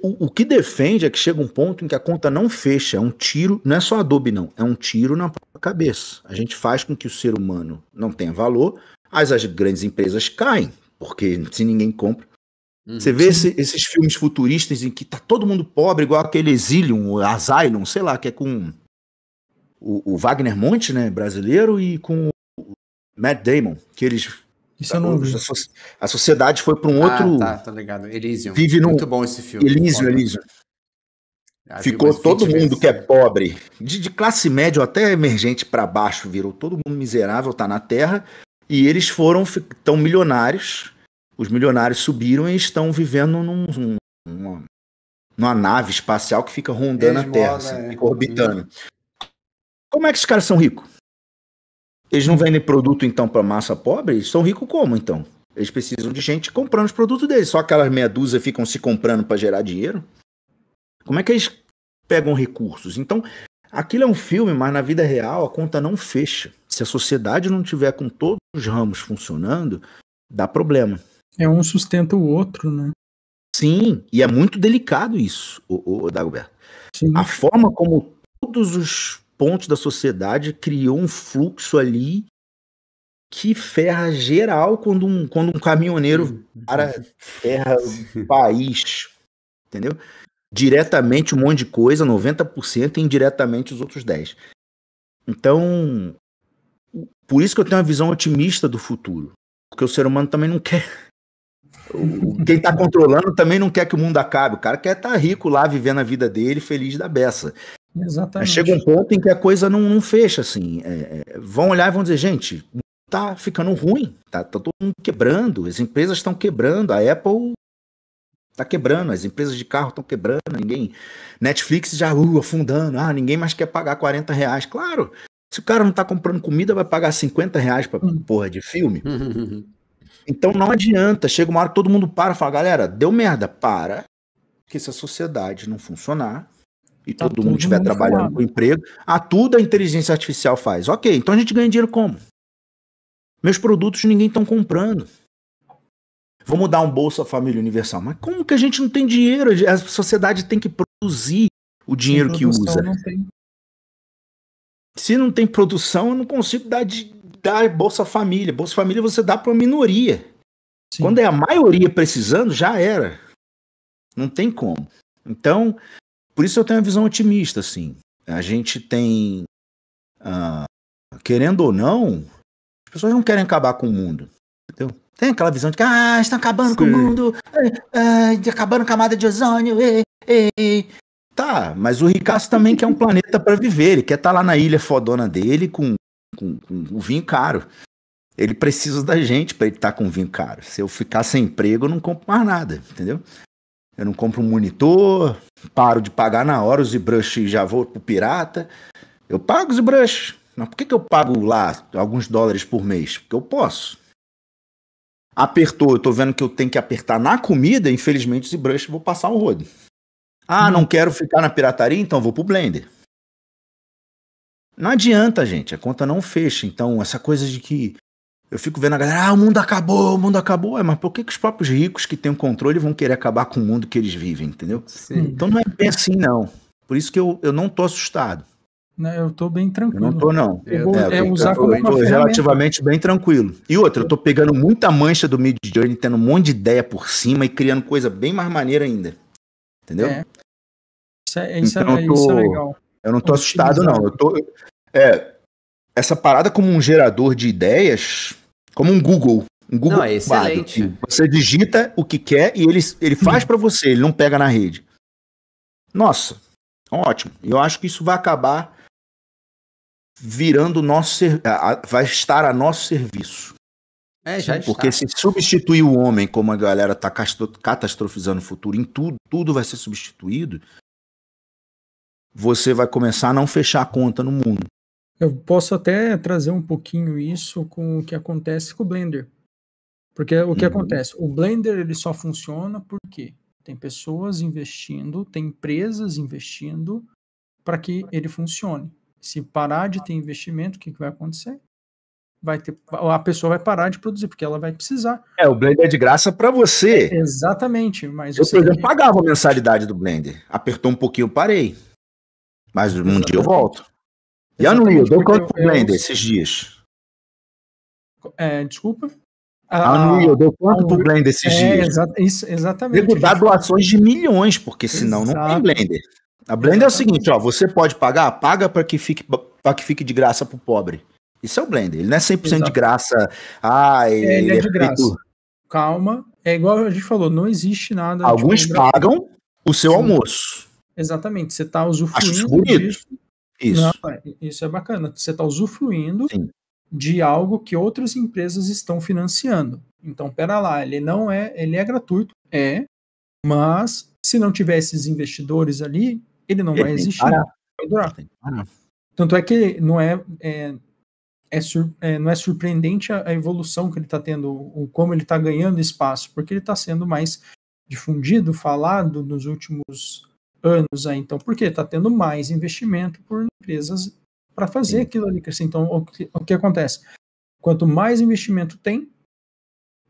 O, o, que defende é que chega um ponto em que a conta não fecha, é um tiro, não é só Adobe não, é um tiro na cabeça. A gente faz com que o ser humano não tenha valor, as, as grandes empresas caem, porque se ninguém compra. Uhum, Você vê esse, esses filmes futuristas em que tá todo mundo pobre, igual aquele Exilium, o Asylum, sei lá, que é com o, o Wagner Monte, né, brasileiro, e com o Matt Damon, que eles isso eu não vi. A sociedade foi para um ah, outro. tá, tá ligado. Elysium. Vive Muito bom esse filme. Elysium, Elysium. Ah, Ficou todo mundo que é pobre, de, de classe média até emergente para baixo, virou todo mundo miserável, tá na Terra, e eles foram tão milionários. Os milionários subiram e estão vivendo num, num, numa, numa nave espacial que fica rondando eles a Terra, assim, é... fica orbitando. Como é que esses caras são ricos? Eles não vendem produto então para massa pobre? Eles são ricos como então? Eles precisam de gente comprando os produtos deles. Só aquelas meia dúzia ficam se comprando para gerar dinheiro? Como é que eles pegam recursos? Então, aquilo é um filme, mas na vida real a conta não fecha. Se a sociedade não tiver com todos os ramos funcionando, dá problema. É um sustenta o outro, né? Sim, e é muito delicado isso, o, o Dagoberto. Sim. A forma como todos os pontos da sociedade criou um fluxo ali que ferra geral quando um, quando um caminhoneiro para ferra o [LAUGHS] país, entendeu? Diretamente um monte de coisa, 90%, e indiretamente os outros 10%. Então, por isso que eu tenho uma visão otimista do futuro. Porque o ser humano também não quer. Quem está controlando também não quer que o mundo acabe. O cara quer estar tá rico lá, vivendo a vida dele, feliz da beça. Exatamente. Chega um ponto em que a coisa não, não fecha, assim. É, é, vão olhar e vão dizer, gente, tá ficando ruim, tá, tá todo mundo quebrando, as empresas estão quebrando, a Apple tá quebrando, as empresas de carro estão quebrando, ninguém. Netflix já uh, afundando, ah, ninguém mais quer pagar 40 reais. Claro, se o cara não tá comprando comida, vai pagar 50 reais pra hum. porra de filme. [LAUGHS] então não adianta, chega uma hora que todo mundo para e fala, galera, deu merda, para. Que se a sociedade não funcionar, e tá todo mundo estiver trabalhando falado. com emprego, a tudo a inteligência artificial faz. Ok, então a gente ganha dinheiro como? Meus produtos ninguém estão comprando. Vamos dar um Bolsa Família Universal. Mas como que a gente não tem dinheiro? A sociedade tem que produzir o dinheiro que usa. Não Se não tem produção, eu não consigo dar, de, dar Bolsa Família. Bolsa Família você dá para uma minoria. Sim. Quando é a maioria precisando, já era. Não tem como. Então, por isso eu tenho uma visão otimista, assim. A gente tem, uh, querendo ou não, as pessoas não querem acabar com o mundo, entendeu? Tem aquela visão de que, ah, estão acabando Sim. com o mundo, é, acabando com a camada de ozônio, é, é. Tá, mas o Ricasso também quer um planeta para viver, ele quer estar tá lá na ilha fodona dele com, com, com o vinho caro. Ele precisa da gente para ele estar tá com vinho caro. Se eu ficar sem emprego, eu não compro mais nada, entendeu? Eu não compro um monitor, paro de pagar na hora os ZBrush e já vou pro pirata. Eu pago os ZBrush. Mas por que, que eu pago lá alguns dólares por mês? Porque eu posso. Apertou, eu tô vendo que eu tenho que apertar na comida, infelizmente o ZBrush vou passar o rodo. Ah, não quero ficar na pirataria, então vou pro Blender. Não adianta, gente, a conta não fecha. Então, essa coisa de que eu fico vendo a galera, ah, o mundo acabou, o mundo acabou. É, mas por que, que os próprios ricos que têm o controle vão querer acabar com o mundo que eles vivem, entendeu? Sim. Então não é bem assim, não. Por isso que eu, eu não tô assustado. Não, eu tô bem tranquilo. Eu não tô, não. Eu vou é, é usar eu, como eu tô relativamente bem tranquilo. E outra, eu tô pegando muita mancha do Mid Journey, tendo um monte de ideia por cima e criando coisa bem mais maneira ainda. Entendeu? É. Isso é, isso é então, é, tô, isso é legal. Eu não tô assustado, não. Eu tô. É, essa parada como um gerador de ideias, como um Google. Um Google não, é excelente. Você digita o que quer e ele, ele faz para você, ele não pega na rede. Nossa, ótimo. Eu acho que isso vai acabar virando nosso vai estar a nosso serviço. É, já Porque está. se substituir o homem, como a galera está catastrofizando o futuro, em tudo, tudo vai ser substituído. Você vai começar a não fechar a conta no mundo. Eu posso até trazer um pouquinho isso com o que acontece com o Blender. Porque o que uhum. acontece? O Blender ele só funciona porque tem pessoas investindo, tem empresas investindo para que ele funcione. Se parar de ter investimento, o que, que vai acontecer? Vai ter, a pessoa vai parar de produzir, porque ela vai precisar. É, o Blender é de graça para você. É, exatamente. Mas eu, por exemplo, pagava a mensalidade do Blender. Apertou um pouquinho, parei. Mas um dia eu volto. E a Unreal, deu quanto pro Blender esses dias? É, desculpa? Unreal deu quanto pro Blender esses é, dias? Exa isso, exatamente. Devo dar doações de milhões, porque senão Exato. não tem Blender. A Blender exatamente. é o seguinte, ó, você pode pagar, paga para que fique para que fique de graça pro pobre. Isso é o Blender. Ele não é 100% Exato. de graça. Ah, ele, é, ele é, é de graça. Feito... Calma, é igual a gente falou, não existe nada. Alguns pagam o seu Sim. almoço. Exatamente, você está usufruindo Acho bonito. disso. Isso. Não, é, isso é bacana. Você está usufruindo Sim. de algo que outras empresas estão financiando. Então, pera lá, ele não é, ele é gratuito, é, mas se não tiver esses investidores ali, ele não ele vai existir. Vai durar. Tanto é que não é, é, é, sur, é não é surpreendente a, a, evolução que ele está tendo, o, como ele está ganhando espaço, porque ele está sendo mais difundido, falado nos últimos anos aí. Então, por quê? Está tendo mais investimento por empresas para fazer Sim. aquilo ali crescer. Então, o que, o que acontece? Quanto mais investimento tem,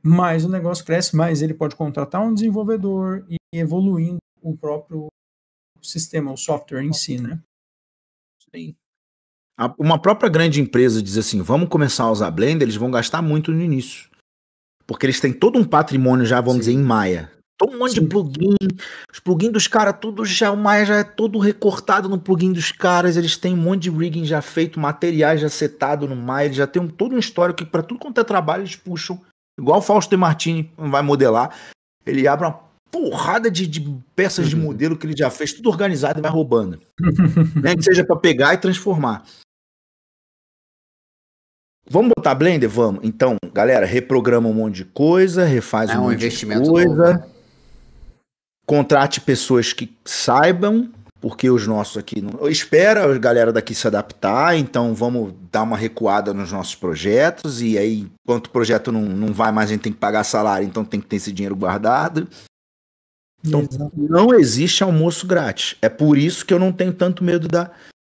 mais o negócio cresce, mais ele pode contratar um desenvolvedor e evoluindo o próprio sistema, o software em si, né? Sim. Uma própria grande empresa diz assim: vamos começar a usar Blender, eles vão gastar muito no início. Porque eles têm todo um patrimônio já, vamos Sim. dizer, em Maia. Um monte Sim. de plugin. Os plugins dos caras, tudo já, o Maia já é todo recortado no plugin dos caras. Eles têm um monte de rigging já feito, materiais já setado no Maia. Eles já tem um, todo um histórico que para tudo quanto é trabalho eles puxam. Igual o Fausto de Martini vai modelar. Ele abre uma porrada de, de peças uhum. de modelo que ele já fez, tudo organizado e vai roubando. [LAUGHS] Nem que seja para pegar e transformar. Vamos botar Blender? Vamos. Então, galera, reprograma um monte de coisa, refaz é um, um monte de coisa. Novo contrate pessoas que saibam, porque os nossos aqui não. Espera a galera daqui se adaptar, então vamos dar uma recuada nos nossos projetos, e aí, enquanto o projeto não, não vai mais, a gente tem que pagar salário, então tem que ter esse dinheiro guardado. Então, Exato. não existe almoço grátis. É por isso que eu não tenho tanto medo da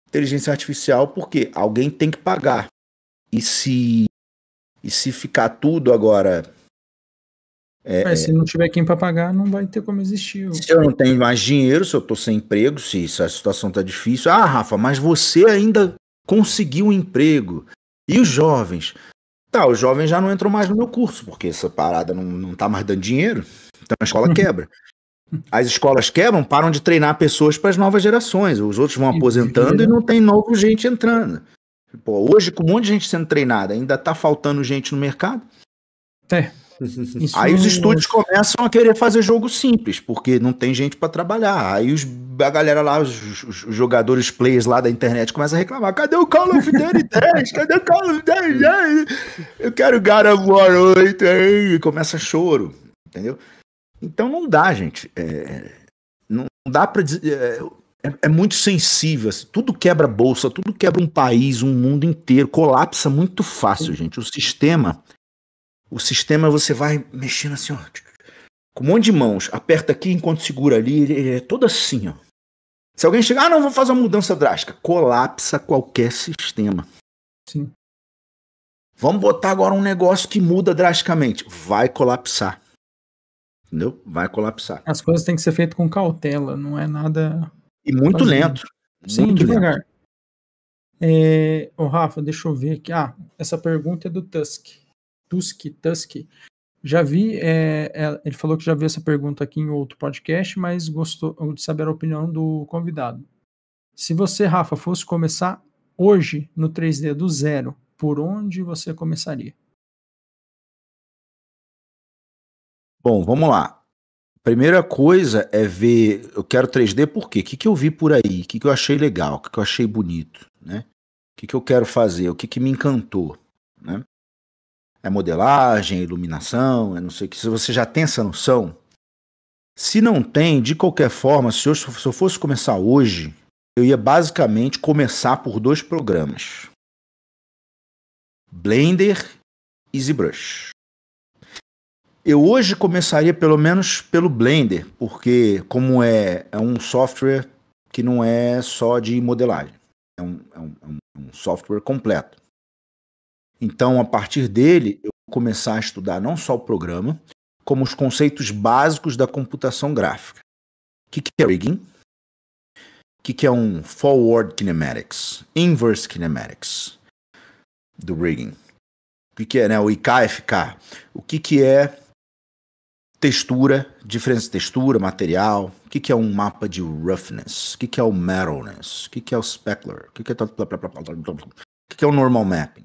inteligência artificial, porque alguém tem que pagar. E se, e se ficar tudo agora é, Mas se não tiver quem para pagar, não vai ter como existir. Se eu não tenho mais dinheiro, se eu tô sem emprego, se, se a situação tá difícil. Ah, Rafa, mas você ainda conseguiu um emprego. E os jovens? Tá, os jovens já não entram mais no meu curso, porque essa parada não, não tá mais dando dinheiro. Então a escola [LAUGHS] quebra. As escolas quebram, param de treinar pessoas para as novas gerações. Os outros vão aposentando e não tem novo gente entrando. Pô, hoje, com um monte de gente sendo treinada, ainda tá faltando gente no mercado? É. Isso Aí os estúdios começam a querer fazer jogo simples, porque não tem gente para trabalhar. Aí os, a galera lá, os, os, jogadores players lá da internet começam a reclamar: cadê o Call of Duty 10? Cadê o Call of Duty 10? Eu quero God of War 8. Aí começa choro, entendeu? Então não dá, gente. É, não dá para dizer. É, é, é, muito sensível. Assim, tudo quebra bolsa, tudo quebra um país, um mundo inteiro. Colapsa muito fácil, gente. O sistema o sistema você vai mexendo assim, ó, com um monte de mãos, aperta aqui enquanto segura ali, ele é todo assim, ó. Se alguém chegar, ah, não, vou fazer uma mudança drástica, colapsa qualquer sistema. Sim. Vamos botar agora um negócio que muda drasticamente, vai colapsar. Entendeu? Vai colapsar. As coisas têm que ser feitas com cautela, não é nada. E muito fazendo. lento. Sim, muito devagar. Lento. É... Ô, Rafa, deixa eu ver aqui. Ah, essa pergunta é do Tusk. Tusk, Tusk. Já vi, é, é, ele falou que já viu essa pergunta aqui em outro podcast, mas gostou de saber a opinião do convidado. Se você, Rafa, fosse começar hoje no 3D do zero, por onde você começaria? Bom, vamos lá. Primeira coisa é ver, eu quero 3D por quê? O que, que eu vi por aí? O que, que eu achei legal? O que, que eu achei bonito? Né? O que, que eu quero fazer? O que, que me encantou? Né? É modelagem, é iluminação, é não sei o que. Se você já tem essa noção, se não tem, de qualquer forma, se eu, se eu fosse começar hoje, eu ia basicamente começar por dois programas: Blender e ZBrush. Eu hoje começaria pelo menos pelo Blender, porque como é, é um software que não é só de modelagem, é um, é um, é um software completo. Então, a partir dele, eu vou começar a estudar não só o programa, como os conceitos básicos da computação gráfica. O que, que é rigging? O que, que é um forward kinematics? Inverse kinematics do rigging. O que, que é né, o IKFK? O que, que é textura, diferença de textura, material? O que, que é um mapa de roughness? O que, que é o metalness? O que, que é o specular? O que, que é o que, que é o normal mapping?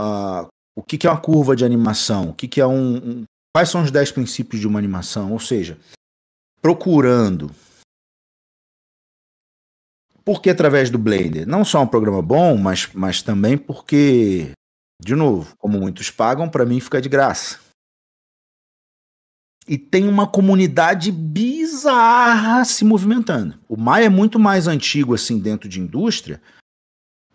Uh, o que, que é uma curva de animação? O que, que é um, um Quais são os 10 princípios de uma animação? Ou seja, procurando. Porque através do Blender? Não só um programa bom, mas, mas também porque, de novo, como muitos pagam, para mim fica de graça. E tem uma comunidade bizarra se movimentando. O Maya é muito mais antigo assim dentro de indústria,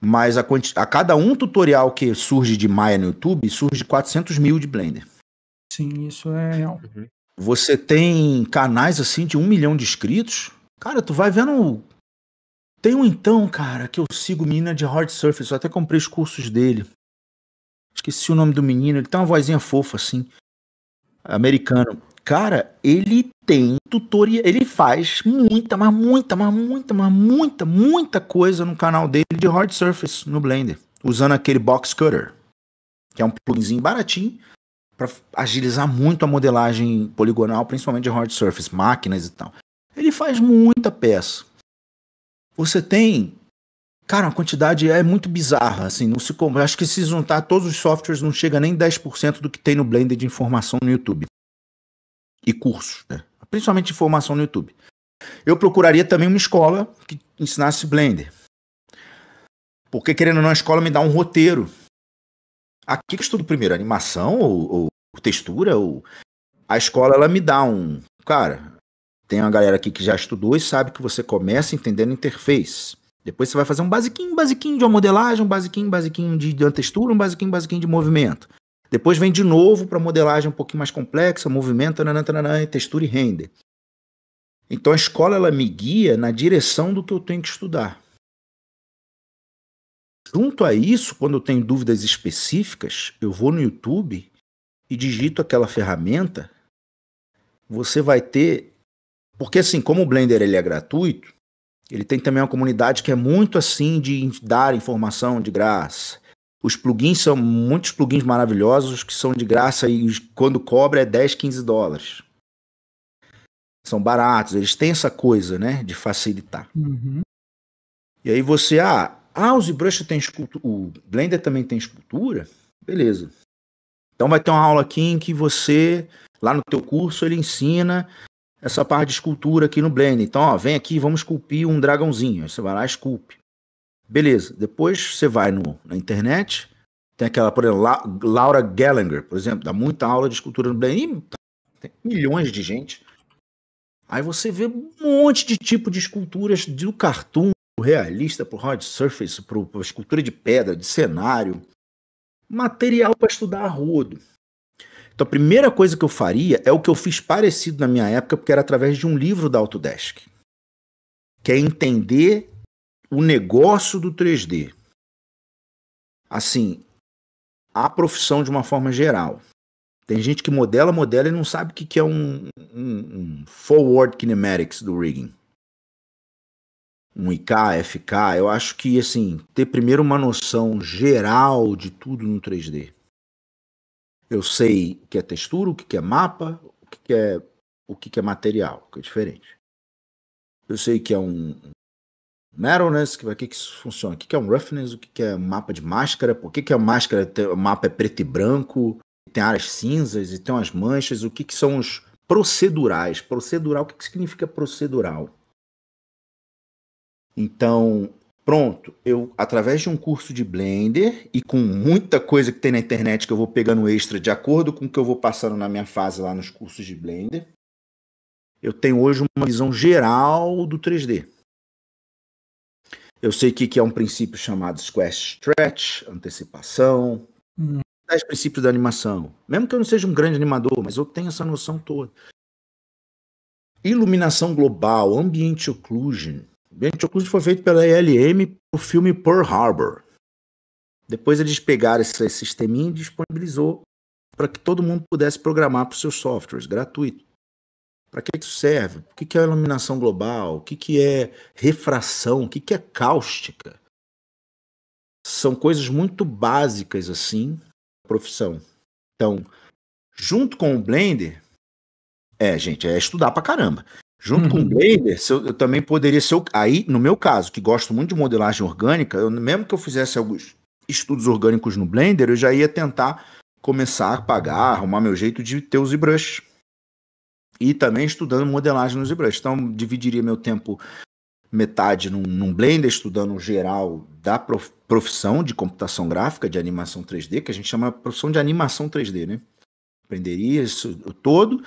mas a, a cada um tutorial que surge de Maya no YouTube, surge 400 mil de Blender. Sim, isso é real. Uhum. Você tem canais assim de um milhão de inscritos. Cara, tu vai vendo. Tem um então, cara, que eu sigo menina de hard surface. Eu até comprei os cursos dele. Esqueci o nome do menino. Ele tem uma vozinha fofa assim. Americano. Cara, ele tem tutorial. Ele faz muita, mas muita, mas muita, mas muita, muita coisa no canal dele de hard surface no Blender. Usando aquele box cutter. Que é um pluginzinho baratinho para agilizar muito a modelagem poligonal, principalmente de hard surface, máquinas e tal. Ele faz muita peça. Você tem, cara, uma quantidade é muito bizarra, assim, não se acho que se juntar todos os softwares não chega nem 10% do que tem no Blender de informação no YouTube. E cursos, né? Principalmente informação no YouTube. Eu procuraria também uma escola que ensinasse Blender. Porque querendo ou não, a escola me dá um roteiro Aqui que eu estudo primeiro, animação ou, ou, textura, ou a escola ela me dá um. Cara, tem uma galera aqui que já estudou e sabe que você começa entendendo interface. Depois você vai fazer um basiquinho, basiquinho de uma modelagem, um basiquinho, basiquinho de, de uma textura, um basiquinho, basiquinho de movimento. Depois vem de novo para modelagem um pouquinho mais complexa, movimento, nanã, nanã, textura e render. Então a escola ela me guia na direção do que eu tenho que estudar. Junto a isso, quando eu tenho dúvidas específicas, eu vou no YouTube e digito aquela ferramenta. Você vai ter. Porque, assim, como o Blender ele é gratuito, ele tem também uma comunidade que é muito assim de dar informação de graça. Os plugins são muitos plugins maravilhosos que são de graça e quando cobra é 10, 15 dólares. São baratos, eles têm essa coisa, né, de facilitar. Uhum. E aí você, ah, ah, o ZBrush tem escultura. O Blender também tem escultura? Beleza. Então vai ter uma aula aqui em que você, lá no teu curso, ele ensina essa parte de escultura aqui no Blender. Então, ó, vem aqui, vamos esculpir um dragãozinho. Aí você vai lá e esculpe. Beleza. Depois você vai no, na internet, tem aquela, por exemplo, La, Laura Gallagher, por exemplo, dá muita aula de escultura no Blender. tem milhões de gente. Aí você vê um monte de tipo de esculturas do cartoon realista, para o hard surface, para a escultura de pedra, de cenário. Material para estudar a rodo. Então a primeira coisa que eu faria é o que eu fiz parecido na minha época, porque era através de um livro da Autodesk. Que é entender o negócio do 3D. Assim, a profissão de uma forma geral. Tem gente que modela, modela e não sabe o que é um, um, um forward kinematics do rigging um IK, FK, eu acho que assim, ter primeiro uma noção geral de tudo no 3D. Eu sei o que é textura, o que é mapa, o que é o que é material, que é diferente. Eu sei que é um metalness, que, que, que isso funciona, o que é um roughness, o que é mapa de máscara, por que, que a máscara, o mapa é preto e branco, tem áreas cinzas e tem umas manchas, o que, que são os procedurais. Procedural, o que, que significa procedural? Então, pronto, eu através de um curso de Blender e com muita coisa que tem na internet que eu vou pegando extra de acordo com o que eu vou passando na minha fase lá nos cursos de Blender, eu tenho hoje uma visão geral do 3D. Eu sei que, que é um princípio chamado square stretch, antecipação. Hum. Dez princípios da animação. Mesmo que eu não seja um grande animador, mas eu tenho essa noção toda. Iluminação global, ambient occlusion. Ambient occlusion foi feito pela para o filme Pearl Harbor. Depois eles pegaram esse sisteminha e disponibilizou para que todo mundo pudesse programar para os seus softwares, gratuito. Para que isso serve? O que é iluminação global? O que é refração? O que é cáustica? São coisas muito básicas assim, profissão. Então, junto com o Blender, é, gente, é estudar pra caramba. Junto uhum. com o uhum. Blender, eu, eu, também poderia ser. Aí, no meu caso, que gosto muito de modelagem orgânica, eu, mesmo que eu fizesse alguns estudos orgânicos no Blender, eu já ia tentar começar a pagar, arrumar meu jeito de ter o ZBrush e também estudando modelagem no ZBrush. Então, dividiria meu tempo metade num, num Blender, estudando o geral da profissão de computação gráfica, de animação 3D, que a gente chama profissão de animação 3D, né? Aprenderia isso todo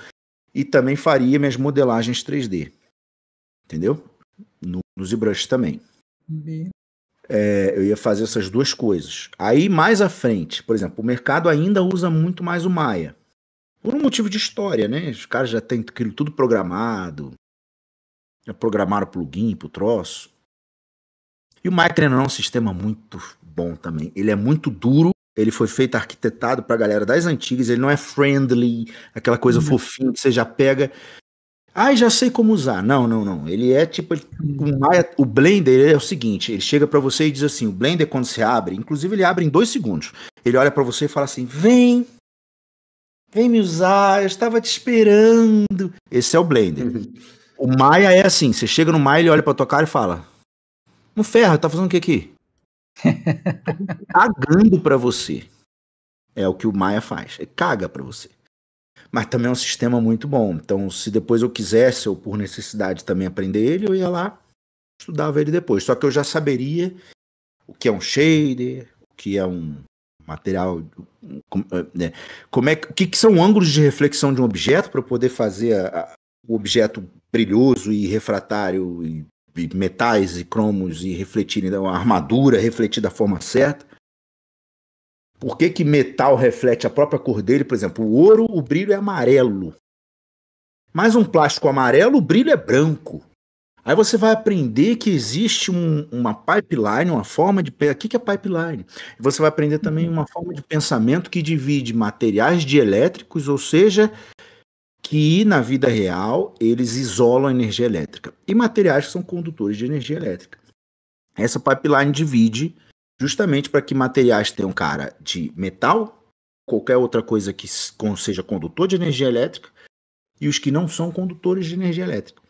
e também faria minhas modelagens 3D. Entendeu? No, no ZBrush também. É, eu ia fazer essas duas coisas. Aí, mais à frente, por exemplo, o mercado ainda usa muito mais o Maya. Por um motivo de história, né? Os caras já têm aquilo tudo programado. Já programaram plugin pro troço. E o Micron é um sistema muito bom também. Ele é muito duro. Ele foi feito arquitetado pra galera das antigas. Ele não é friendly, aquela coisa uhum. fofinha que você já pega. Ah, já sei como usar. Não, não, não. Ele é tipo. Uhum. O, o Blender é o seguinte: ele chega para você e diz assim: o Blender, quando você abre, inclusive ele abre em dois segundos. Ele olha para você e fala assim: vem, Vem me usar, eu estava te esperando. Esse é o Blender. Uhum. O Maia é assim: você chega no Maia, ele olha pra tua cara e fala: No ferro, tá fazendo o que aqui? [LAUGHS] Cagando pra você. É o que o Maia faz. Ele caga pra você. Mas também é um sistema muito bom. Então, se depois eu quisesse, ou por necessidade também aprender ele, eu ia lá, estudava ele depois. Só que eu já saberia o que é um shader, o que é um material. Né? Como é, o que, que, são ângulos de reflexão de um objeto para poder fazer a, a, o objeto brilhoso e refratário e, e, metais e cromos e refletirem a armadura refletir da forma certa. Por que, que metal reflete a própria cor dele? Por exemplo, o ouro, o brilho é amarelo. Mas um plástico amarelo, o brilho é branco. Aí você vai aprender que existe um, uma pipeline, uma forma de. O que é pipeline? Você vai aprender também uma forma de pensamento que divide materiais dielétricos, ou seja, que na vida real eles isolam a energia elétrica, e materiais que são condutores de energia elétrica. Essa pipeline divide justamente para que materiais tenham cara de metal, qualquer outra coisa que seja condutor de energia elétrica, e os que não são condutores de energia elétrica.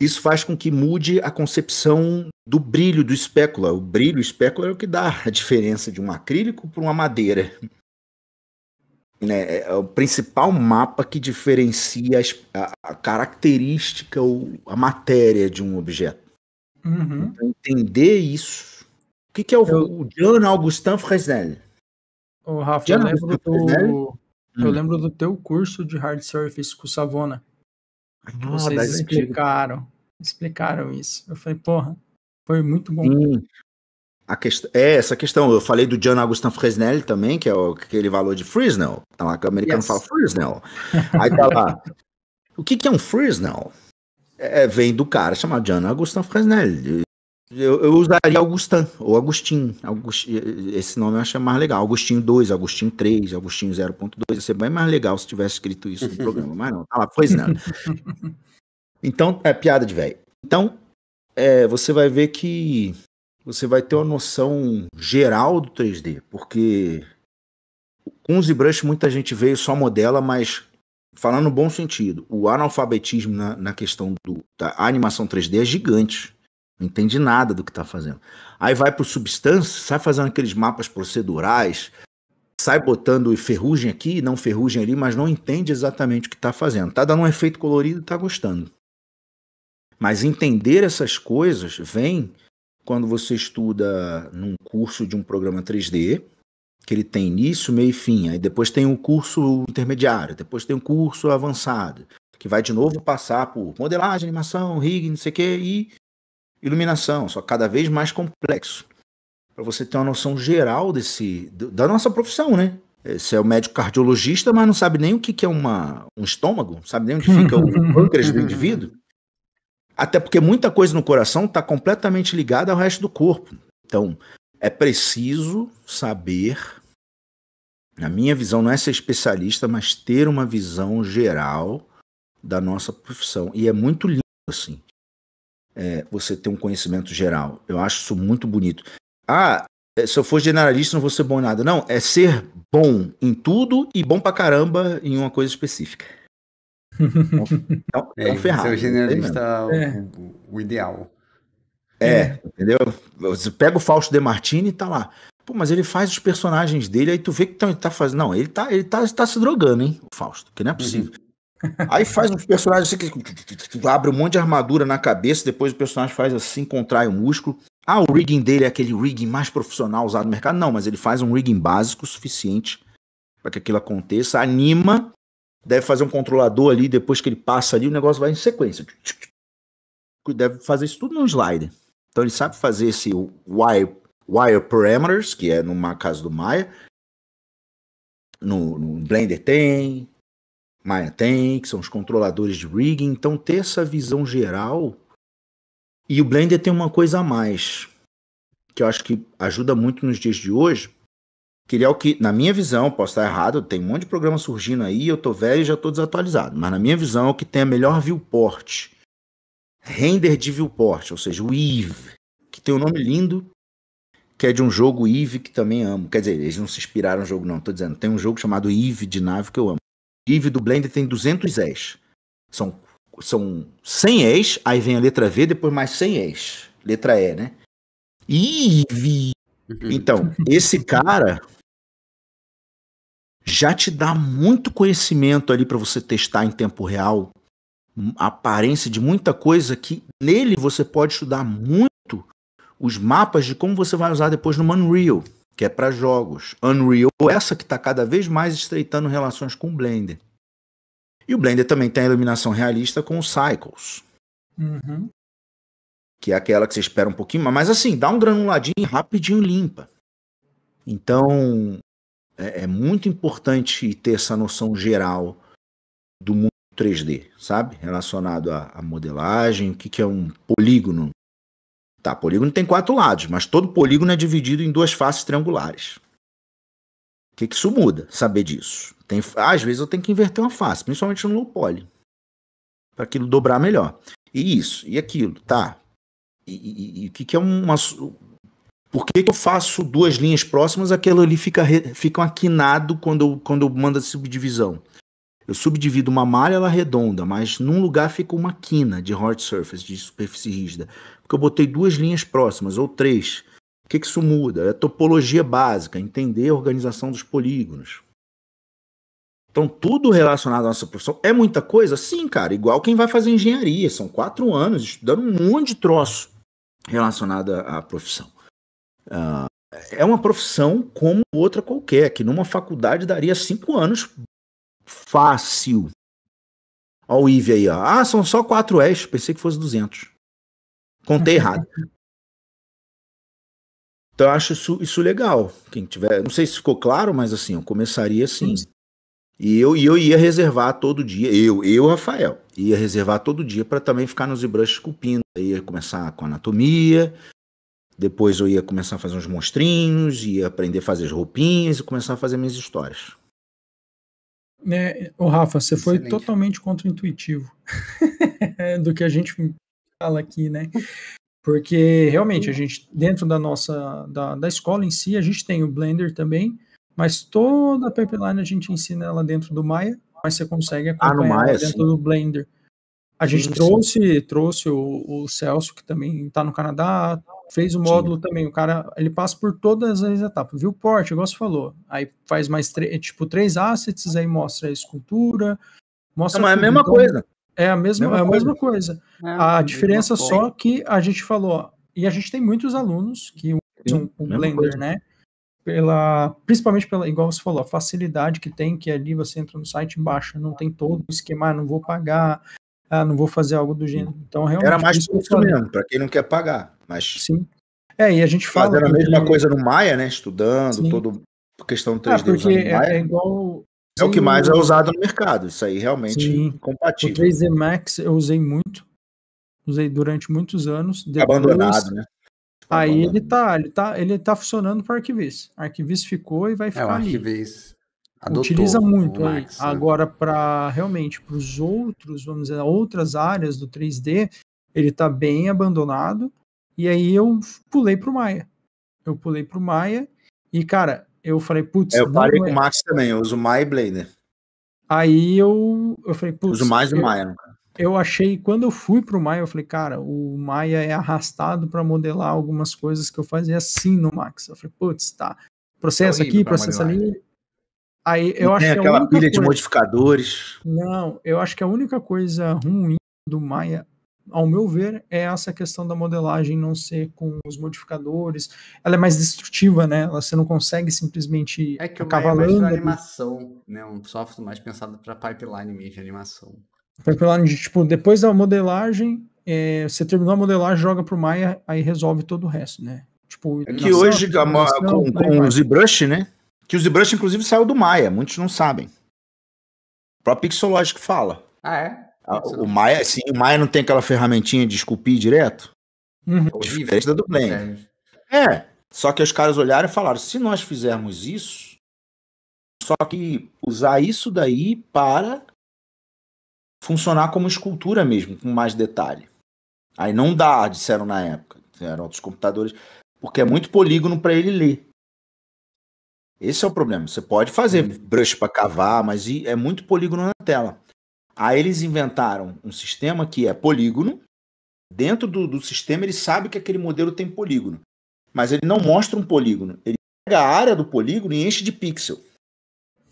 Isso faz com que mude a concepção do brilho do espécula. O brilho, o espécula é o que dá a diferença de um acrílico para uma madeira. É, é o principal mapa que diferencia a, a característica ou a matéria de um objeto. Uhum. Então, entender isso. O que, que é o, eu... o John Augustin Fresnel? Ô, Rafa, eu lembro, do, eu hum. lembro do teu curso de hard surface com o Savona. Ah, Vocês explicaram, explicaram isso. Eu falei, porra, foi muito bom. Sim. A questão, é essa questão. Eu falei do John Augustin Fresnel também, que é o, aquele valor de Fresnel. Tá lá que o americano yes. fala Fresnel. Aí tá lá. o que, que é um Fresnel? É, vem do cara chamado John Augustin Fresnel. Eu, eu, usaria Augustin, ou Agostinho. esse nome eu acho mais legal. Agostinho 2, Agostinho 3, Agostinho 0.2. Ia ser bem mais legal se tivesse escrito isso no programa, mas não. Tá lá, pois não. [LAUGHS] Então, é piada de velho. Então, é, você vai ver que você vai ter uma noção geral do 3D, porque com o ZBrush muita gente veio só modela, mas falando no bom sentido, o analfabetismo na, na questão do, da animação 3D é gigante. Não entende nada do que está fazendo. Aí vai para o substância, sai fazendo aqueles mapas procedurais, sai botando ferrugem aqui, não ferrugem ali, mas não entende exatamente o que está fazendo. Está dando um efeito colorido e está gostando. Mas entender essas coisas vem quando você estuda num curso de um programa 3D, que ele tem início, meio e fim. Aí depois tem um curso intermediário, depois tem um curso avançado, que vai de novo passar por modelagem, animação, rig, não sei o quê, e iluminação, só cada vez mais complexo. Para você ter uma noção geral desse da nossa profissão, né? Você é o médico cardiologista, mas não sabe nem o que, que é uma, um estômago, sabe nem onde fica o [LAUGHS] pâncreas do indivíduo. Até porque muita coisa no coração está completamente ligada ao resto do corpo. Então, é preciso saber, na minha visão, não é ser especialista, mas ter uma visão geral da nossa profissão. E é muito lindo, assim, é, você ter um conhecimento geral. Eu acho isso muito bonito. Ah, é, se eu for generalista, não vou ser bom em nada. Não, é ser bom em tudo e bom pra caramba em uma coisa específica. [LAUGHS] Então, é, é um ferrado. Ser o generalista é. o, o, ideal. É, entendeu? Você pega o Fausto De Martini e tá lá. Pô, mas ele faz os personagens dele, aí tu vê que tá, ele tá fazendo. Não, ele tá, ele tá, tá se drogando, hein, o Fausto, que não é possível. Uhum. Aí faz uns personagens assim que abre um monte de armadura na cabeça, depois o personagem faz assim, contrai o músculo. Ah, o rigging dele é aquele rigging mais profissional usado no mercado. Não, mas ele faz um rigging básico suficiente para que aquilo aconteça. Anima, deve fazer um controlador ali, depois que ele passa ali, o negócio vai em sequência. Deve fazer isso tudo no slider. Então ele sabe fazer esse wire, wire parameters, que é numa casa do Maya. No, no Blender tem, Maya tem, que são os controladores de rigging. Então, ter essa visão geral. E o Blender tem uma coisa a mais, que eu acho que ajuda muito nos dias de hoje, que ele é o que, na minha visão, posso estar errado, tem um monte de programa surgindo aí, eu tô velho e já tô desatualizado, mas na minha visão é o que tem a melhor viewport. Render de viewport, ou seja, o Eve, que tem um nome lindo, que é de um jogo Eve que também amo. Quer dizer, eles não se inspiraram no jogo não, tô dizendo, tem um jogo chamado Eve de nave que eu amo. Eve do Blender tem 200 Es. São, são 100 Es, aí vem a letra V, depois mais 100 Es. Letra E, né? Eve! Uhum. Então, esse cara já te dá muito conhecimento ali para você testar em tempo real a aparência de muita coisa que nele você pode estudar muito os mapas de como você vai usar depois no Unreal que é para jogos. Unreal, essa que está cada vez mais estreitando relações com o Blender. E o Blender também tem a iluminação realista com os Cycles. Uhum. Que é aquela que você espera um pouquinho, mas assim, dá um granuladinho rapidinho limpa. Então, é, é muito importante ter essa noção geral do mundo 3D, sabe? Relacionado à, à modelagem, o que, que é um polígono, Tá, polígono tem quatro lados, mas todo polígono é dividido em duas faces triangulares. O que, que isso muda? Saber disso. Tem, às vezes eu tenho que inverter uma face, principalmente no low poly, para aquilo dobrar melhor. E isso, e aquilo, tá. E o que, que é uma. Por que, que eu faço duas linhas próximas, aquilo ali fica, fica aquinado quando eu, quando eu mando a subdivisão? Eu subdivido uma malha ela redonda, mas num lugar fica uma quina de hard surface, de superfície rígida. Porque eu botei duas linhas próximas, ou três. O que, que isso muda? É topologia básica, entender a organização dos polígonos. Então, tudo relacionado à nossa profissão é muita coisa? Sim, cara. Igual quem vai fazer engenharia. São quatro anos estudando um monte de troço relacionado à profissão. Uh, é uma profissão como outra qualquer, que numa faculdade daria cinco anos Fácil. Olha o IV aí, ó. Ah, são só 4 S. Pensei que fosse 200. Contei errado. Então eu acho isso, isso legal. Quem tiver, não sei se ficou claro, mas assim, eu começaria assim. E eu, e eu ia reservar todo dia, eu, eu, Rafael, ia reservar todo dia para também ficar nos ZBrush esculpindo. Eu ia começar com anatomia, depois eu ia começar a fazer uns monstrinhos, ia aprender a fazer as roupinhas e começar a fazer minhas histórias. É, o Rafa, você Excelente. foi totalmente contra-intuitivo [LAUGHS] do que a gente fala aqui, né? Porque realmente a gente, dentro da nossa, da, da escola em si, a gente tem o Blender também, mas toda a pipeline a gente ensina ela dentro do Maya, mas você consegue acompanhar ah, Maya, dentro sim. do Blender. A gente sim, trouxe, sim. trouxe o, o Celso, que também está no Canadá, fez o módulo também. O cara, ele passa por todas as etapas. Viu o porte, igual você falou. Aí faz mais, tipo, três assets, aí mostra a escultura. Mostra Não, é a mesma então, coisa. É a mesma, mesma é a coisa. mesma coisa. É, a diferença só que a gente falou, e a gente tem muitos alunos que usam o Blender, coisa. né? Pela, principalmente pela, igual você falou, a facilidade que tem, que ali você entra no site, baixa, não tem todo o esquema, ah, não vou pagar, ah, não vou fazer algo do gênero. Então, realmente. Era mais mesmo, para quem não quer pagar. Mas Sim. É, e a gente fala. fazendo a mesma coisa no Maia, né? Estudando, Sim. todo questão do Ah, 3D porque usando é, Maia. é igual. É o que Sim, mais é usado no mercado. Isso aí realmente Sim. é O compatível. 3D Max eu usei muito. Usei durante muitos anos. depois- Abandonado, né? Aí Abandonado. ele tá, ele tá, ele tá funcionando para Arquivis. Arquivis ficou e vai É, ficar o ali. Arquivês adotou Utiliza muito o aí. Max, né? Agora, para realmente para os outros, vamos dizer, outras áreas do 3D, ele tá bem abandonado. E aí eu pulei pro Maia. Eu pulei pro Maia e, cara, eu falei, putz, É, eu parei é- com o Max também. Eu uso Maia e Blender. aí eu, eu falei, putz, Uso mais o Maia. eu achei, quando eu fui pro Maia, eu falei, cara, o Maia é arrastado para modelar algumas coisas que eu fazia assim no Max. Eu falei, putz, tá. Processo horrível aqui, modelar. ali. Aí eu acho a aquela pilha de coisa- modificadores. Não, eu acho que a única coisa ruim do Maia, ao meu ver, é essa questão da modelagem não ser com os modificadores. Ela é mais destrutiva, né? Ela- Você não consegue simplesmente É que o é acavalando. ali. animação, né? Um software mais pensado para pipeline mesmo de animação. Pipeline de, tipo, depois da modelagem, é, você terminou a modelagem, joga pro Maia, aí resolve todo o resto, né? Tipo, É que hoje, com, com o ZBrush, né? Que o ZBrush, inclusive, saiu do Maia. Muitos não sabem. O próprio Pixologic fala. Ah, é? Ah, O Maia, sim, o Maia não tem aquela ferramentinha de esculpir direto? Uhum. Horrível. Diferente da do Blender. É. Só que os caras olharam e falaram: se nós fizermos isso, só que usar isso daí para funcionar como escultura mesmo, com mais detalhe. Aí não dá, disseram na época. Eram outros computadores, porque é muito polígono para ele ler. Esse é o problema. Você pode fazer brush para cavar, mas é muito polígono na tela. Aí eles inventaram um sistema que é polígono. Dentro do, do sistema ele sabe que aquele modelo tem polígono, mas ele não mostra um polígono. Ele pega a área do polígono e enche de pixel.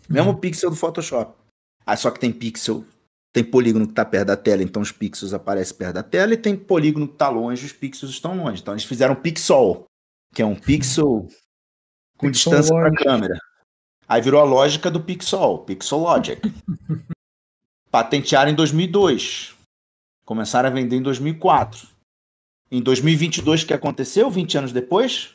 Mesmo pixel do Photoshop. Aí só que tem pixel, tem polígono que está perto da tela, então os pixels aparecem perto da tela, e tem polígono que está longe, os pixels estão longe. Então eles fizeram pixel, que é um pixel com Pixel distância para a câmera. Aí virou a lógica do pixel, pixel logic. [LAUGHS] Patentearam em 2002. Começaram a vender em 2004. Em 2022, o que aconteceu? 20 anos depois,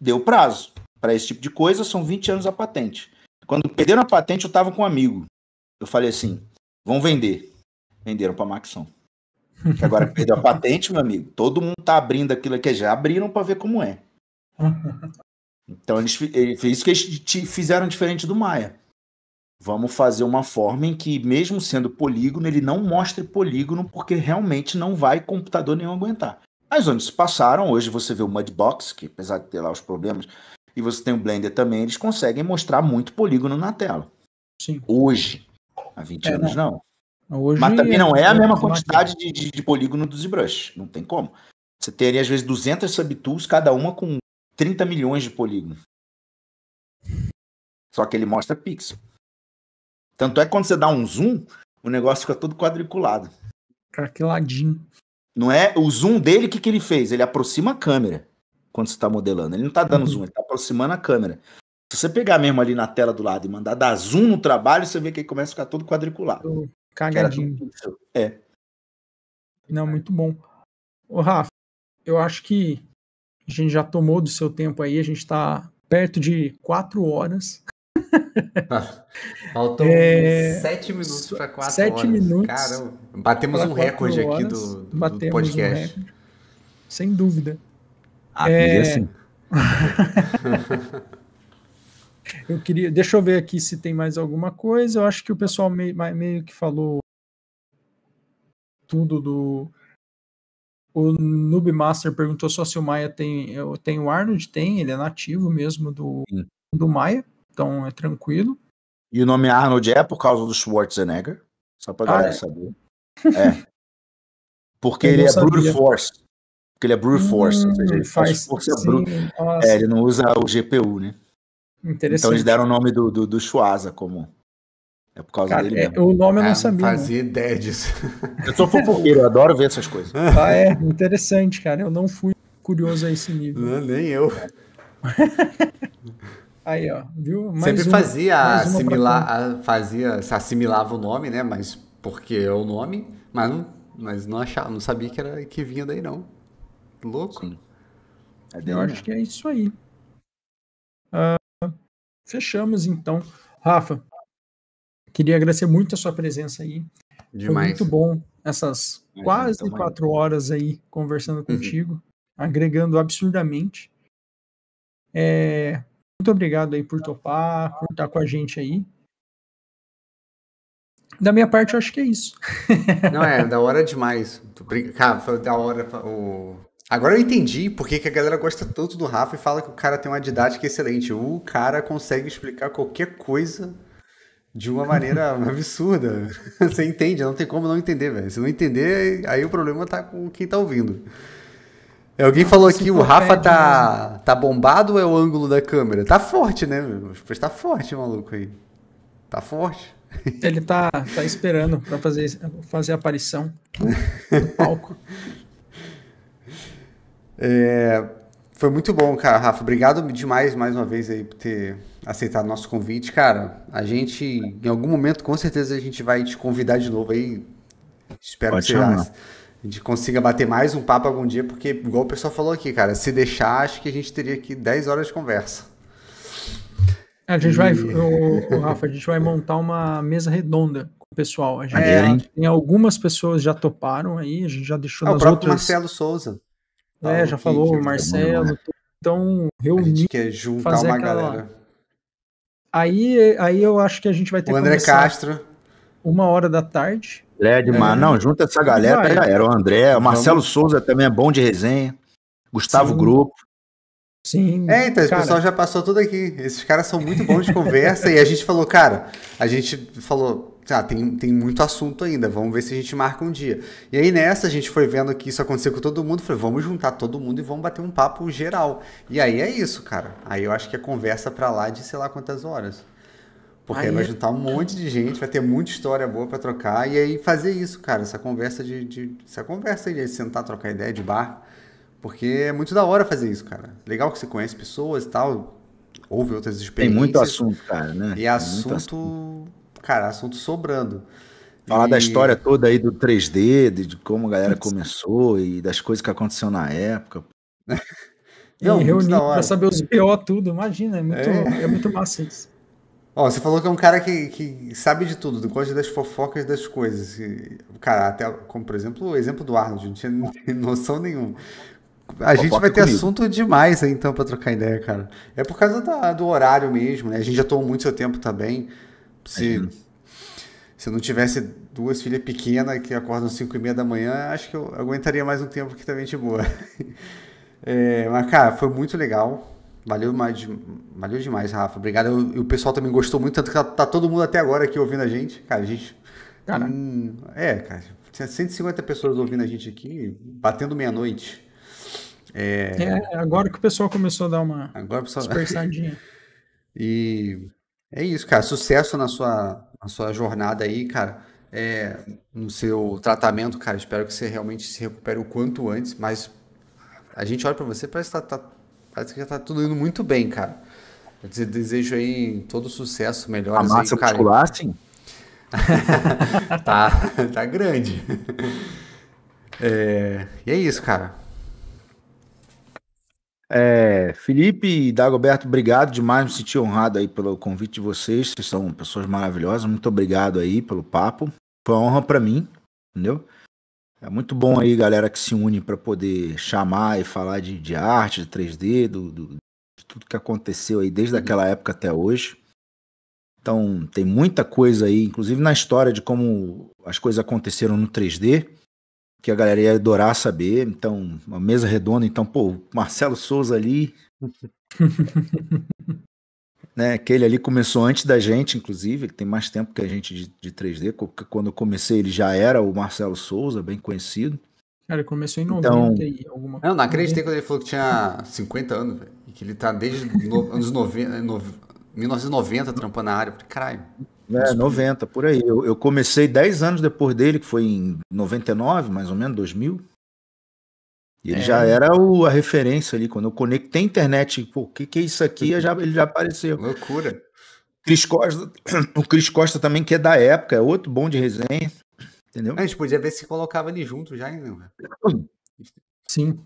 deu prazo. Para esse tipo de coisa, são 20 anos a patente. Quando perderam a patente, eu estava com um amigo. Eu falei assim: vão vender. Venderam para a Maxon. Que agora que perdeu a patente, meu amigo. Todo mundo tá abrindo aquilo aqui. Já abriram para ver como é. [LAUGHS] Então, eles, fi- ele- foi isso que eles fizeram diferente do Maia. Vamos fazer uma forma em que, mesmo sendo polígono, ele não mostre polígono, porque realmente não vai computador nenhum aguentar. Mas onde se passaram, hoje você vê o Mudbox, que apesar de ter lá os problemas, e você tem o Blender também, eles conseguem mostrar muito polígono na tela. Sim. Hoje. Há 20 É, anos, não. Hoje Mas também não é a mesma máquina. quantidade de, de, de polígono do ZBrush. Não tem como. Você teria, às vezes, 200 subtools, cada uma com 30 milhões de polígono. Só que ele mostra pixel. Tanto é que quando você dá um zoom, o negócio fica todo quadriculado. Craqueladinho. Não é o zoom dele, o que, que ele fez? Ele aproxima a câmera quando você está modelando. Ele não está dando Uhum. zoom, ele está aproximando a câmera. Se você pegar mesmo ali na tela do lado e mandar dar zoom no trabalho, você vê que ele começa a ficar todo quadriculado. Cagadinho. tudo. É. Não, muito bom. Ô, Rafa, eu acho que a gente já tomou do seu tempo aí, a gente tá perto de quatro horas. Faltam É, sete minutos para quatro sete horas. minutos Caramba, batemos um recorde aqui horas, do, do um podcast. recorde. Sem dúvida. Ah, É. assim. [LAUGHS] Eu queria. Deixa eu ver aqui se tem mais alguma coisa. Eu acho que o pessoal meio, meio que falou tudo do. O Noob Master perguntou só se o Maia tem. Eu tenho o Arnold, tem, ele é nativo mesmo do, Sim. do Maia, então é tranquilo. E o nome Arnold é por causa do Schwarzenegger. Só pra Ah, galera é? saber. [LAUGHS] É. Porque ele é Brute sabia. Force. Porque ele é Brute Force. ou seja, Hum, ele faz, força sim, É, ele não usa o GPU, né? Então eles deram o nome do, do, do Schwaza como. É por causa Cara, dele é, mesmo. o nome eu Ah, não sabia. né? fazia ideia disso. Eu sou fofoqueiro, eu adoro ver essas coisas. [LAUGHS] Ah, é interessante, cara. Eu não fui curioso a esse nível. Não, nem eu. [LAUGHS] Aí, ó, viu? Mais Sempre uma- fazia assimilar, a- fazia, se assimilava o nome, né? Mas porque é o nome, mas não, mas não achava, não sabia que era que vinha daí não. Louco. Sim. É Eu acho que é isso aí. Uh, fechamos então. Rafa, queria agradecer muito a sua presença aí. Demais. Foi muito bom essas quase quatro horas aí conversando uhum. contigo, agregando absurdamente. É, muito obrigado aí por topar, por estar com a gente aí. Da minha parte, eu acho que é isso. Não, é, da hora demais. Cara, foi da hora. O... Agora eu entendi por que, a galera gosta tanto do Rafa e fala que o cara tem uma didática excelente. O cara consegue explicar qualquer coisa de uma maneira [LAUGHS] absurda. Você entende, não tem como não entender, velho. Se não entender, aí o problema tá com quem tá ouvindo. Alguém falou aqui, o Rafa tá, tá bombado ou é o ângulo da câmera? Tá forte, né? Tá forte, maluco aí. Tá forte. [LAUGHS] Ele tá, tá esperando para fazer, fazer a aparição no palco. [LAUGHS] É, foi muito bom, cara, Rafa. Obrigado demais mais uma vez aí por ter aceitado nosso convite. Cara, a gente, em algum momento, com certeza a gente vai te convidar de novo aí. Espero Pode que você a gente consiga bater mais um papo algum dia, porque, igual o pessoal falou aqui, cara, se deixar, acho que a gente teria aqui 10 horas de conversa. A gente e... vai, o, o, Rafa, a gente vai montar uma mesa redonda com o pessoal. A gente é, tem algumas pessoas já toparam aí, a gente já deixou é, nas o próprio outras... Marcelo Souza. É, já falou, o Marcelo. Então, reunir. A gente quer juntar uma aquela... galera. Aí, aí eu acho que a gente vai ter o André Castro. Uma hora da tarde. É demais. É. Não, junta essa galera, já era. O André, o Marcelo Vamos. Souza também é bom de resenha. Gustavo Sim. Grupo. Sim. É, então, esse cara... pessoal já passou tudo aqui. Esses caras são muito bons de conversa e a gente falou, cara, a gente falou, ah, tem, tem muito assunto ainda, vamos ver se a gente marca um dia. E aí nessa a gente foi vendo que isso aconteceu com todo mundo, falei, vamos juntar todo mundo e vamos bater um papo geral. E aí é isso, cara. Aí eu acho que é conversa pra lá de sei lá quantas horas. Porque aí vai juntar um monte de gente, vai ter muita história boa para trocar e aí fazer isso, cara, essa conversa de, de essa conversa aí de sentar, trocar ideia de bar. Porque é muito da hora fazer isso, cara. Legal que você conhece pessoas e tal, ouve outras experiências. Tem muito assunto, cara, né? E assunto, assunto, cara, assunto sobrando. Falar e... da história toda aí do 3D, de, de como a galera [LAUGHS] começou e das coisas que aconteceram na época. [LAUGHS] Não, e reunir pra saber os BO tudo, imagina, é muito, é. é muito massa isso. Ó, você falou que é um cara que, que sabe de tudo, gosta das fofocas das coisas. Cara, até como por exemplo o exemplo do Arnold, [LAUGHS] não tinha noção nenhuma. A gente vai ter comigo. assunto demais aí, então, pra trocar ideia, cara. É por causa da, do horário mesmo, né? A gente já tomou muito seu tempo também. Se, se não tivesse duas filhas pequenas que acordam às 5 e meia da manhã, acho que eu aguentaria mais um tempo aqui também de boa. [LAUGHS] É, mas, cara, foi muito legal. Valeu, mais, valeu demais, Rafa. Obrigado. E o pessoal também gostou muito, tanto que tá, tá, todo mundo até agora aqui ouvindo a gente. Cara, a gente. Cara. Hum, é, cara. Tinha 150 pessoas ouvindo a gente aqui, batendo meia-noite. É... é... agora que o pessoal começou a dar uma agora pessoal... dispersadinha. [LAUGHS] e é isso, cara. Sucesso na sua, na sua jornada aí, cara. É, no seu tratamento, cara. Espero que você realmente se recupere o quanto antes. Mas a gente olha para você, parece que, tá, tá, parece que já tá tudo indo muito bem, cara. Eu desejo aí todo sucesso, melhor. A massa aí, muscular, sim. [LAUGHS] tá, tá grande. É, e é isso, cara. É, Felipe e Dagoberto, obrigado demais, me senti honrado aí pelo convite de vocês, vocês são pessoas maravilhosas, muito obrigado aí pelo papo, foi uma honra para mim, entendeu? É muito bom aí, galera, que se une para poder chamar e falar de, de arte, de 3D, do, do, de tudo que aconteceu aí desde aquela época até hoje. Então, tem muita coisa aí, inclusive na história de como as coisas aconteceram no 3D que a galera ia adorar saber. Então, uma mesa redonda, então, pô, Marcelo Souza ali. [LAUGHS] né, aquele ali começou antes da gente, inclusive, ele tem mais tempo que a gente de, de 3D. Quando eu comecei, ele já era o Marcelo Souza, bem conhecido. Cara, ele começou em 90 então, e alguma Não, não acreditei quando ele falou que tinha 50 anos, velho. E que ele tá desde no, anos 90, 1990 trampando na área. Eu falei, caralho. É, 90, por aí. Eu, eu comecei 10 anos depois dele, que foi em 99, mais ou menos, 2000. E ele é. já era o, a referência ali. Quando eu conectei a internet, pô, o que, que é isso aqui? Já, ele já apareceu. Loucura. Chris Costa, [CLEARS THROAT] o Cris Costa também, que é da época, é outro bom de resenha. Entendeu? A gente podia ver se colocava ele junto já, né? Sim.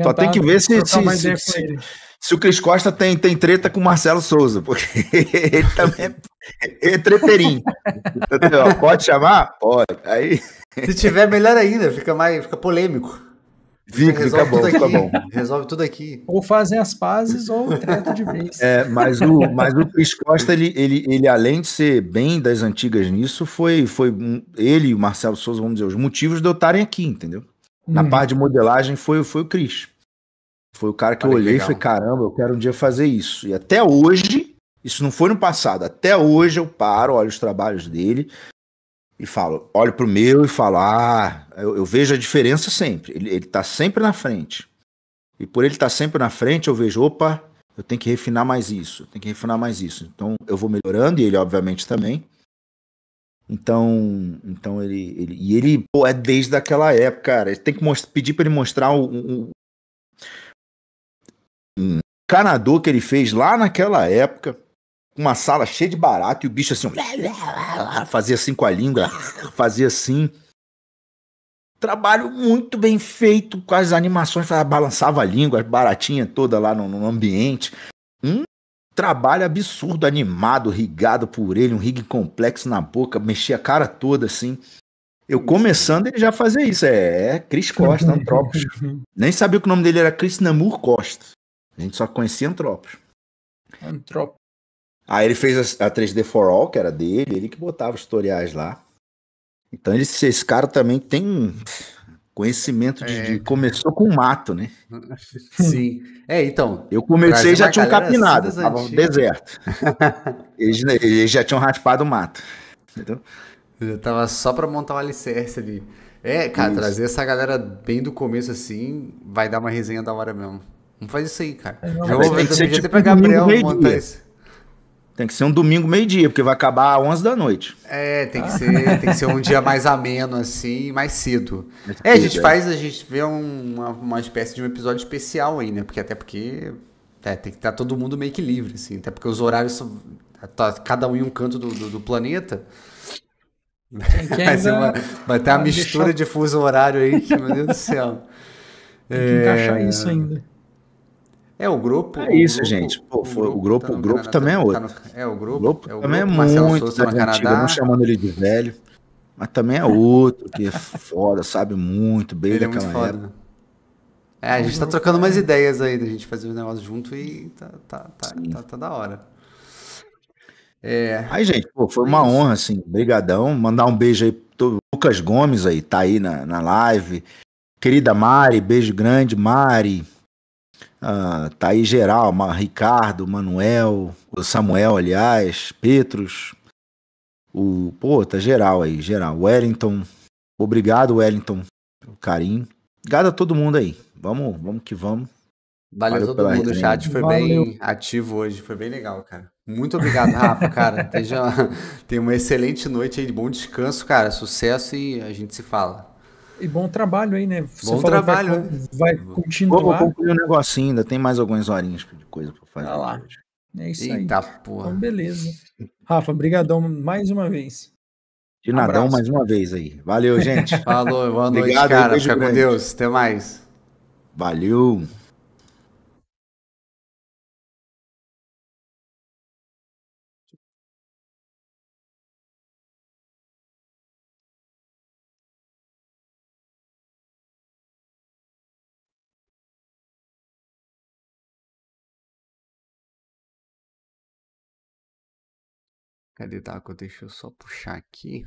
Só tem que ver se, se, se, se- o Cris Costa tem, tem treta com o Marcelo Souza, porque [LAUGHS] ele também é, é treteirinho. Entendeu? Pode chamar? Pode. Aí Se tiver, melhor ainda, fica mais, fica polêmico. Fica, fica bom, fica. Resolve tudo aqui. Ou fazem as pazes ou treta de vez. É, mas o, mas o Cris Costa, ele, ele, ele, além de ser bem das antigas nisso, foi, foi um- ele e o Marcelo Souza, vamos dizer, os motivos de eu estarem aqui, entendeu? Na Uhum. parte de modelagem foi, foi o Cris. Foi o cara que eu Olha que olhei e falei, caramba, eu quero um dia fazer isso. E até hoje, isso não foi no passado, até hoje eu paro, olho os trabalhos dele e falo, olho pro meu e falo, ah, eu, eu vejo a diferença sempre. Ele, ele tá sempre na frente. E por ele estar sempre na frente, eu vejo, opa, eu tenho que refinar mais isso, tenho que refinar mais isso. Então eu vou melhorando, e ele, obviamente, também. Então, então ele, ele. E ele, pô, é desde aquela época, cara. Tem que most- pedir pra ele mostrar um, um, um encanador que ele fez lá naquela época. Uma sala cheia de barato e o bicho assim, fazia assim com a língua, fazia assim. Trabalho muito bem feito com as animações, balançava a língua, baratinha toda lá no, no ambiente. Um trabalho absurdo, animado, rigado por ele, um rig complexo na boca, mexia a cara toda assim. Eu começando, ele já fazia isso. É, é Chris Costa, Antropos. Nem sabia que o nome dele era Chris Namur Costa. A gente só conhecia Antropos. Antrop. Aí ele fez a, a 3D for All, que era dele, ele que botava os tutoriais lá. Então ele, esse cara também tem um conhecimento de, É, de- Começou com mato, né? [LAUGHS] Sim. É, então. Eu comecei e já tinham galera capinado, assim tava no deserto. [LAUGHS] Eles, eles já tinham raspado o mato. Entendeu? Eu tava só pra montar o alicerce ali. É, cara, Isso. trazer essa galera bem do começo assim, vai dar uma resenha da hora mesmo. Vamos fazer isso aí, cara. É, não, Já vou ver, eu ser pedi até tipo pra um Gabriel montar isso. Tem que ser um domingo meio-dia, porque vai acabar às 11 da noite. É, tem que ser, tem que ser um dia mais ameno assim, mais cedo. É, a gente faz, a gente vê um- uma, uma espécie de um episódio especial aí, né? Porque até porque é, tem que estar todo mundo meio que livre, assim. Até porque os horários são tá cada um em um canto do, do, do planeta. Vai, ser uma- vai ter uma mistura deixar- de fuso horário aí, que, meu Deus do céu. tem que encaixar isso ainda. É, o grupo. É o isso, grupo- gente. Pô, foi- o grupo- tá no o grupo Canadá, também é tá outro. no- é, o grupo. O grupo é o também é grupo, Marcelo muito Souza Canadá. não chamando ele de velho. Mas também é [LAUGHS] outro que é foda, sabe muito bem Ele é daquela foda. época. É, a gente tá trocando umas ideias aí da gente fazer os negócios junto e tá, tá, tá, tá, tá da hora. É, Aí, gente, pô, foi uma Isso. honra, assim, brigadão. Mandar um beijo aí pro Lucas Gomes aí, tá aí na, na live. Querida Mari, beijo grande, Mari. Ah, tá aí geral, Ma- Ricardo, Manuel, o Samuel, aliás, Petros. O, pô, tá geral aí, geral. Wellington, obrigado, Wellington, pelo carinho. Obrigado a todo mundo aí. Vamos, vamos que vamos. valeu, Valeu todo mundo. O chat foi Valeu. bem ativo hoje, foi bem legal, cara. Muito obrigado, Rafa, cara. [LAUGHS] Tenha, tenha uma excelente noite aí, de bom descanso, cara. Sucesso e a gente se fala. E bom trabalho aí, né? Você Bom trabalho, vai, né? vai Vou, vou continuar. concluir um negocinho, ainda tem mais algumas horinhas de coisa pra fazer. Olha lá. hoje. É isso aí. Eita Então, porra. beleza. Rafa, brigadão mais uma vez. De nadão mais uma vez aí. Valeu, gente. [LAUGHS] Falou, boa noite, Obrigado, cara. Fica com. Deus. Até mais. Valeu. Cadê Taco? Deixa eu só puxar aqui.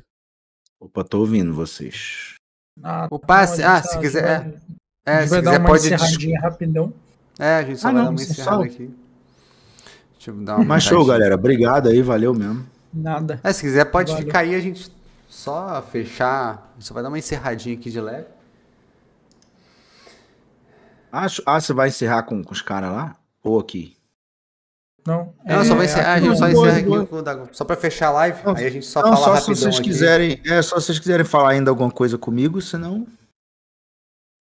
Opa, tô ouvindo vocês. Ah, Opa, a se- gente ah, tá- se quiser- vai- É, a gente se vai dar quiser uma pode. encerradinha rapidão. É, a gente só Ah, vai não, dar uma você encerrada só- aqui. Deixa eu dar uma Mas show, galera. Obrigado aí, valeu mesmo. Nada. É, se quiser pode Valeu. ficar aí, a gente só fechar. A gente só vai dar uma encerradinha aqui de leve. Acho, ah, você vai encerrar com, com os caras lá? Ou aqui? Não, Não, só vai encerrar, a aqui gente só não- encerra aqui com o Dago. Só pra fechar a live, Não, aí a gente só não, fala só se rapidão vocês aqui. quiserem. É, só se vocês quiserem falar ainda alguma coisa comigo, senão.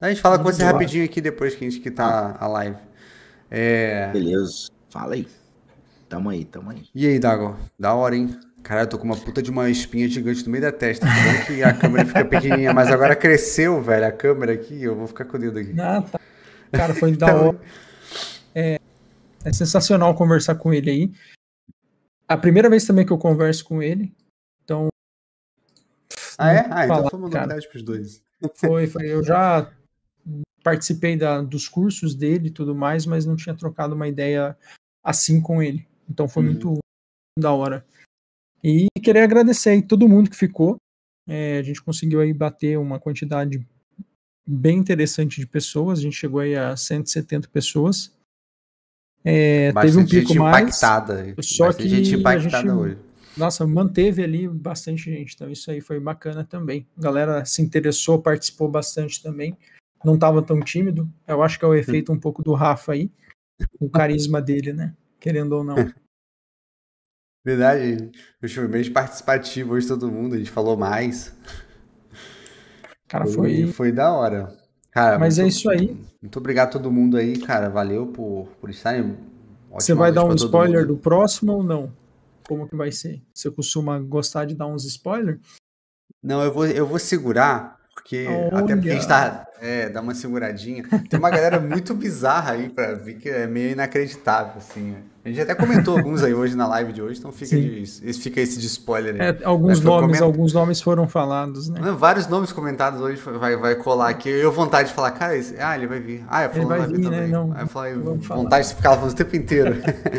A gente fala com você rapidinho aqui depois que a gente quitar a live. É... Beleza. Fala aí. Tamo aí, tamo aí. E aí, Dago? Da hora, hein? Cara, eu tô com uma puta de uma espinha gigante no meio da testa. Bom que a câmera fica pequenininha, mas agora cresceu, velho, a câmera aqui. Eu vou ficar com o dedo aqui. Ah, tá. Cara, foi [LAUGHS] da hora. É, é sensacional conversar com ele aí. A primeira vez também que eu converso com ele. Então. Ah, é? Ah, então foi uma novidade pros dois. Foi, foi. Eu já participei da, dos cursos dele e tudo mais, mas não tinha trocado uma ideia assim com ele. Então foi uhum. muito da hora. E queria agradecer aí todo mundo que ficou. É, a gente conseguiu aí bater uma quantidade bem interessante de pessoas. A gente chegou aí a 170 pessoas. É, teve um pico gente mais. Impactada. Só que gente impactada a gente, hoje. Nossa, manteve ali bastante gente. Então isso aí foi bacana também. A galera se interessou, participou bastante também. Não estava tão tímido. Eu acho que é o efeito um pouco do Rafa aí. O carisma [LAUGHS] dele, né? Querendo ou não. Verdade. Eu fui bem participativo hoje todo mundo. A gente falou mais. Cara, foi. Foi da hora. Cara, Mas muito, é isso aí. Muito obrigado a todo mundo aí, cara. Valeu por, por estarem. Você vai dar um spoiler mundo. do próximo ou não? Como que vai ser? Você costuma gostar de dar uns spoilers? Não, eu vou, eu vou segurar, porque Olha. até porque a gente tá. É, dá uma seguradinha. Tem uma galera [LAUGHS] muito bizarra aí pra ver que é meio inacreditável, assim. A gente até comentou alguns aí hoje na live de hoje, então fica, de, fica esse de spoiler aí. É, alguns nomes, alguns nomes foram falados, né? Não, vários nomes comentados hoje vai, vai colar aqui. Eu vontade de falar, cara, esse, ah, ele vai vir. Ah, eu falo, vai, vai vir, também. Né? Não, aí eu vontade de ficar falando o tempo inteiro.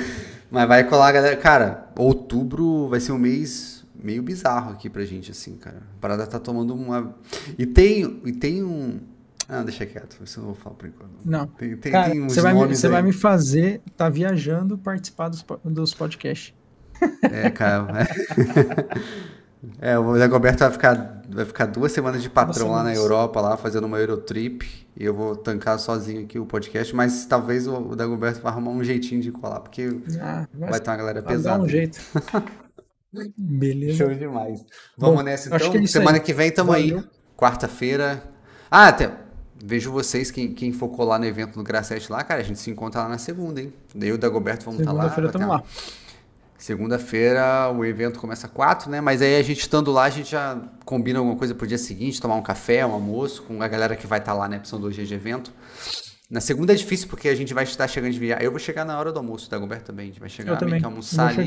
[LAUGHS] Mas vai colar, galera. Cara, outubro vai ser um mês meio bizarro aqui pra gente, assim, cara. A parada tá tomando uma. E tem, e tem um ah, deixa quieto, isso eu não vou falar por enquanto. Não. Tem, tem, Cara, tem você, vai me, você vai me fazer tá viajando participar dos, dos podcasts. É, cara. É. [LAUGHS] é, o Dagoberto vai ficar, vai ficar duas semanas de patrão lá na Europa, lá fazendo uma Eurotrip. E eu vou tancar sozinho aqui o podcast, mas talvez o, o Dagoberto vai arrumar um jeitinho de colar, porque ah, vai, vai ter uma galera pesada. Dar um jeito. [LAUGHS] Beleza. Show demais. Vamos Bom, nessa então. Que é Semana aí. que vem tamo Valeu. aí. Quarta-feira. Ah, até Vejo vocês, quem, quem for colar no evento no Gracete lá, cara, a gente se encontra lá na segunda, hein? Daí o Dagoberto vamos estar tá lá. Segunda-feira estamos lá. Segunda-feira o evento começa quatro, né? Mas aí a gente estando lá, a gente já combina alguma coisa pro dia seguinte, tomar um café, um almoço com a galera que vai estar tá lá, né? São dois dias de evento. Na segunda é difícil porque a gente vai estar chegando de viagem. Eu vou chegar na hora do almoço, da Dagoberto também. A gente vai chegar, meio que almoçar ali,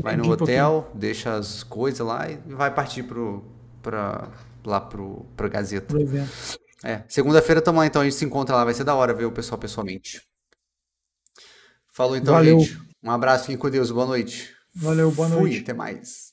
vai no hotel, deixa as coisas lá e vai partir pro, pra, lá pro, pro Gazeta. Pro evento. É, segunda-feira tamo lá, então a gente se encontra lá. Vai ser da hora ver o pessoal pessoalmente. Falou então, Valeu. gente. Um abraço, fiquem com Deus. Boa noite. Valeu, boa Fui, noite. até mais.